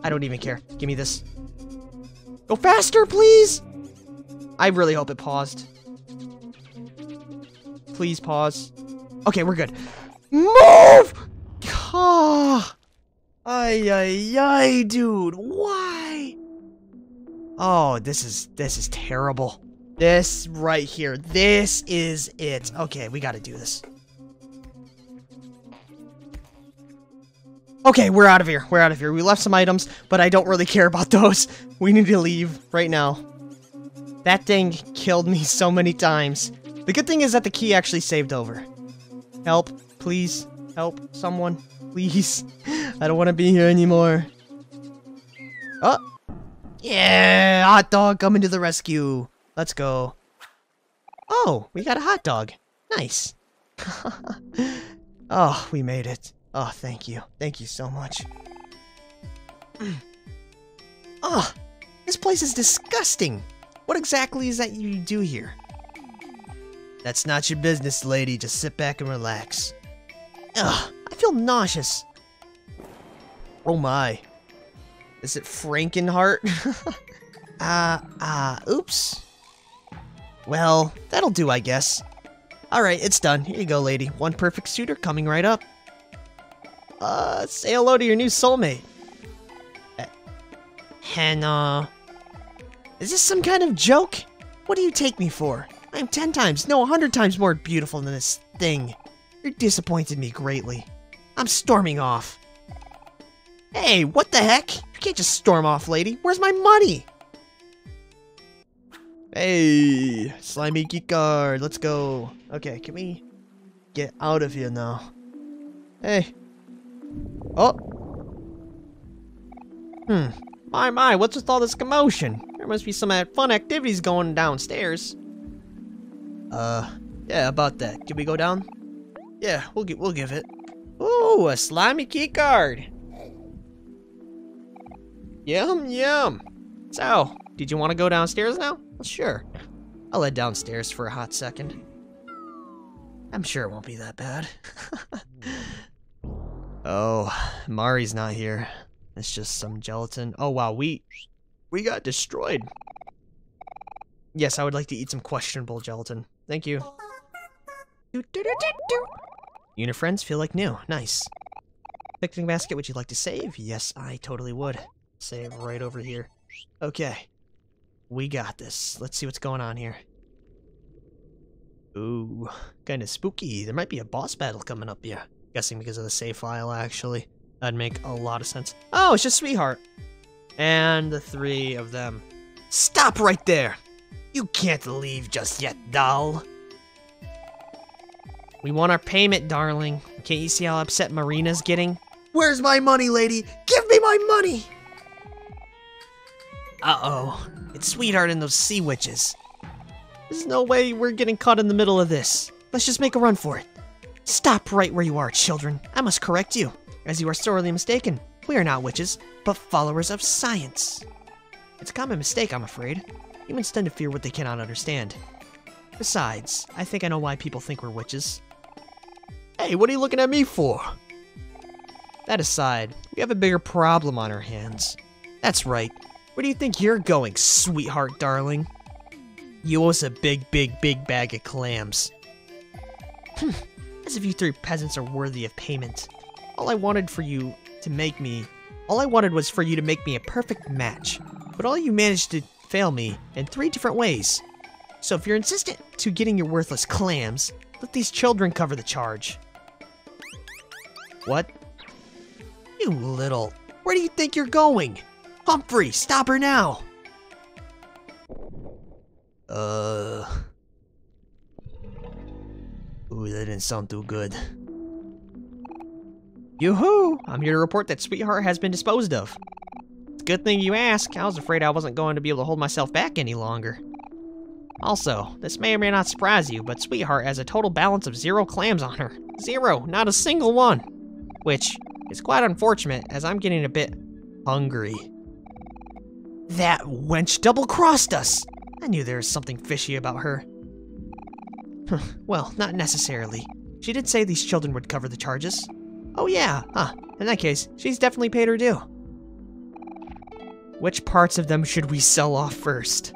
I don't even care. Give me this. Go faster, please! I really hope it paused. Please pause. Okay, we're good. Move! Ah. Ay, ay, ay, dude. Why? Oh, this is, this is terrible. This right here. This is it. Okay, we gotta do this. Okay, we're out of here. We're out of here. We left some items, but I don't really care about those. We need to leave right now. That thing killed me so many times. The good thing is that the key actually saved over. Help, please. Help, someone. Please. I don't want to be here anymore. Oh! Yeah! Hot dog coming to the rescue. Let's go. Oh, we got a hot dog. Nice. oh, we made it. Oh, thank you. Thank you so much. oh, this place is disgusting. What exactly is that you do here? That's not your business, lady. Just sit back and relax. Ugh, I feel nauseous. Oh my. Is it Frankenheart? uh, uh, oops. Well, that'll do, I guess. Alright, it's done. Here you go, lady. One perfect suitor coming right up. Uh, say hello to your new soulmate. Uh, Hannah. Is this some kind of joke? What do you take me for? I'm ten times, no, a hundred times more beautiful than this thing. You're disappointed me greatly. I'm storming off. Hey, what the heck? You can't just storm off, lady. Where's my money? Hey, slimy key card, let's go. Okay, can we get out of here now? Hey. Oh. Hmm. My, my, what's with all this commotion? There must be some fun activities going downstairs. Uh, yeah, about that. Can we go down? Yeah, we'll give we'll give it. Ooh, a slimy key card. Yum yum. So, did you want to go downstairs now? Well, sure. I'll head downstairs for a hot second. I'm sure it won't be that bad. oh, Mari's not here. It's just some gelatin. Oh wow, we we got destroyed. Yes, I would like to eat some questionable gelatin. Thank you. Unit friends feel like new. Nice. Picnic basket, would you like to save? Yes, I totally would. Save right over here. Okay. We got this. Let's see what's going on here. Ooh, kind of spooky. There might be a boss battle coming up here. Guessing because of the save file, actually. That'd make a lot of sense. Oh, it's just Sweetheart. And the three of them. Stop right there! You can't leave just yet, doll. We want our payment, darling. Can't you see how upset Marina's getting? Where's my money, lady? Give me my money! Uh-oh. It's Sweetheart and those sea witches. There's no way we're getting caught in the middle of this. Let's just make a run for it. Stop right where you are, children. I must correct you, as you are sorely mistaken. We are not witches, but followers of science. It's a common mistake, I'm afraid. Humans tend to fear what they cannot understand. Besides, I think I know why people think we're witches. Hey, what are you looking at me for? That aside, we have a bigger problem on our hands. That's right. Where do you think you're going, sweetheart darling? You owe us a big, big, big bag of clams. Hmm, as if you three peasants are worthy of payment. All I wanted for you to make me... All I wanted was for you to make me a perfect match. But all you managed to fail me in three different ways. So if you're insistent to getting your worthless clams, let these children cover the charge. What? You little... Where do you think you're going? Humphrey, stop her now! Uh... Ooh, that didn't sound too good. Yoo-hoo! I'm here to report that Sweetheart has been disposed of. It's a good thing you asked. I was afraid I wasn't going to be able to hold myself back any longer. Also, this may or may not surprise you, but Sweetheart has a total balance of zero clams on her. Zero, not a single one. Which is quite unfortunate, as I'm getting a bit hungry. That wench double-crossed us! I knew there was something fishy about her. well, not necessarily. She did say these children would cover the charges. Oh yeah, huh. In that case, she's definitely paid her due. Which parts of them should we sell off first?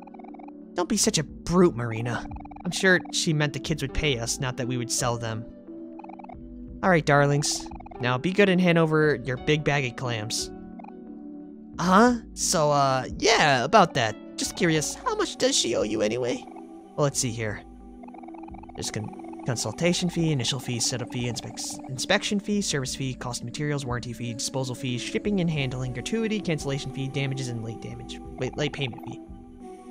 Don't be such a brute, Marina. I'm sure she meant the kids would pay us, not that we would sell them. Alright, darlings. Now be good and hand over your big bag of clams. Huh? So, uh, yeah, about that. Just curious, how much does she owe you anyway? Well, let's see here. There's con consultation fee, initial fee, setup fee, inspec inspection fee, service fee, cost of materials, warranty fee, disposal fee, shipping and handling, gratuity, cancellation fee, damages, and late damage. Wait, late payment fee.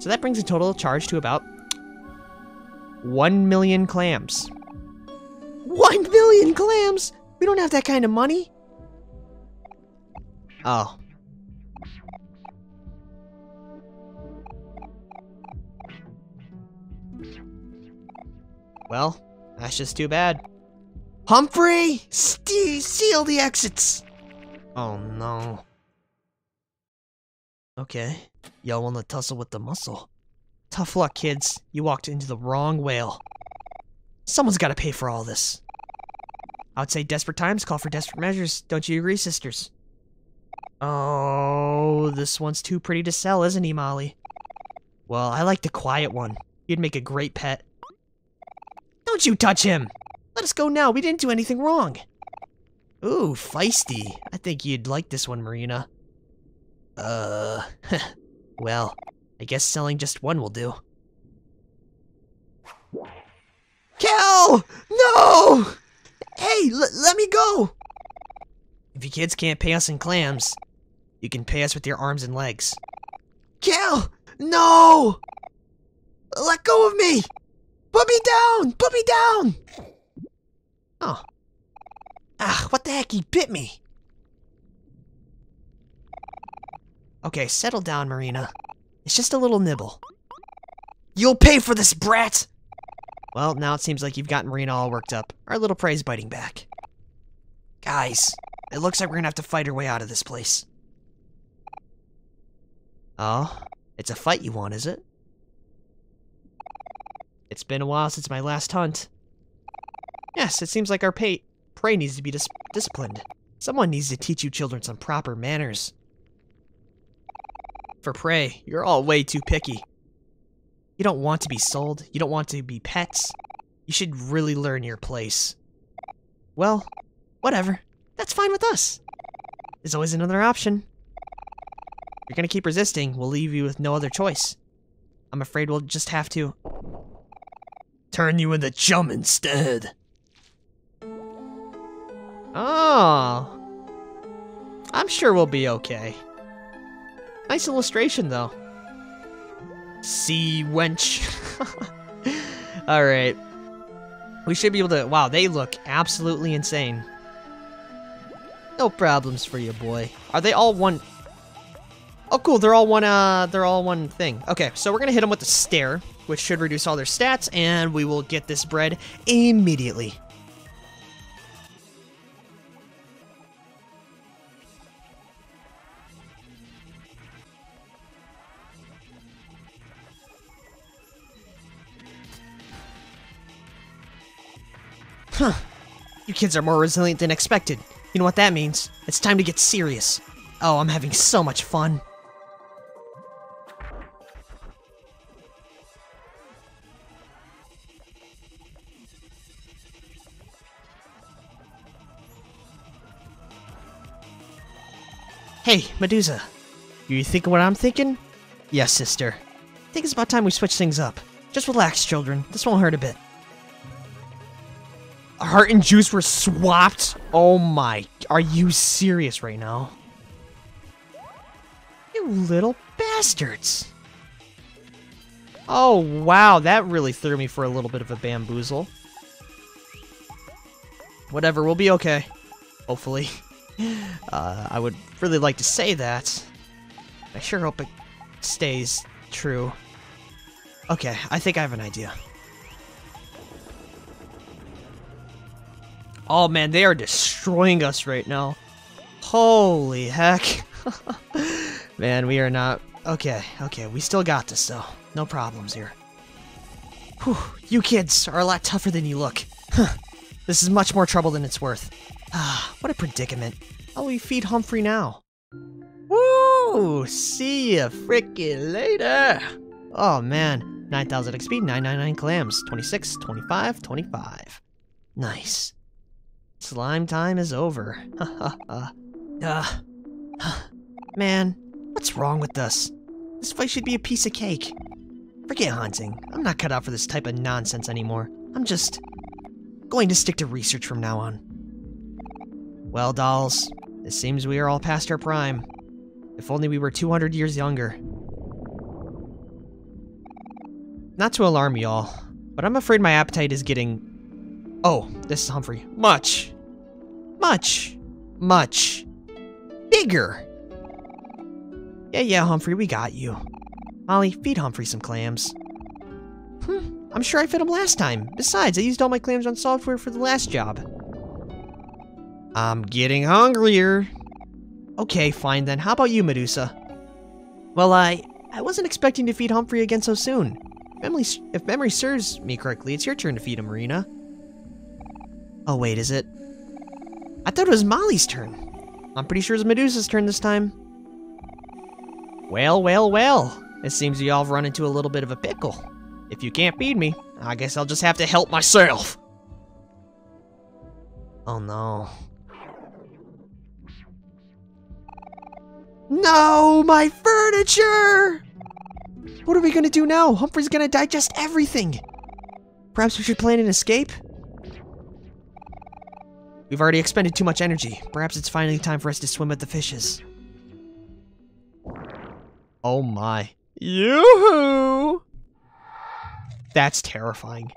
So that brings the total charge to about 1 million clams. 1 million clams? We don't have that kind of money. Oh. Well, that's just too bad. Humphrey! Ste seal the exits! Oh no. Okay. Y'all wanna tussle with the muscle. Tough luck, kids. You walked into the wrong whale. Someone's gotta pay for all this. I would say desperate times call for desperate measures. Don't you agree, sisters? Oh, this one's too pretty to sell, isn't he, Molly? Well, I like the quiet one. He'd make a great pet. Don't you touch him! Let us go now, we didn't do anything wrong. Ooh, feisty. I think you'd like this one, Marina. Uh, well, I guess selling just one will do. Kel! No! Hey, let me go! If you kids can't pay us in clams, you can pay us with your arms and legs. Kel! No! Let go of me! Put me down! Put me down! Oh. Ah, what the heck? He bit me. Okay, settle down, Marina. It's just a little nibble. You'll pay for this, brat! Well, now it seems like you've gotten Marina all worked up. Our little prey's biting back. Guys, it looks like we're gonna have to fight our way out of this place. Oh, it's a fight you want, is it? It's been a while since my last hunt. Yes, it seems like our prey needs to be dis disciplined. Someone needs to teach you children some proper manners. For prey, you're all way too picky. You don't want to be sold. You don't want to be pets. You should really learn your place. Well, whatever. That's fine with us. There's always another option. If you're gonna keep resisting, we'll leave you with no other choice. I'm afraid we'll just have to... Turn you into chum instead. Oh. I'm sure we'll be okay. Nice illustration, though. Sea wench. Alright. We should be able to... Wow, they look absolutely insane. No problems for you, boy. Are they all one... Oh, cool. They're all one, uh, they're all one thing. Okay, so we're gonna hit them with the stare, which should reduce all their stats, and we will get this bread immediately. Huh. You kids are more resilient than expected. You know what that means? It's time to get serious. Oh, I'm having so much fun. Hey, Medusa. You think what I'm thinking? Yes, sister. I think it's about time we switch things up. Just relax, children. This won't hurt a bit. Heart and Juice were swapped? Oh my, are you serious right now? You little bastards. Oh wow, that really threw me for a little bit of a bamboozle. Whatever, we'll be okay. Hopefully. uh, I would really like to say that. I sure hope it stays true. Okay, I think I have an idea. Oh man, they are destroying us right now. Holy heck. man, we are not... Okay, okay, we still got this though. No problems here. Whew, you kids are a lot tougher than you look. Huh. This is much more trouble than it's worth. Ah, what a predicament. How will we feed Humphrey now? Woo! See ya frickin' later! Oh man, 9,000 XP, 999 clams, 26, 25, 25. Nice. Slime time is over. Uh, man, what's wrong with us? This fight should be a piece of cake. Forget hunting. I'm not cut out for this type of nonsense anymore. I'm just going to stick to research from now on. Well, dolls, it seems we are all past our prime. If only we were 200 years younger. Not to alarm y'all, but I'm afraid my appetite is getting... Oh, this is Humphrey. Much, much, much bigger. Yeah, yeah, Humphrey, we got you. Molly, feed Humphrey some clams. Hmm, I'm sure I fed him last time. Besides, I used all my clams on software for the last job. I'm getting hungrier. Okay, fine then. How about you, Medusa? Well, I... I wasn't expecting to feed Humphrey again so soon. Memory, if memory serves me correctly, it's your turn to feed him, Marina. Oh, wait, is it? I thought it was Molly's turn. I'm pretty sure it's Medusa's turn this time. Well, well, well. It seems you all have run into a little bit of a pickle. If you can't feed me, I guess I'll just have to help myself. Oh no. No, my furniture! What are we gonna do now? Humphrey's gonna digest everything. Perhaps we should plan an escape? We've already expended too much energy. Perhaps it's finally time for us to swim with the fishes. Oh my. Yoo-hoo! That's terrifying.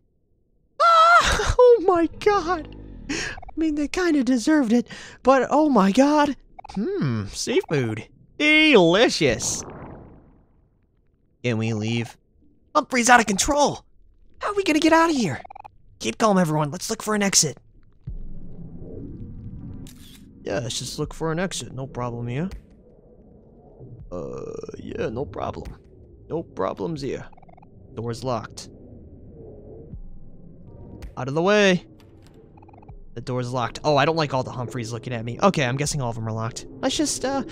Ah! Oh my god! I mean, they kinda deserved it, but oh my god! Hmm, seafood. Delicious! Can we leave? Humphrey's out of control! How are we gonna get out of here? Keep calm, everyone. Let's look for an exit. Yeah, let's just look for an exit. No problem here. Uh, yeah, no problem. No problems here. Door's locked. Out of the way. The door's locked. Oh, I don't like all the Humphreys looking at me. Okay, I'm guessing all of them are locked. Let's just, uh...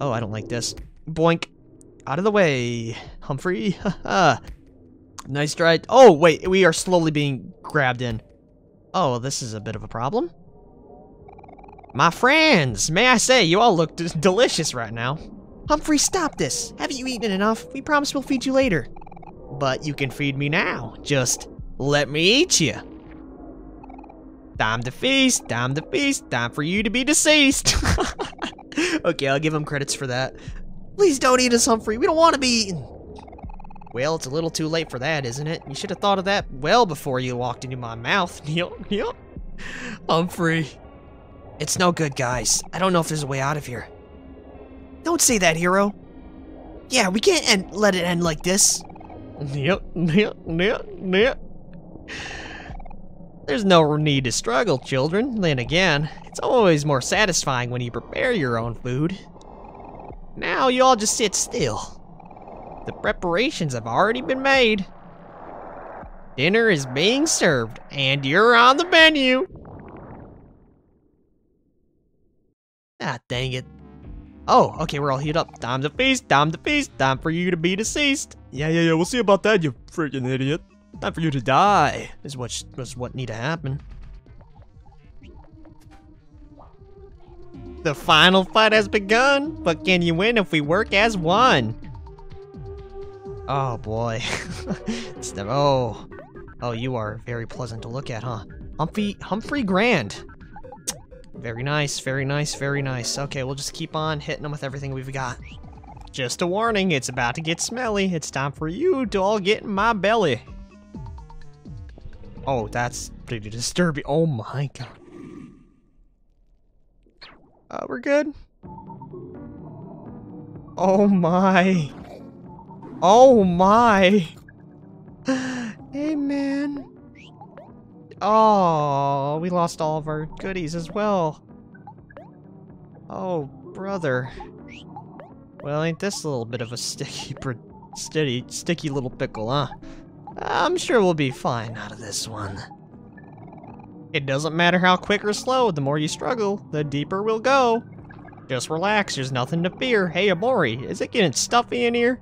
Oh, I don't like this. Boink. Out of the way. Humphrey. Ha. Nice try. Oh, wait. We are slowly being grabbed in. Oh, this is a bit of a problem. My friends, may I say, you all look delicious right now. Humphrey, stop this. Haven't you eaten enough? We promise we'll feed you later. But you can feed me now. Just let me eat you. Time to feast, time to feast, time for you to be deceased. okay, I'll give him credits for that. Please don't eat us, Humphrey. We don't want to be eaten. Well, it's a little too late for that, isn't it? You should have thought of that well before you walked into my mouth. Yep, yep. Humphrey. It's no good, guys. I don't know if there's a way out of here. Don't say that, hero. Yeah, we can't end, let it end like this. Yep, yep, yep, yep. There's no need to struggle, children. Then again, it's always more satisfying when you prepare your own food. Now you all just sit still. The preparations have already been made. Dinner is being served, and you're on the menu. Ah, dang it. Oh, okay, we're all heated up. Time to feast, time to feast, time for you to be deceased. Yeah, yeah, yeah, we'll see about that, you freaking idiot. Time for you to die, is what, is what need to happen. The final fight has begun, but can you win if we work as one? Oh boy. oh. Oh, you are very pleasant to look at, huh? Humphrey, Humphrey Grand. Very nice, very nice, very nice. Okay, we'll just keep on hitting them with everything we've got. Just a warning, it's about to get smelly. It's time for you to all get in my belly. Oh, that's pretty disturbing. Oh my god. Uh, we're good. Oh my. Oh my. hey man. Oh, we lost all of our goodies as well. Oh, brother. Well, ain't this a little bit of a sticky, sticky, sticky little pickle, huh? I'm sure we'll be fine out of this one. It doesn't matter how quick or slow, the more you struggle, the deeper we'll go. Just relax, there's nothing to fear. Hey, Omori, is it getting stuffy in here?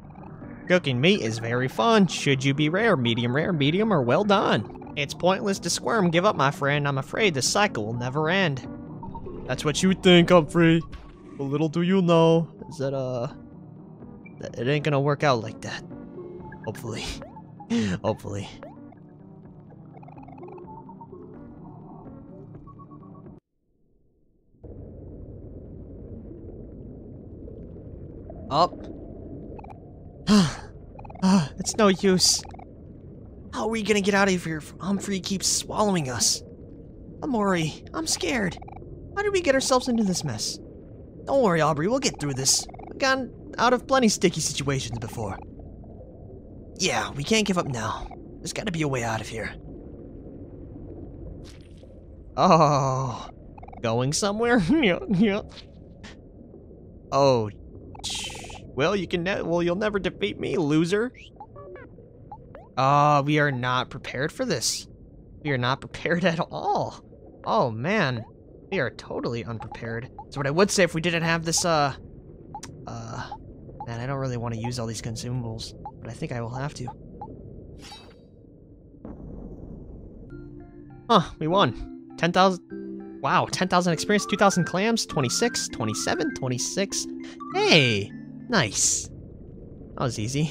Cooking meat is very fun. Should you be rare, medium rare, medium, or well done? It's pointless to squirm, give up, my friend. I'm afraid the cycle will never end. That's what you think, Humphrey. But little do you know, is that, uh... That it ain't gonna work out like that. Hopefully. Hopefully. Up. Ah, it's no use. How are we gonna get out of here if Humphrey keeps swallowing us? Omori, I'm scared. How did we get ourselves into this mess? Don't worry, Aubrey, we'll get through this. We've gotten out of plenty sticky situations before. Yeah, we can't give up now. There's gotta be a way out of here. Oh, going somewhere? yeah, yeah. Oh, well, you can. well, you'll never defeat me, loser. Uh, we are not prepared for this. We are not prepared at all. Oh man, we are totally unprepared. So what I would say if we didn't have this, uh, uh, man, I don't really want to use all these consumables, but I think I will have to. Huh, we won. 10,000, wow, 10,000 experience, 2,000 clams, 26, 27, 26. Hey, Nice. That was easy.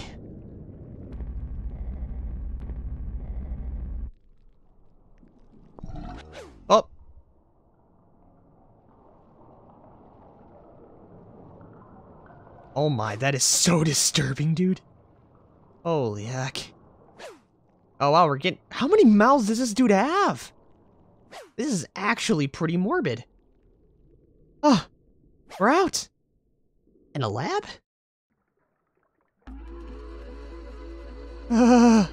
Oh. Oh my, that is so disturbing, dude. Holy heck. Oh wow, we're getting- How many mouths does this dude have? This is actually pretty morbid. Oh, we're out. In a lab? Uh,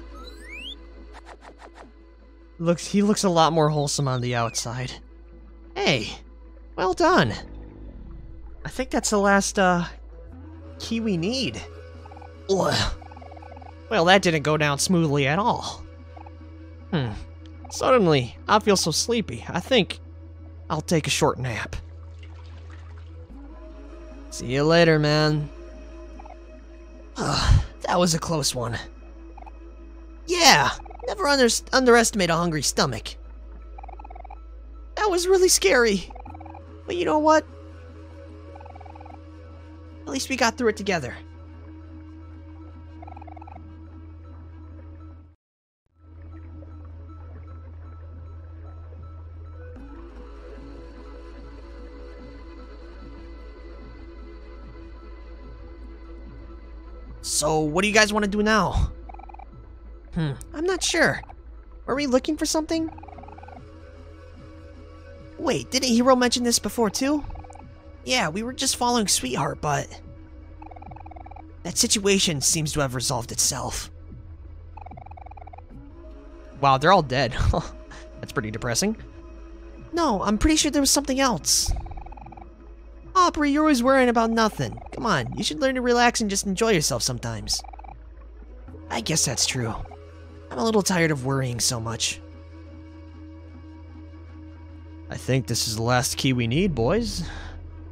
looks he looks a lot more wholesome on the outside. Hey, well done. I think that's the last uh key we need. Ugh. Well, that didn't go down smoothly at all. Hmm. Suddenly, I feel so sleepy. I think I'll take a short nap. See you later, man. Ugh, that was a close one. Yeah, never under underestimate a hungry stomach. That was really scary. But you know what? At least we got through it together. So, what do you guys want to do now? Hmm, I'm not sure. Are we looking for something? Wait, didn't Hero mention this before too? Yeah, we were just following Sweetheart, but... That situation seems to have resolved itself. Wow, they're all dead. That's pretty depressing. No, I'm pretty sure there was something else. Aubrey, you're always worrying about nothing. Come on, you should learn to relax and just enjoy yourself sometimes. I guess that's true. I'm a little tired of worrying so much. I think this is the last key we need, boys.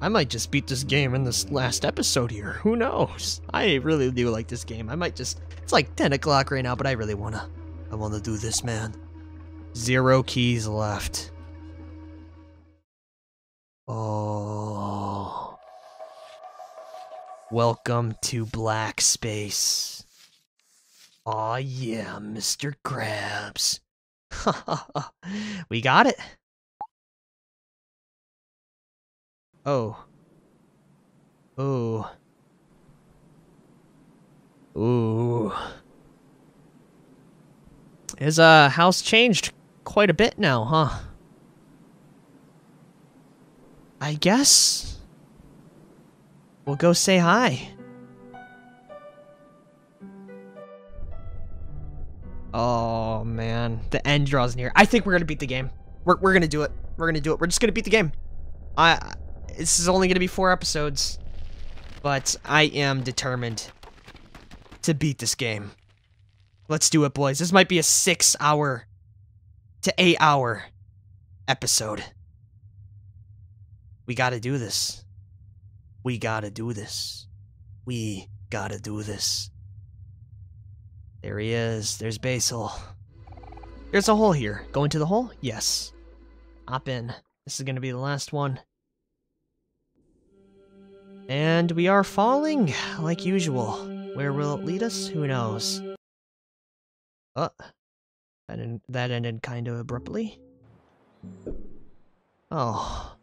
I might just beat this game in this last episode here. Who knows? I really do like this game. I might just... It's like 10 o'clock right now, but I really wanna... I wanna do this, man. Zero keys left. Oh. Welcome to Black Space. Aw, yeah, Mr. Krabs. we got it. Oh. Oh. Ooh. His uh house changed quite a bit now, huh? I guess we'll go say hi. Oh man, the end draws near. I think we're gonna beat the game. We're we're gonna do it. We're gonna do it. We're just gonna beat the game. I. This is only gonna be four episodes, but I am determined to beat this game. Let's do it, boys. This might be a six-hour to eight-hour episode. We gotta do this. We gotta do this. We gotta do this. There he is. There's Basil. There's a hole here. Go into the hole? Yes. Hop in. This is gonna be the last one. And we are falling, like usual. Where will it lead us? Who knows? Uh, That, en that ended kind of abruptly. Oh.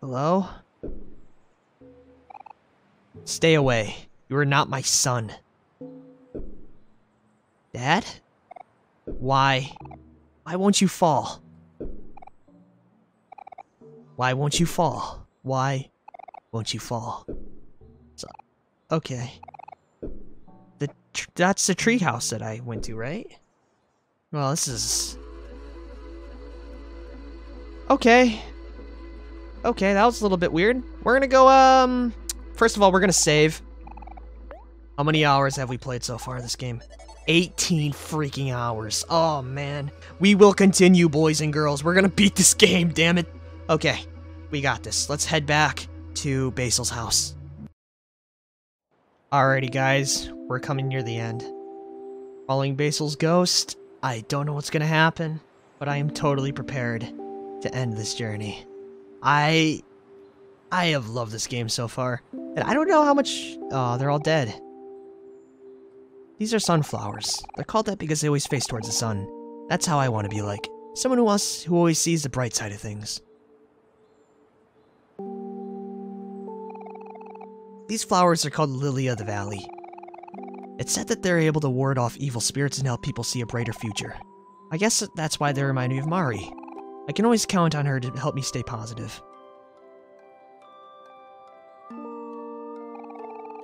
Hello? Stay away. You are not my son. Dad? Why? Why won't you fall? Why won't you fall? Why won't you fall? So, okay. The that's the treehouse that I went to, right? Well, this is... Okay. Okay, that was a little bit weird. We're gonna go, um... First of all, we're gonna save. How many hours have we played so far this game? 18 freaking hours. Oh, man. We will continue, boys and girls. We're gonna beat this game, damn it. Okay, we got this. Let's head back to Basil's house. Alrighty, guys. We're coming near the end. Following Basil's ghost, I don't know what's gonna happen, but I am totally prepared to end this journey. I... I have loved this game so far. And I don't know how much... Oh, they're all dead. These are sunflowers. They're called that because they always face towards the sun. That's how I want to be like. Someone who, us, who always sees the bright side of things. These flowers are called Lily of the Valley. It's said that they're able to ward off evil spirits and help people see a brighter future. I guess that's why they remind me of Mari. I can always count on her to help me stay positive.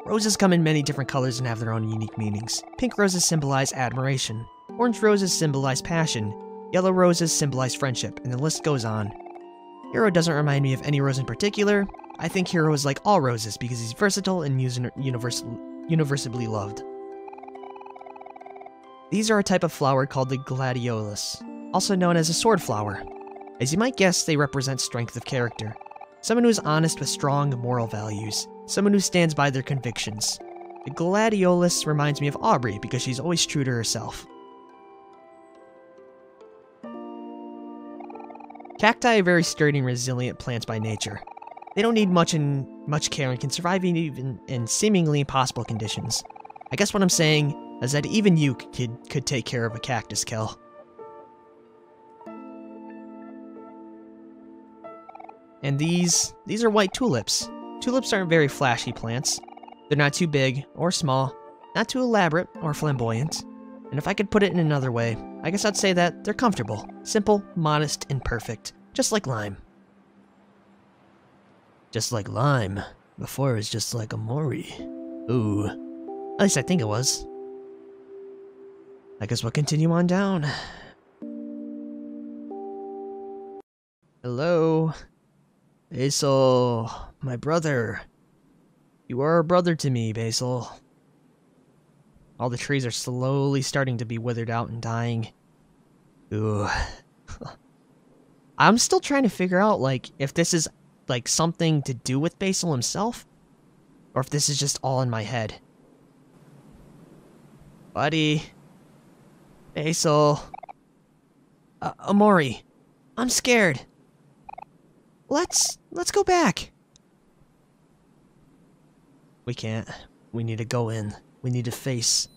Roses come in many different colors and have their own unique meanings. Pink roses symbolize admiration. Orange roses symbolize passion. Yellow roses symbolize friendship, and the list goes on. Hero doesn't remind me of any rose in particular. I think Hero is like all roses because he's versatile and universal, universally loved. These are a type of flower called the gladiolus, also known as a sword flower. As you might guess, they represent strength of character. Someone who is honest with strong moral values. Someone who stands by their convictions. The gladiolus reminds me of Aubrey because she's always true to herself. Cacti are very sturdy and resilient plants by nature. They don't need much and much care and can survive even in seemingly impossible conditions. I guess what I'm saying is that even you could, could take care of a cactus, Kel. And these, these are white tulips. Tulips aren't very flashy plants. They're not too big or small, not too elaborate or flamboyant. And if I could put it in another way, I guess I'd say that they're comfortable, simple, modest, and perfect, just like Lime. Just like Lime. Before it was just like Omori. Ooh. At least I think it was. I guess we'll continue on down. Hello? Basil, my brother. You are a brother to me, Basil. All the trees are slowly starting to be withered out and dying. Ooh. I'm still trying to figure out, like, if this is, like, something to do with Basil himself, or if this is just all in my head. Buddy. Basil. Uh, Omori. I'm scared. Let's, let's go back. We can't. We need to go in. We need to face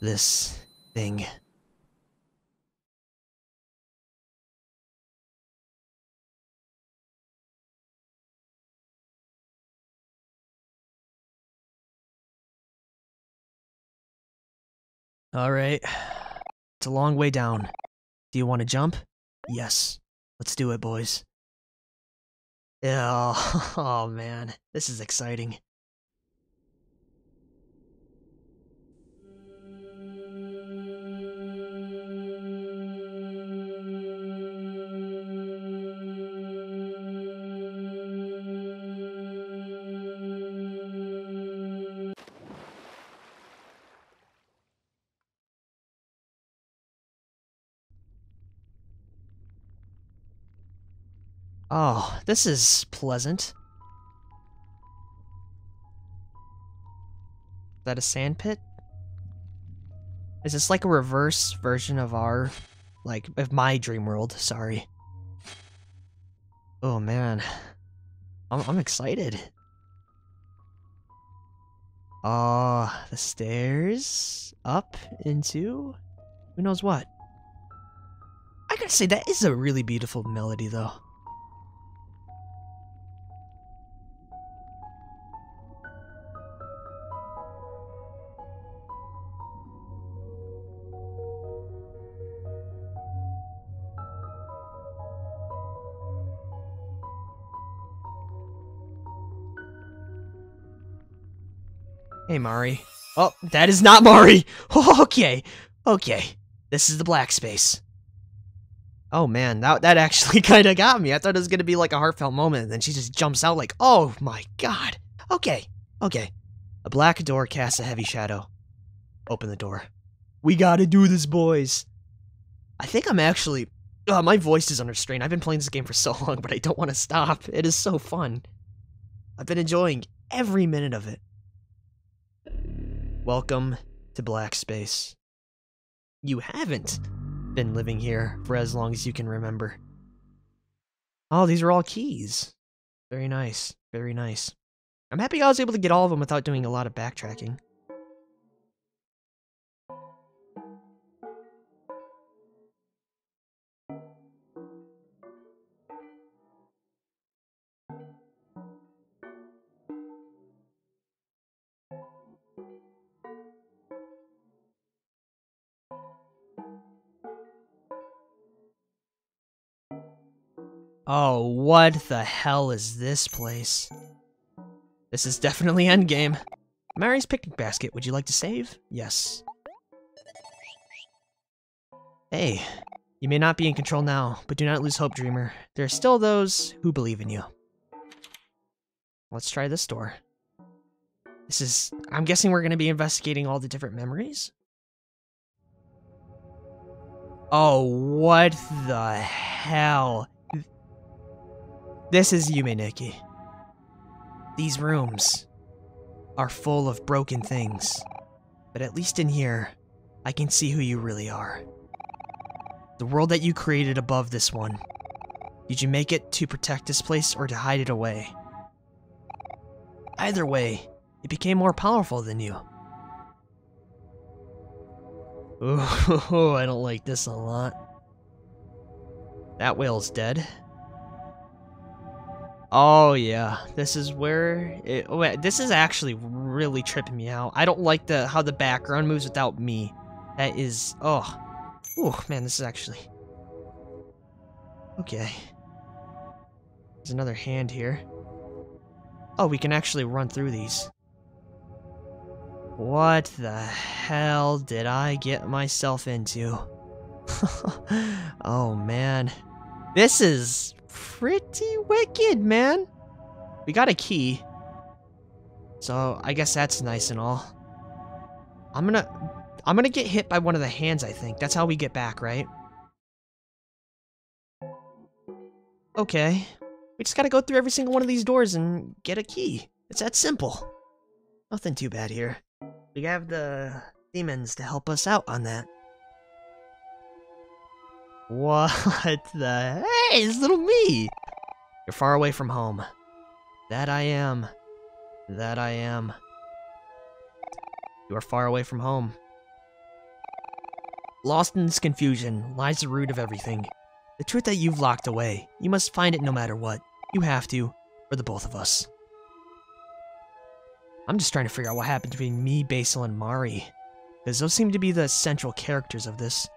this thing. Alright. It's a long way down. Do you want to jump? Yes. Let's do it, boys. Yeah, oh man, this is exciting. Oh, this is pleasant. Is that a sand pit? Is this like a reverse version of our, like, of my dream world? Sorry. Oh man, I'm I'm excited. Ah, the stairs up into who knows what. I gotta say that is a really beautiful melody though. Hey, Mari. Oh, that is not Mari! okay, okay. This is the black space. Oh man, that, that actually kind of got me. I thought it was going to be like a heartfelt moment, and then she just jumps out like, oh my god. Okay, okay. A black door casts a heavy shadow. Open the door. We gotta do this, boys. I think I'm actually... Oh, my voice is under strain. I've been playing this game for so long, but I don't want to stop. It is so fun. I've been enjoying every minute of it. Welcome to Black Space. You haven't been living here for as long as you can remember. Oh, these are all keys. Very nice. Very nice. I'm happy I was able to get all of them without doing a lot of backtracking. Oh, what the hell is this place? This is definitely endgame. Mari's picnic basket, would you like to save? Yes. Hey, you may not be in control now, but do not lose hope, Dreamer. There are still those who believe in you. Let's try this door. This is... I'm guessing we're going to be investigating all the different memories? Oh, what the hell? This is Yume Nikki. These rooms are full of broken things, but at least in here, I can see who you really are. The world that you created above this one. Did you make it to protect this place or to hide it away? Either way, it became more powerful than you. Ooh, I don't like this a lot. That whale's dead. Oh yeah, this is where it, oh, this is actually really tripping me out. I don't like the how the background moves without me. That is oh, oh man, this is actually okay. There's another hand here. Oh, we can actually run through these. What the hell did I get myself into? oh man, this is pretty wicked, man. We got a key. So, I guess that's nice and all. I'm gonna... I'm gonna get hit by one of the hands, I think. That's how we get back, right? Okay. We just gotta go through every single one of these doors and get a key. It's that simple. Nothing too bad here. We have the demons to help us out on that. What the? Hey, it's little me! You're far away from home. That I am. That I am. You are far away from home. Lost in this confusion lies the root of everything. The truth that you've locked away. You must find it no matter what. You have to, for the both of us. I'm just trying to figure out what happened between me, Basil, and Mari. Because those seem to be the central characters of this.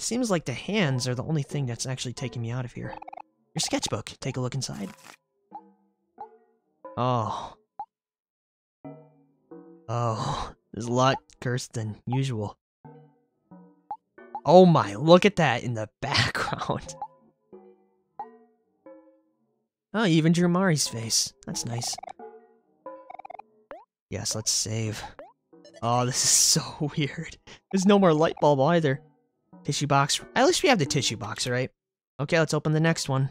Seems like the hands are the only thing that's actually taking me out of here. Your sketchbook. Take a look inside. Oh. Oh. There's a lot cursed than usual. Oh my, look at that in the background. Oh, you even drew Mari's face. That's nice. Yes, let's save. Oh, this is so weird. There's no more light bulb either. Tissue box. At least we have the tissue box, right? Okay, let's open the next one.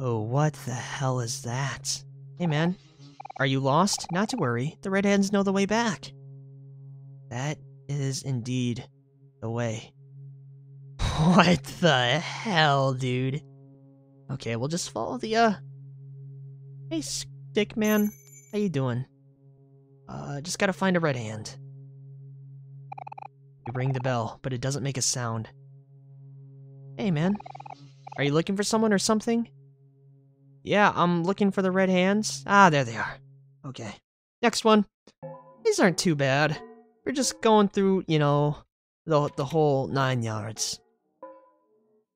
Oh, what the hell is that? Hey man, are you lost? Not to worry, the Red redheads know the way back. That is indeed the way. What the hell, dude? Okay, we'll just follow the, uh... Hey, Stick Man. How you doing? Uh, just gotta find a red hand. You ring the bell, but it doesn't make a sound. Hey, man. Are you looking for someone or something? Yeah, I'm looking for the red hands. Ah, there they are. Okay. Next one. These aren't too bad. We're just going through, you know, the, the whole nine yards.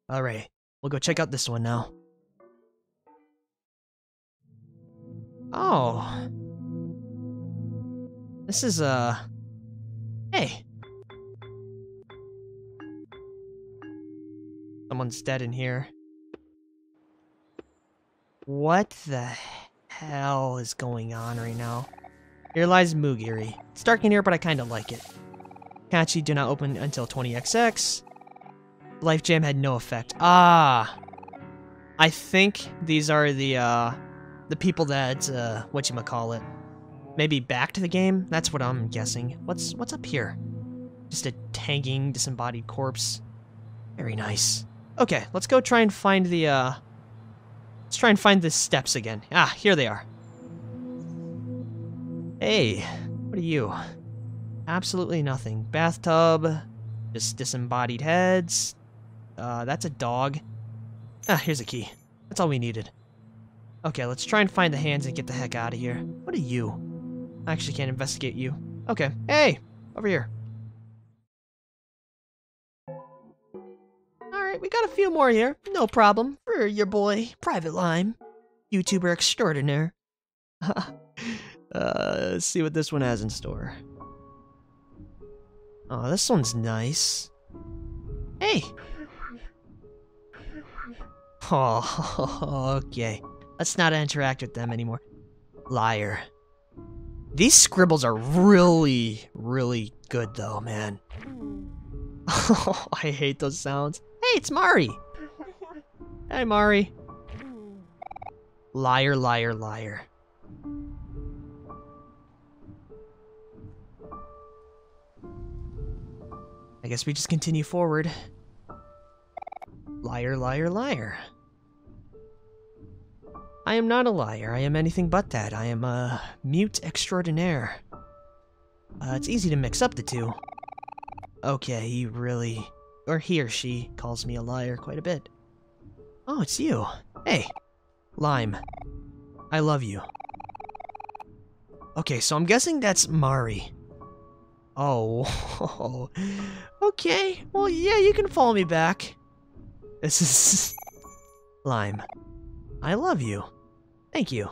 Alright, we'll go check out this one now. Oh. This is, uh... Hey. Someone's dead in here. What the hell is going on right now? Here lies Mugiri. It's dark in here, but I kind of like it. Catchy do not open until 20xx. Life Jam had no effect. Ah! I think these are the, uh, the people that, uh, what you call it, maybe back to the game? That's what I'm guessing. What's, what's up here? Just a tanking, disembodied corpse. Very nice. Okay, let's go try and find the, uh, Let's try and find the steps again. Ah, here they are. Hey, what are you? Absolutely nothing. Bathtub, just disembodied heads. Uh, that's a dog. Ah, here's a key. That's all we needed. Okay, let's try and find the hands and get the heck out of here. What are you? I actually can't investigate you. Okay. Hey! Over here. Alright, we got a few more here. No problem. For your boy, Private Lime. YouTuber extraordinaire. uh, see what this one has in store. Oh, this one's nice. Hey! Oh, okay. Let's not interact with them anymore. Liar. These scribbles are really, really good though, man. Oh, I hate those sounds. Hey, it's Mari! Hey, Mari. Liar, liar, liar. I guess we just continue forward. Liar, liar, liar. I am not a liar. I am anything but that. I am a mute extraordinaire. Uh, it's easy to mix up the two. Okay, he really... Or he or she calls me a liar quite a bit. Oh, it's you. Hey, Lime. I love you. Okay, so I'm guessing that's Mari. Oh, okay. Well, yeah, you can follow me back. This is... Lime. I love you. Thank you.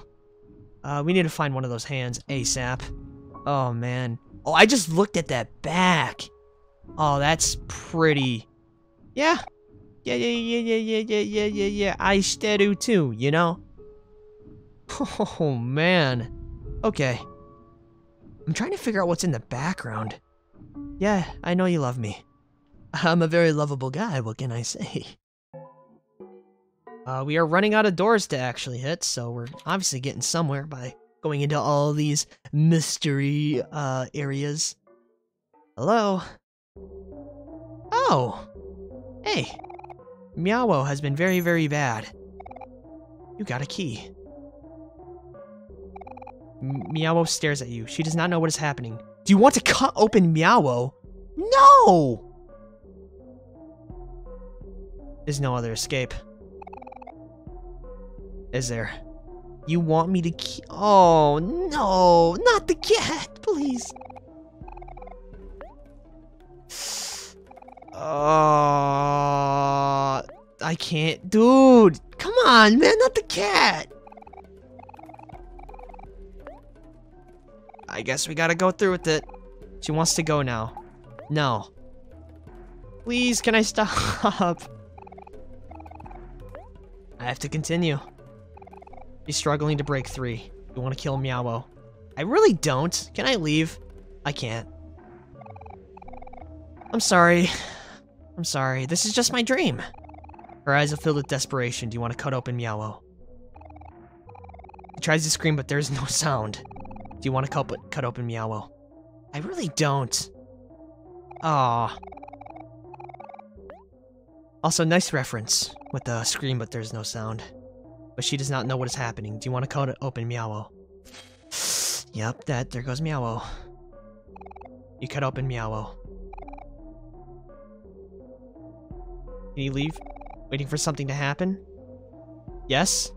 Uh, we need to find one of those hands ASAP. Oh, man. Oh, I just looked at that back. Oh, that's pretty... Yeah. Yeah, yeah, yeah, yeah, yeah, yeah, yeah, yeah, yeah. I do too, you know? Oh, man. Okay. I'm trying to figure out what's in the background. Yeah, I know you love me. I'm a very lovable guy, what can I say? Uh, we are running out of doors to actually hit, so we're obviously getting somewhere by going into all these mystery uh, areas. Hello? Oh! Hey! Mewo has been very, very bad. You got a key. Mewo stares at you. She does not know what is happening. Do you want to cut open Mewo? No! There's no other escape. Is there? You want me to keep... Oh, no, not the cat, please. Uh, I can't. Dude, come on, man, not the cat. I guess we gotta go through with it. She wants to go now. No. Please, can I stop? I have to continue. He's struggling to break three. You want to kill Mewo? I really don't. Can I leave? I can't. I'm sorry. I'm sorry. This is just my dream. Her eyes are filled with desperation. Do you want to cut open Mewo? He tries to scream, but there's no sound. Do you want to cut, cut open Mewo? I really don't. Ah. Also, nice reference with the scream, but there's no sound. But she does not know what is happening. Do you want to cut open Mewo? yep, that. There goes Mewo. You cut open Mewo. Can you leave? Waiting for something to happen? Yes?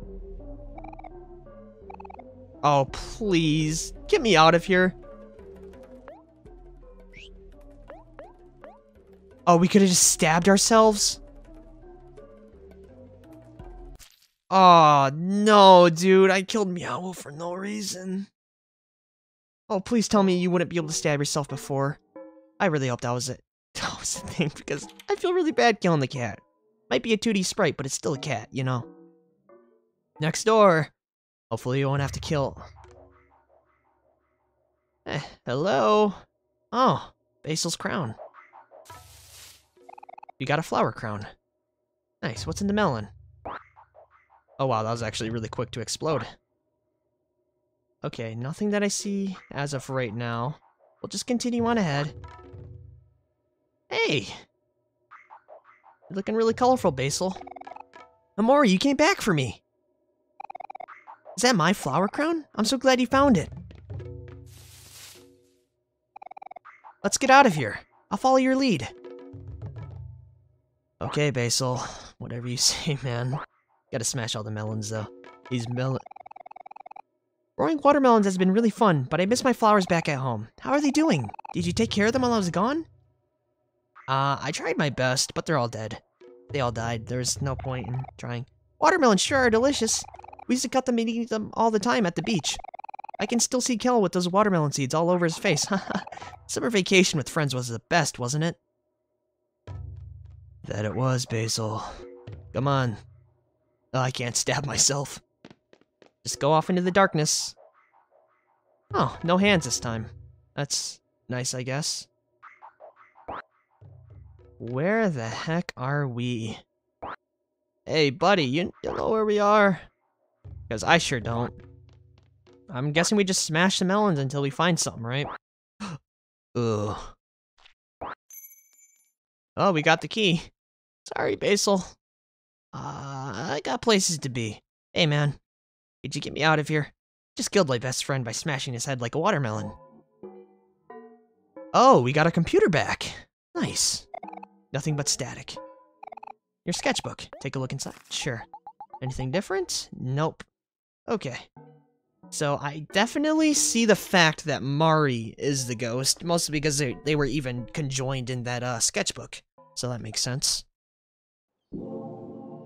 Oh, please. Get me out of here. Oh, we could have just stabbed ourselves? Oh, no, dude. I killed Meow for no reason. Oh, please tell me you wouldn't be able to stab yourself before. I really hope that was it. That was the thing, because I feel really bad killing the cat. Might be a 2D sprite, but it's still a cat, you know? Next door. Hopefully you won't have to kill... Eh, hello? Oh, Basil's crown. You got a flower crown. Nice, what's in the melon? Oh wow, that was actually really quick to explode. Okay, nothing that I see as of right now. We'll just continue on ahead. Hey! You're looking really colorful, Basil. Omori, you came back for me! Is that my flower crown? I'm so glad you found it. Let's get out of here. I'll follow your lead. Okay, Basil. Whatever you say, man. Gotta smash all the melons, though. These melon... Growing watermelons has been really fun, but I miss my flowers back at home. How are they doing? Did you take care of them while I was gone? Uh, I tried my best, but they're all dead. They all died. There's no point in trying. Watermelons sure are delicious. We used to cut them and eat them all the time at the beach. I can still see Kel with those watermelon seeds all over his face. Haha. Summer vacation with friends was the best, wasn't it? That it was, Basil. Come on. Oh, I can't stab myself. Just go off into the darkness. Oh, no hands this time. That's nice, I guess. Where the heck are we? Hey, buddy, you, you know where we are? Because I sure don't. I'm guessing we just smash the melons until we find something, right? Ugh. Oh, we got the key. Sorry, Basil. Uh, I got places to be. Hey, man. Could you get me out of here? Just killed my best friend by smashing his head like a watermelon. Oh, we got a computer back. Nice. Nothing but static. Your sketchbook. Take a look inside. Sure. Anything different? Nope. Okay. So I definitely see the fact that Mari is the ghost, mostly because they, they were even conjoined in that uh, sketchbook. So that makes sense.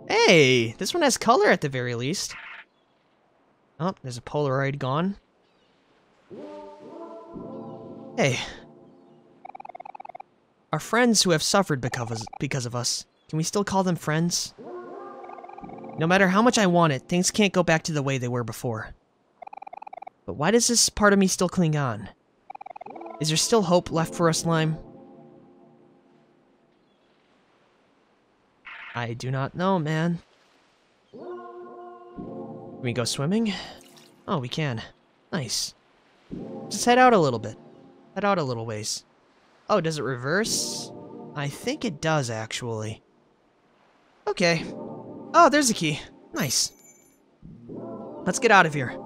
Hey, this one has color at the very least. Oh, there's a Polaroid gone. Hey. Our friends who have suffered because, because of us, can we still call them friends? No matter how much I want it, things can't go back to the way they were before. But why does this part of me still cling on? Is there still hope left for us, Lime? I do not know, man. Can we go swimming? Oh, we can. Nice. Just head out a little bit. Head out a little ways. Oh, does it reverse? I think it does, actually. Okay. Oh, there's a key. Nice. Let's get out of here.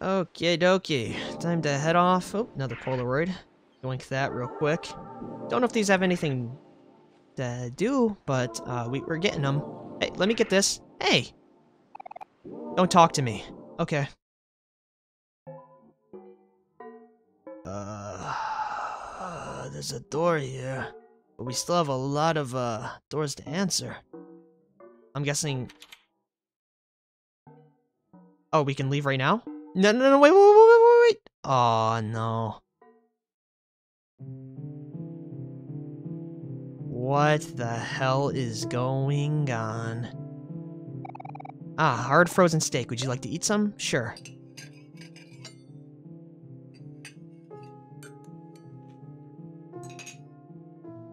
Okay, dokie. Time to head off. Oh, another Polaroid. Doink that real quick. Don't know if these have anything to do, but uh, we, we're getting them. Hey, let me get this. Hey! Don't talk to me. Okay. Uh, uh, there's a door here, but we still have a lot of uh doors to answer. I'm guessing. Oh, we can leave right now? No, no, no! Wait, wait, wait, wait, wait! Oh no! What the hell is going on? Ah, hard frozen steak. Would you like to eat some? Sure.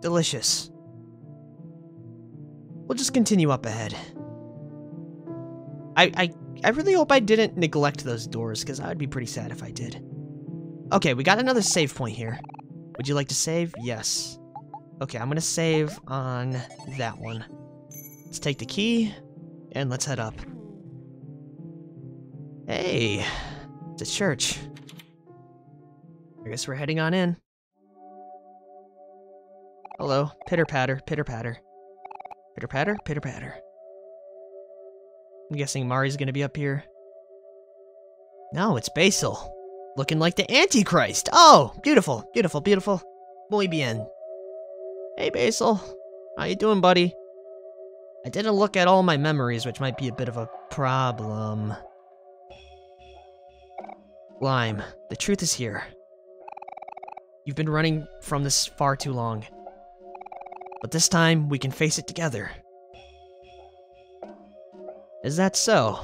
Delicious. We'll just continue up ahead. I, I, I really hope I didn't neglect those doors, because I would be pretty sad if I did. Okay, we got another save point here. Would you like to save? Yes. Okay, I'm gonna save on that one. Let's take the key, and let's head up. Hey, it's a church. I guess we're heading on in. Hello, pitter patter, pitter patter. Pitter patter, pitter patter. I'm guessing Mari's gonna be up here. No, it's Basil. Looking like the Antichrist. Oh, beautiful, beautiful, beautiful. Muy bien. Hey, Basil. How you doing, buddy? I didn't look at all my memories, which might be a bit of a problem. Lime, the truth is here. You've been running from this far too long. But this time, we can face it together. Is that so?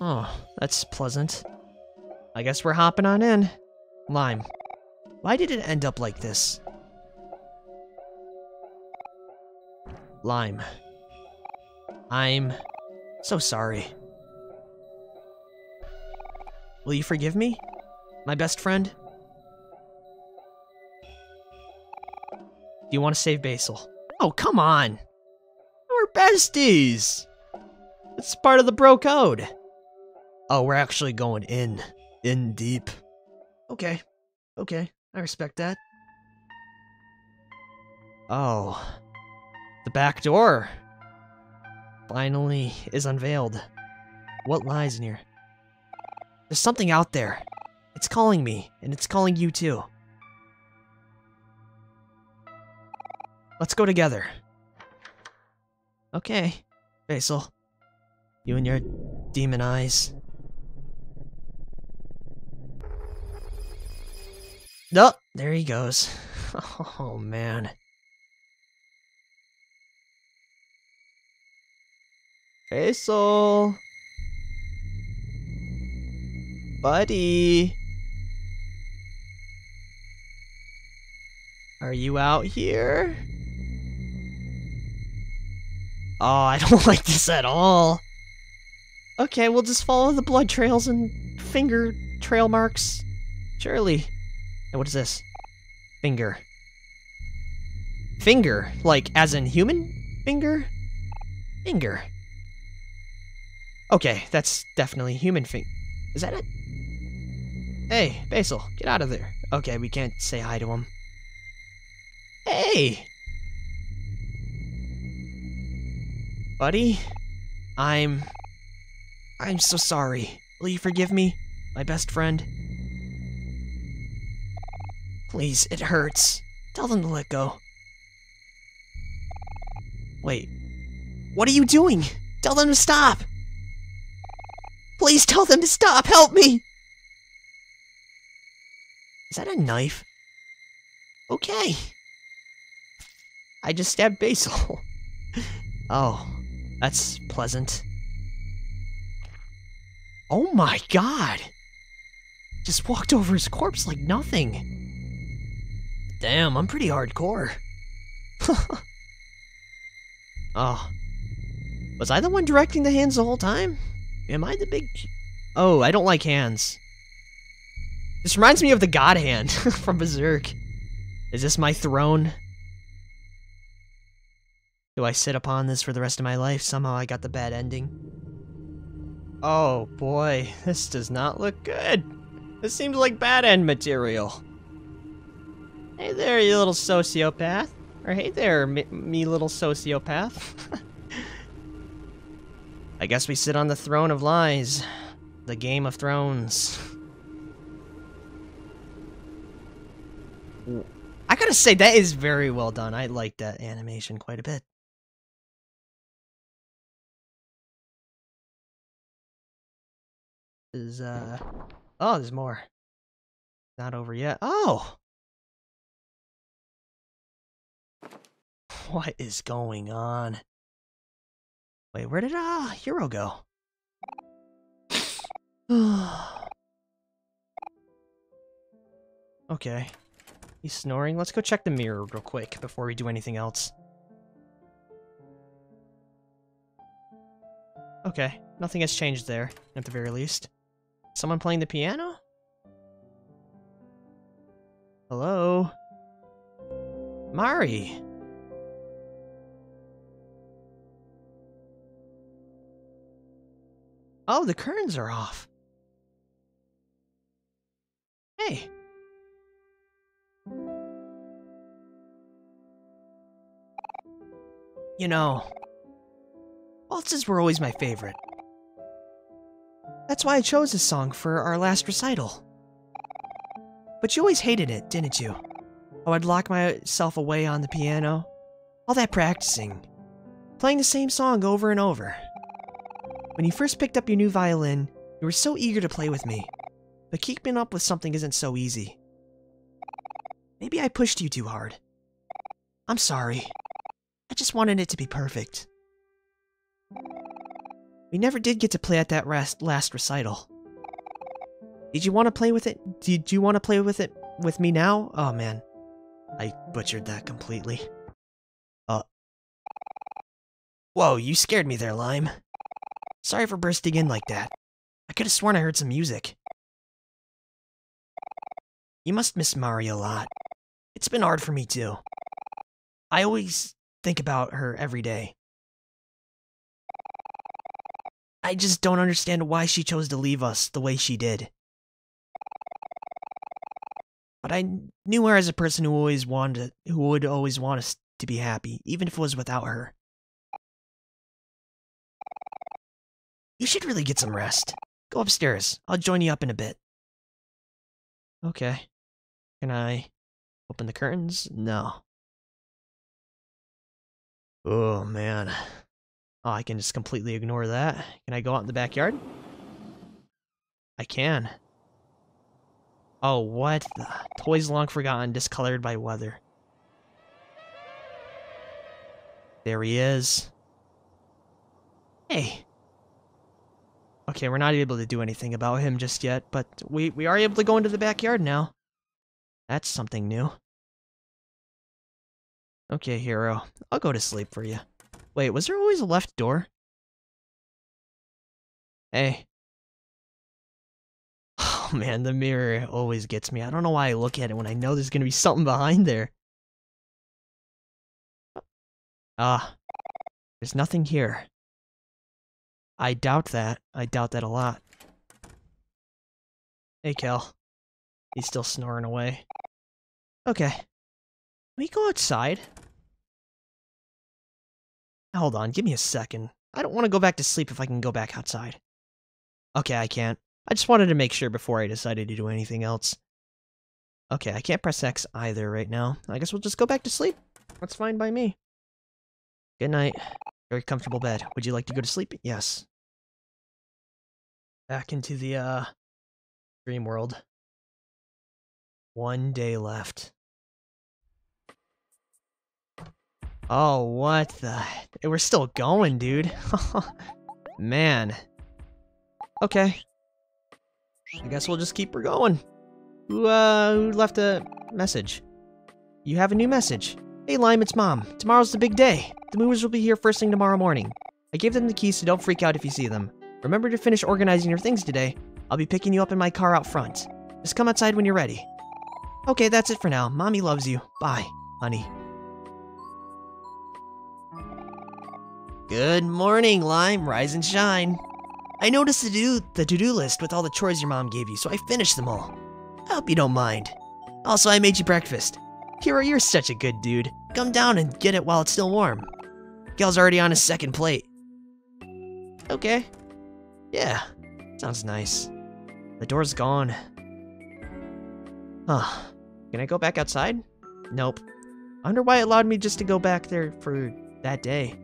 Oh, that's pleasant. I guess we're hopping on in. Lime, why did it end up like this? Lime, I'm so sorry. Will you forgive me? My best friend? Do you want to save Basil? Oh, come on! We're besties! It's part of the bro code. Oh, we're actually going in. In deep. Okay. Okay. I respect that. Oh. The back door. Finally is unveiled. What lies in here? There's something out there. It's calling me, and it's calling you too. Let's go together. Okay, Basil. You and your demon eyes. Oh, there he goes. Oh, man. Hey, Basil. Buddy. Are you out here? Oh, I don't like this at all. Okay, we'll just follow the blood trails and finger trail marks. Surely. Hey, what is this? Finger. Finger? Like, as in human finger? Finger. Okay, that's definitely human finger. Is that it? Hey, Basil, get out of there. Okay, we can't say hi to him. Hey! Buddy? I'm... I'm so sorry. Will you forgive me? My best friend? Please, it hurts. Tell them to let go. Wait. What are you doing? Tell them to stop! Please tell them to stop! Help me! Is that a knife? Okay. I just stabbed Basil. oh, that's pleasant. Oh my god! Just walked over his corpse like nothing. Damn, I'm pretty hardcore. oh. Was I the one directing the hands the whole time? Am I the big... Oh, I don't like hands. This reminds me of the God Hand from Berserk. Is this my throne? Do I sit upon this for the rest of my life? Somehow I got the bad ending. Oh boy, this does not look good. This seems like bad end material. Hey there, you little sociopath. Or hey there, me, me little sociopath. I guess we sit on the throne of lies. The Game of Thrones. I gotta say, that is very well done. I like that animation quite a bit. Is, uh... Oh, there's more. Not over yet. Oh! What is going on? Wait, where did, uh, Hero go? okay. He's snoring. Let's go check the mirror real quick before we do anything else. Okay, nothing has changed there, at the very least. Someone playing the piano? Hello? Mari! Oh, the curtains are off. Hey. You know, waltzes were always my favorite. That's why I chose this song for our last recital. But you always hated it, didn't you? Oh, I'd lock myself away on the piano. All that practicing. Playing the same song over and over. When you first picked up your new violin, you were so eager to play with me. But keeping up with something isn't so easy. Maybe I pushed you too hard. I'm sorry. I just wanted it to be perfect. We never did get to play at that last recital. Did you want to play with it? Did you want to play with it with me now? Oh man. I butchered that completely. Uh. Whoa, you scared me there, Lime. Sorry for bursting in like that. I could have sworn I heard some music. You must miss Mari a lot. It's been hard for me too. I always think about her every day. I just don't understand why she chose to leave us the way she did. But I knew her as a person who always wanted, who would always want us to be happy, even if it was without her. You should really get some rest. Go upstairs. I'll join you up in a bit. Okay. Can I open the curtains? No. Oh, man. Oh, I can just completely ignore that. Can I go out in the backyard? I can. Oh, what? The toys long forgotten, discolored by weather. There he is. Hey. Okay, we're not able to do anything about him just yet, but we, we are able to go into the backyard now. That's something new. Okay, hero. I'll go to sleep for you. Wait, was there always a left door? Hey. Oh man, the mirror always gets me. I don't know why I look at it when I know there's gonna be something behind there. Ah, there's nothing here. I doubt that. I doubt that a lot. Hey, Kel. He's still snoring away. Okay. Can we go outside? Hold on, give me a second. I don't want to go back to sleep if I can go back outside. Okay, I can't. I just wanted to make sure before I decided to do anything else. Okay, I can't press X either right now. I guess we'll just go back to sleep. That's fine by me. Good night. Very comfortable bed. Would you like to go to sleep? Yes. Back into the, uh, dream world. One day left. Oh, what the... We're still going, dude. Man. Okay. I guess we'll just keep her going. Who, uh, who left a message? You have a new message. Hey, Lime, it's Mom. Tomorrow's the big day. The movers will be here first thing tomorrow morning. I gave them the keys, so don't freak out if you see them. Remember to finish organizing your things today. I'll be picking you up in my car out front. Just come outside when you're ready. Okay, that's it for now. Mommy loves you. Bye, honey. Good morning, Lime. Rise and shine. I noticed the to-do the to-do list with all the chores your mom gave you, so I finished them all. I hope you don't mind. Also, I made you breakfast. Hero, you're such a good dude. Come down and get it while it's still warm. Kel's already on his second plate. Okay. Yeah, sounds nice. The door's gone. Huh. Can I go back outside? Nope. I wonder why it allowed me just to go back there for that day.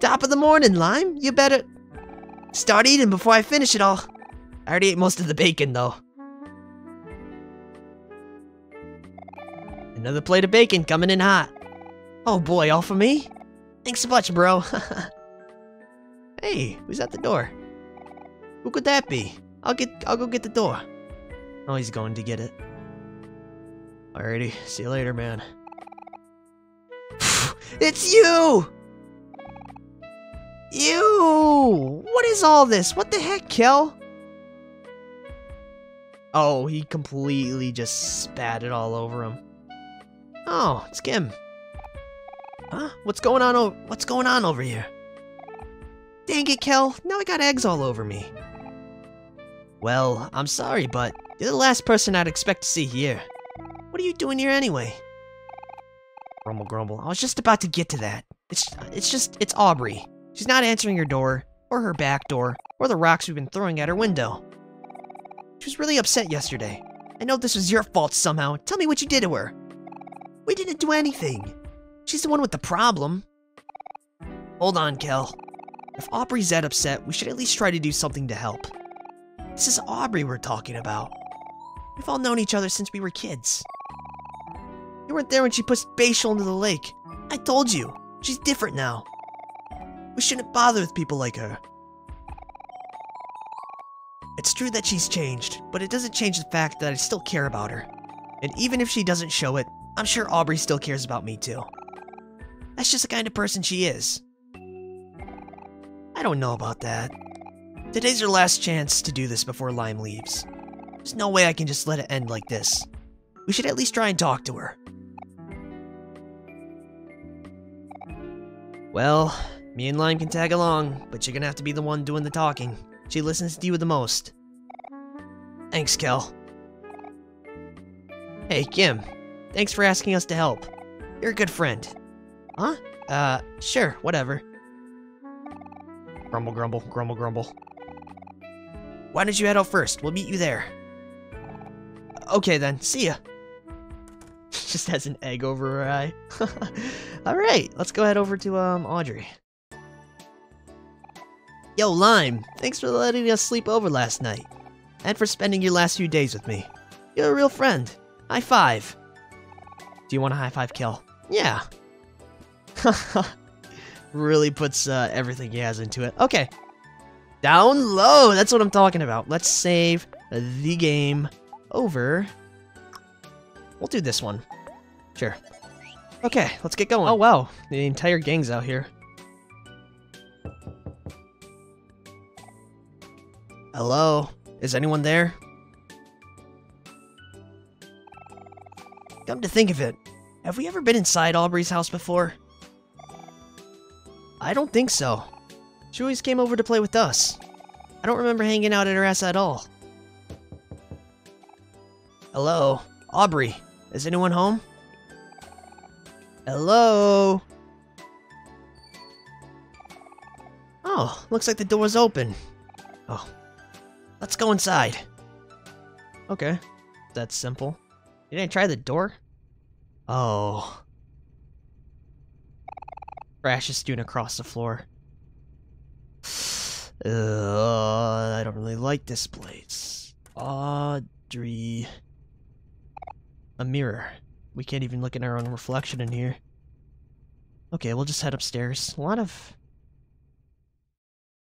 Top of the morning, Lime. You better start eating before I finish it all. I already ate most of the bacon, though. Another plate of bacon coming in hot. Oh boy, all for me? Thanks so much, bro. hey, who's at the door? Who could that be? I'll get I'll go get the door. Oh, he's going to get it. Alrighty, see you later, man. it's you! You! What is all this? What the heck, Kel? Oh, he completely just spat it all over him. Oh, it's Kim. Huh? What's going on? O what's going on over here? Dang it, Kel! Now I got eggs all over me. Well, I'm sorry, but you're the last person I'd expect to see here. What are you doing here anyway? Grumble, grumble. I was just about to get to that. It's, it's just, it's Aubrey. She's not answering her door, or her back door, or the rocks we've been throwing at her window. She was really upset yesterday. I know this was your fault somehow. Tell me what you did to her. We didn't do anything. She's the one with the problem. Hold on, Kel. If Aubrey's that upset, we should at least try to do something to help. This is Aubrey we're talking about. We've all known each other since we were kids. You weren't there when she pushed Basil into the lake. I told you. She's different now. We shouldn't bother with people like her. It's true that she's changed, but it doesn't change the fact that I still care about her. And even if she doesn't show it, I'm sure Aubrey still cares about me too. That's just the kind of person she is. I don't know about that. Today's her last chance to do this before Lime leaves. There's no way I can just let it end like this. We should at least try and talk to her. Well, me and Lime can tag along, but you're gonna have to be the one doing the talking. She listens to you the most. Thanks, Kel. Hey, Kim. Thanks for asking us to help. You're a good friend. Huh? Uh, sure, whatever. Grumble, grumble, grumble, grumble. Why don't you head out first? We'll meet you there. Okay then, see ya. Just has an egg over her eye. Alright, let's go head over to, um, Aubrey. Yo, Lime, thanks for letting us sleep over last night. And for spending your last few days with me. You're a real friend. High five. Do you want a high five Kel? Yeah. really puts uh, everything he has into it. Okay. Down low, that's what I'm talking about. Let's save the game over. We'll do this one. Sure. Okay, let's get going. Oh wow, the entire gang's out here. Hello? Is anyone there? Come to think of it, have we ever been inside Aubrey's house before? I don't think so. She always came over to play with us. I don't remember hanging out at her house at all. Hello? Aubrey, is anyone home? Hello? Oh, looks like the door's open. Oh, let's go inside. Okay, that's simple. You didn't try the door? Oh. Crash is strewn across the floor. Uh, I don't really like this place. Aubrey. A mirror. We can't even look at our own reflection in here. Okay, we'll just head upstairs. A lot of...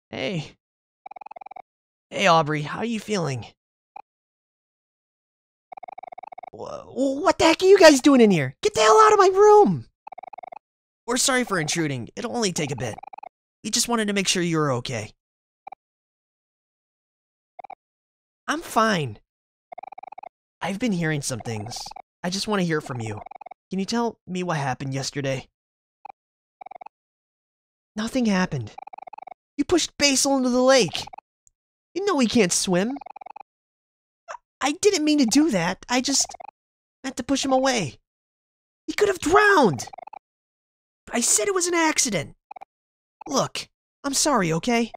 Hey. Hey, Aubrey, how are you feeling? What the heck are you guys doing in here? Get the hell out of my room! We're sorry for intruding. It'll only take a bit. We just wanted to make sure you were okay. I'm fine. I've been hearing some things. I just want to hear from you. Can you tell me what happened yesterday? Nothing happened. You pushed Basil into the lake. You know he can't swim. I didn't mean to do that. I just meant to push him away. He could have drowned! I said it was an accident! Look, I'm sorry, okay?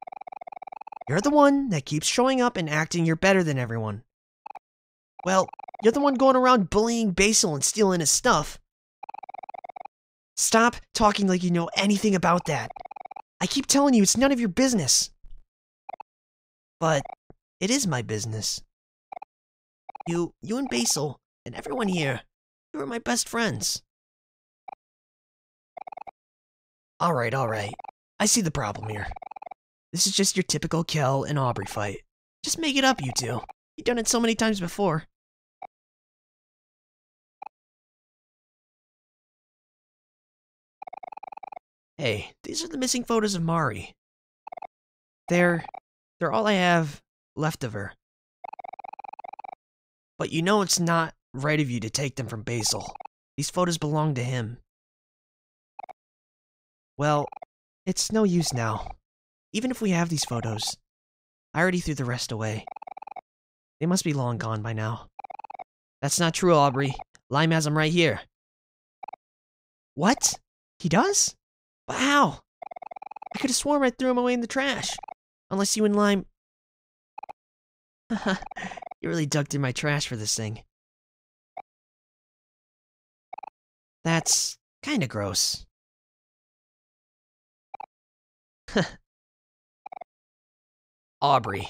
You're the one that keeps showing up and acting you're better than everyone. Well, you're the one going around bullying Basil and stealing his stuff. Stop talking like you know anything about that. I keep telling you it's none of your business. But it is my business. You, you and Basil, and everyone here, you are my best friends. Alright, alright. I see the problem here. This is just your typical Kel and Aubrey fight. Just make it up, you two. You've done it so many times before. Hey, these are the missing photos of Mari. They're... they're all I have left of her. But you know it's not right of you to take them from Basil. These photos belong to him. Well, it's no use now. Even if we have these photos, I already threw the rest away. They must be long gone by now. That's not true, Aubrey. Lime has them right here. What? He does? But how? I could have sworn I threw him away in the trash. Unless you and Lime... you really dug through my trash for this thing. That's kinda gross. Aubrey.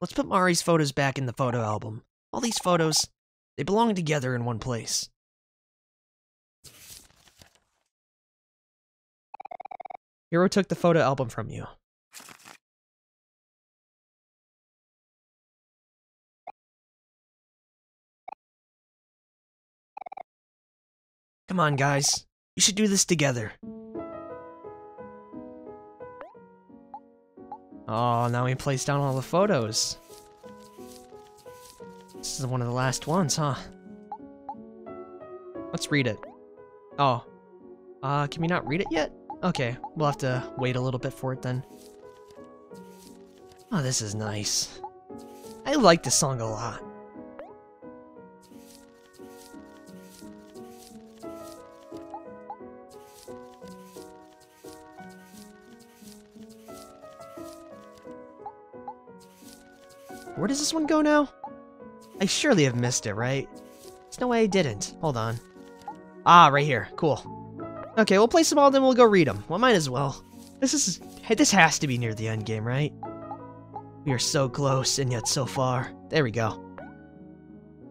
Let's put Mari's photos back in the photo album. All these photos, they belong together in one place. Hero took the photo album from you. Come on, guys. We should do this together. Oh, now he placed down all the photos. This is one of the last ones, huh? Let's read it. Oh. Uh, can we not read it yet? Okay, we'll have to wait a little bit for it then. Oh, this is nice. I like this song a lot. Where does this one go now? I surely have missed it, right? There's no way I didn't. Hold on. Ah, right here. Cool. Okay, we'll place them all, then we'll go read them. Well, might as well. This is... This has to be near the end game, right? We are so close, and yet so far. There we go.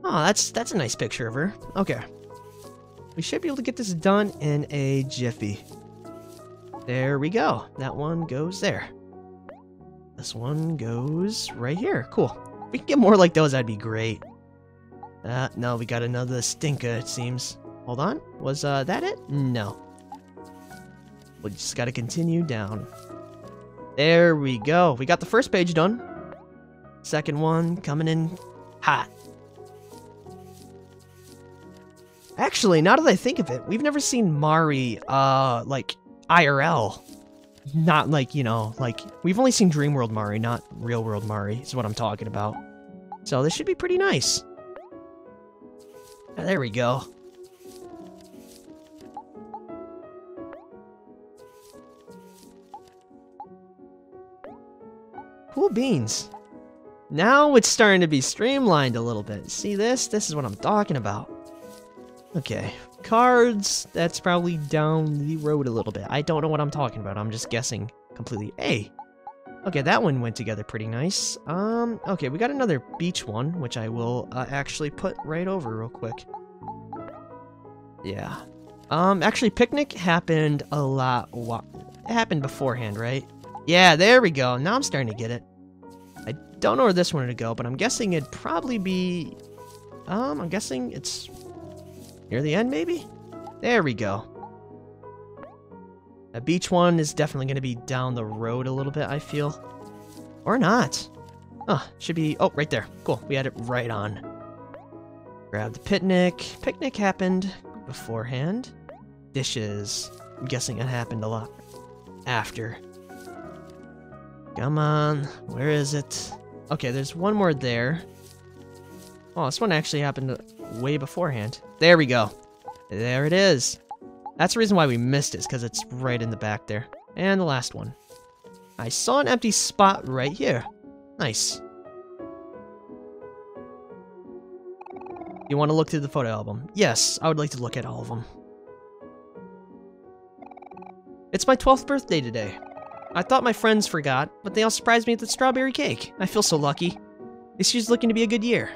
Oh, that's that's a nice picture of her. Okay. We should be able to get this done in a jiffy. There we go. That one goes there. This one goes right here. Cool. If we can get more like those, that'd be great. Uh, no, we got another stinker, it seems. Hold on. Was uh, that it? No. We just gotta continue down. There we go. We got the first page done. Second one coming in hot. Actually, now that I think of it, we've never seen Mari, uh, like, IRL. Not like, you know, like, we've only seen Dream World Mari, not Real World Mari, is what I'm talking about. So this should be pretty nice. Ah, there we go. Cool beans. Now it's starting to be streamlined a little bit. See this? This is what I'm talking about. Okay, cards, that's probably down the road a little bit. I don't know what I'm talking about. I'm just guessing completely. Hey, okay, that one went together pretty nice. Um, okay, we got another beach one, which I will uh, actually put right over real quick. Yeah. Um, actually, picnic happened a lot. It happened beforehand, right? Yeah, there we go. Now I'm starting to get it. I don't know where this one to go, but I'm guessing it'd probably be... Um, I'm guessing it's Near the end, maybe? There we go. A beach one is definitely going to be down the road a little bit, I feel. Or not. Oh, should be... Oh, right there. Cool. We had it right on. Grab the picnic. Picnic happened beforehand. Dishes. I'm guessing it happened a lot after. Come on. Where is it? Okay, there's one more there. Oh, this one actually happened way beforehand. There we go. There it is. That's the reason why we missed it, because it's right in the back there. And the last one. I saw an empty spot right here. Nice. You want to look through the photo album? Yes, I would like to look at all of them. It's my 12th birthday today. I thought my friends forgot, but they all surprised me with the strawberry cake. I feel so lucky. This year's looking to be a good year.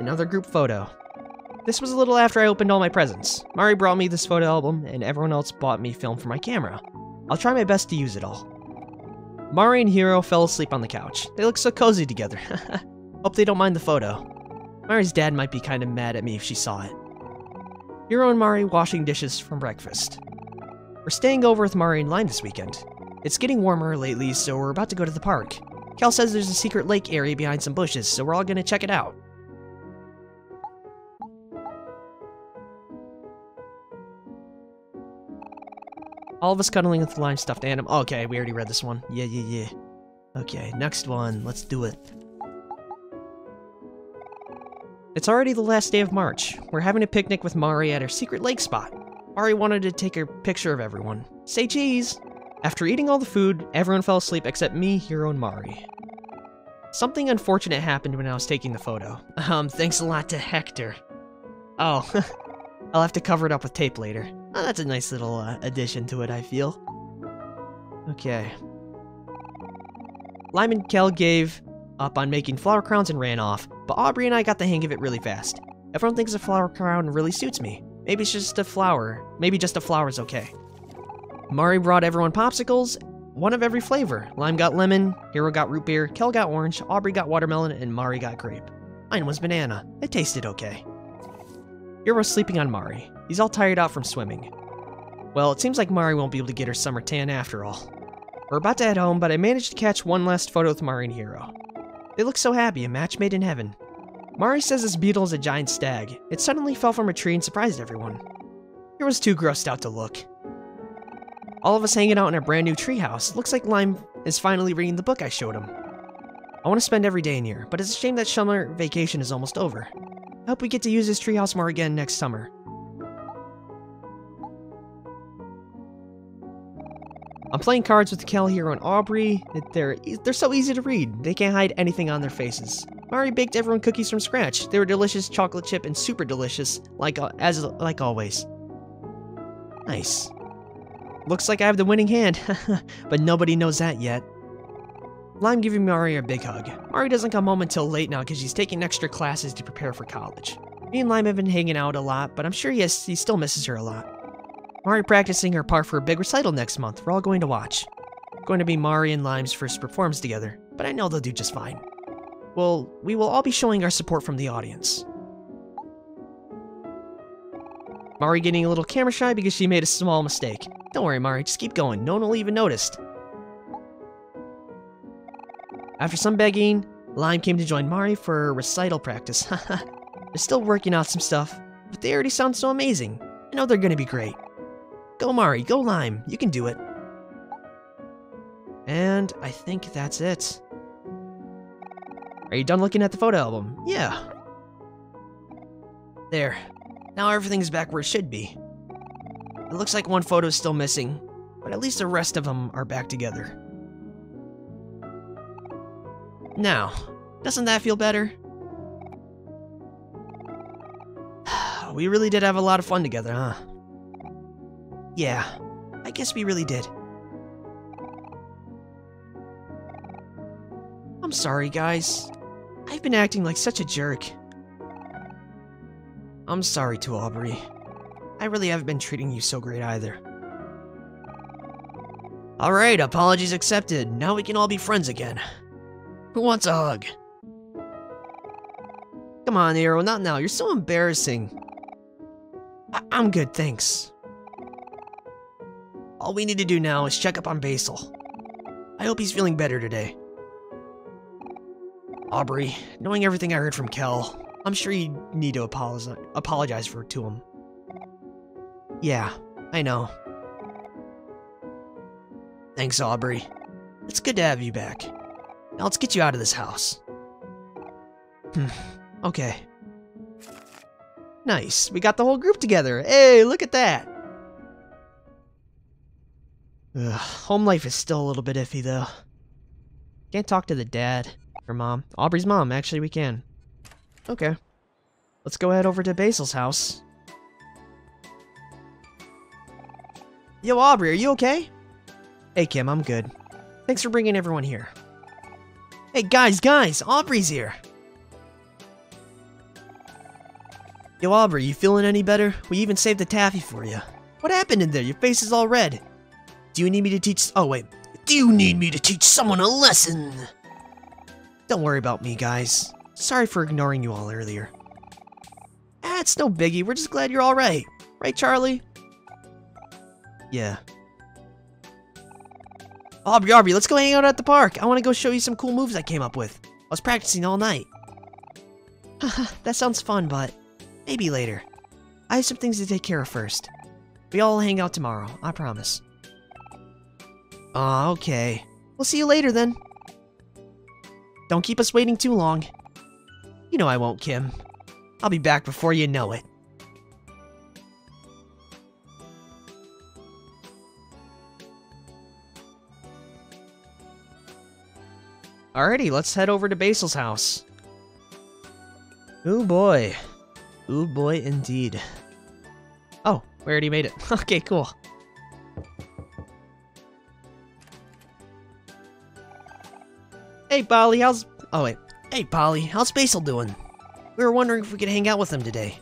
Another group photo. This was a little after I opened all my presents. Mari brought me this photo album, and everyone else bought me film for my camera. I'll try my best to use it all. Mari and Hero fell asleep on the couch. They look so cozy together. Hope they don't mind the photo. Mari's dad might be kind of mad at me if she saw it. Hero and Mari washing dishes from breakfast. We're staying over with Mari and Lime this weekend. It's getting warmer lately, so we're about to go to the park. Kel says there's a secret lake area behind some bushes, so we're all gonna check it out. All of us cuddling with the lime stuffed animal. Okay, we already read this one. Yeah, yeah, yeah. Okay, next one. Let's do it. It's already the last day of March. We're having a picnic with Mari at her secret lake spot. Mari wanted to take a picture of everyone. Say cheese! After eating all the food, everyone fell asleep except me, Hero, and Mari. Something unfortunate happened when I was taking the photo. Um, thanks a lot to Hector. Oh, I'll have to cover it up with tape later. Oh, that's a nice little uh, addition to it, I feel. Okay. Lyman Kel gave up on making flower crowns and ran off, but Aubrey and I got the hang of it really fast. Everyone thinks a flower crown really suits me. Maybe it's just a flower. Maybe just a flower is okay. Mari brought everyone popsicles, one of every flavor. Lime got lemon, Hero got root beer, Kel got orange, Aubrey got watermelon, and Mari got grape. Mine was banana. It tasted okay. Hero's sleeping on Mari. He's all tired out from swimming. Well, it seems like Mari won't be able to get her summer tan after all. We're about to head home, but I managed to catch one last photo with Mari and Hero. They look so happy, a match made in heaven. Mari says this beetle is a giant stag. It suddenly fell from a tree and surprised everyone. It was too grossed out to look. All of us hanging out in our brand new treehouse. Looks like Lime is finally reading the book I showed him. I want to spend every day in here, but it's a shame that summer vacation is almost over. I hope we get to use this treehouse more again next summer. I'm playing cards with Kel, Hero and Aubrey. They're, they're so easy to read. They can't hide anything on their faces. Mari baked everyone cookies from scratch. They were delicious, chocolate chip, and super delicious, like uh, as like always. Nice. Looks like I have the winning hand, but nobody knows that yet. Lime giving Mari a big hug. Mari doesn't come home until late now because she's taking extra classes to prepare for college. Me and Lime have been hanging out a lot, but I'm sure he, has, he still misses her a lot. Mari practicing her part for a big recital next month. We're all going to watch. Going to be Mari and Lime's first performance together, but I know they'll do just fine. Well, we will all be showing our support from the audience. Mari getting a little camera shy because she made a small mistake. Don't worry, Mari, just keep going. No one will even notice. After some begging, Lime came to join Mari for recital practice. Haha. They're still working out some stuff, but they already sound so amazing. I know they're gonna be great. Go Mari, go Lime, you can do it. And I think that's it. Are you done looking at the photo album? Yeah. There. Now everything's back where it should be. It looks like one photo is still missing, but at least the rest of them are back together. Now, doesn't that feel better? we really did have a lot of fun together, huh? Yeah, I guess we really did. I'm sorry, guys. I've been acting like such a jerk. I'm sorry to Aubrey. I really haven't been treating you so great either. Alright, apologies accepted. Now we can all be friends again. Who wants a hug? Come on, Hero, not now. You're so embarrassing. I I'm good, thanks. All we need to do now is check up on Basil. I hope he's feeling better today. Aubrey, knowing everything I heard from Kel, I'm sure you need to apologize, apologize for to him. Yeah, I know. Thanks, Aubrey. It's good to have you back. Now let's get you out of this house. Hmm, okay. Nice. We got the whole group together. Hey, look at that. Ugh, home life is still a little bit iffy, though. Can't talk to the dad. Or mom. Aubrey's mom, actually, we can. Okay. Let's go head over to Basil's house. Yo, Aubrey, are you okay? Hey, Kim, I'm good. Thanks for bringing everyone here. Hey, guys, guys, Aubrey's here. Yo, Aubrey, you feeling any better? We even saved the taffy for you. What happened in there? Your face is all red. Do you need me to teach- oh wait. Do you need me to teach someone a lesson? Don't worry about me, guys. Sorry for ignoring you all earlier. Ah, it's no biggie. We're just glad you're alright. Right, Charlie? Yeah. Aubrey, Aubrey, let's go hang out at the park. I want to go show you some cool moves I came up with. I was practicing all night. that sounds fun, but maybe later. I have some things to take care of first. We all hang out tomorrow, I promise. Aw, uh, okay. We'll see you later then. Don't keep us waiting too long. You know I won't, Kim. I'll be back before you know it. Alrighty, let's head over to Basil's house. Oh boy. Oh boy indeed. Oh, we already made it. okay, cool. Hey, Polly, how's... Oh, wait. Hey, Polly, how's Basil doing? We were wondering if we could hang out with him today.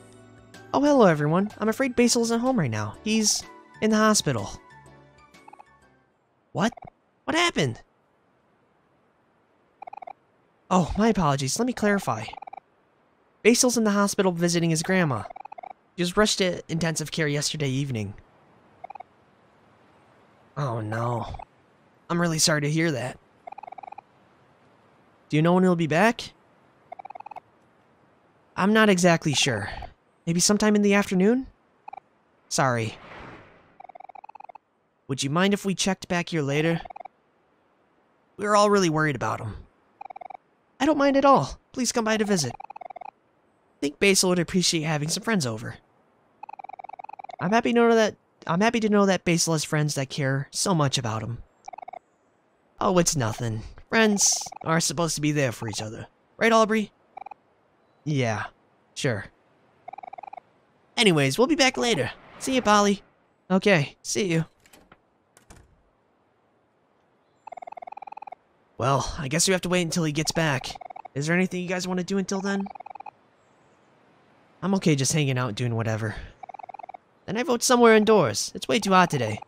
Oh, hello, everyone. I'm afraid Basil isn't home right now. He's in the hospital. What? What happened? Oh, my apologies. Let me clarify. Basil's in the hospital visiting his grandma. He was rushed to intensive care yesterday evening. Oh no. I'm really sorry to hear that. Do you know when he'll be back? I'm not exactly sure. Maybe sometime in the afternoon? Sorry. Would you mind if we checked back here later? We were all really worried about him. I don't mind at all. Please come by to visit. I think Basil would appreciate having some friends over. I'm happy to know that I'm happy to know that Basil has friends that care so much about him. Oh, it's nothing. Friends are supposed to be there for each other. Right, Aubrey? Yeah, sure. Anyways, we'll be back later. See you, Polly. Okay, see you. Well, I guess we have to wait until he gets back. Is there anything you guys want to do until then? I'm okay just hanging out doing whatever. Then I vote somewhere indoors. It's way too hot today.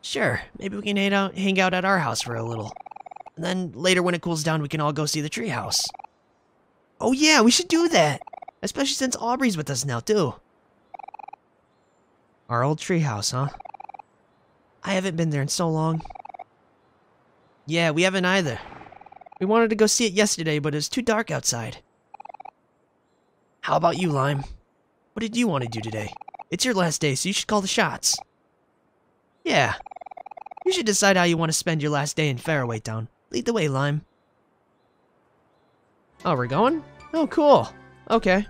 Sure, maybe we can hang out, hang out at our house for a little. And then later when it cools down, we can all go see the treehouse. Oh yeah, we should do that! Especially since Aubrey's with us now, too. Our old treehouse, huh? I haven't been there in so long. Yeah, we haven't either. We wanted to go see it yesterday, but it was too dark outside. How about you, Lime? What did you want to do today? It's your last day, so you should call the shots. Yeah. You should decide how you want to spend your last day in Faraway Town. Lead the way, Lime. Oh, we're going? Oh, cool. Okay.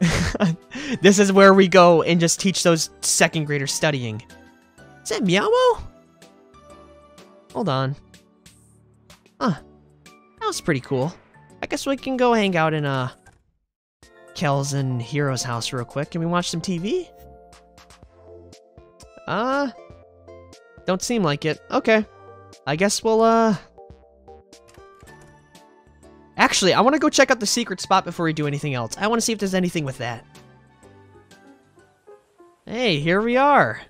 this is where we go and just teach those second graders studying. Is that Mewo Hold on. Huh. That was pretty cool. I guess we can go hang out in, uh, Kel's and Hero's house real quick. Can we watch some TV? Uh, don't seem like it. Okay. I guess we'll, uh... Actually, I want to go check out the secret spot before we do anything else. I want to see if there's anything with that. Hey, here we are.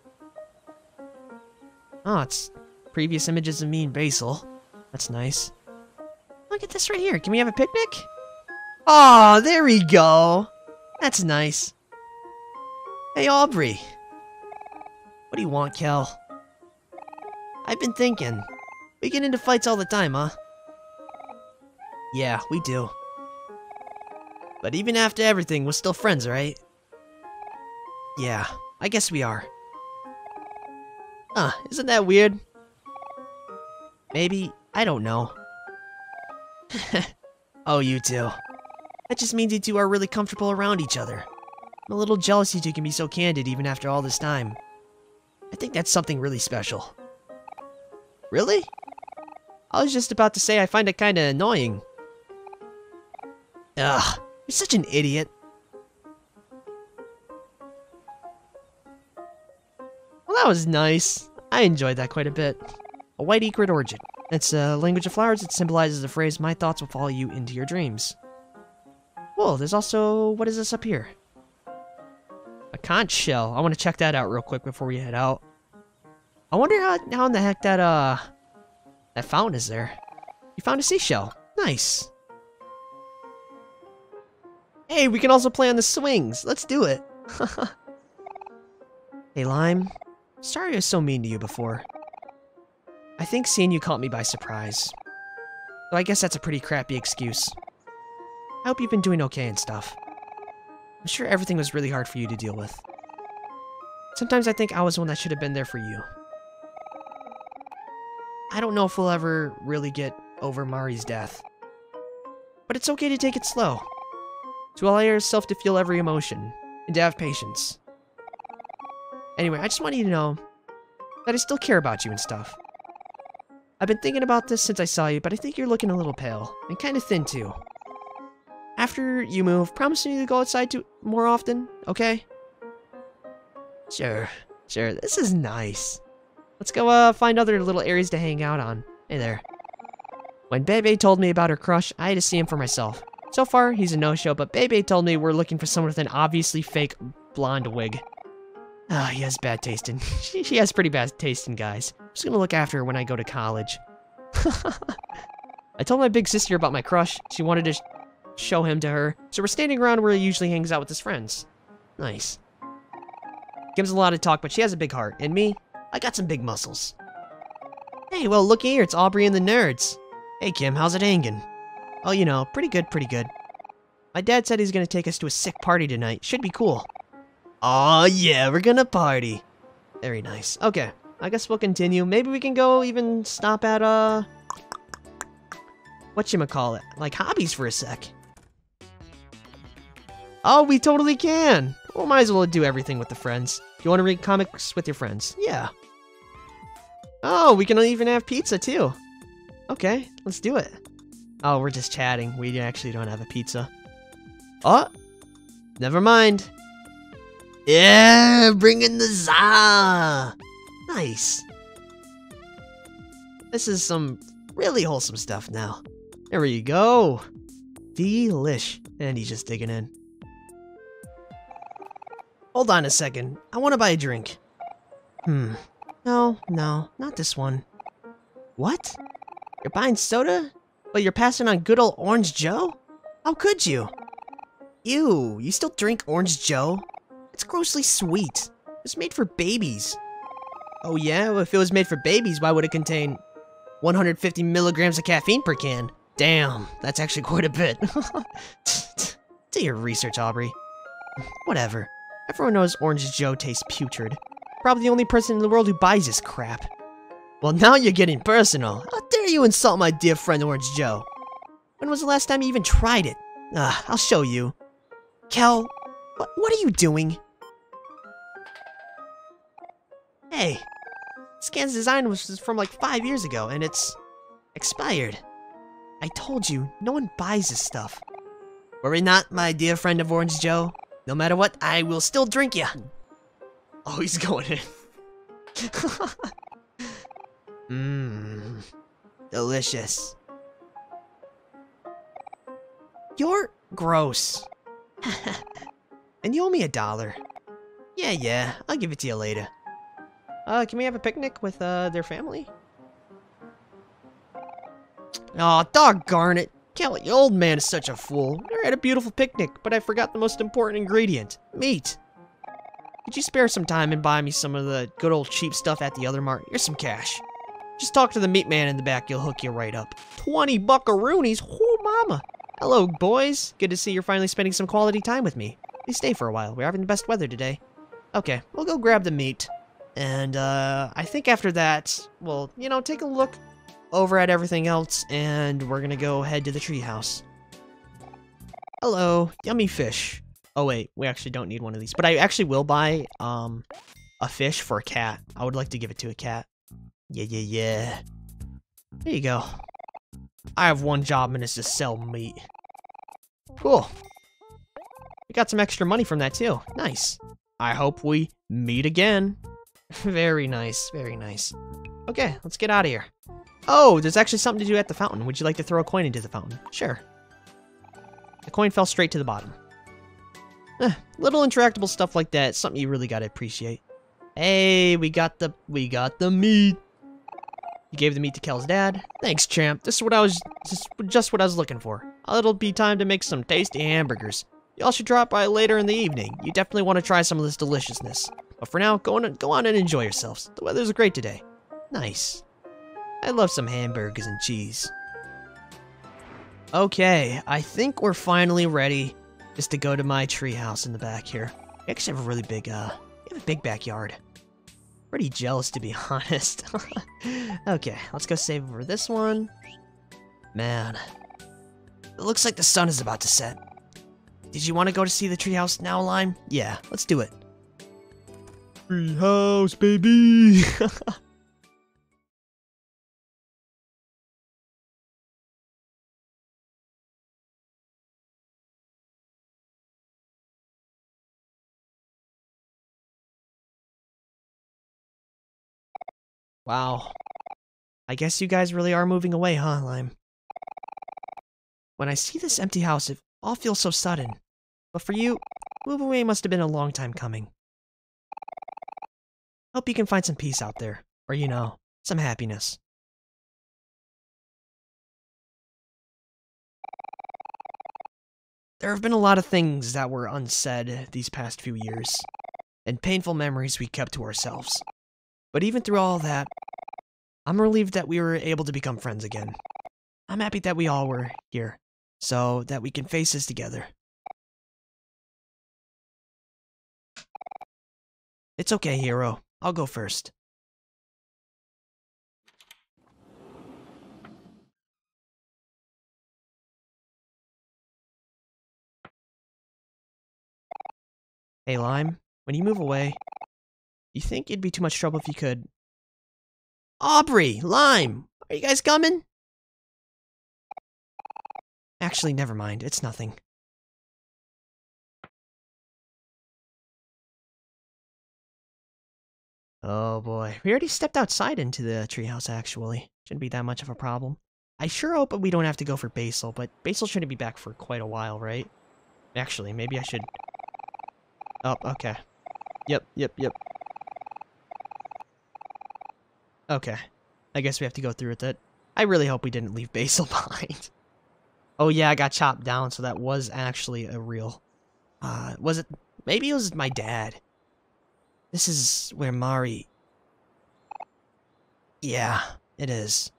Oh, it's previous images of me and Basil. That's nice. Look at this right here. Can we have a picnic? Oh, there we go. That's nice. Hey, Aubrey. What do you want, Kel? I've been thinking. We get into fights all the time, huh? Yeah, we do. But even after everything, we're still friends, right? Yeah, I guess we are. Huh, isn't that weird? Maybe, I don't know. oh, you two. That just means you two are really comfortable around each other. I'm a little jealous you two can be so candid even after all this time. I think that's something really special. Really? I was just about to say I find it kinda annoying. Ugh, you're such an idiot. Well, that was nice. I enjoyed that quite a bit. A white egret orchid. It's a language of flowers. It symbolizes the phrase, my thoughts will follow you into your dreams. Whoa, there's also, what is this up here? A conch shell. I want to check that out real quick before we head out. I wonder how, how in the heck that, uh, that fountain is there. You found a seashell. Nice. Hey, we can also play on the swings. Let's do it. hey, Lime. Sorry I was so mean to you before. I think seeing you caught me by surprise. Though I guess that's a pretty crappy excuse. I hope you've been doing okay and stuff. I'm sure everything was really hard for you to deal with. Sometimes I think I was the one that should have been there for you. I don't know if we'll ever really get over Mari's death. But it's okay to take it slow. To allow yourself to feel every emotion, and to have patience. Anyway, I just want you to know that I still care about you and stuff. I've been thinking about this since I saw you, but I think you're looking a little pale, and kind of thin too. After you move, promise me to go outside to more often, okay? Sure, sure, this is nice. Let's go uh, find other little areas to hang out on. Hey there. When Bebe told me about her crush, I had to see him for myself. So far, he's a no-show, but Bebe told me we're looking for someone with an obviously fake blonde wig. Ah, he has bad taste in... she has pretty bad taste in guys. I'm just gonna look after her when I go to college. I told my big sister about my crush. She wanted to sh show him to her, so we're standing around where he usually hangs out with his friends. Nice. Gives a lot of talk, but she has a big heart. And me, I got some big muscles. Hey, well, look here, it's Aubrey and the nerds. Hey, Kim, how's it hanging? Oh, you know, pretty good, pretty good. My dad said he's gonna take us to a sick party tonight. Should be cool. Aw, yeah, we're gonna party. Very nice. Okay, I guess we'll continue. Maybe we can go even stop at, uh... Whatchamacallit? Like, Hobbez for a sec. Oh, we totally can! Well, might as well do everything with the friends. You want to read comics with your friends? Yeah. Oh, we can even have pizza, too. Okay, let's do it. Oh, we're just chatting. We actually don't have a pizza. Oh! Never mind. Yeah, bring in the za! Nice. This is some really wholesome stuff now. There you go. Delish. And he's just digging in. Hold on a second. I want to buy a drink. Hmm. No, no, not this one. What? You're buying soda? But you're passing on good old Orange Joe? How could you? Ew, you still drink Orange Joe? It's grossly sweet. It's made for babies. Oh yeah? Well, if it was made for babies, why would it contain 150 milligrams of caffeine per can? Damn, that's actually quite a bit. Do your research, Aubrey. Whatever. Everyone knows Orange Joe tastes putrid. Probably the only person in the world who buys this crap. Well, now you're getting personal. How dare you insult my dear friend Orange Joe? When was the last time you even tried it? Ah, I'll show you. Kel, what, what are you doing? Hey, Scan's design was from like five years ago, and it's expired. I told you, no one buys this stuff. Worry not, my dear friend of Orange Joe. No matter what, I will still drink ya. Oh, he's going in. Mmm. Delicious. You're gross. and you owe me a dollar. Yeah, yeah, I'll give it to you later. Uh, can we have a picnic with, uh, their family? Aw, oh, doggone it. Kelly, the old man is such a fool. We had a beautiful picnic, but I forgot the most important ingredient. Meat. Could you spare some time and buy me some of the good old cheap stuff at the Othermart? Here's some cash. Just talk to the meat man in the back, he'll hook you right up. 20 buckaroonies? Whoo mama. Hello, boys. Good to see you're finally spending some quality time with me. Please stay for a while. We're having the best weather today. Okay, we'll go grab the meat. And, uh, I think after that, we'll, you know, take a look over at everything else, and we're gonna go head to the treehouse. Hello, yummy fish. Oh wait, we actually don't need one of these. But I actually will buy um a fish for a cat. I would like to give it to a cat. Yeah, yeah, yeah. There you go. I have one job and it's to sell meat. Cool. We got some extra money from that too. Nice. I hope we meet again. very nice, very nice. Okay, let's get out of here. Oh, there's actually something to do at the fountain. Would you like to throw a coin into the fountain? Sure. The coin fell straight to the bottom. Eh, little interactable stuff like that, something you really gotta appreciate. Hey, we got the we got the meat. You gave the meat to Kel's dad. Thanks, champ. This is what I was just just what I was looking for. It'll be time to make some tasty hamburgers. Y'all should drop by later in the evening. You definitely want to try some of this deliciousness. But for now, go on, go on and enjoy yourselves. The weather's great today. Nice. I love some hamburgers and cheese. Okay, I think we're finally ready just to go to my treehouse in the back here. We actually have a really big, uh, we have a big backyard. Pretty jealous, to be honest. okay, let's go save over this one. Man, it looks like the sun is about to set. Did you want to go to see the treehouse now, Lime? Yeah, let's do it. Treehouse, baby! Wow. I guess you guys really are moving away, huh, Lime? When I see this empty house, it all feels so sudden. But for you, move away must have been a long time coming. Hope you can find some peace out there. Or, you know, some happiness. There have been a lot of things that were unsaid these past few years, and painful memories we kept to ourselves. But even through all that, I'm relieved that we were able to become friends again. I'm happy that we all were here, so that we can face this together. It's okay, Hero. I'll go first. Hey, Lime, when you move away, you think it'd be too much trouble if you could... Aubrey! Lime! Are you guys coming? Actually, never mind. It's nothing. Oh boy. We already stepped outside into the treehouse, actually. Shouldn't be that much of a problem. I sure hope we don't have to go for Basil, but Basil shouldn't be back for quite a while, right? Actually, maybe I should... Oh, okay. Yep, yep, yep. Okay. I guess we have to go through with it. I really hope we didn't leave Basil behind. oh yeah, I got chopped down, so that was actually a real... Uh, was it... Maybe it was my dad. This is where Mari... Yeah, it is.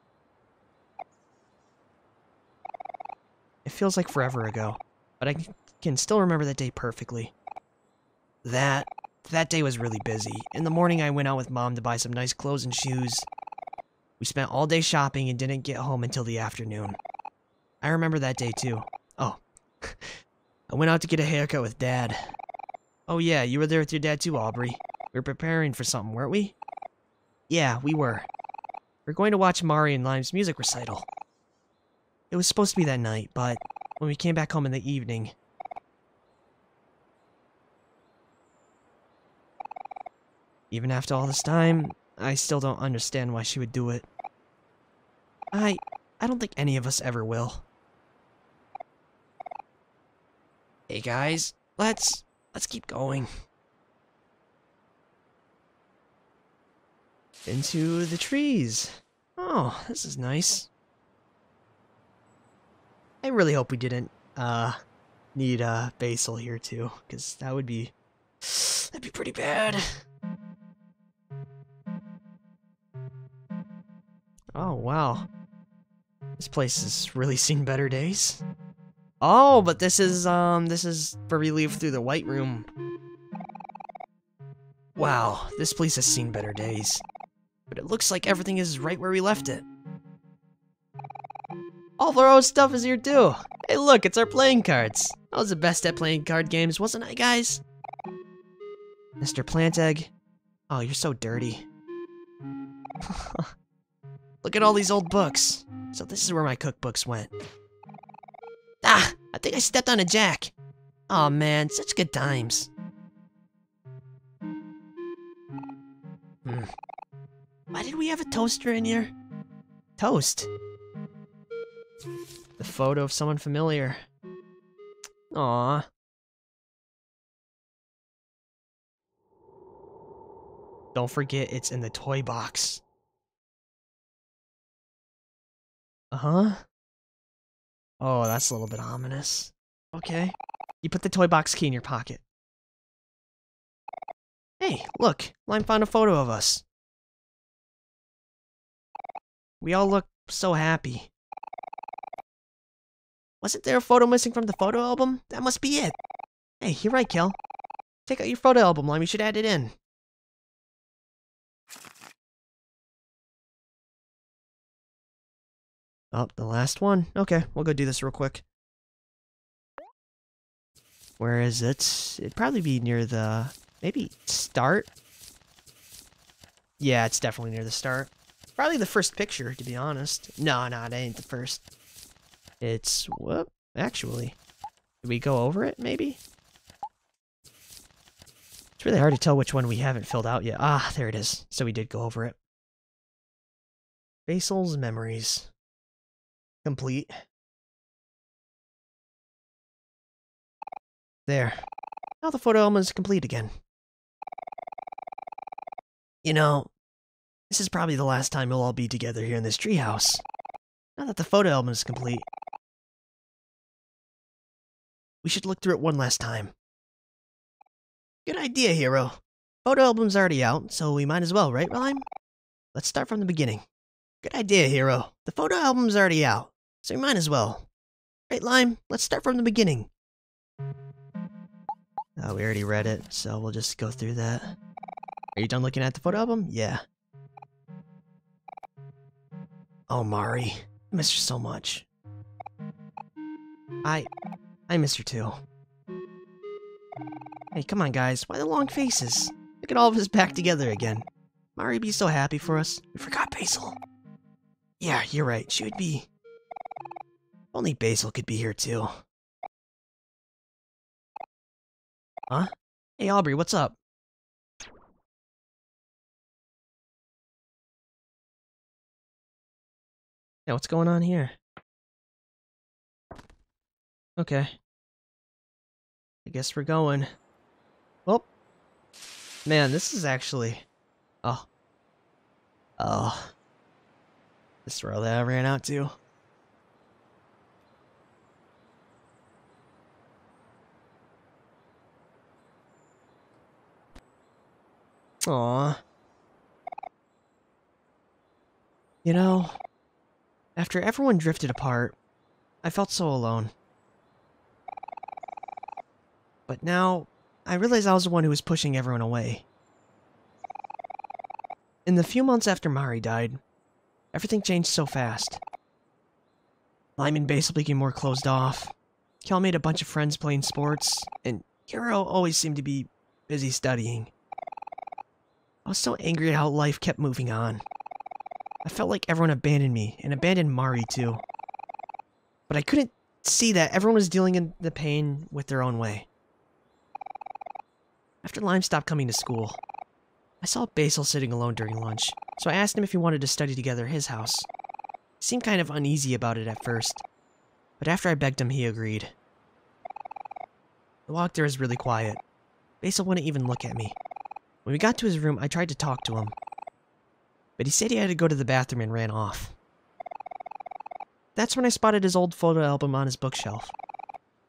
It feels like forever ago, but I can still remember that day perfectly. That that day was really busy. In the morning, I went out with mom to buy some nice clothes and shoes. We spent all day shopping and didn't get home until the afternoon. I remember that day too. Oh. I went out to get a haircut with dad. Oh yeah, you were there with your dad too, Aubrey. We were preparing for something, weren't we? Yeah, we were. We are going to watch Mari and Lime's music recital. It was supposed to be that night, but when we came back home in the evening, Even after all this time, I still don't understand why she would do it. I... I don't think any of us ever will. Hey guys, let's... let's keep going. Into the trees. Oh, this is nice. I really hope we didn't, uh, need, uh, Basil here too, because that would be... that'd be pretty bad. Oh, wow. This place has really seen better days. Oh, but this is, um, this is where we leave through the White Room. Wow, this place has seen better days. But it looks like everything is right where we left it. All of our old stuff is here too. Hey, look, it's our playing cards. I was the best at playing card games, wasn't I, guys? Mr. Plantegg. Oh, you're so dirty. look at all these old books. So this is where my cookbooks went. Ah, I think I stepped on a jack. Oh man, such good times. Hmm. Why did we have a toaster in here? Toast. The photo of someone familiar. Aww. Don't forget it's in the toy box. Uh-huh. Oh, that's a little bit ominous. Okay. You put the toy box key in your pocket. Hey, look! Lime found a photo of us. We all look so happy. Wasn't there a photo missing from the photo album? That must be it. Hey, you're right, Kel. Take out your photo album, Lime. You should add it in. Oh, the last one. Okay, we'll go do this real quick. Where is it? It'd probably be near the... Maybe start? Yeah, it's definitely near the start. Probably the first picture, to be honest. No, no, it ain't the first. It's... Whoop. Actually. Did we go over it, maybe? It's really hard to tell which one we haven't filled out yet. Ah, there it is. So we did go over it. Basil's Memories. Complete. There. Now the photo album is complete again. You know, this is probably the last time you'll all be together here in this treehouse. Now that the photo album is complete, we should look through it one last time. Good idea, Hero. Photo album's already out, so we might as well, right, Lime? Let's start from the beginning. Good idea, Hero. The photo album's already out. So we might as well. Right, Lime? Let's start from the beginning. Oh, we already read it, so we'll just go through that. Are you done looking at the photo album? Yeah. Oh, Mari. I miss her so much. I... I miss her too. Hey, come on, guys. Why the long faces? Look at all of us back together again. Mari be so happy for us. We forgot Basil. Yeah, you're right. She would be only Basil could be here too. Huh? Hey Aubrey, what's up? Yeah, what's going on here? Okay. I guess we're going. Oh. man, this is actually... Oh. Oh. This row that I ran out to. Aw. You know, after everyone drifted apart, I felt so alone. But now, I realize I was the one who was pushing everyone away. In the few months after Mari died, everything changed so fast. Lyman basically became more closed off. Kel made a bunch of friends playing sports, and Hero always seemed to be busy studying. I was so angry at how life kept moving on. I felt like everyone abandoned me, and abandoned Mari too. But I couldn't see that everyone was dealing in the pain with their own way. After Lime stopped coming to school, I saw Basil sitting alone during lunch, so I asked him if he wanted to study together at his house. He seemed kind of uneasy about it at first, but after I begged him, he agreed. The walk there was really quiet. Basil wouldn't even look at me, when we got to his room, I tried to talk to him. But he said he had to go to the bathroom and ran off. That's when I spotted his old photo album on his bookshelf.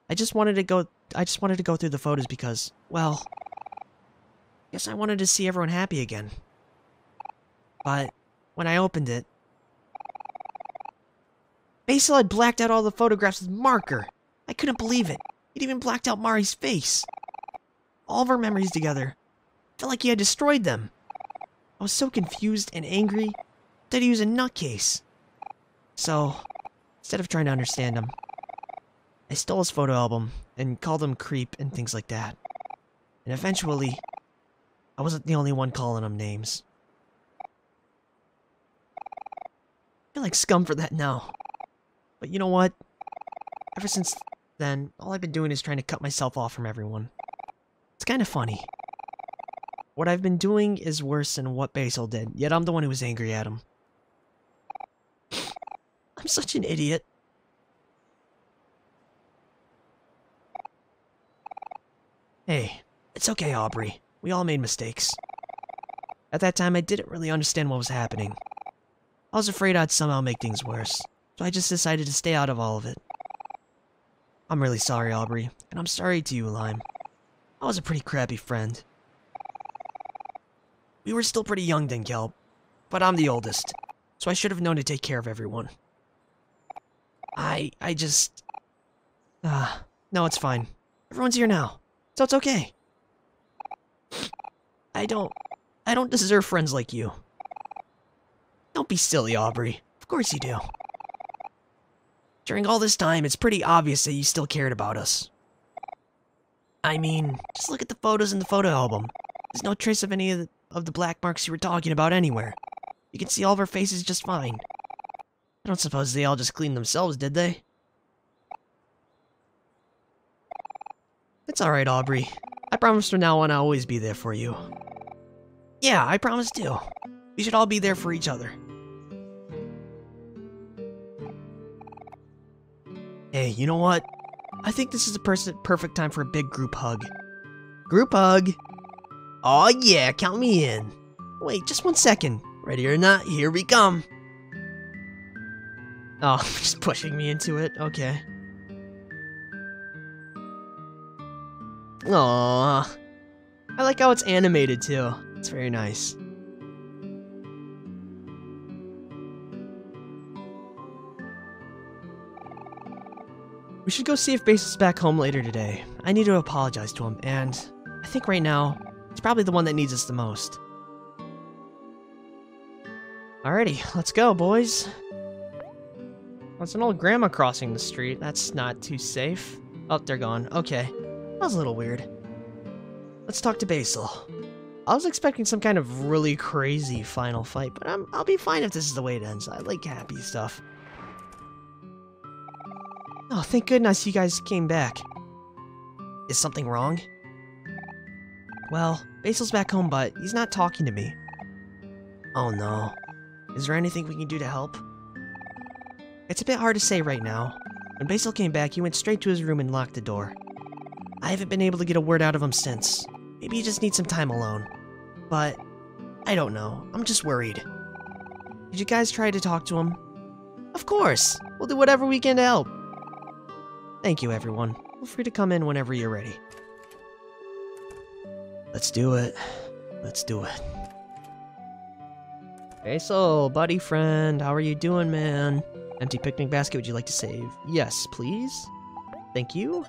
I just wanted to go I just wanted to go through the photos because, well, guess I wanted to see everyone happy again. But when I opened it, Basil had blacked out all the photographs with marker. I couldn't believe it. He'd even blacked out Mari's face. All of our memories together felt like he had destroyed them. I was so confused and angry that he was a nutcase. So, instead of trying to understand him. I stole his photo album and called him creep and things like that. And eventually, I wasn't the only one calling him names. I feel like scum for that now. But you know what? Ever since then, all I've been doing is trying to cut myself off from everyone. It's kind of funny. What I've been doing is worse than what Basil did, yet I'm the one who was angry at him. I'm such an idiot. Hey, it's okay, Aubrey. We all made mistakes. At that time, I didn't really understand what was happening. I was afraid I'd somehow make things worse, so I just decided to stay out of all of it. I'm really sorry, Aubrey, and I'm sorry to you, Lime. I was a pretty crappy friend. We were still pretty young then, Kel, but I'm the oldest, so I should have known to take care of everyone. I, I just... Ah, uh, no, it's fine. Everyone's here now, so it's okay. I don't... I don't deserve friends like you. Don't be silly, Aubrey. Of course you do. During all this time, it's pretty obvious that you still cared about us. I mean, just look at the photos in the photo album. There's no trace of any of the, of the black marks you were talking about anywhere. You can see all of our faces just fine. I don't suppose they all just cleaned themselves, did they? It's alright, Aubrey. I promise from now on I'll always be there for you. Yeah, I promise too. We should all be there for each other. Hey, you know what? I think this is the perfect time for a big group hug. Group hug! Oh yeah, count me in. Wait, just one second. Ready or not, here we come. Oh, just pushing me into it. Okay. Aww. I like how it's animated too. It's very nice. We should go see if Basil's back home later today. I need to apologize to him, and I think right now, probably the one that needs us the most. Alrighty, let's go, boys. That's an old grandma crossing the street. That's not too safe. Oh, they're gone. Okay. That was a little weird. Let's talk to Basil. I was expecting some kind of really crazy final fight, but I'm, I'll be fine if this is the way it ends. I like happy stuff. Oh, thank goodness you guys came back. Is something wrong? Well, Basil's back home, but he's not talking to me. Oh no. Is there anything we can do to help? It's a bit hard to say right now. When Basil came back, he went straight to his room and locked the door. I haven't been able to get a word out of him since. Maybe he just needs some time alone. But, I don't know. I'm just worried. Did you guys try to talk to him? Of course! We'll do whatever we can to help. Thank you, everyone. Feel free to come in whenever you're ready. Let's do it. Let's do it. Hey, so, buddy friend, how are you doing, man? Empty picnic basket, would you like to save? Yes, please. Thank you.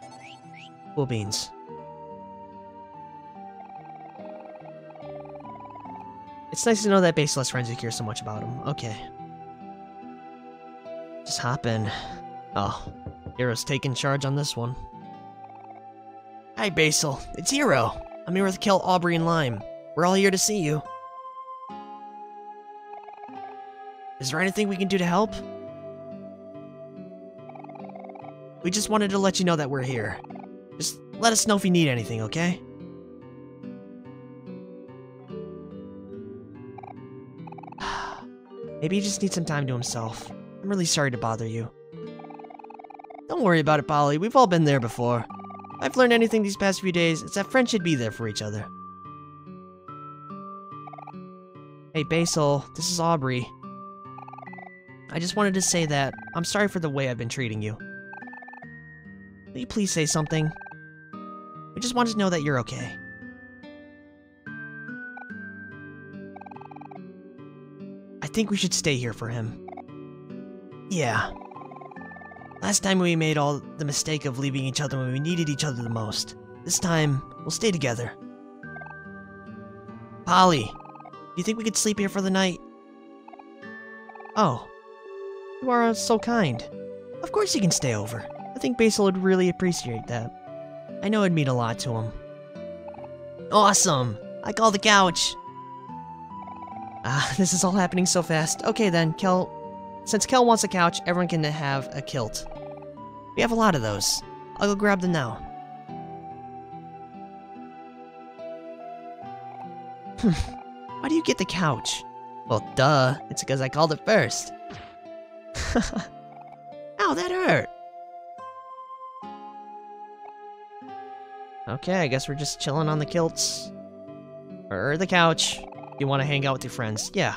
Cool beans. It's nice to know that friends who care so much about him. Okay. Just hop in. Oh, Hero's taking charge on this one. Hi, Basil. It's Hero. I'm here with Kel, Aubrey, and Lime. We're all here to see you. Is there anything we can do to help? We just wanted to let you know that we're here. Just let us know if you need anything, okay? Maybe he just needs some time to himself. I'm really sorry to bother you. Don't worry about it, Polly. We've all been there before. I've learned anything these past few days, it's that friends should be there for each other. Hey, Basil, this is Aubrey. I just wanted to say that I'm sorry for the way I've been treating you. Will you please say something? We just wanted to know that you're okay. I think we should stay here for him. Yeah. Last time we made all the mistake of leaving each other when we needed each other the most. This time, we'll stay together. Polly, do you think we could sleep here for the night? Oh, you are so kind. Of course you can stay over. I think Basil would really appreciate that. I know it'd mean a lot to him. Awesome! I call the couch. Ah, this is all happening so fast. Okay then, Kel. Since Kel wants a couch, everyone can have a kilt. We have a lot of those. I'll go grab them now. Hmm. Why do you get the couch? Well, duh. It's because I called it first. Ow, that hurt. Okay, I guess we're just chilling on the kilts. Or the couch. You want to hang out with your friends. Yeah.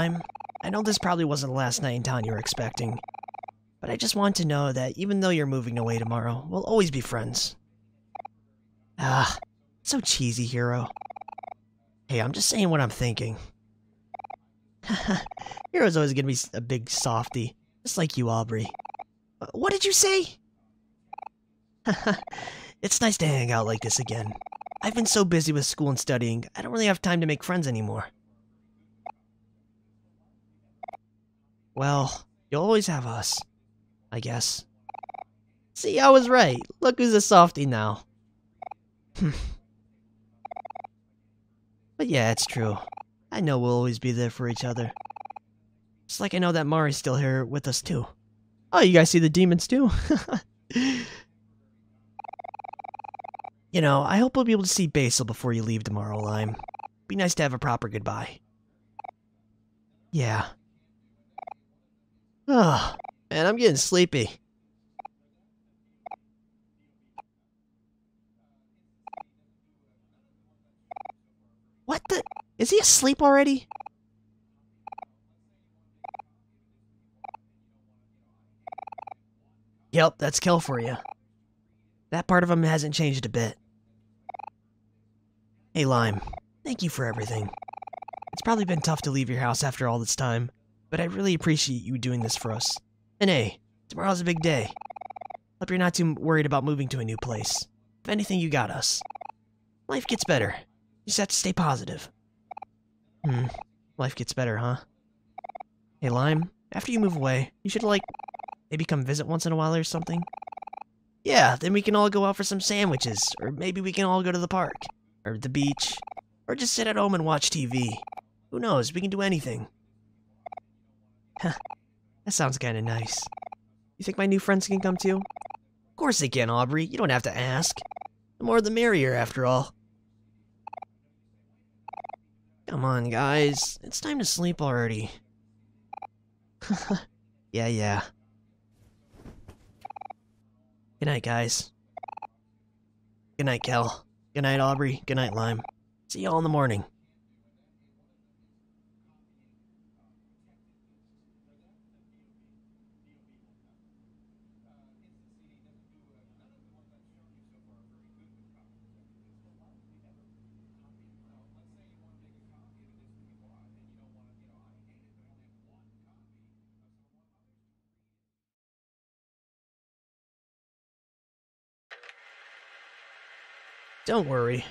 Lime. I know this probably wasn't the last night in town you were expecting, but I just want to know that even though you're moving away tomorrow, we'll always be friends. Ah, so cheesy, Hero. Hey, I'm just saying what I'm thinking. Hero's always gonna be a big softy, just like you, Aubrey. Uh, What did you say? it's nice to hang out like this again. I've been so busy with school and studying, I don't really have time to make friends anymore. Well, you'll always have us. I guess. See, I was right. Look who's a softie now. but yeah, it's true. I know we'll always be there for each other. Just like I know that Mari's still here with us too. Oh, you guys see the demons too? you know, I hope we'll be able to see Basil before you leave tomorrow, Lime. Be nice to have a proper goodbye. Yeah. Oh, man, I'm getting sleepy. What the? Is he asleep already? Yep, that's Kel for you. That part of him hasn't changed a bit. Hey, Lime, thank you for everything. It's probably been tough to leave your house after all this time, but I really appreciate you doing this for us. And hey, tomorrow's a big day. Hope you're not too worried about moving to a new place. If anything, you got us. Life gets better. You just have to stay positive. Hmm, life gets better, huh? Hey, Lime, after you move away, you should, like, maybe come visit once in a while or something? Yeah, then we can all go out for some sandwiches, or maybe we can all go to the park, or the beach, or just sit at home and watch TV. Who knows, we can do anything. Huh, that sounds kinda nice. You think my new friends can come too? Of course they can, Aubrey. You don't have to ask. The more the merrier, after all. Come on, guys. It's time to sleep already. yeah, yeah. Good night, guys. Good night, Kel. Good night, Aubrey. Good night, Lime. See y'all in the morning. Don't worry.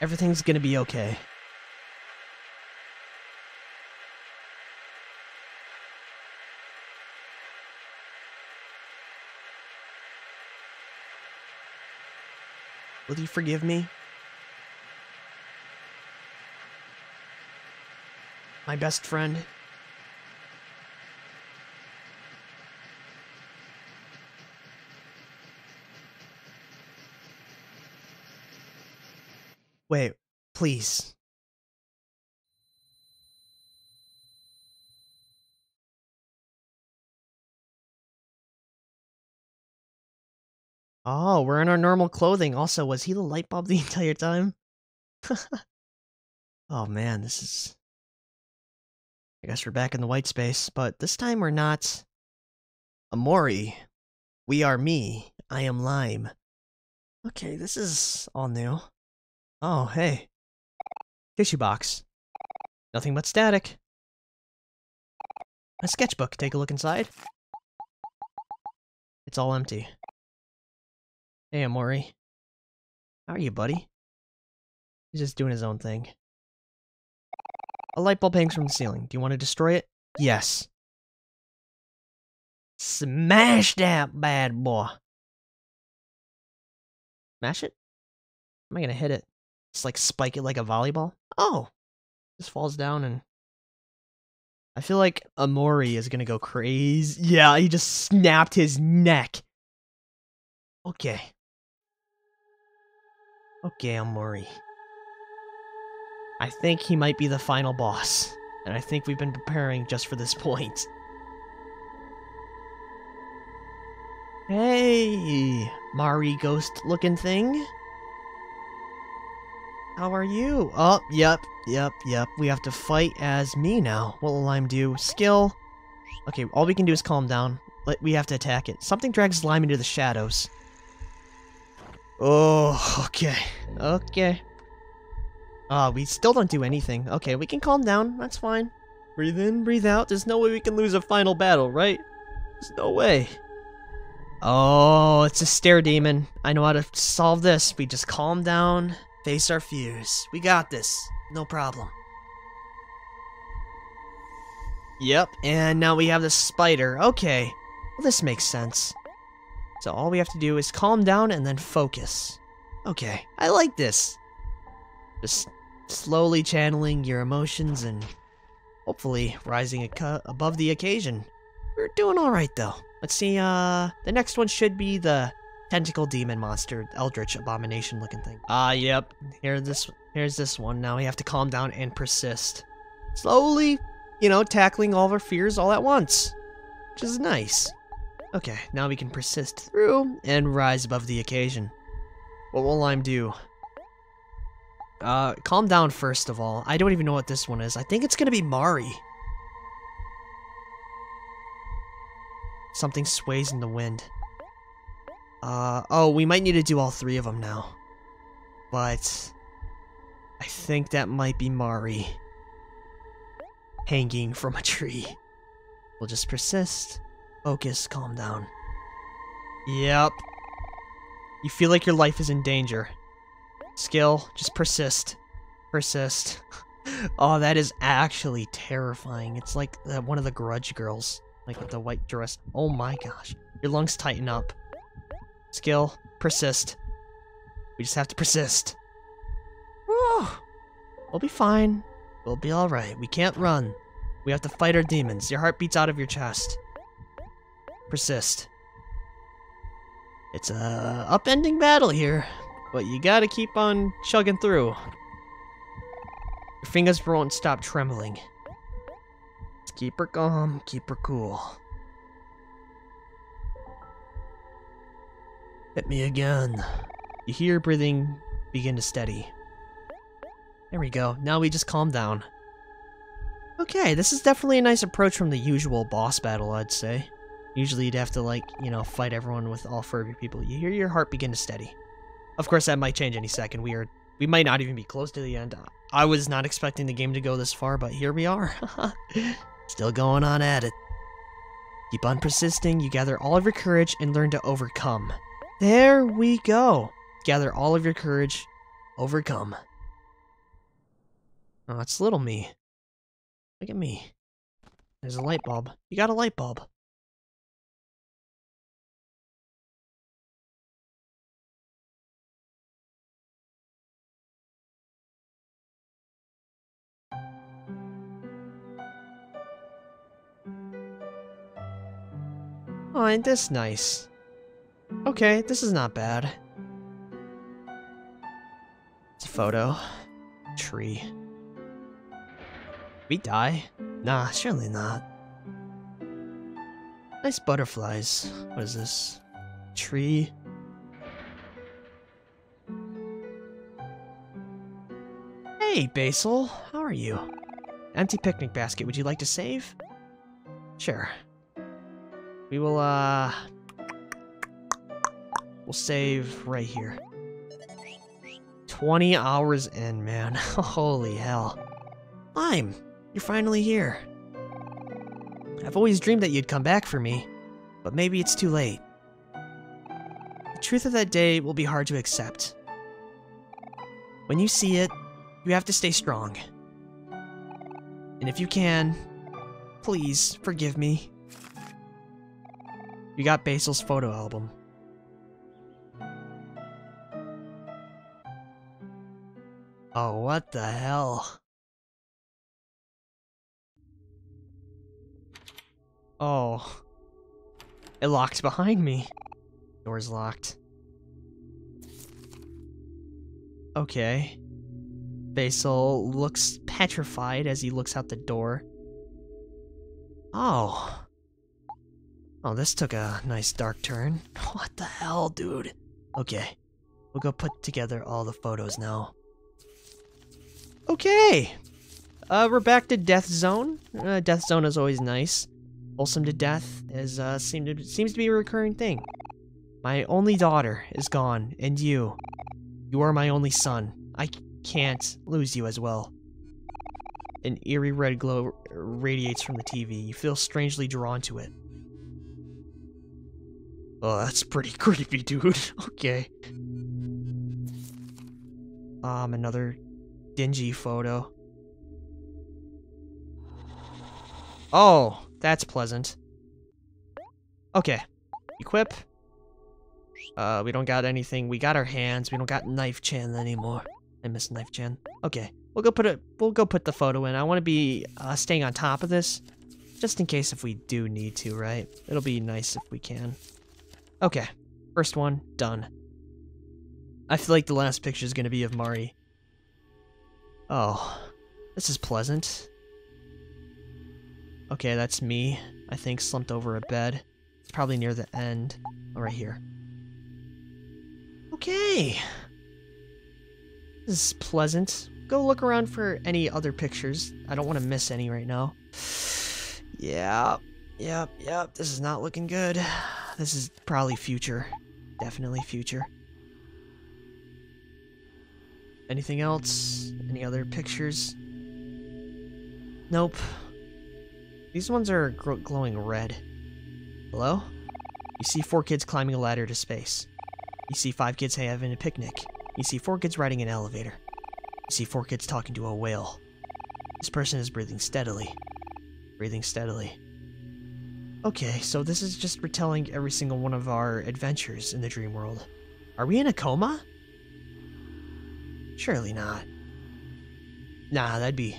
Everything's gonna be okay. Will you forgive me? My best friend? Wait, please. Oh, we're in our normal clothing. Also, was he the light bulb the entire time? oh man, this is... I guess we're back in the white space, but this time we're not... Omori. We are me. I am Lime. Okay, this is all new. Oh, hey. Tissue box. Nothing but static. A sketchbook. Take a look inside. It's all empty. Hey, Omori. How are you, buddy? He's just doing his own thing. A light bulb hangs from the ceiling. Do you want to destroy it? Yes. Smash that bad boy. Smash it? Am I gonna hit it? Just like spike it like a volleyball? Oh! Just falls down and... I feel like Omori is gonna go crazy. Yeah, he just snapped his neck. Okay. Okay, Omori. I think he might be the final boss. And I think we've been preparing just for this point. Hey, Mari ghost looking thing. How are you? Oh, yep, yep, yep. We have to fight as me now. What will Lime do? Skill. Okay, all we can do is calm down. We have to attack it. Something drags Lime into the shadows. Oh, okay. Okay. Ah, uh, we still don't do anything. Okay, we can calm down. That's fine. Breathe in, breathe out. There's no way we can lose a final battle, right? There's no way. Oh, it's a stair demon. I know how to solve this. We just calm down, face our fears. We got this. No problem. Yep, and now we have the spider. Okay. Well, this makes sense. So all we have to do is calm down and then focus. Okay, I like this. Just slowly channeling your emotions and hopefully rising above the occasion. We're doing alright though. Let's see, uh, the next one should be the tentacle demon monster, eldritch abomination looking thing. Ah, uh, yep. Here this here's this one. Now we have to calm down and persist. Slowly, you know, tackling all of our fears all at once. Which is nice. Okay, now we can persist through and rise above the occasion. What will Lime do? Uh, calm down first of all. I don't even know what this one is. I think it's gonna be Mari. Something sways in the wind. Uh, oh, we might need to do all three of them now. But... I think that might be Mari. Hanging from a tree. We'll just persist. Focus, calm down. Yep. You feel like your life is in danger. Skill, just persist. Persist. oh, that is actually terrifying. It's like one of the Grudge girls. Like with the white dress. Oh my gosh. Your lungs tighten up. Skill, persist. We just have to persist. Whew. We'll be fine. We'll be alright. We can't run. We have to fight our demons. Your heart beats out of your chest. Persist. It's a upending battle here, but you gotta keep on chugging through. Your fingers won't stop trembling. Let's keep her calm, keep her cool. Hit me again. You hear breathing begin to steady. There we go. Now we just calm down. Okay, this is definitely a nice approach from the usual boss battle, I'd say. Usually you'd have to, like, you know, fight everyone with all four of your people. You hear your heart begin to steady. Of course, that might change any second. We are, we might not even be close to the end. I was not expecting the game to go this far, but here we are. Still going on at it. Keep on persisting, you gather all of your courage and learn to overcome. There we go. Gather all of your courage, overcome. Oh, it's little me. Look at me. There's a light bulb. You got a light bulb. Oh, ain't this nice? Okay, this is not bad. It's a photo. Tree. We die? Nah, surely not. Nice butterflies. What is this? Tree. Hey, Basil. How are you? Empty picnic basket. Would you like to save? Sure. We will, uh... We'll save right here. 20 hours in, man. Holy hell. Lime, you're finally here. I've always dreamed that you'd come back for me, but maybe it's too late. The truth of that day will be hard to accept. When you see it, you have to stay strong. And if you can, please forgive me. You got Basil's photo album. Oh, what the hell? Oh. It locked behind me. Door's locked. Okay. Basil looks petrified as he looks out the door. Oh. Oh, this took a nice dark turn. What the hell, dude? Okay. We'll go put together all the photos now. Okay. Uh, we're back to Death Zone. Uh, Death Zone is always nice. Wholesome to death is uh, seem to, seems to be a recurring thing. My only daughter is gone, and you. You are my only son. I can't lose you as well. An eerie red glow radiates from the TV. You feel strangely drawn to it. Oh, that's pretty creepy, dude. okay. Um, another dingy photo. Oh, that's pleasant. Okay. Equip. Uh, we don't got anything. We got our hands. We don't got knife chin anymore. I miss knife chin. Okay. We'll go put it. We'll go put the photo in. I want to be uh, staying on top of this, just in case if we do need to. Right? It'll be nice if we can. Okay. First one done. I feel like the last picture is gonna be of Mari Oh, this is pleasant. Okay, that's me, I think, slumped over a bed. It's probably near the end. Oh, right here. Okay. This is pleasant. Go look around for any other pictures. I don't want to miss any right now. Yeah, yep, yep, this is not looking good. This is probably future. Definitely future. Anything else? Any other pictures? Nope. These ones are glowing red. Hello? You see four kids climbing a ladder to space. You see five kids having a picnic. You see four kids riding an elevator. You see four kids talking to a whale. This person is breathing steadily. Breathing steadily. Okay, so this is just retelling every single one of our adventures in the dream world. Are we in a coma? Surely not. Nah, that'd be...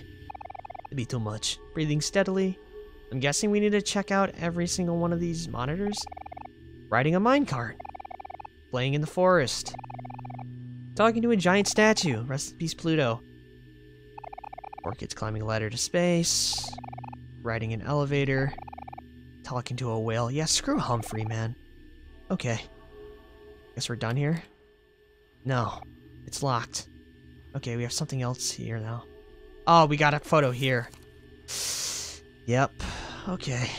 That'd be too much. Breathing steadily. I'm guessing we need to check out every single one of these monitors. Riding a minecart. Playing in the forest. Talking to a giant statue. Rest in peace, Pluto. Four kids climbing a ladder to space. Riding an elevator. Talking to a whale. Yeah, screw Humphrey, man. Okay. Guess we're done here? No. It's locked. Okay, we have something else here now. Oh, we got a photo here. Yep. Okay.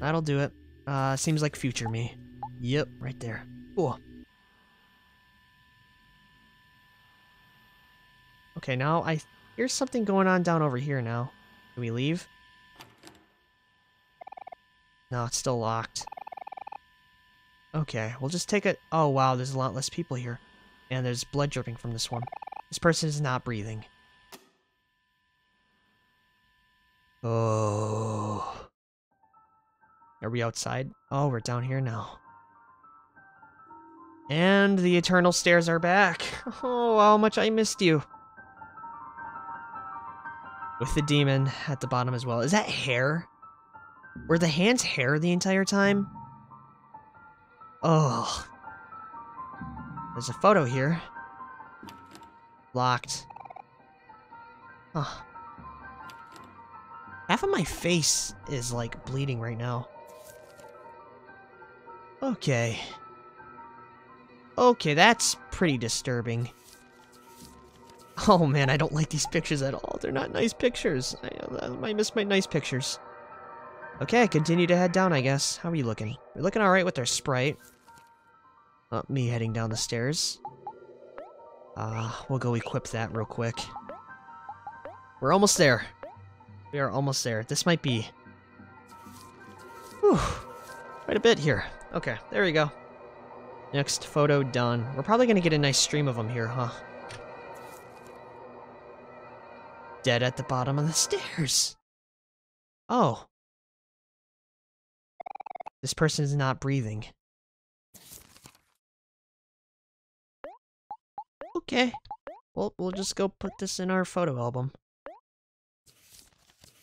That'll do it. Uh, seems like future me. Yep, right there. Cool. Okay, now I... Here's something going on down over here now. Can we leave? No, it's still locked. Okay, we'll just take it. Oh, wow, there's a lot less people here. And there's blood dripping from this one. This person is not breathing. Oh. Are we outside? Oh, we're down here now. And the eternal stairs are back. Oh, how much I missed you. With the demon at the bottom as well. Is that hair? Were the hands hair the entire time? Oh. There's a photo here. Locked. Huh. Half of my face is, like, bleeding right now. Okay. Okay, that's pretty disturbing. Oh man, I don't like these pictures at all. They're not nice pictures. I, I miss my nice pictures. Okay, continue to head down, I guess. How are you looking? We're looking alright with our sprite. Uh, me heading down the stairs. Uh, we'll go equip that real quick. We're almost there. We are almost there. This might be... Whew. Quite a bit here. Okay, there we go. Next photo done. We're probably going to get a nice stream of them here, huh? Dead at the bottom of the stairs. Oh. This person is not breathing. Okay. Well, we'll just go put this in our photo album.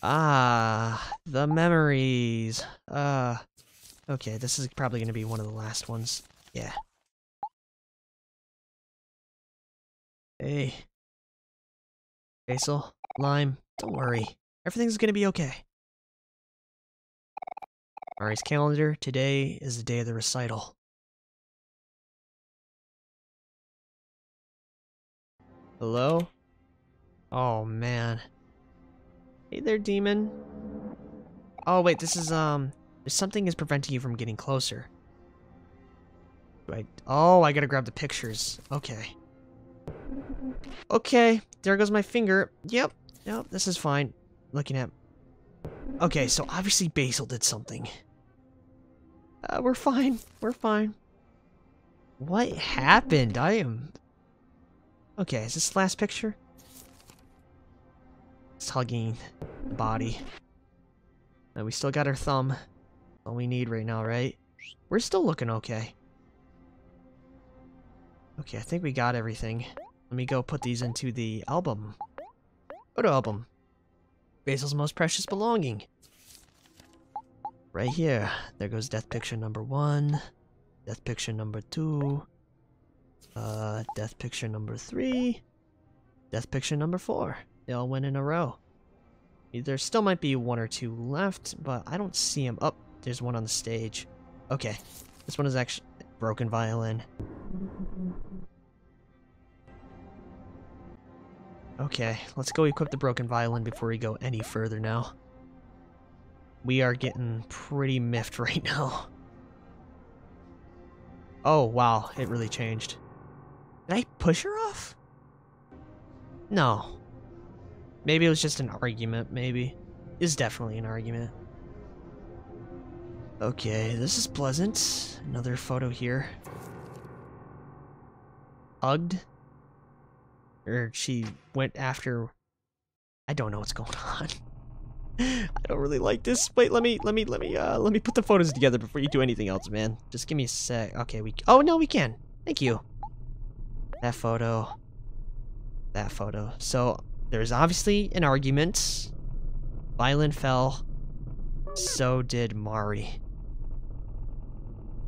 Ah, the memories. Uh, okay, this is probably going to be one of the last ones. Yeah. Hey. Basil, Lime, don't worry. Everything's going to be okay. Mari's calendar, today is the day of the recital. Hello? Oh, man. Hey there, demon. Oh, wait, this is, um... Something is preventing you from getting closer. Right. Oh, I gotta grab the pictures. Okay. Okay, there goes my finger. Yep, yep, this is fine. Looking at... Okay, so obviously Basil did something. Uh, we're fine. We're fine. What happened? I am Okay, is this last picture? It's hugging the body. Now we still got our thumb. All we need right now, right? We're still looking okay. Okay, I think we got everything. Let me go put these into the album. Photo album. Basil's most precious belonging. Right here. There goes death picture number one. Death picture number two. Uh, death picture number three. Death picture number four. They all went in a row. There still might be one or two left, but I don't see them. Up, oh, there's one on the stage. Okay, this one is actually broken violin. Okay, let's go equip the broken violin before we go any further now. We are getting pretty miffed right now. Oh, wow, it really changed. Did I push her off? No. Maybe it was just an argument, maybe. It's definitely an argument. Okay, this is pleasant. Another photo here. Hugged? Or she went after... I don't know what's going on. I don't really like this. Wait, let me, let me, let me, uh, let me put the photos together before you do anything else, man. Just give me a sec. Okay, we, oh, no, we can. Thank you. That photo. That photo. So, there's obviously an argument. Violin fell. So did Mari.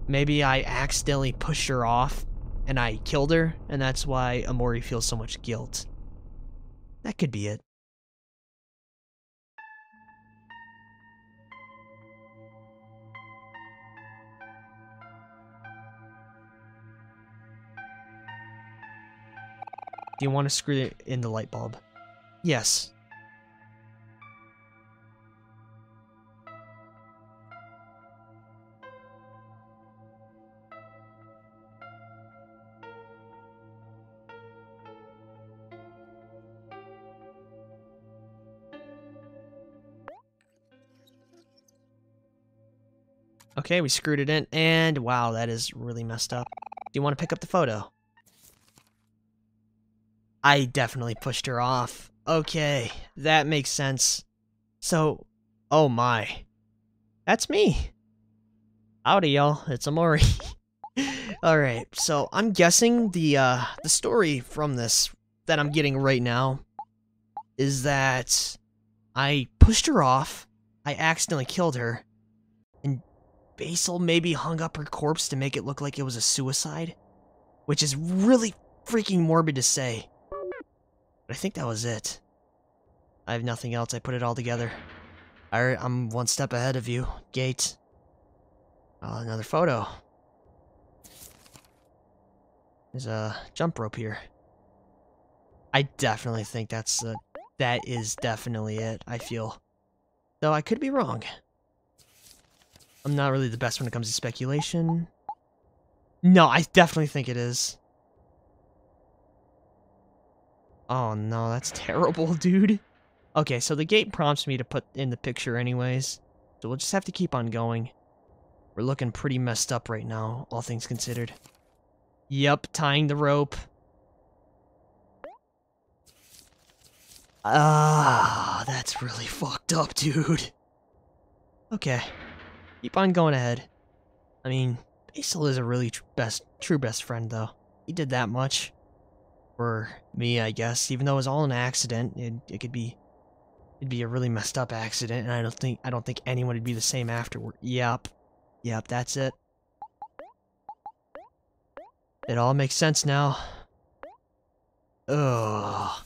Maybe I accidentally pushed her off and I killed her, and that's why Omori feels so much guilt. That could be it. Do you want to screw it in the light bulb? Yes. Okay, we screwed it in, and wow, that is really messed up. Do you want to pick up the photo? I definitely pushed her off. Okay, that makes sense. So, oh my. That's me. Howdy, y'all. It's Omori. Alright, so I'm guessing the, uh, the story from this that I'm getting right now is that I pushed her off, I accidentally killed her, and Basil maybe hung up her corpse to make it look like it was a suicide, which is really freaking morbid to say. But I think that was it. I have nothing else. I put it all together. I, I'm one step ahead of you. Gate. Uh, another photo. There's a jump rope here. I definitely think that's that is definitely it. I feel, though I could be wrong. I'm not really the best when it comes to speculation. No, I definitely think it is. Oh no, that's terrible, dude. Okay, so the gate prompts me to put in the picture anyways. So we'll just have to keep on going. We're looking pretty messed up right now, all things considered. Yep, tying the rope. Ah, that's really fucked up, dude. Okay. Keep on going ahead. I mean, Basil is a really tr best, true best friend, though. He did that much. For me, I guess. Even though it was all an accident, it, it could be... It'd be a really messed up accident, and I don't think I don't think anyone would be the same afterward. Yep. Yep, that's it. It all makes sense now. Ugh.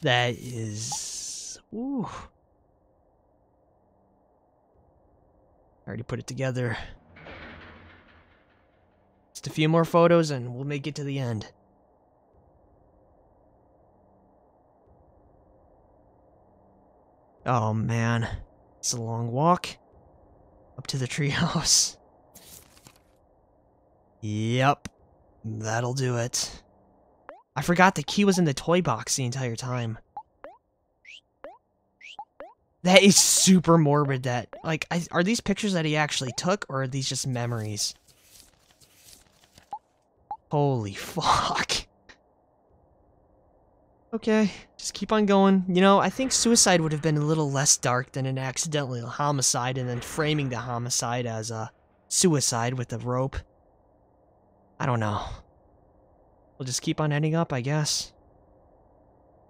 That is... Ooh. I already put it together. Just a few more photos and we'll make it to the end. Oh man, it's a long walk up to the treehouse. Yep, that'll do it. I forgot the key was in the toy box the entire time. That is super morbid that, like, I, are these pictures that he actually took, or are these just memories? Holy fuck. Okay, just keep on going. You know, I think suicide would have been a little less dark than an accidental homicide and then framing the homicide as a suicide with a rope. I don't know. We'll just keep on ending up, I guess.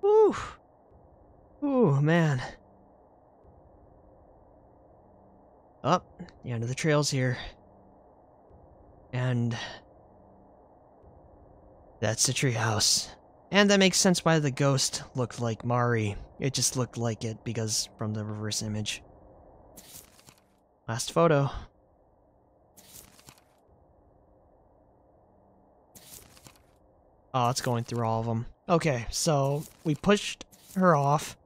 Ooh. Ooh, man. Up, oh, the end of the trail's here. And that's the treehouse. And that makes sense why the ghost looked like Mari. It just looked like it because from the reverse image. Last photo. Oh, it's going through all of them. Okay, so we pushed her off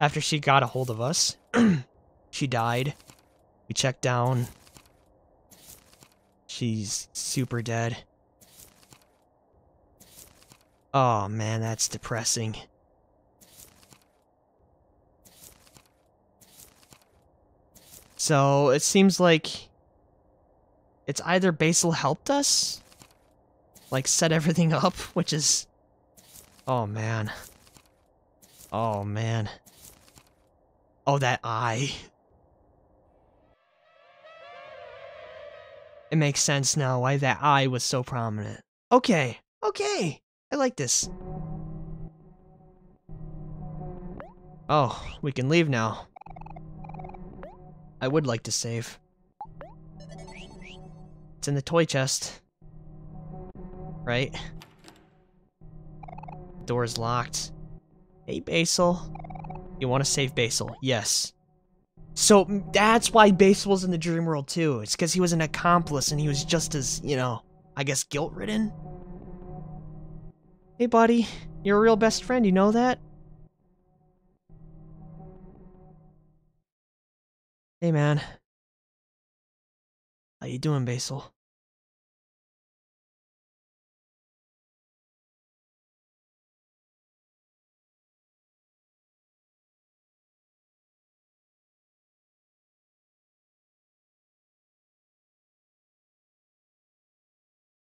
after she got a hold of us. she died. We checked down. She's super dead. Oh man, that's depressing. So, it seems like it's either Basil helped us like set everything up, which is Oh man. Oh man. Oh that eye. It makes sense now why that eye was so prominent. Okay, okay. I like this. Oh, we can leave now. I would like to save. It's in the toy chest right? Door is locked. Hey, Basil. You want to save Basil? Yes. So that's why Basil was in the dream world too. It's because he was an accomplice and he was just as, you know, I guess guilt-ridden? Hey, buddy. You're a real best friend, you know that? Hey, man. How you doing, Basil?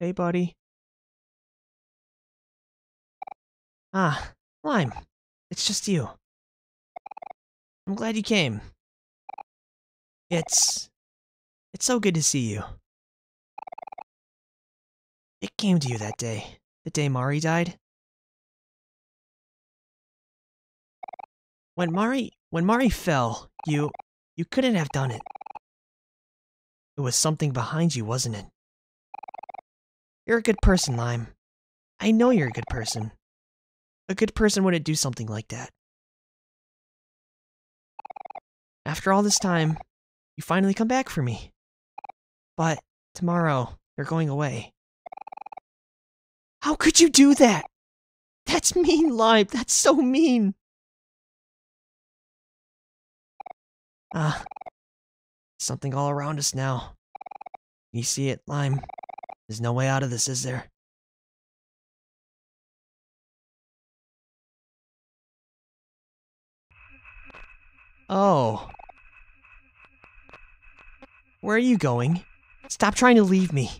Hey, buddy. Ah, Lime. It's just you. I'm glad you came. It's... It's so good to see you. It came to you that day. The day Mari died. When Mari... When Mari fell, you... You couldn't have done it. It was something behind you, wasn't it? You're a good person, Lime. I know you're a good person. A good person wouldn't do something like that. After all this time, you finally come back for me. But tomorrow, you're going away. How could you do that? That's mean, Lime. That's so mean. Ah, something all around us now. You see it, Lime? There's no way out of this, is there? Oh. Where are you going? Stop trying to leave me.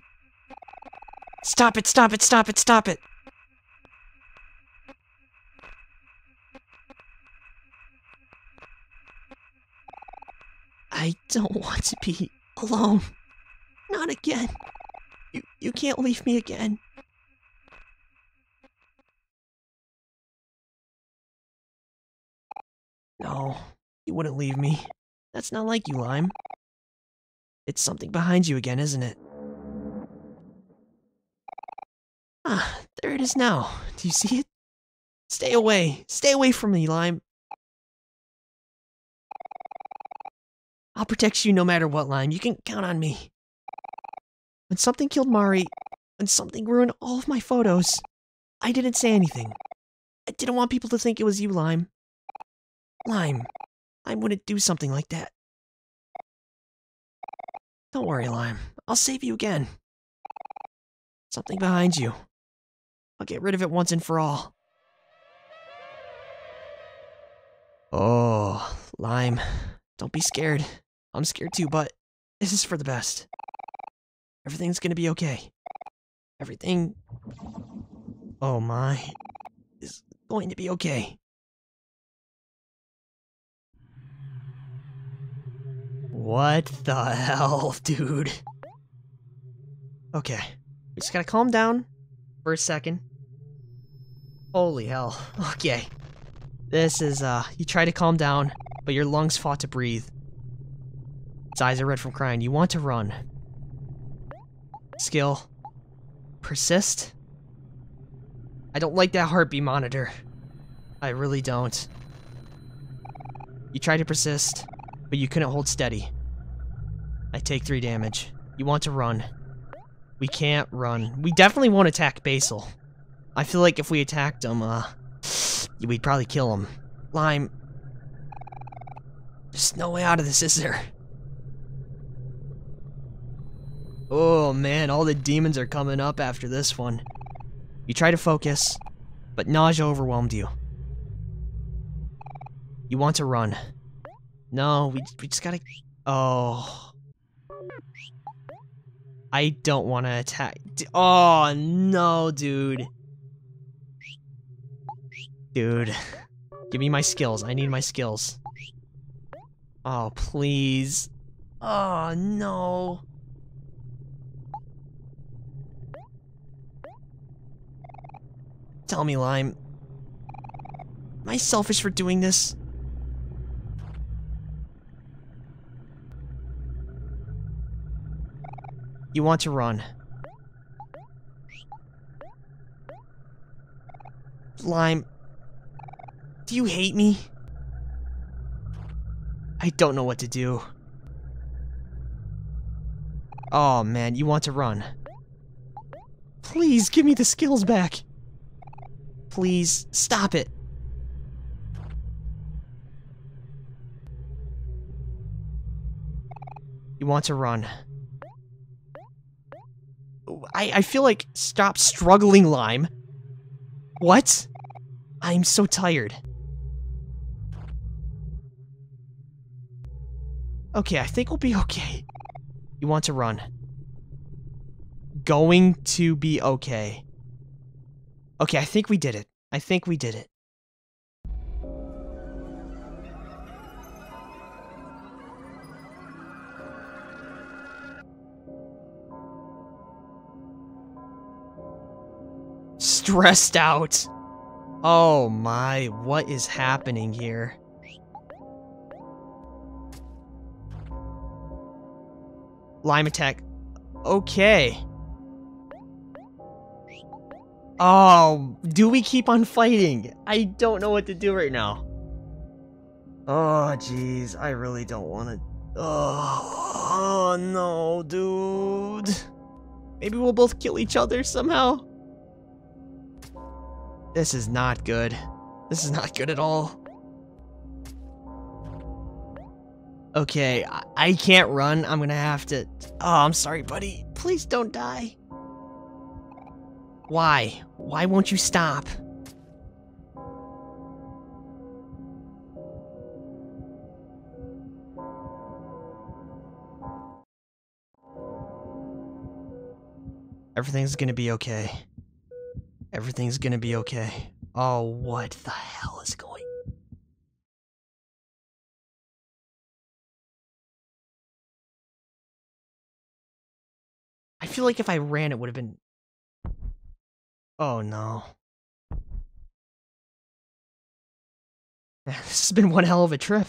Stop it, stop it, stop it, stop it! I don't want to be alone. Not again. You you can't leave me again. No, you wouldn't leave me. That's not like you, Lime. It's something behind you again, isn't it? Ah, there it is now. Do you see it? Stay away. Stay away from me, Lime. I'll protect you no matter what, Lime. You can count on me. When something killed Mari, when something ruined all of my photos, I didn't say anything. I didn't want people to think it was you, Lime. Lime, I wouldn't do something like that. Don't worry, Lime. I'll save you again. Something behind you. I'll get rid of it once and for all. Oh, Lime. Don't be scared. I'm scared too, but this is for the best. Everything's gonna be okay. Everything. Oh my. Is going to be okay. What the hell, dude? Okay. We just gotta calm down for a second. Holy hell. Okay. This is, uh, you try to calm down, but your lungs fought to breathe. Its eyes are red from crying. You want to run. Skill. Persist? I don't like that heartbeat monitor. I really don't. You try to persist, but you couldn't hold steady. I take three damage. You want to run. We can't run. We definitely won't attack Basil. I feel like if we attacked him, uh, we'd probably kill him. Lime. There's no way out of this, is there? Oh man, all the demons are coming up after this one. You try to focus, but nausea overwhelmed you. You want to run. No, we, we just gotta... Oh. I don't want to attack. Oh, no, dude. Dude. Give me my skills. I need my skills. Oh, please. Oh, no. Tell me, Lime. Am I selfish for doing this? You want to run. Lime. Do you hate me? I don't know what to do. Oh man, you want to run. Please, give me the skills back. Please, stop it. You want to run. I, I feel like stop struggling, Lime. What? I'm so tired. Okay, I think we'll be okay. You want to run. Going to be okay. Okay, I think we did it. I think we did it. Stressed out. Oh my, what is happening here? Lime attack. Okay. Oh, do we keep on fighting? I don't know what to do right now. Oh, jeez. I really don't want to. Oh, oh, no, dude. Maybe we'll both kill each other somehow. This is not good. This is not good at all. Okay, I, I can't run. I'm gonna have to... Oh, I'm sorry, buddy. Please don't die. Why? Why won't you stop? Everything's gonna be okay. Everything's gonna be okay. Oh, what the hell is going I feel like if I ran, it would have been... Oh, no. This has been one hell of a trip.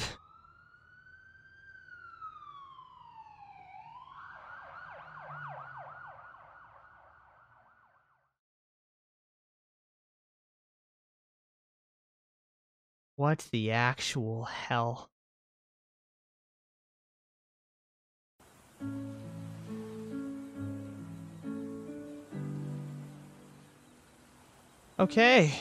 What the actual hell? Okay.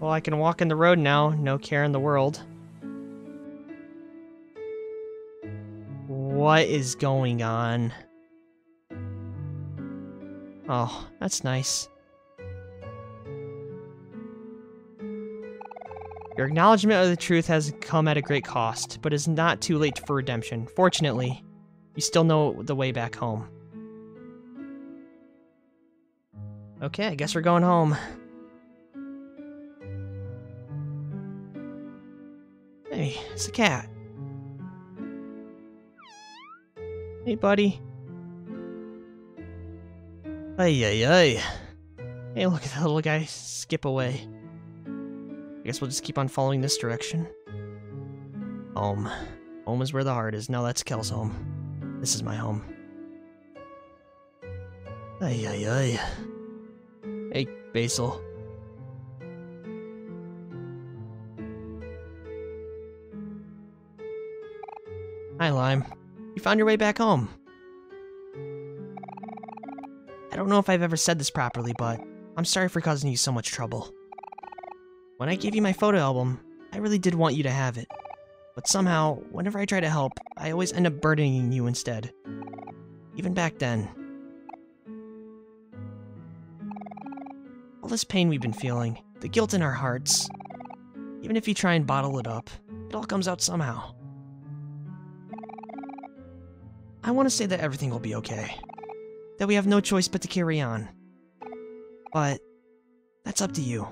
Well, I can walk in the road now, no care in the world. What is going on? Oh, that's nice. Your acknowledgement of the truth has come at a great cost, but is not too late for redemption. Fortunately, you still know the way back home. Okay, I guess we're going home. Hey, it's a cat. Hey, buddy. Ay, ay, ay. Hey, look at that little guy skip away. I guess we'll just keep on following this direction. Home. Home is where the heart is. Now that's Kel's home. This is my home. Ay, ay, ay. Hey, Basil. Hi, Lime. You found your way back home. I don't know if I've ever said this properly, but I'm sorry for causing you so much trouble. When I gave you my photo album, I really did want you to have it. But somehow, whenever I try to help, I always end up burdening you instead. Even back then. All this pain we've been feeling, the guilt in our hearts, even if you try and bottle it up, it all comes out somehow. I want to say that everything will be okay that we have no choice but to carry on. But that's up to you.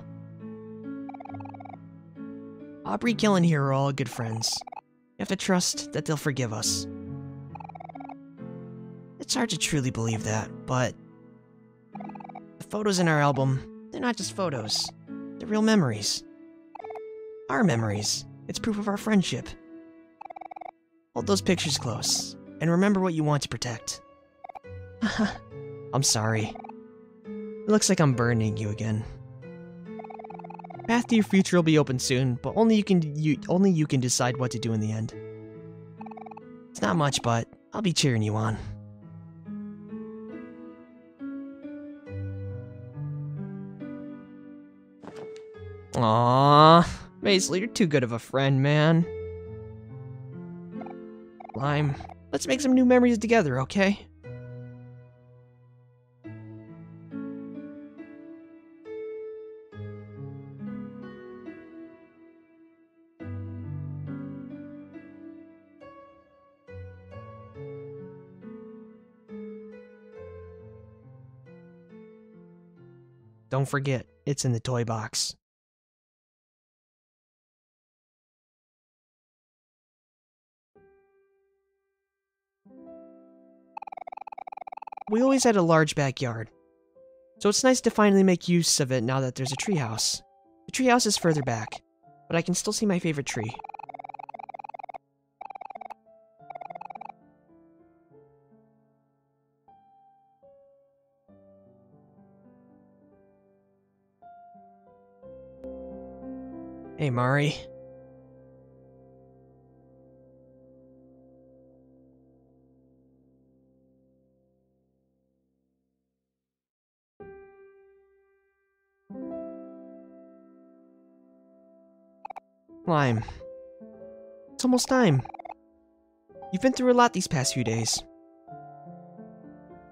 Aubrey, Kel, and Hero are all good friends. You have to trust that they'll forgive us. It's hard to truly believe that, but the photos in our album, they're not just photos. They're real memories. Our memories. It's proof of our friendship. Hold those pictures close, and remember what you want to protect. I'm sorry. It looks like I'm burning you again. Path to your future will be open soon, but only you can you only you can decide what to do in the end. It's not much, but I'll be cheering you on. Aww, Basil, you're too good of a friend, man. Lime, let's make some new memories together, okay? Don't forget, it's in the toy box. We always had a large backyard, so it's nice to finally make use of it now that there's a treehouse. The treehouse is further back, but I can still see my favorite tree. Hey, Mari. Lime. It's almost time. You've been through a lot these past few days.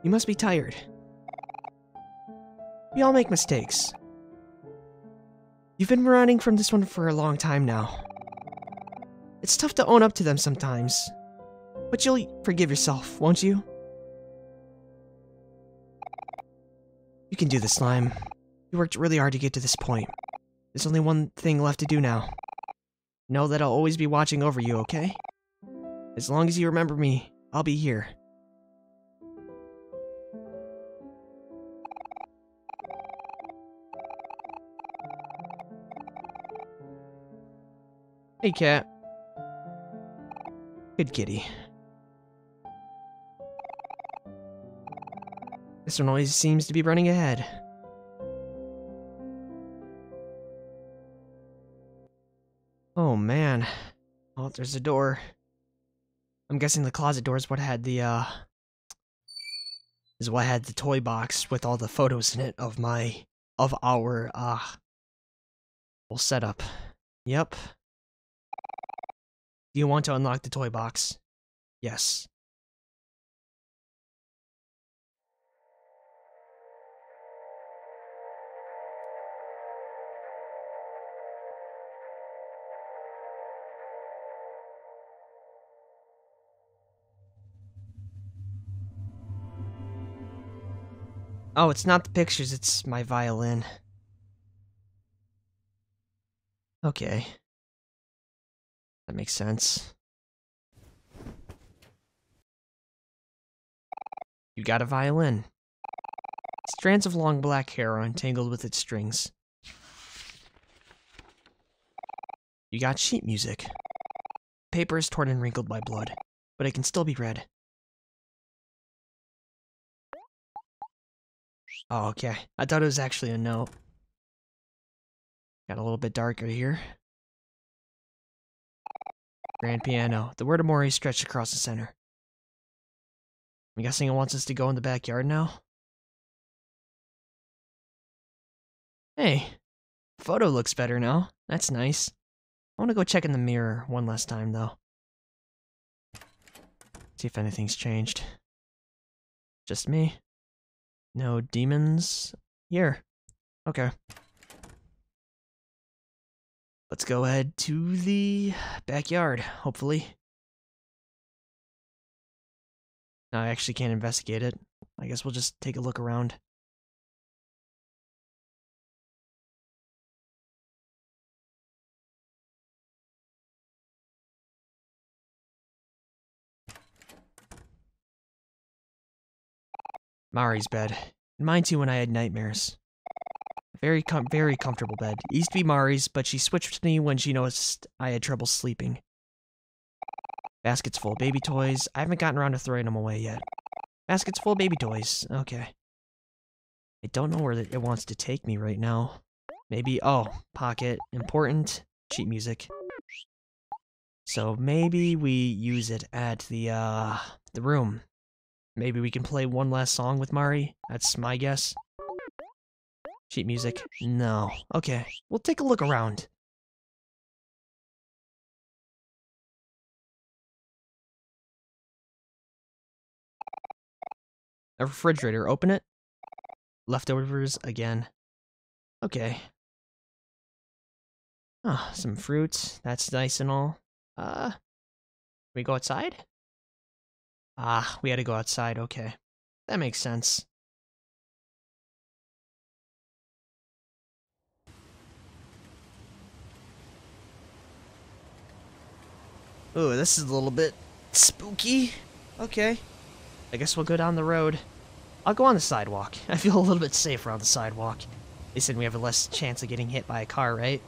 You must be tired. We all make mistakes. You've been running from this one for a long time now. It's tough to own up to them sometimes. But you'll forgive yourself, won't you? You can do this, Slime. You worked really hard to get to this point. There's only one thing left to do now. Know that I'll always be watching over you, okay? As long as you remember me, I'll be here. Hey, cat. Good kitty. This one always seems to be running ahead. Oh man. Oh, there's a door. I'm guessing the closet door is what had the, uh... Is what had the toy box with all the photos in it of my... Of our, uh... Whole setup. Yep. Do you want to unlock the toy box? Yes. Oh, it's not the pictures, it's my violin. Okay. That makes sense. You got a violin. Strands of long black hair are entangled with its strings. You got sheet music. Paper is torn and wrinkled by blood, but it can still be read. Oh, okay. I thought it was actually a note. Got a little bit darker here. Grand piano. The word Omori stretched across the center. I'm guessing it wants us to go in the backyard now? Hey, photo looks better now. That's nice. I want to go check in the mirror one last time, though. See if anything's changed. Just me. No demons here. Okay. Let's go ahead to the backyard, hopefully. No, I actually can't investigate it. I guess we'll just take a look around. Mari's bed. Mine too when I had nightmares. Very com very comfortable bed. Used to be Mari's, but she switched to me when she noticed I had trouble sleeping. Baskets full of baby toys. I haven't gotten around to throwing them away yet. Baskets full of baby toys. Okay. I don't know where it wants to take me right now. Maybe, oh, pocket. Important. Cheap music. So maybe we use it at the, uh, the room. Maybe we can play one last song with Mari? That's my guess. Sheet music? No. Okay, we'll take a look around. A refrigerator, open it. Leftovers again. Okay. Ah, oh, some fruits. That's nice and all. Uh, we go outside? Ah, we had to go outside, okay. That makes sense. Ooh, this is a little bit spooky. Okay. I guess we'll go down the road. I'll go on the sidewalk. I feel a little bit safer on the sidewalk. They said we have a less chance of getting hit by a car, right?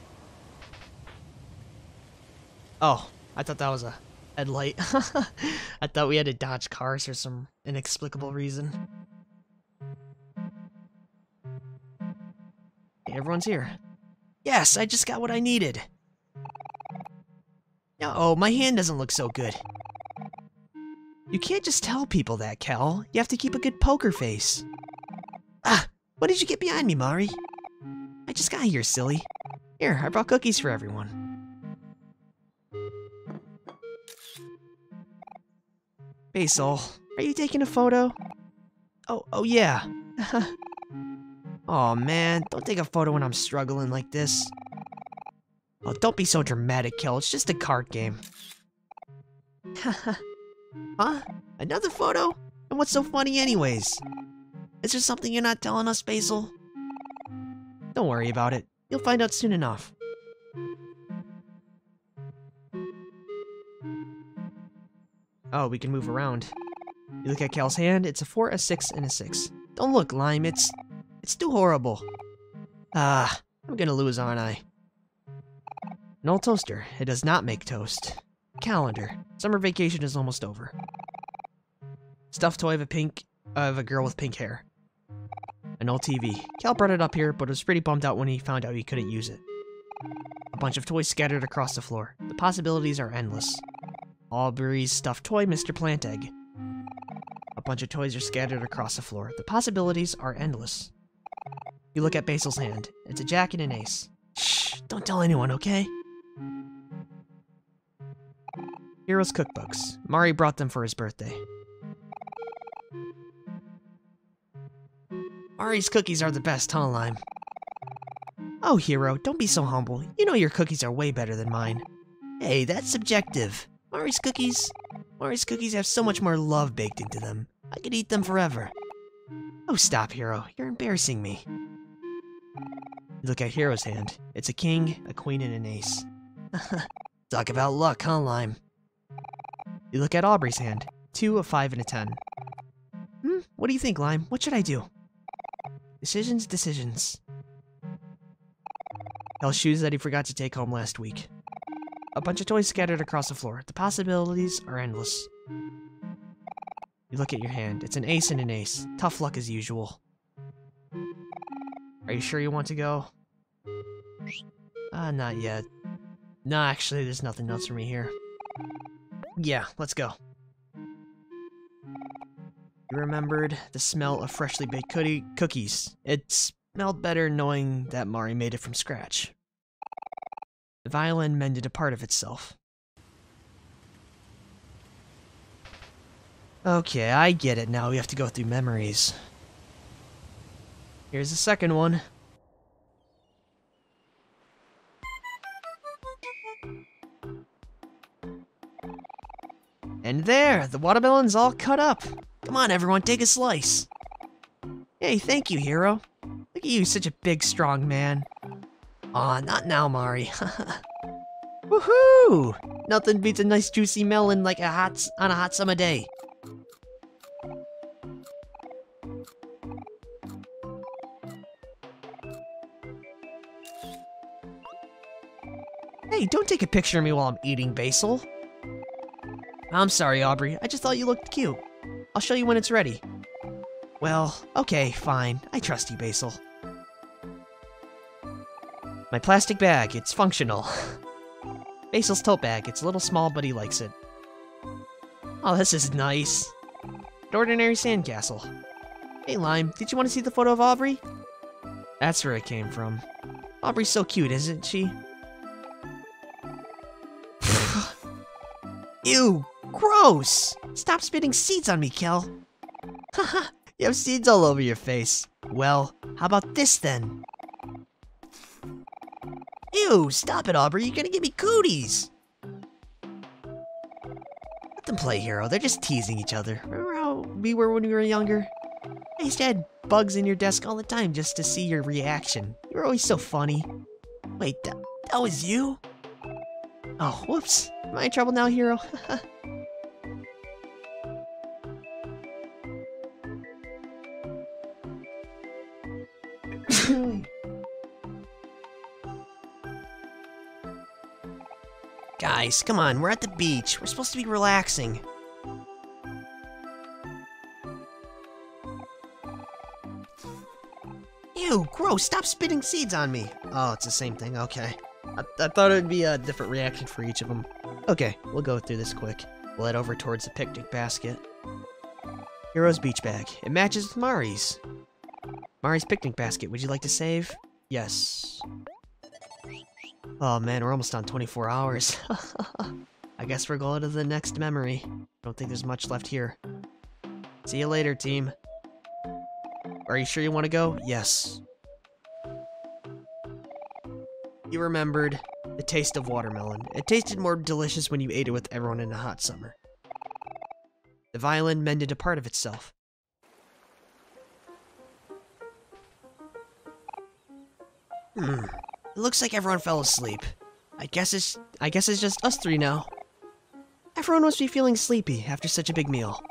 Oh, I thought that was a headlight. I thought we had to dodge cars for some inexplicable reason. Hey, everyone's here. Yes, I just got what I needed. Oh, my hand doesn't look so good. You can't just tell people that, Kel. You have to keep a good poker face. Ah, what did you get behind me, Mari? I just got here, silly. Here, I brought cookies for everyone. Basil, are you taking a photo? Oh, oh yeah. oh man, don't take a photo when I'm struggling like this. Oh, don't be so dramatic, Kel. It's just a card game. huh? Another photo? And what's so funny anyways? Is there something you're not telling us, Basil? Don't worry about it. You'll find out soon enough. Oh, we can move around. You look at Kel's hand, it's a 4, a 6, and a 6. Don't look, Lime, it's... it's too horrible. Ah, I'm gonna lose, aren't I? An old toaster. It does not make toast. Calendar. Summer vacation is almost over. Stuffed toy of a pink... of a girl with pink hair. An old TV. Kel brought it up here, but was pretty bummed out when he found out he couldn't use it. A bunch of toys scattered across the floor. The possibilities are endless. Aubrey's stuffed toy, Mr. Plantegg. A bunch of toys are scattered across the floor. The possibilities are endless. You look at Basil's hand. It's a jack and an ace. Shh, don't tell anyone, okay? Heroes cookbooks. Mari brought them for his birthday. Mari's cookies are the best, huh, Lime? Oh, Hero, don't be so humble. You know your cookies are way better than mine. Hey, that's subjective. Mari's cookies... Mari's cookies have so much more love baked into them. I could eat them forever. Oh, stop, Hero. You're embarrassing me. Look at Hero's hand. It's a king, a queen, and an ace. Talk about luck, huh, Lime? You look at Aubrey's hand. Two, a five, and a ten. Hmm, what do you think, Lime? What should I do? Decisions, decisions. Kel's shoes that he forgot to take home last week. A bunch of toys scattered across the floor. The possibilities are endless. You look at your hand. It's an ace and an ace. Tough luck as usual. Are you sure you want to go? Uh, not yet. No, actually, there's nothing else for me here. Yeah, let's go. You remembered the smell of freshly baked cookie cookies. It smelled better knowing that Mari made it from scratch. The violin mended a part of itself. Okay, I get it now. We have to go through memories. Here's the second one. And there, the watermelon's all cut up. Come on, everyone, take a slice. Hey, thank you, hero. Look at you, such a big, strong man. Aw, not now, Mari. Woohoo! Nothing beats a nice juicy melon like a hot on a hot summer day. Hey, don't take a picture of me while I'm eating basil. I'm sorry, Aubrey. I just thought you looked cute. I'll show you when it's ready. Well, okay, fine. I trust you, Basil. My plastic bag, it's functional. Basil's tote bag, it's a little small, but he likes it. Oh, this is nice. An ordinary sandcastle. Hey, Lime, did you want to see the photo of Aubrey? That's where it came from. Aubrey's so cute, isn't she? Ew, gross! Stop spitting seeds on me, Kel. Haha, you have seeds all over your face. Well, how about this then? Ew, stop it, Aubrey. You're gonna give me cooties. Let them play, Hero. They're just teasing each other. Remember how we were when we were younger? I used to have bugs in your desk all the time just to see your reaction. You were always so funny. Wait, that, that was you? Oh, whoops. Am I in trouble now, Hero? Guys, come on, we're at the beach. We're supposed to be relaxing. Ew, gross, stop spitting seeds on me. Oh, it's the same thing, okay. I, I thought it would be a different reaction for each of them. Okay, we'll go through this quick. We'll head over towards the picnic basket. Hero's beach bag. It matches with Mari's. Mari's picnic basket. Would you like to save? Yes. Oh man, we're almost on 24 hours. I guess we're going to the next memory. Don't think there's much left here. See you later, team. Are you sure you want to go? Yes. You remembered the taste of watermelon. It tasted more delicious when you ate it with everyone in the hot summer. The violin mended a part of itself. Hmm. It looks like everyone fell asleep. I guess it's I guess it's just us three now. Everyone must be feeling sleepy after such a big meal.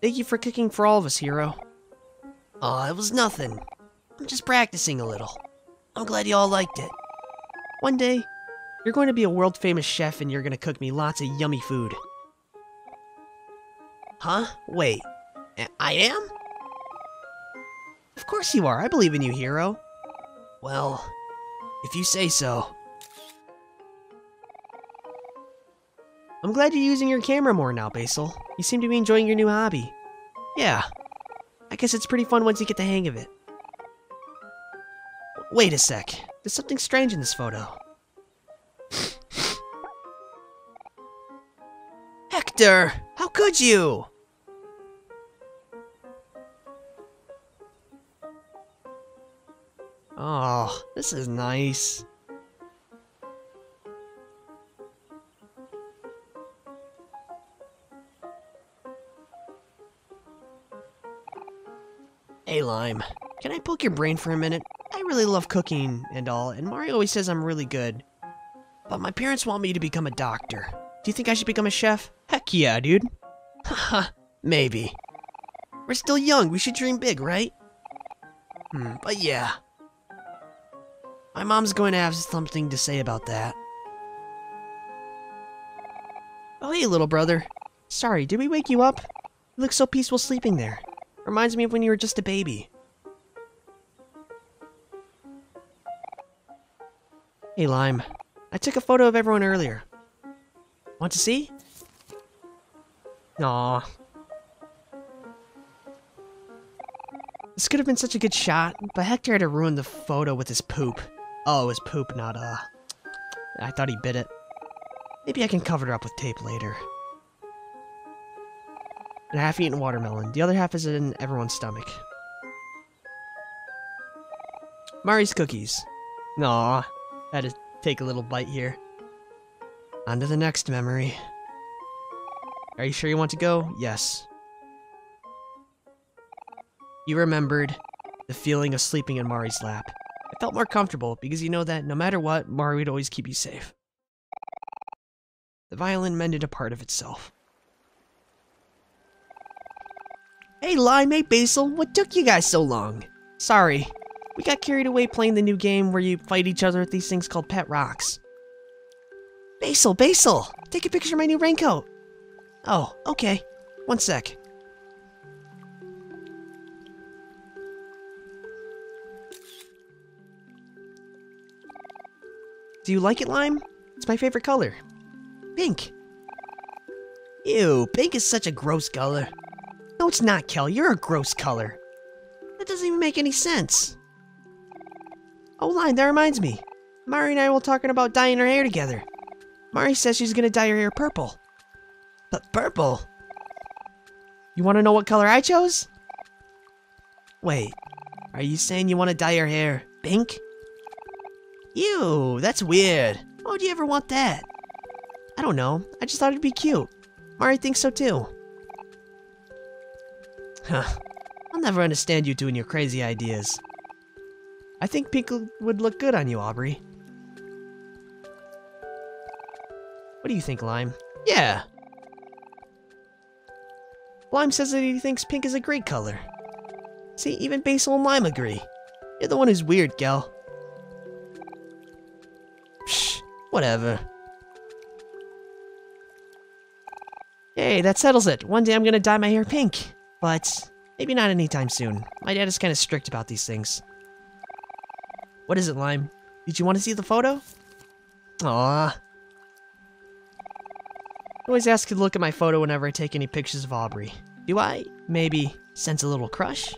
Thank you for cooking for all of us, Hero. Aw, it was nothing. I'm just practicing a little. I'm glad you all liked it. One day, you're going to be a world famous chef and you're going to cook me lots of yummy food. Huh? Wait. I am? Of course you are. I believe in you, Hero. Well, if you say so. I'm glad you're using your camera more now, Basil. You seem to be enjoying your new hobby. Yeah. I guess it's pretty fun once you get the hang of it. Wait a sec. There's something strange in this photo. Hector! How could you? Oh, this is nice. Hey, Lime. Can I poke your brain for a minute? I really love cooking and all, and Mari always says I'm really good. But my parents want me to become a doctor. Do you think I should become a chef? Heck yeah, dude. Haha, maybe. We're still young, we should dream big, right? Hmm, but yeah. My mom's going to have something to say about that. Oh, hey, little brother. Sorry, did we wake you up? You look so peaceful sleeping there. Reminds me of when you were just a baby. Hey, Lime. I took a photo of everyone earlier. Want to see? Aw. This could have been such a good shot, but Hector had to ruin the photo with his poop. Oh, it was poop, not uh... I thought he bit it. Maybe I can cover it up with tape later and half-eaten watermelon. The other half is in everyone's stomach. Mari's cookies. Aw, had to take a little bite here. On to the next memory. Are you sure you want to go? Yes. You remembered the feeling of sleeping in Mari's lap. Felt more comfortable because you know that no matter what, Mari would always keep you safe. The violin mended a part of itself. Hey, Lime, hey, Basil, what took you guys so long? Sorry, we got carried away playing the new game where you fight each other with these things called pet rocks. Basil, Basil, take a picture of my new raincoat. Oh, okay. One sec. Do you like it, Lime? It's my favorite color. Pink. Ew, pink is such a gross color. No, it's not, Kel. You're a gross color. That doesn't even make any sense. Oh, Lime, that reminds me. Mari and I were talking about dyeing her hair together. Mari says she's gonna dye her hair purple. But purple? You wanna know what color I chose? Wait, are you saying you wanna dye your hair pink? Ew, that's weird. Why would you ever want that? I don't know. I just thought it'd be cute. Mari thinks so too. Huh. I'll never understand you doing your crazy ideas. I think pink would look good on you, Aubrey. What do you think, Lime? Yeah. Lime says that he thinks pink is a great color. See, even Basil and Lime agree. You're the one who's weird, gal. Whatever. Hey, that settles it. One day I'm gonna dye my hair pink. But maybe not anytime soon. My dad is kind of strict about these things. What is it, Lime? Did you want to see the photo? Aww. always ask you to look at my photo whenever I take any pictures of Aubrey. Do I, maybe, sense a little crush?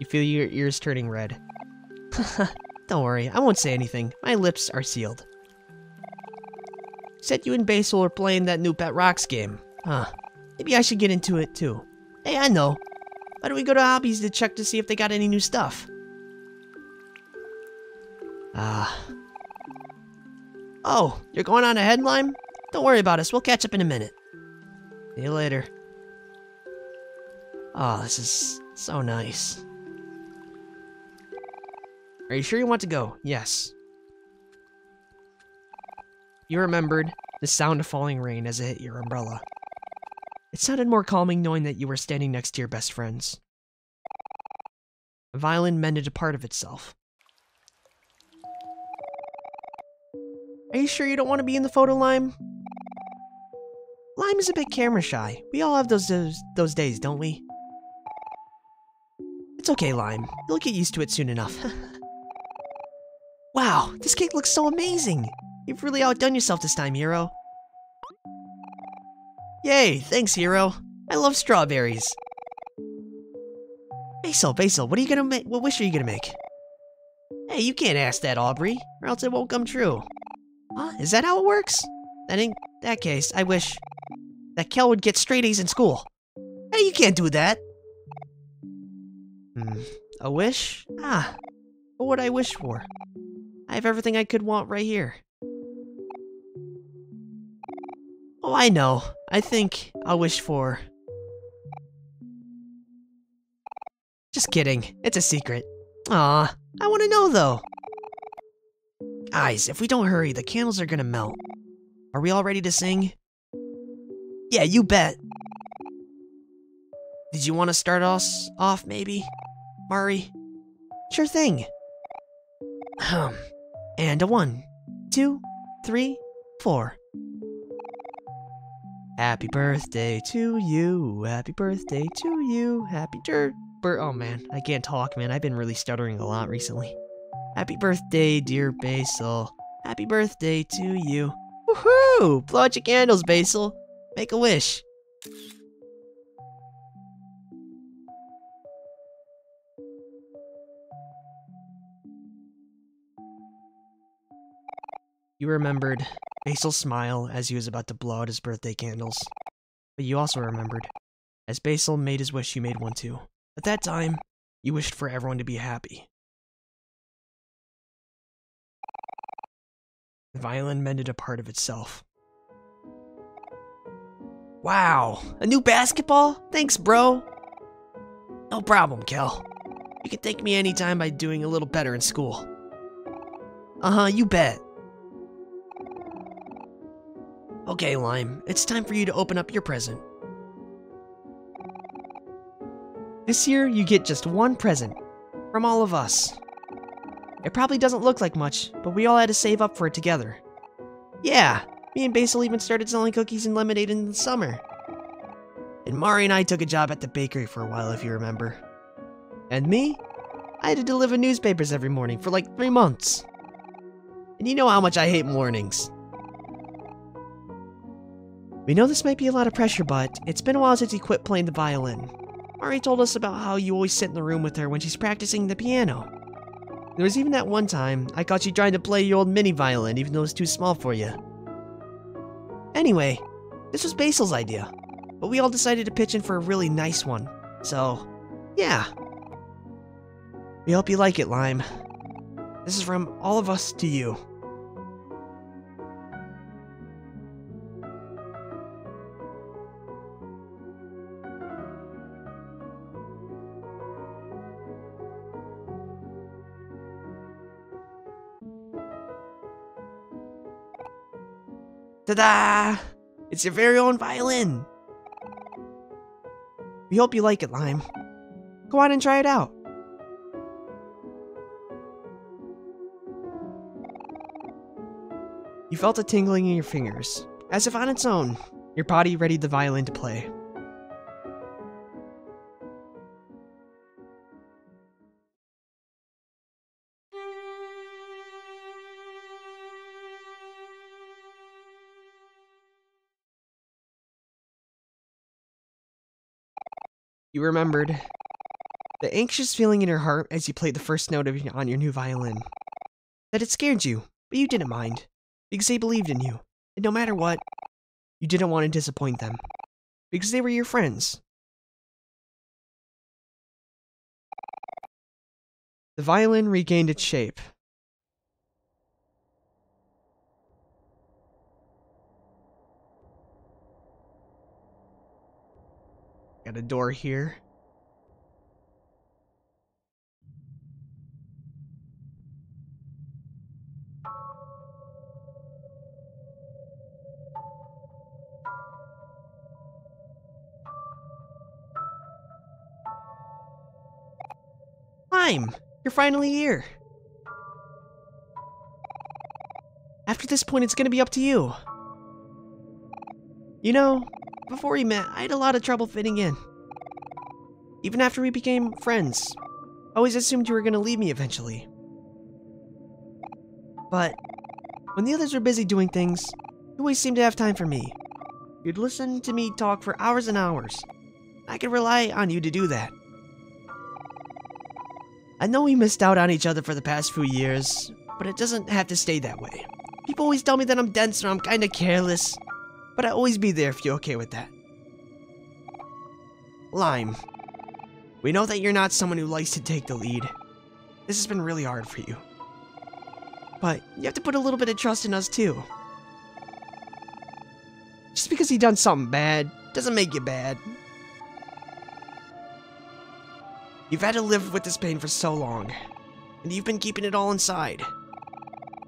You feel your ears turning red. Don't worry, I won't say anything. My lips are sealed. Said you and Basil are playing that new Pet Rocks game. Huh. Maybe I should get into it too. Hey, I know. Why don't we go to Hobbez to check to see if they got any new stuff? Ah. oh, you're going on ahead, Lime? Don't worry about us. We'll catch up in a minute. See you later. Oh, this is so nice. Are you sure you want to go? Yes. You remembered the sound of falling rain as it hit your umbrella. It sounded more calming knowing that you were standing next to your best friends. The violin mended a part of itself. Are you sure you don't want to be in the photo, Lime? Lime is a bit camera shy. We all have those, those, those days, don't we? It's okay, Lime. You'll get used to it soon enough. wow, this cake looks so amazing! You've really outdone yourself this time, Hero. Yay, thanks, Hero. I love strawberries. Basil, Basil, what are you gonna make? What wish are you gonna make? Hey, you can't ask that, Aubrey, or else it won't come true. Huh? Is that how it works? Then in that case, I wish that Kel would get straight A's in school. Hey, you can't do that. Hmm. A wish? Ah. What would I wish for? I have everything I could want right here. Oh, I know. I think I'll wish for... Just kidding. It's a secret. Aw, I want to know though. Guys, if we don't hurry, the candles are gonna melt. Are we all ready to sing? Yeah, you bet. Did you want to start us off, maybe? Mari? Sure thing. Um, and a one, two, three, four. Happy birthday to you. Happy birthday to you. Happy dirt. Bir- oh man, I can't talk, man. I've been really stuttering a lot recently. Happy birthday, dear Basil. Happy birthday to you. Woohoo! Blow out your candles, Basil. Make a wish. You remembered Basil's smile as he was about to blow out his birthday candles. But you also remembered, as Basil made his wish, you made one too. At that time, you wished for everyone to be happy. The violin mended a part of itself. Wow, a new basketball? Thanks, bro. No problem, Kel. You can thank me anytime by doing a little better in school. Uh huh, you bet. Okay, Lime, it's time for you to open up your present. This year, you get just one present. From all of us. It probably doesn't look like much, but we all had to save up for it together. Yeah, me and Basil even started selling cookies and lemonade in the summer. And Mari and I took a job at the bakery for a while, if you remember. And me? I had to deliver newspapers every morning for like three months. And you know how much I hate mornings. We know this might be a lot of pressure, but it's been a while since you quit playing the violin. Mari told us about how you always sit in the room with her when she's practicing the piano. There was even that one time I caught you trying to play your old mini violin even though it was too small for you. Anyway, this was Basil's idea, but we all decided to pitch in for a really nice one. So, yeah. We hope you like it, Lime. This is from all of us to you. Ta-da! It's your very own violin! We hope you like it, Lime. Go on and try it out. You felt a tingling in your fingers, as if on its own, your body readied the violin to play. You remembered the anxious feeling in your heart as you played the first note of, on your new violin. That it scared you, but you didn't mind, because they believed in you. And no matter what, you didn't want to disappoint them, because they were your friends. The violin regained its shape. Got a door here. Time! You're finally here. After this point, it's gonna be up to you. You know, before we met, I had a lot of trouble fitting in. Even after we became friends, I always assumed you were gonna leave me eventually. But, when the others were busy doing things, you always seemed to have time for me. You'd listen to me talk for hours and hours. I could rely on you to do that. I know we missed out on each other for the past few years, but it doesn't have to stay that way. People always tell me that I'm dense or I'm kinda careless, but I'll always be there if you're okay with that. Lime, we know that you're not someone who likes to take the lead. This has been really hard for you. But you have to put a little bit of trust in us too. Just because he done something bad doesn't make you bad. You've had to live with this pain for so long, and you've been keeping it all inside.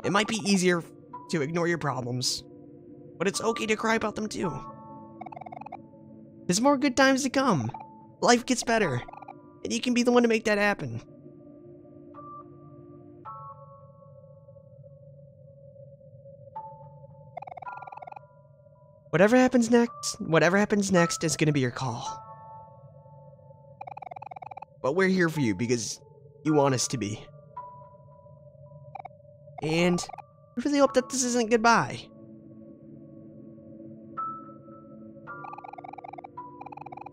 It might be easier to ignore your problems, but it's okay to cry about them too. There's more good times to come. Life gets better, and you can be the one to make that happen. Whatever happens next, whatever happens next is gonna be your call. But we're here for you because you want us to be. And we really hope that this isn't goodbye.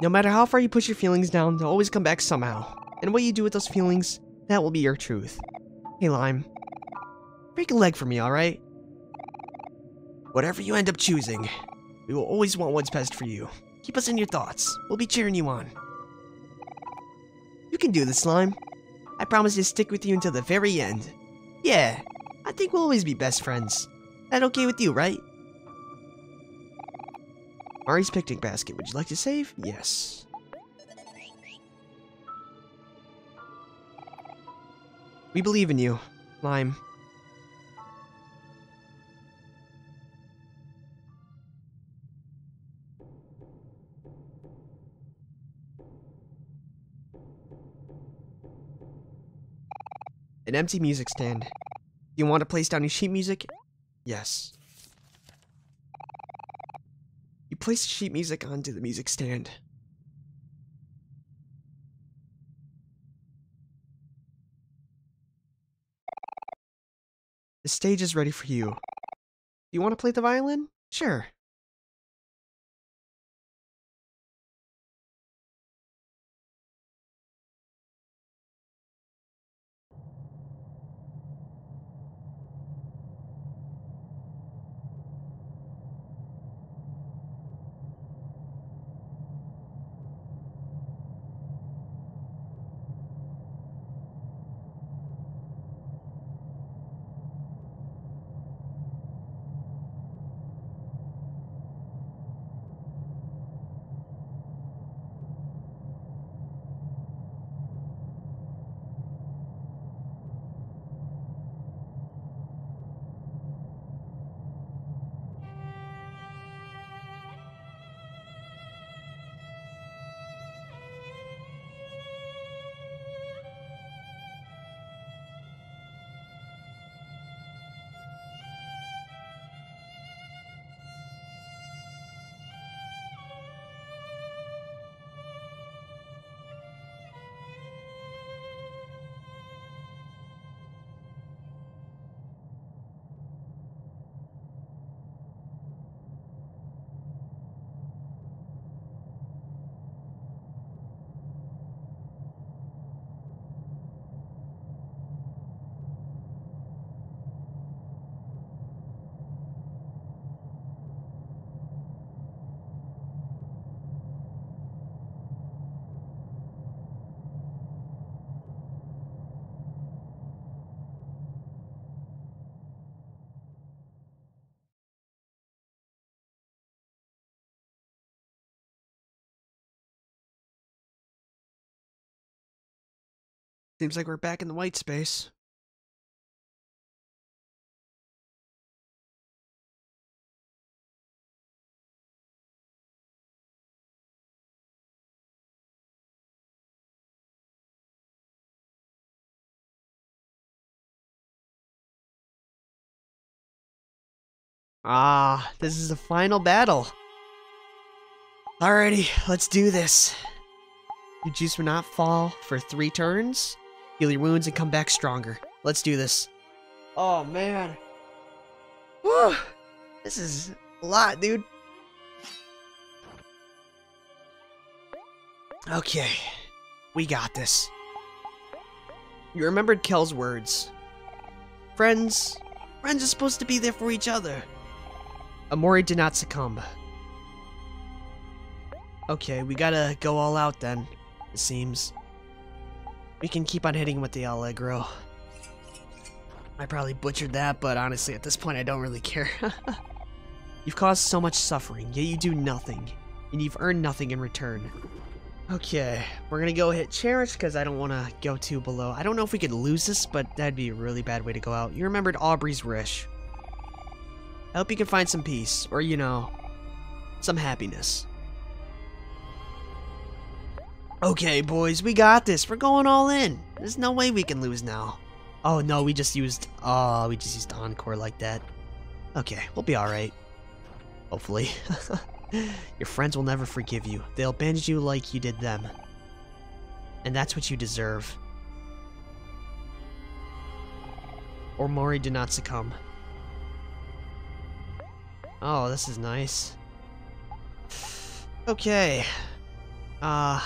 No matter how far you push your feelings down, they'll always come back somehow. And what you do with those feelings, that will be your truth. Hey, Lime. Break a leg for me, alright? Whatever you end up choosing, we will always want what's best for you. Keep us in your thoughts. We'll be cheering you on. You can do this, Slime. I promise to stick with you until the very end. Yeah, I think we'll always be best friends. That okay with you, right? Mari's picnic basket. Would you like to save? Yes. We believe in you, Lime. An empty music stand. You want to place down your sheet music? Yes. You place the sheet music onto the music stand. The stage is ready for you. You want to play the violin? Sure. Seems like we're back in the white space. Ah, this is the final battle. Alrighty, let's do this. Juice will not fall for three turns. Heal your wounds and come back stronger. Let's do this. Oh, man. Whew. This is a lot, dude. Okay. We got this. You remembered Kel's words. Friends, friends are supposed to be there for each other. Omori did not succumb. Okay, we gotta go all out then, it seems. We can keep on hitting with the Allegro. I probably butchered that, but honestly, at this point, I don't really care. You've caused so much suffering, yet you do nothing, and you've earned nothing in return. Okay, we're gonna go hit Cherish because I don't want to go too below. I don't know if we could lose this, but that'd be a really bad way to go out. You remembered Aubrey's wish. I hope you can find some peace, or you know, some happiness. Okay, boys, we got this. We're going all in. There's no way we can lose now. Oh no, we just used, oh, we just used Encore like that. Okay, we'll be alright. Hopefully. Your friends will never forgive you. They'll abandon you like you did them. And that's what you deserve. Omori did not succumb. Oh, this is nice. Okay. Uh,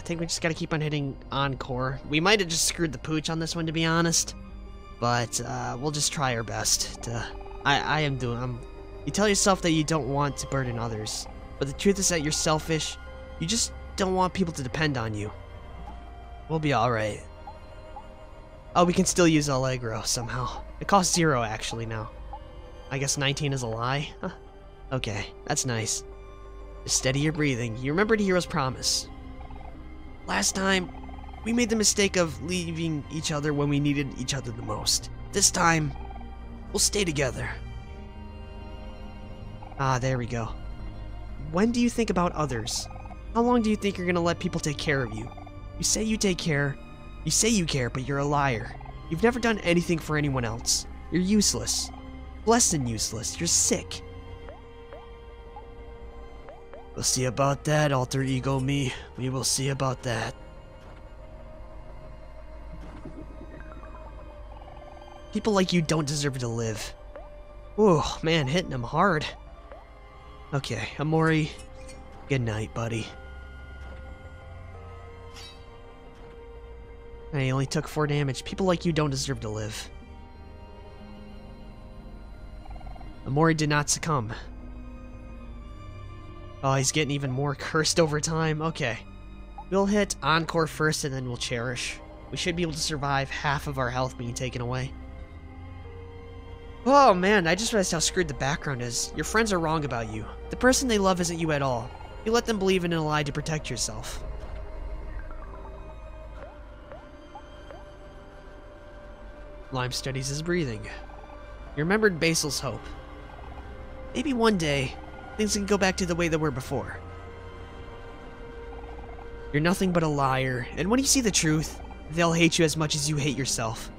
I think we just gotta keep on hitting Encore. We might have just screwed the pooch on this one, to be honest. But, uh, we'll just try our best to... I, I am doing... I'm you tell yourself that you don't want to burden others, but the truth is that you're selfish. You just don't want people to depend on you. We'll be alright. Oh, we can still use Allegro somehow. It costs zero actually now. I guess 19 is a lie? Huh. Okay, that's nice. Just steady your breathing. You remembered Hero's promise. Last time, we made the mistake of leaving each other when we needed each other the most. This time, we'll stay together. Ah, there we go. When do you think about others? How long do you think you're gonna let people take care of you? You say you take care, you say you care, but you're a liar. You've never done anything for anyone else. You're useless. Less than useless, you're sick. We'll see about that, alter ego me. We will see about that. People like you don't deserve to live. Oh, man, hitting him hard. Okay, Omori, good night, buddy. I only took 4 damage. People like you don't deserve to live. Omori did not succumb. Oh, he's getting even more cursed over time. Okay. We'll hit Encore first and then we'll Cherish. We should be able to survive half of our health being taken away. Oh man, I just realized how screwed the background is. Your friends are wrong about you. The person they love isn't you at all. You let them believe in a lie to protect yourself. Lime studies his breathing. You remembered Basil's hope. Maybe one day, things can go back to the way they were before. You're nothing but a liar, and when you see the truth, they'll hate you as much as you hate yourself.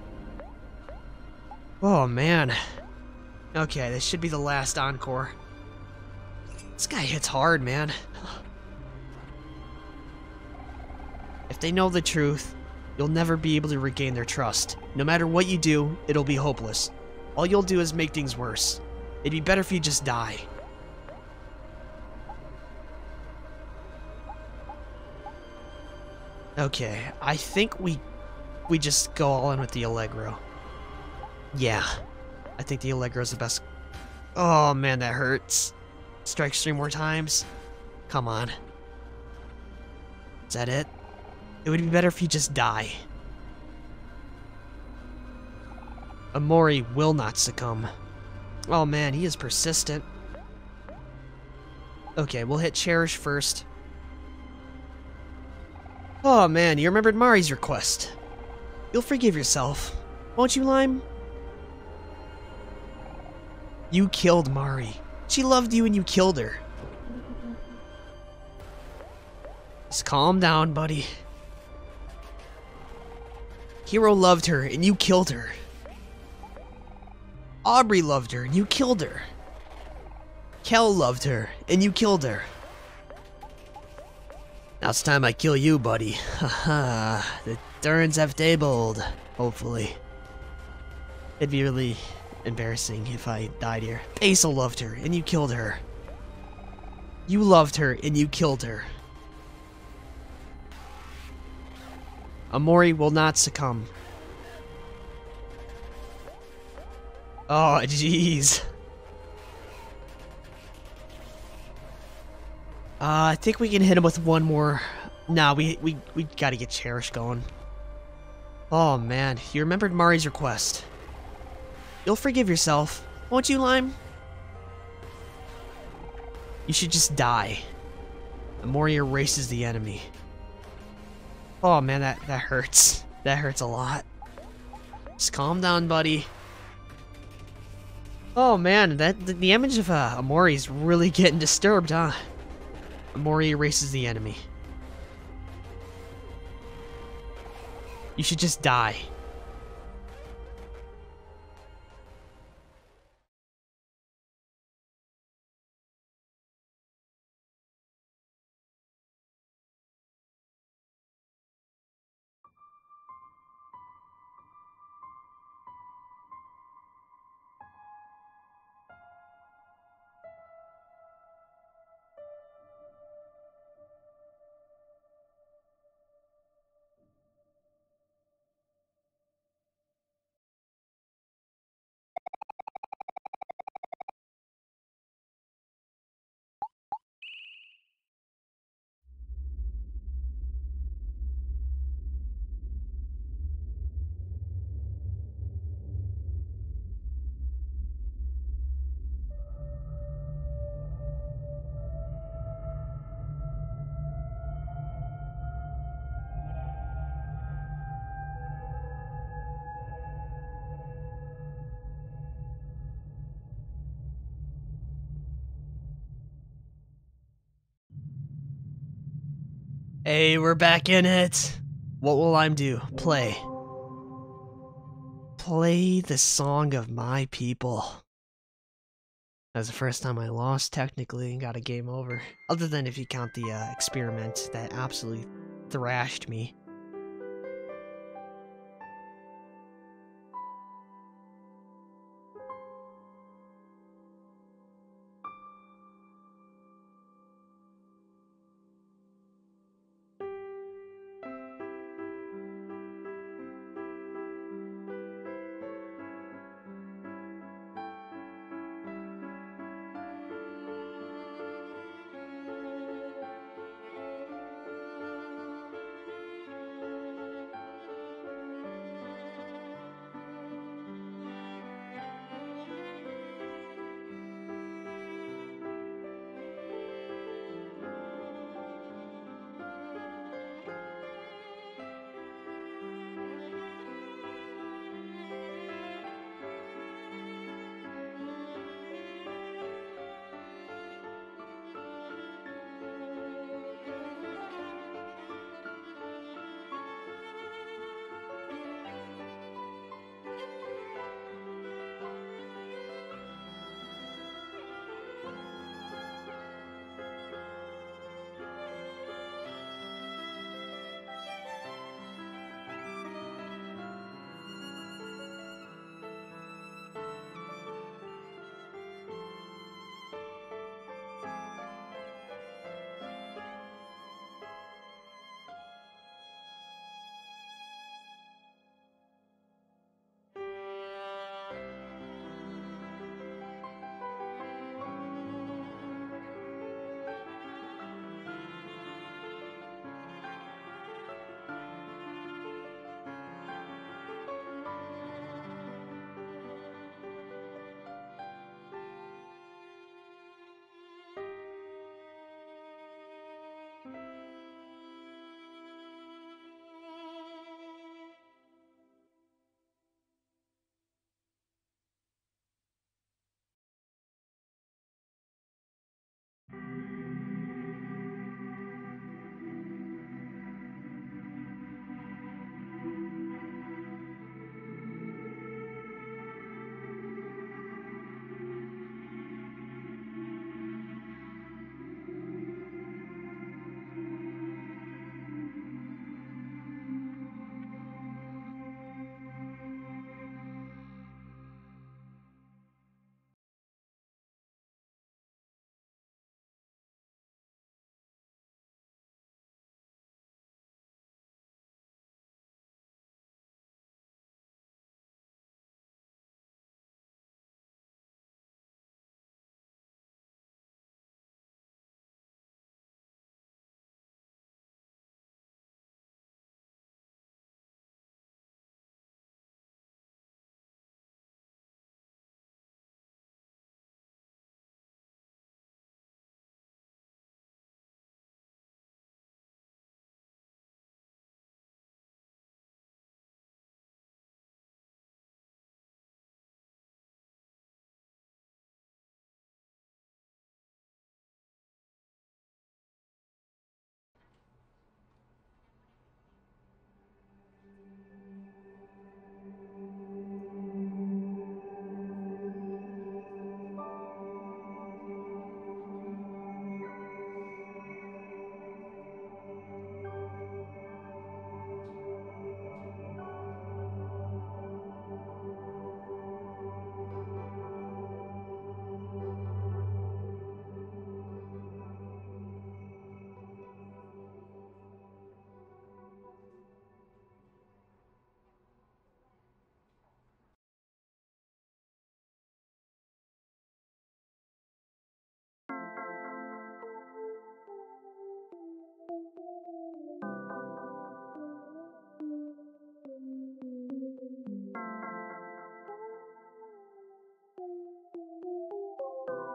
Oh, man. Okay, this should be the last encore. This guy hits hard, man. If they know the truth, you'll never be able to regain their trust. No matter what you do, it'll be hopeless. All you'll do is make things worse. It'd be better if you just die. Okay, I think we we just go all in with the Allegro. Yeah, I think the Allegro is the best. Oh man, that hurts. Strikes three more times. Come on. Is that it? It would be better if you just die. Omori will not succumb. Oh man, he is persistent. Okay, we'll hit Cherish first. Oh man, you remembered Mari's request. You'll forgive yourself. Won't you, Lime? You killed Mari. She loved you and you killed her. Just calm down, buddy. Hero loved her and you killed her. Aubrey loved her and you killed her. Kel loved her and you killed her. Now it's time I kill you, buddy. Haha. the Durns have tabled. Hopefully. It'd be really embarrassing if I died here. Basil loved her and you killed her. You loved her and you killed her. Omori will not succumb. Oh, jeez. Uh, I think we can hit him with one more. Nah, we, we, we gotta get Cherish going. Oh, man. You remembered Mari's request. You'll forgive yourself, won't you, Lime? You should just die. The more Omori erases the enemy. Oh man, that, that hurts. That hurts a lot. Just calm down, buddy. Oh man, that the, the image of uh, Omori is really getting disturbed, huh? Omori erases the enemy. You should just die. Hey, we're back in it. What will I do? Play. Play the song of my people. That was the first time I lost, technically, and got a game over. Other than if you count the uh, experiment that absolutely thrashed me.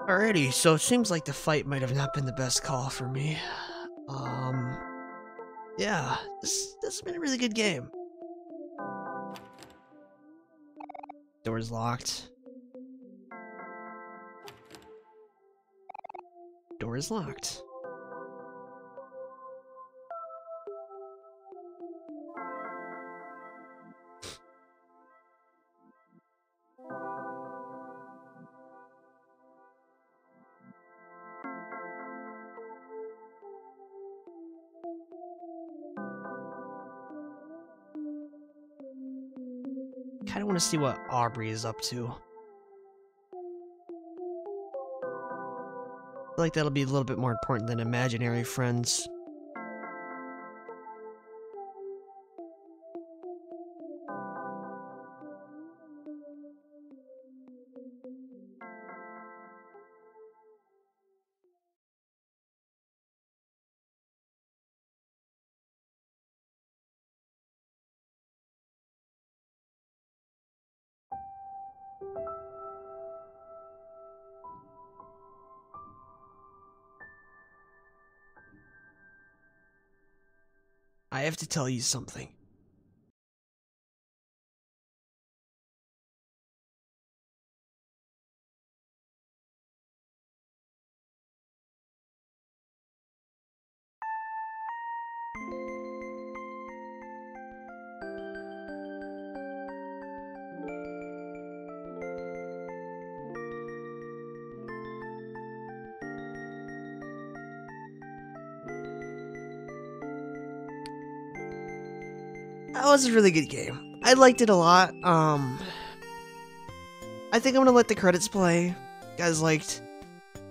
Alrighty, so it seems like the fight might have not been the best call for me. Um, yeah, this this has been a really good game. Door's locked. Door is locked. Want to see what Aubrey is up to. I feel like that'll be a little bit more important than imaginary friends. Have to tell you something. Was a really good game. I liked it a lot. Um, I think I'm gonna let the credits play. You guys liked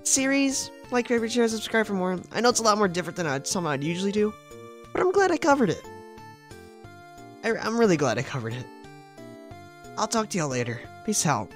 series? Like, favorite, share, subscribe for more. I know it's a lot more different than I'd, something I'd usually do, but I'm glad I covered it. I, I'm really glad I covered it. I'll talk to y'all later. Peace out.